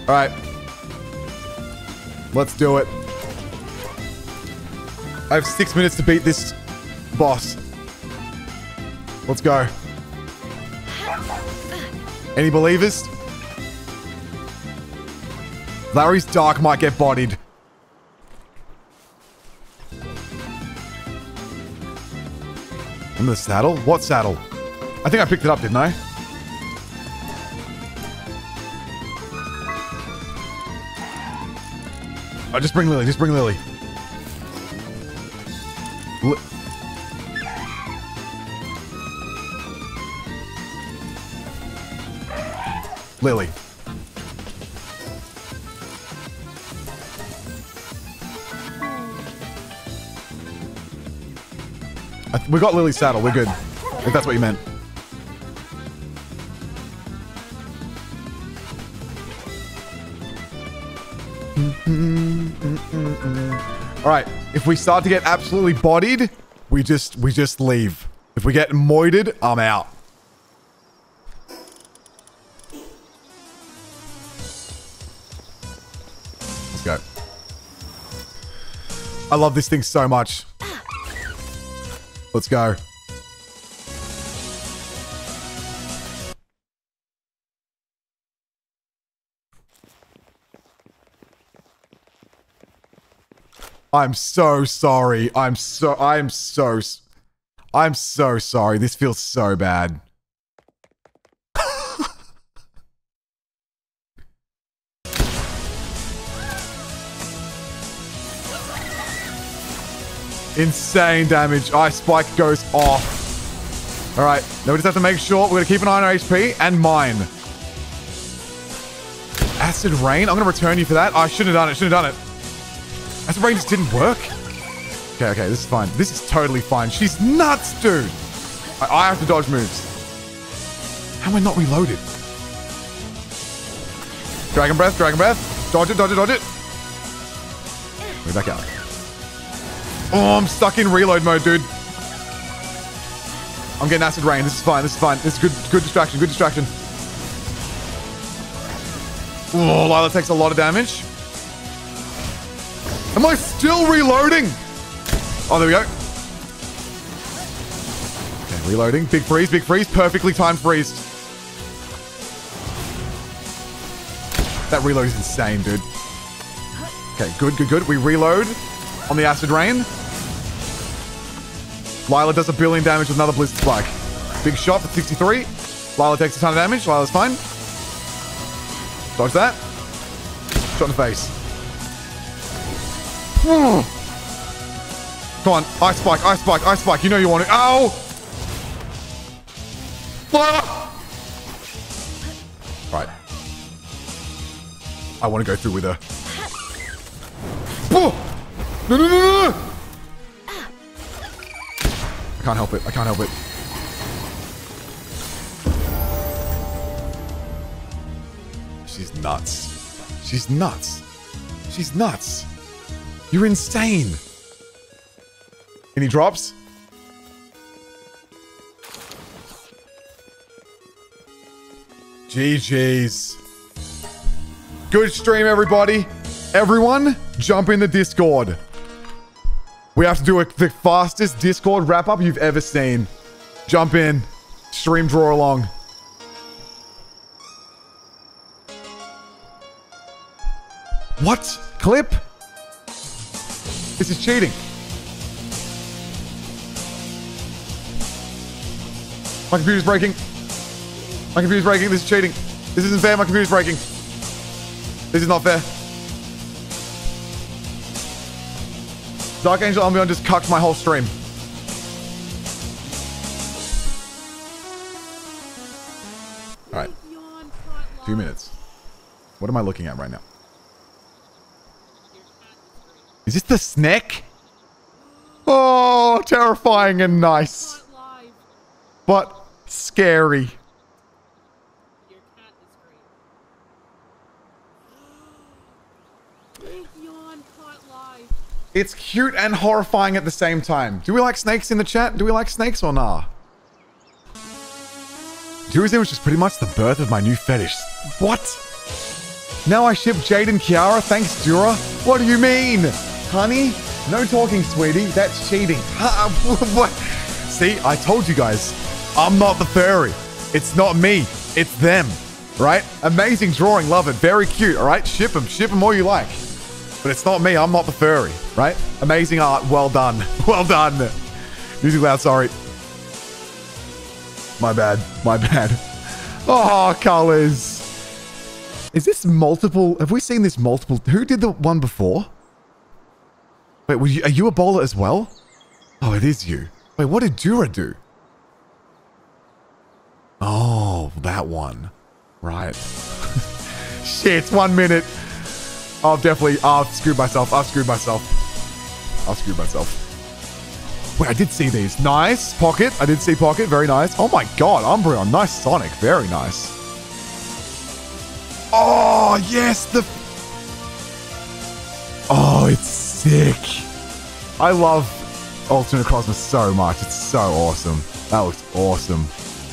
Alright. Let's do it. I have six minutes to beat this boss. Let's go. Any believers? Larry's Dark might get bodied. Remember the saddle? What saddle? I think I picked it up, didn't I? Oh, just bring Lily. Just bring Lily. Li Lily. We got Lily's saddle. We're good. If that's what you meant. All right. If we start to get absolutely bodied, we just we just leave. If we get moited, I'm out. I love this thing so much. Let's go. I'm so sorry. I'm so I'm so I'm so sorry. This feels so bad. Insane damage. Ice Spike goes off. All right. Now we just have to make sure we're going to keep an eye on our HP and mine. Acid Rain? I'm going to return you for that. Oh, I shouldn't have done it. Shouldn't have done it. Acid Rain just didn't work. Okay, okay. This is fine. This is totally fine. She's nuts, dude. I, I have to dodge moves. How am I not reloaded? Dragon Breath, Dragon Breath. Dodge it, dodge it, dodge it. Way back out. Oh, I'm stuck in reload mode, dude. I'm getting acid rain. This is fine. This is fine. This is good. Good distraction. Good distraction. Oh, Lila takes a lot of damage. Am I still reloading? Oh, there we go. Okay, reloading. Big freeze. Big freeze. Perfectly timed freeze. That reload is insane, dude. Okay, good, good, good. We reload on the acid rain. Lila does a billion damage with another Blizzard Spike. Big shot for 63. Lila takes a ton of damage. Lila's fine. Dodge that. Shot in the face. Come on. Ice Spike, Ice Spike, Ice Spike. You know you want it. Ow! Ah! Right. I want to go through with her. No, no, no, no, no! I can't help it. I can't help it. She's nuts. She's nuts. She's nuts. You're insane. Any drops? GG's. Good stream, everybody. Everyone, jump in the Discord. We have to do a, the fastest Discord wrap up you've ever seen. Jump in. Stream draw along. What? Clip? This is cheating. My computer's breaking. My computer's breaking. This is cheating. This isn't fair. My computer's breaking. This is not fair. Dark Angel Umbreon just cucked my whole stream. Alright. Two minutes. What am I looking at right now? Is this the snack? Oh, terrifying and nice. But scary. Your cat is great. Big yawn caught live. It's cute and horrifying at the same time. Do we like snakes in the chat? Do we like snakes or nah? Tuesday was just pretty much the birth of my new fetish. What? Now I ship Jade and Kiara? Thanks, Dura. What do you mean? Honey? No talking, sweetie. That's cheating. What? See, I told you guys. I'm not the furry. It's not me. It's them. Right? Amazing drawing. Love it. Very cute. All right? Ship them. Ship them all you like. But it's not me. I'm not the furry. Right? Amazing art. Well done. Well done. Music loud. Sorry. My bad. My bad. Oh, colors. Is this multiple? Have we seen this multiple? Who did the one before? Wait, you, are you a bowler as well? Oh, it is you. Wait, what did Dura do? Oh, that one. Right. Shit, one minute. I've definitely, I've screwed myself. I've screwed myself. I've screwed myself. Wait, I did see these. Nice. Pocket. I did see Pocket. Very nice. Oh my god, Umbreon. Nice Sonic. Very nice. Oh, yes. The. Oh, it's sick. I love Ultimate Cosmos so much. It's so awesome. That looks awesome.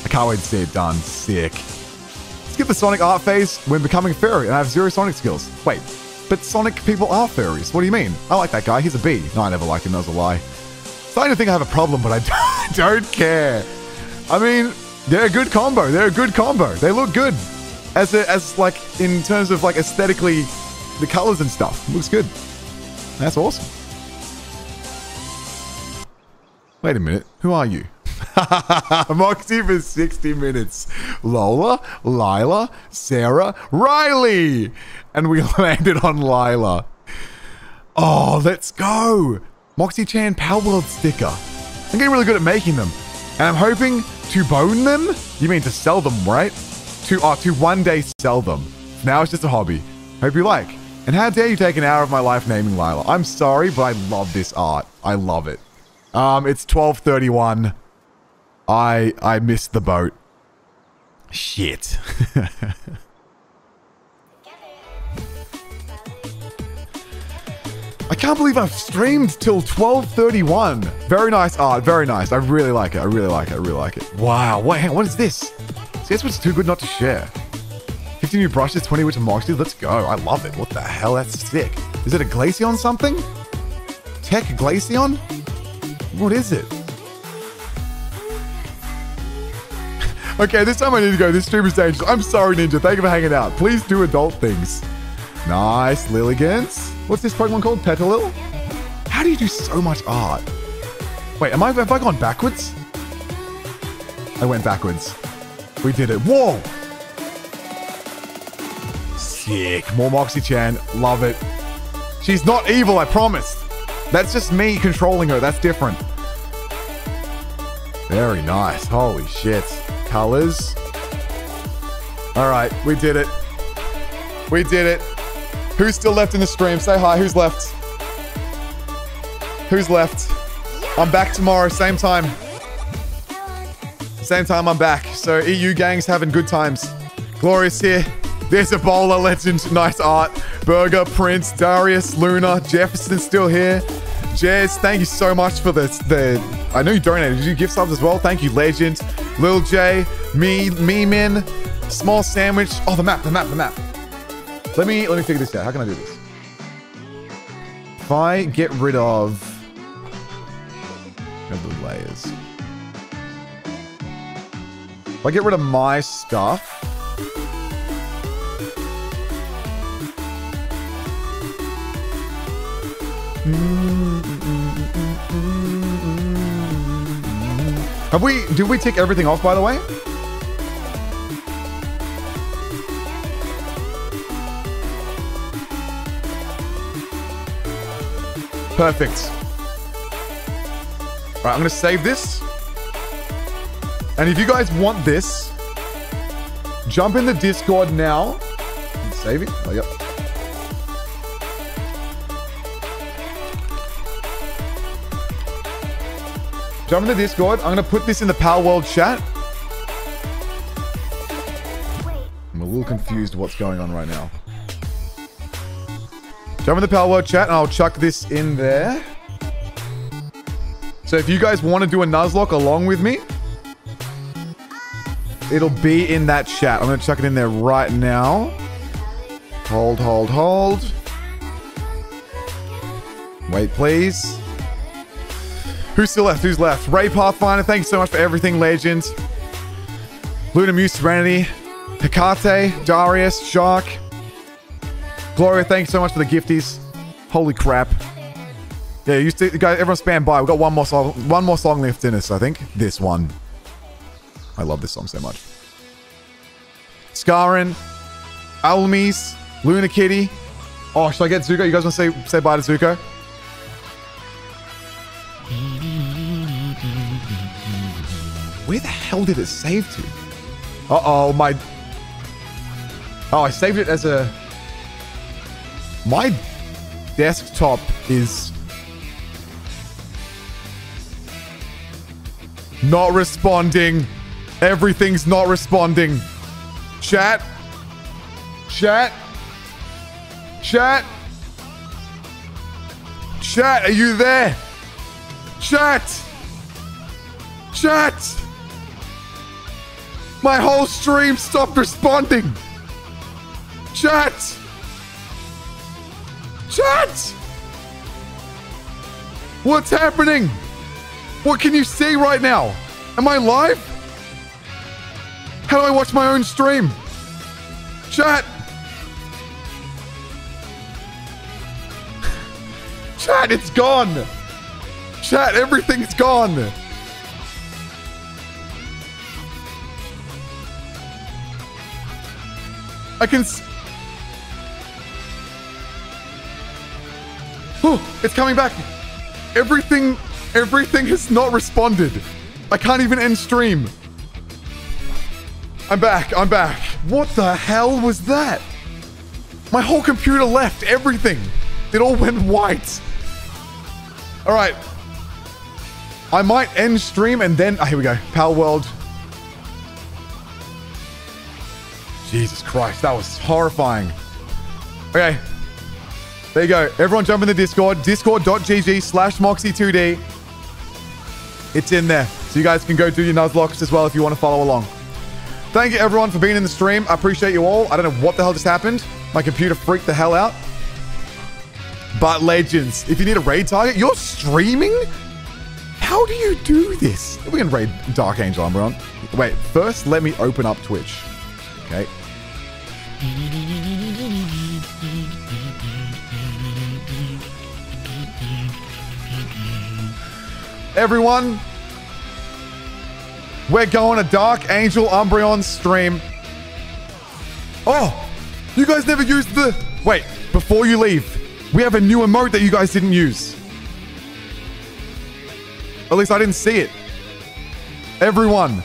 I can't wait to see it done. Sick. Skip the Sonic art phase when becoming a fairy and I have zero Sonic skills. Wait, but Sonic people are furries. What do you mean? I like that guy. He's a bee. No, I never liked him. That was a lie. Starting to think I have a problem, but I don't care. I mean, they're a good combo. They're a good combo. They look good. As a, as like in terms of like aesthetically, the colors and stuff looks good. That's awesome. Wait a minute. Who are you? Moxie for 60 minutes. Lola, Lila, Sarah, Riley. And we landed on Lila. Oh, let's go. Moxie Chan Palworld sticker. I'm getting really good at making them. And I'm hoping To bone them? You mean to sell them, right? To uh, to one day sell them. Now it's just a hobby. Hope you like. And how dare you take an hour of my life naming Lila? I'm sorry, but I love this art. I love it. Um, it's 12:31. I I missed the boat. Shit. I can't believe I've streamed till 12:31. Very nice art. Very nice. I really like it. I really like it. I really like it. Wow. What? What is this? See, that's what's too good not to share. 50 new brushes, 20 which are Moxie. Let's go. I love it. What the hell? That's sick. Is it a Glaceon something? Tech Glaceon? What is it? Okay, this time I need to go. This stream is dangerous. I'm sorry, Ninja. Thank you for hanging out. Please do adult things. Nice. Lilligants. What's this Pokemon called? Petilil? How do you do so much art? Wait, am I have I gone backwards? I went backwards. We did it. Whoa! Sick. More Moxie Chan. Love it. She's not evil, I promise. That's just me controlling her. That's different. Very nice. Holy shit. Colors. All right, we did it. We did it. Who's still left in the stream? Say hi. Who's left? Who's left? I'm back tomorrow, same time. Same time I'm back. So EU gangs having good times. Glorious here. There's a bowler legend. Nice art. Burger, Prince, Darius, Luna, Jefferson still here. Jez, thank you so much for the the. I know you donated. Did you give subs as well? Thank you, Legend. Lil J, me, me min, small sandwich. Oh, the map, the map, the map. Let me let me figure this out. How can I do this? If I get rid of, of the layers. If I get rid of my stuff. Have we, did we take everything off, by the way? Perfect. All right, I'm to save this. And if you guys want this, jump in the Discord now. And Save it. Oh, yep. Jump in the Discord. I'm going to put this in the Palworld chat. I'm a little confused what's going on right now. Jump in the Palworld chat and I'll chuck this in there. So if you guys want to do a Nuzlocke along with me, it'll be in that chat. I'm going to chuck it in there right now. Hold, hold, hold. Wait, please. Who's still left? Who's left? Ray Pathfinder, thank you so much for everything, legend. Luna Muse Serenity. Hecate, Darius, Shark. Gloria, thank you so much for the gifties. Holy crap. Yeah, you still, guys, everyone spam bye. We've got one more song, one more song left in us, I think. This one. I love this song so much. Scarin, Almies, Luna Kitty. Oh, should I get Zuko? You guys want to say say bye to Zuko? Where the hell did it save to? Uh-oh, my... Oh, I saved it as a... My desktop is... Not responding. Everything's not responding. Chat. Chat. Chat. Chat, are you there? Chat. Chat. My whole stream stopped responding. Chat. Chat. What's happening? What can you see right now? Am I live? How do I watch my own stream? Chat. Chat, it's gone. Chat, everything's gone. I can. Oh, it's coming back. Everything, everything has not responded. I can't even end stream. I'm back. I'm back. What the hell was that? My whole computer left everything. It all went white. All right. I might end stream and then. Oh, here we go. Palworld. Jesus Christ, that was horrifying. Okay. There you go. Everyone jump in the Discord. Discord.gg slash Moxie2D. It's in there. So you guys can go do your Nuzlockes as well if you want to follow along. Thank you everyone for being in the stream. I appreciate you all. I don't know what the hell just happened. My computer freaked the hell out. But legends, if you need a raid target, you're streaming? How do you do this? We can raid Dark Angel Umbreon. Wait, first let me open up Twitch. Okay. Everyone, we're going to Dark Angel Umbreon stream. Oh, you guys never used the... Wait, before you leave, we have a new emote that you guys didn't use. At least I didn't see it. Everyone,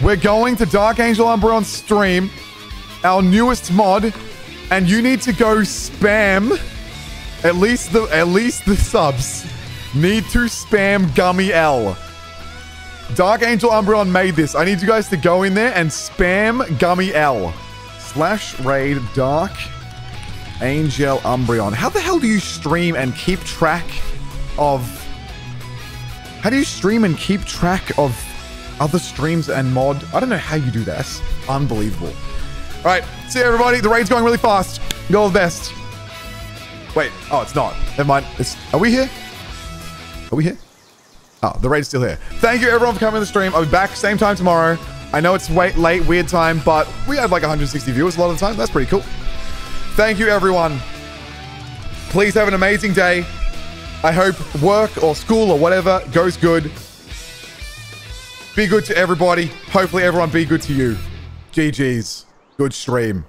we're going to Dark Angel Umbreon stream, our newest mod, and you need to go spam at least the at least the subs need to spam Gummy L. Dark Angel Umbreon made this. I need you guys to go in there and spam Gummy L. Slash raid Dark Angel Umbreon. How the hell do you stream and keep track of... How do you stream and keep track of other streams and mod? I don't know how you do. That's unbelievable. All right, see you everybody. The raid's going really fast. Go the best. Wait, oh, it's not. Never mind. It's, are we here? Are we here? Oh, the raid's still here. Thank you everyone for coming to the stream. I'll be back same time tomorrow. I know it's late, weird time, but we had like 160 viewers a lot of the time. That's pretty cool. Thank you everyone. Please have an amazing day. I hope work or school or whatever goes good. Be good to everybody. Hopefully everyone be good to you. GG's. Good stream.